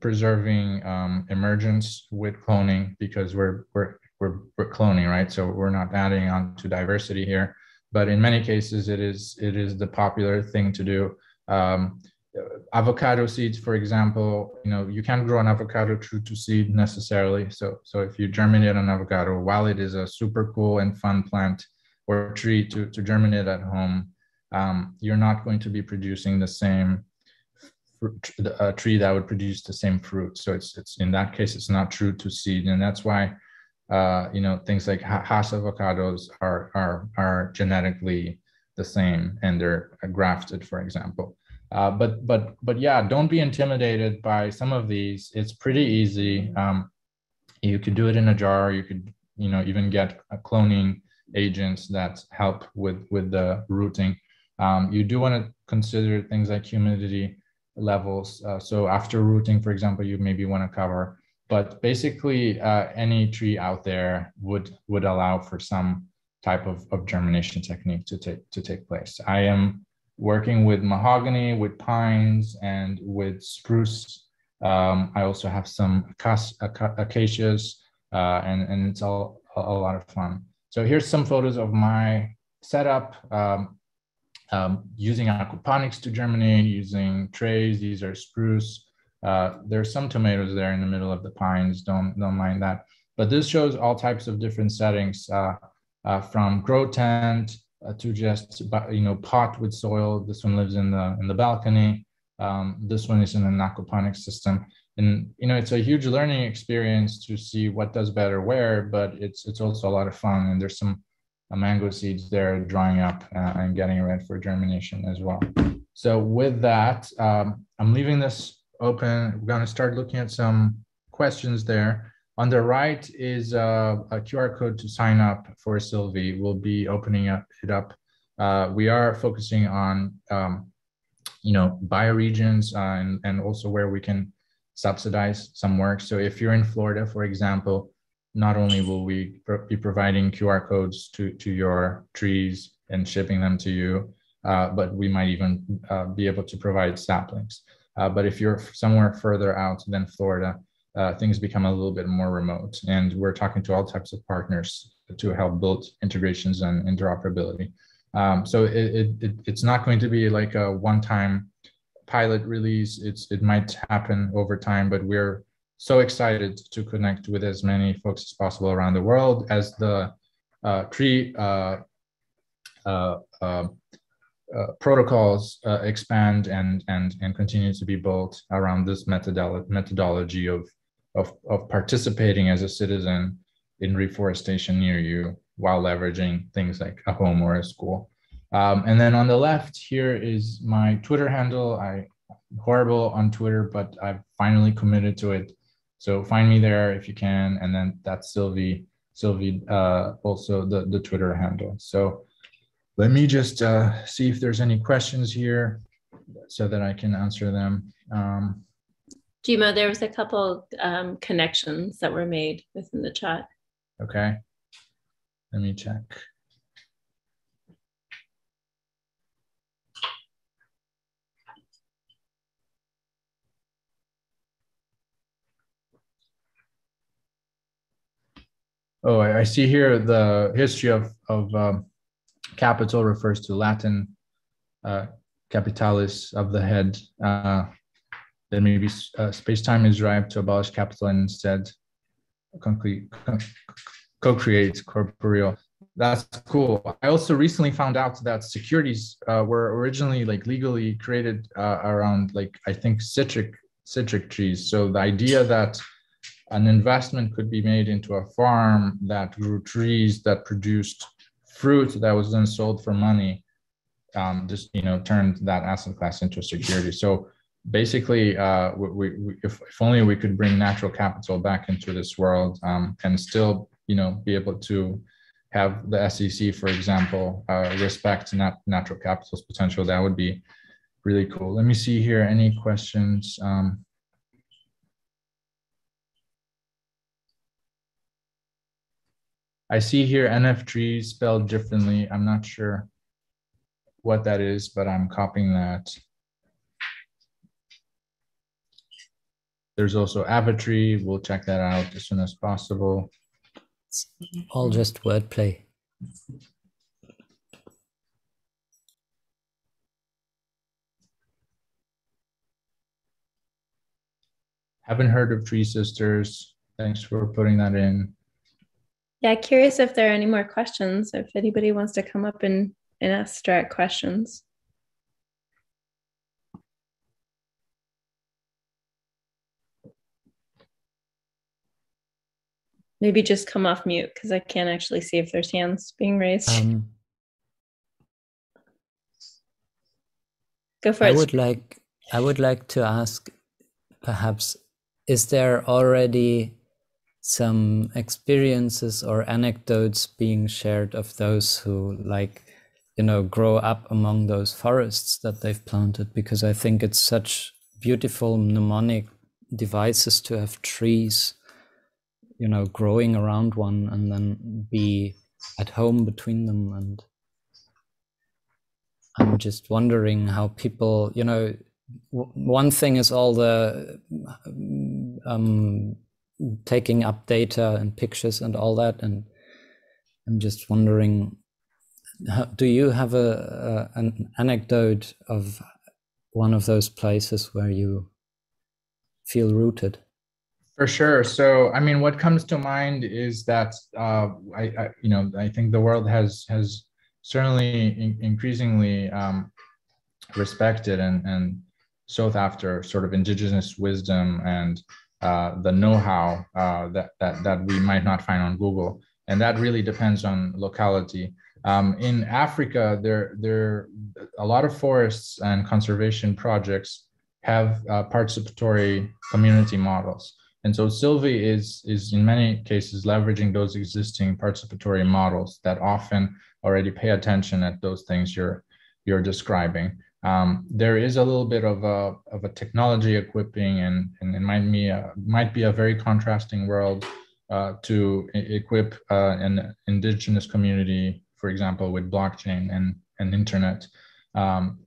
preserving um, emergence with cloning because we're we're we're, we're cloning, right? So we're not adding on to diversity here, but in many cases, it is it is the popular thing to do. Um, avocado seeds, for example, you know, you can't grow an avocado true to seed necessarily. So, so if you germinate an avocado, while it is a super cool and fun plant or tree to, to germinate at home, um, you're not going to be producing the same fruit, a tree that would produce the same fruit. So it's, it's in that case, it's not true to seed. And that's why, uh, you know, things like Hass avocados are, are, are genetically the same and they're grafted, for example. Uh, but but but yeah, don't be intimidated by some of these. It's pretty easy. Um, you could do it in a jar. You could you know even get cloning agents that help with with the rooting. Um, you do want to consider things like humidity levels. Uh, so after rooting, for example, you maybe want to cover. But basically, uh, any tree out there would would allow for some type of, of germination technique to take to take place. I am working with mahogany, with pines, and with spruce. Um, I also have some acacias, uh, and, and it's all a, a, lot of fun. So here's some photos of my setup um, um, using aquaponics to germinate, using trays. These are spruce. Uh, there's some tomatoes there in the middle of the pines. Don't don't mind that. But this shows all types of different settings, uh, uh from grow tent uh, to just you know pot with soil. This one lives in the in the balcony. Um, this one is in an aquaponics system, and you know it's a huge learning experience to see what does better where. But it's it's also a lot of fun, and there's some uh, mango seeds there drying up uh, and getting ready for germination as well. So with that, um, I'm leaving this open. We're going to start looking at some questions there. On the right is uh, a QR code to sign up for Silvi. We'll be opening up, it up. Uh, we are focusing on, um, you know, bioregions uh, and, and also where we can subsidize some work. So if you're in Florida, for example, not only will we be providing QR codes to, to your trees and shipping them to you, uh, but we might even uh, be able to provide saplings. Uh, but if you're somewhere further out than Florida, uh, things become a little bit more remote. And we're talking to all types of partners to help build integrations and interoperability. Um, so it, it, it, it's not going to be like a one-time pilot release. It's it might happen over time, but we're so excited to connect with as many folks as possible around the world as the uh, uh, uh, uh, uh protocols uh, expand and and and continue to be built around this methodolo methodology of of, of participating as a citizen in reforestation near you while leveraging things like a home or a school. Um, and then on the left here is my Twitter handle. I horrible on Twitter, but I've finally committed to it. So find me there if you can. And then that's Silvi, Silvi, uh, also the, the Twitter handle. So let me just uh, see if there's any questions here so that I can answer them. Um, Djimo, there was a couple um, connections that were made within the chat. Okay. Let me check. Oh, I see here the history of, of um, capital refers to Latin uh, capitalis of the head. Uh, then maybe uh, space-time is ripe to abolish capital and instead co-create corporeal. That's cool. I also recently found out that securities uh, were originally like legally created uh, around like I think citric citric trees. So the idea that an investment could be made into a farm that grew trees that produced fruit that was then sold for money um, just you know turned that asset class into a security. So basically, uh, we, we, if, if only we could bring natural capital back into this world um, and still, you know, be able to have the SEC, for example, uh, respect nat natural capital's potential, that would be really cool. Let me see here. Any questions? Um, I see here NF trees spelled differently. I'm not sure what that is, but I'm copying that. There's also Avatry. We'll check that out as soon as possible. It's all just wordplay. Haven't heard of Tree Sisters. Thanks for putting that in. Yeah, curious if there are any more questions, if anybody wants to come up and, and ask direct questions. Maybe just come off mute because I can't actually see if there's hands being raised. Um, Go for I it. would like I would like to ask perhaps is there already some experiences or anecdotes being shared of those who like you know grow up among those forests that they've planted because I think it's such beautiful mnemonic devices to have trees you know growing around one and then be at home between them and I'm just wondering how people, you know, one thing is all the um, taking up data and pictures and all that, and I'm just wondering, do you have a, a an anecdote of one of those places where you feel rooted? For sure. So, I mean, what comes to mind is that uh, I, I, you know, I think the world has has certainly in, increasingly um, respected and and sought after sort of indigenous wisdom and uh, the know-how uh, that that that we might not find on Google, and that really depends on locality. Um, in Africa, there there a lot of forests and conservation projects have uh, participatory community models. And so Silvi is, is in many cases leveraging those existing participatory models that often already pay attention at those things you're, you're describing. Um, there is a little bit of a, of a technology equipping and, and it might be a, might be a very contrasting world uh, to equip uh, an indigenous community, for example, with blockchain and, and internet. Um,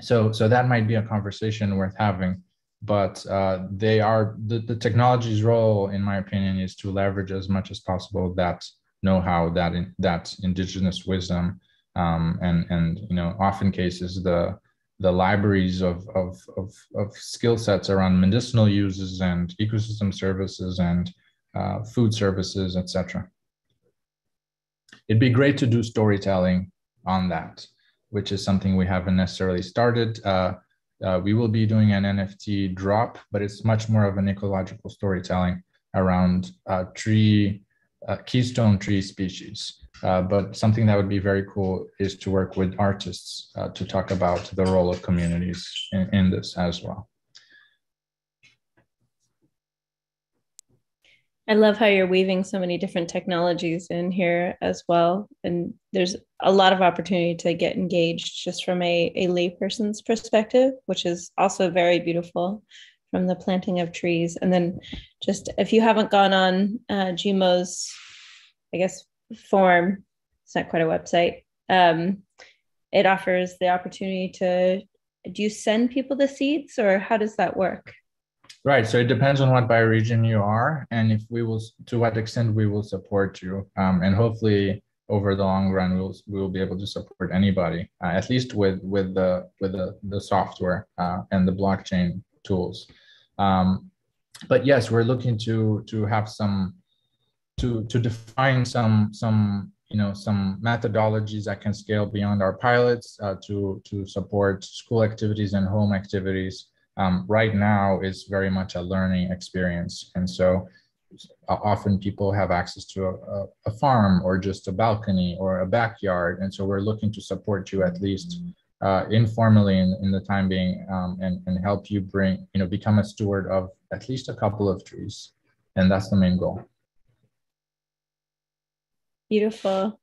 so, so that might be a conversation worth having but uh, they are the, the technology's role in my opinion is to leverage as much as possible that know-how that in, that indigenous wisdom um, and and you know often cases the the libraries of of of, of skill sets around medicinal uses and ecosystem services and uh, food services etc it'd be great to do storytelling on that which is something we haven't necessarily started uh, uh, we will be doing an NFT drop, but it's much more of an ecological storytelling around uh, tree, uh, keystone tree species. Uh, but something that would be very cool is to work with artists uh, to talk about the role of communities in, in this as well. I love how you're weaving so many different technologies in here as well. And there's a lot of opportunity to get engaged just from a, a layperson's perspective, which is also very beautiful from the planting of trees. And then just if you haven't gone on uh, Djimo's, I guess, form, it's not quite a website, um, it offers the opportunity to, do you send people the seeds or how does that work? Right. So it depends on what bioregion you are, and if we will, to what extent we will support you, um, and hopefully over the long run, we'll we will be able to support anybody, uh, at least with with the with the the software uh, and the blockchain tools. Um, but yes, we're looking to to have some to to define some some you know some methodologies that can scale beyond our pilots uh, to to support school activities and home activities um, right now is very much a learning experience. And so uh, often people have access to a, a, farm or just a balcony or a backyard. And so we're looking to support you at least uh, informally in, in the time being um, and, and help you bring, you know, become a steward of at least a couple of trees. And that's the main goal. Beautiful.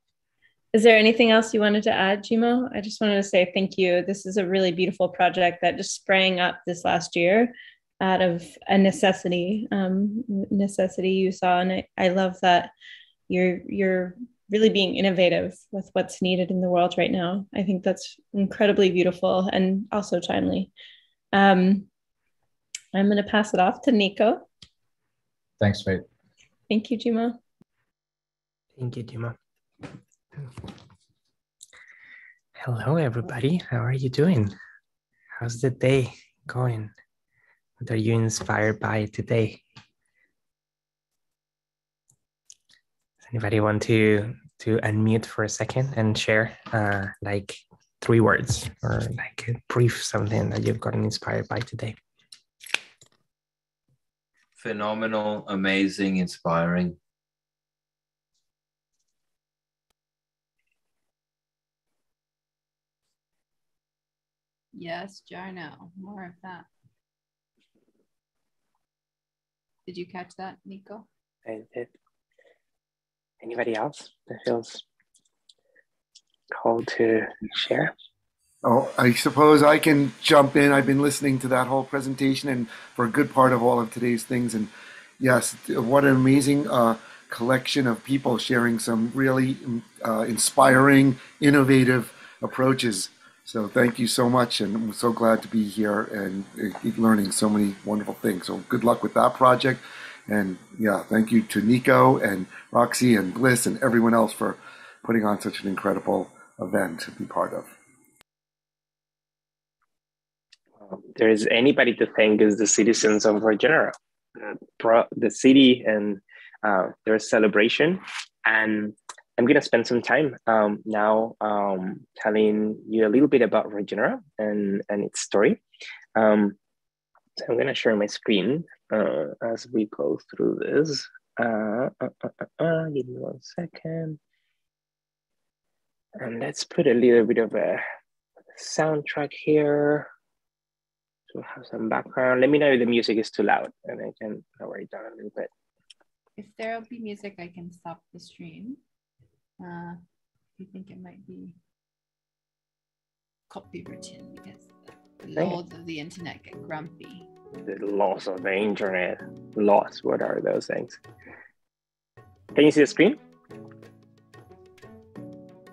Is there anything else you wanted to add, Djimo? I just wanted to say thank you. This is a really beautiful project that just sprang up this last year out of a necessity, um, necessity you saw, and I, I love that you're you're really being innovative with what's needed in the world right now. I think that's incredibly beautiful and also timely. Um, I'm going to pass it off to Nico. Thanks, Faith. Thank you, Djimo. Thank you, Dima. Hello, everybody. How are you doing? How's the day going? What are you inspired by today? Does anybody want to to unmute for a second and share uh, like three words or like a brief something that you've gotten inspired by today? Phenomenal, amazing, inspiring. Yes, Jarno, more of that. Did you catch that, Nico? I did. Anybody else that feels called to share? Oh, I suppose I can jump in. I've been listening to that whole presentation and for a good part of all of today's things. And yes, what an amazing uh, collection of people sharing some really uh, inspiring, innovative approaches. So thank you so much, and I'm so glad to be here and uh, keep learning so many wonderful things. So good luck with that project, and yeah, thank you to Nico and Roxy and Bliss and everyone else for putting on such an incredible event to be part of. there is anybody to thank is the citizens of Regenera, uh, the city and uh, their celebration. And I'm going to spend some time um, now um, telling you a little bit about Regenera and, and its story. Um, so I'm going to share my screen uh, as we go through this. Uh, uh, uh, uh, give me one second. And let's put a little bit of a soundtrack here to have some background. Let me know if the music is too loud and I can lower it down a little bit. If there'll be music, I can stop the stream. Uh, you think it might be copywritten because the laws of the internet get grumpy. The laws of the internet. Laws, what are those things? Can you see the screen?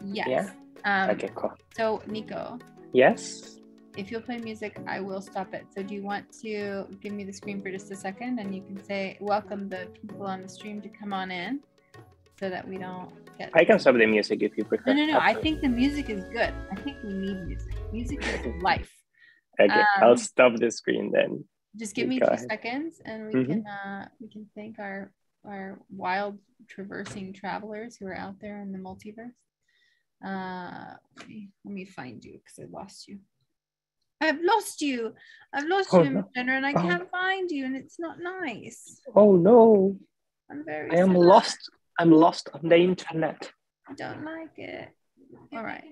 Yes. Yeah. Um, okay, cool. So, Nico, Yes. if you'll play music, I will stop it. So, do you want to give me the screen for just a second and you can say, welcome the people on the stream to come on in so that we don't get. I can stop the music if you prefer. No, no, no. I think the music is good. I think we need music. Music is life. Okay, Um, I'll stop the screen then. Just give me go two ahead. seconds and we Mhm. can uh we can thank our our wild traversing travelers who are out there in the multiverse. Uh let me, let me find you because I lost you. I've lost you. I've lost Oh, you, no. And I Oh. can't find you, and it's not nice. Oh no, I'm very I am sad. lost. I'm lost on the internet. I don't like it. All right.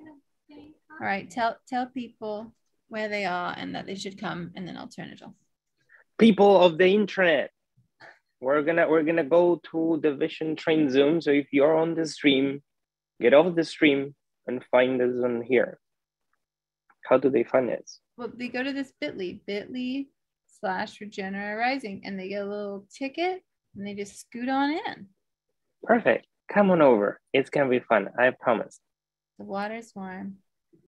All right. Tell tell people where they are and that they should come, and then I'll turn it off. People of the internet, we're gonna we're gonna go to the Vision Train Zoom. So if you're on the stream, get off the stream and find us on here. How do they find us? Well, they go to this bit.ly, bit.ly slash Regenera Rising, and they get a little ticket and they just scoot on in. Perfect. Come on over. It's gonna be fun. I promise. The water's warm.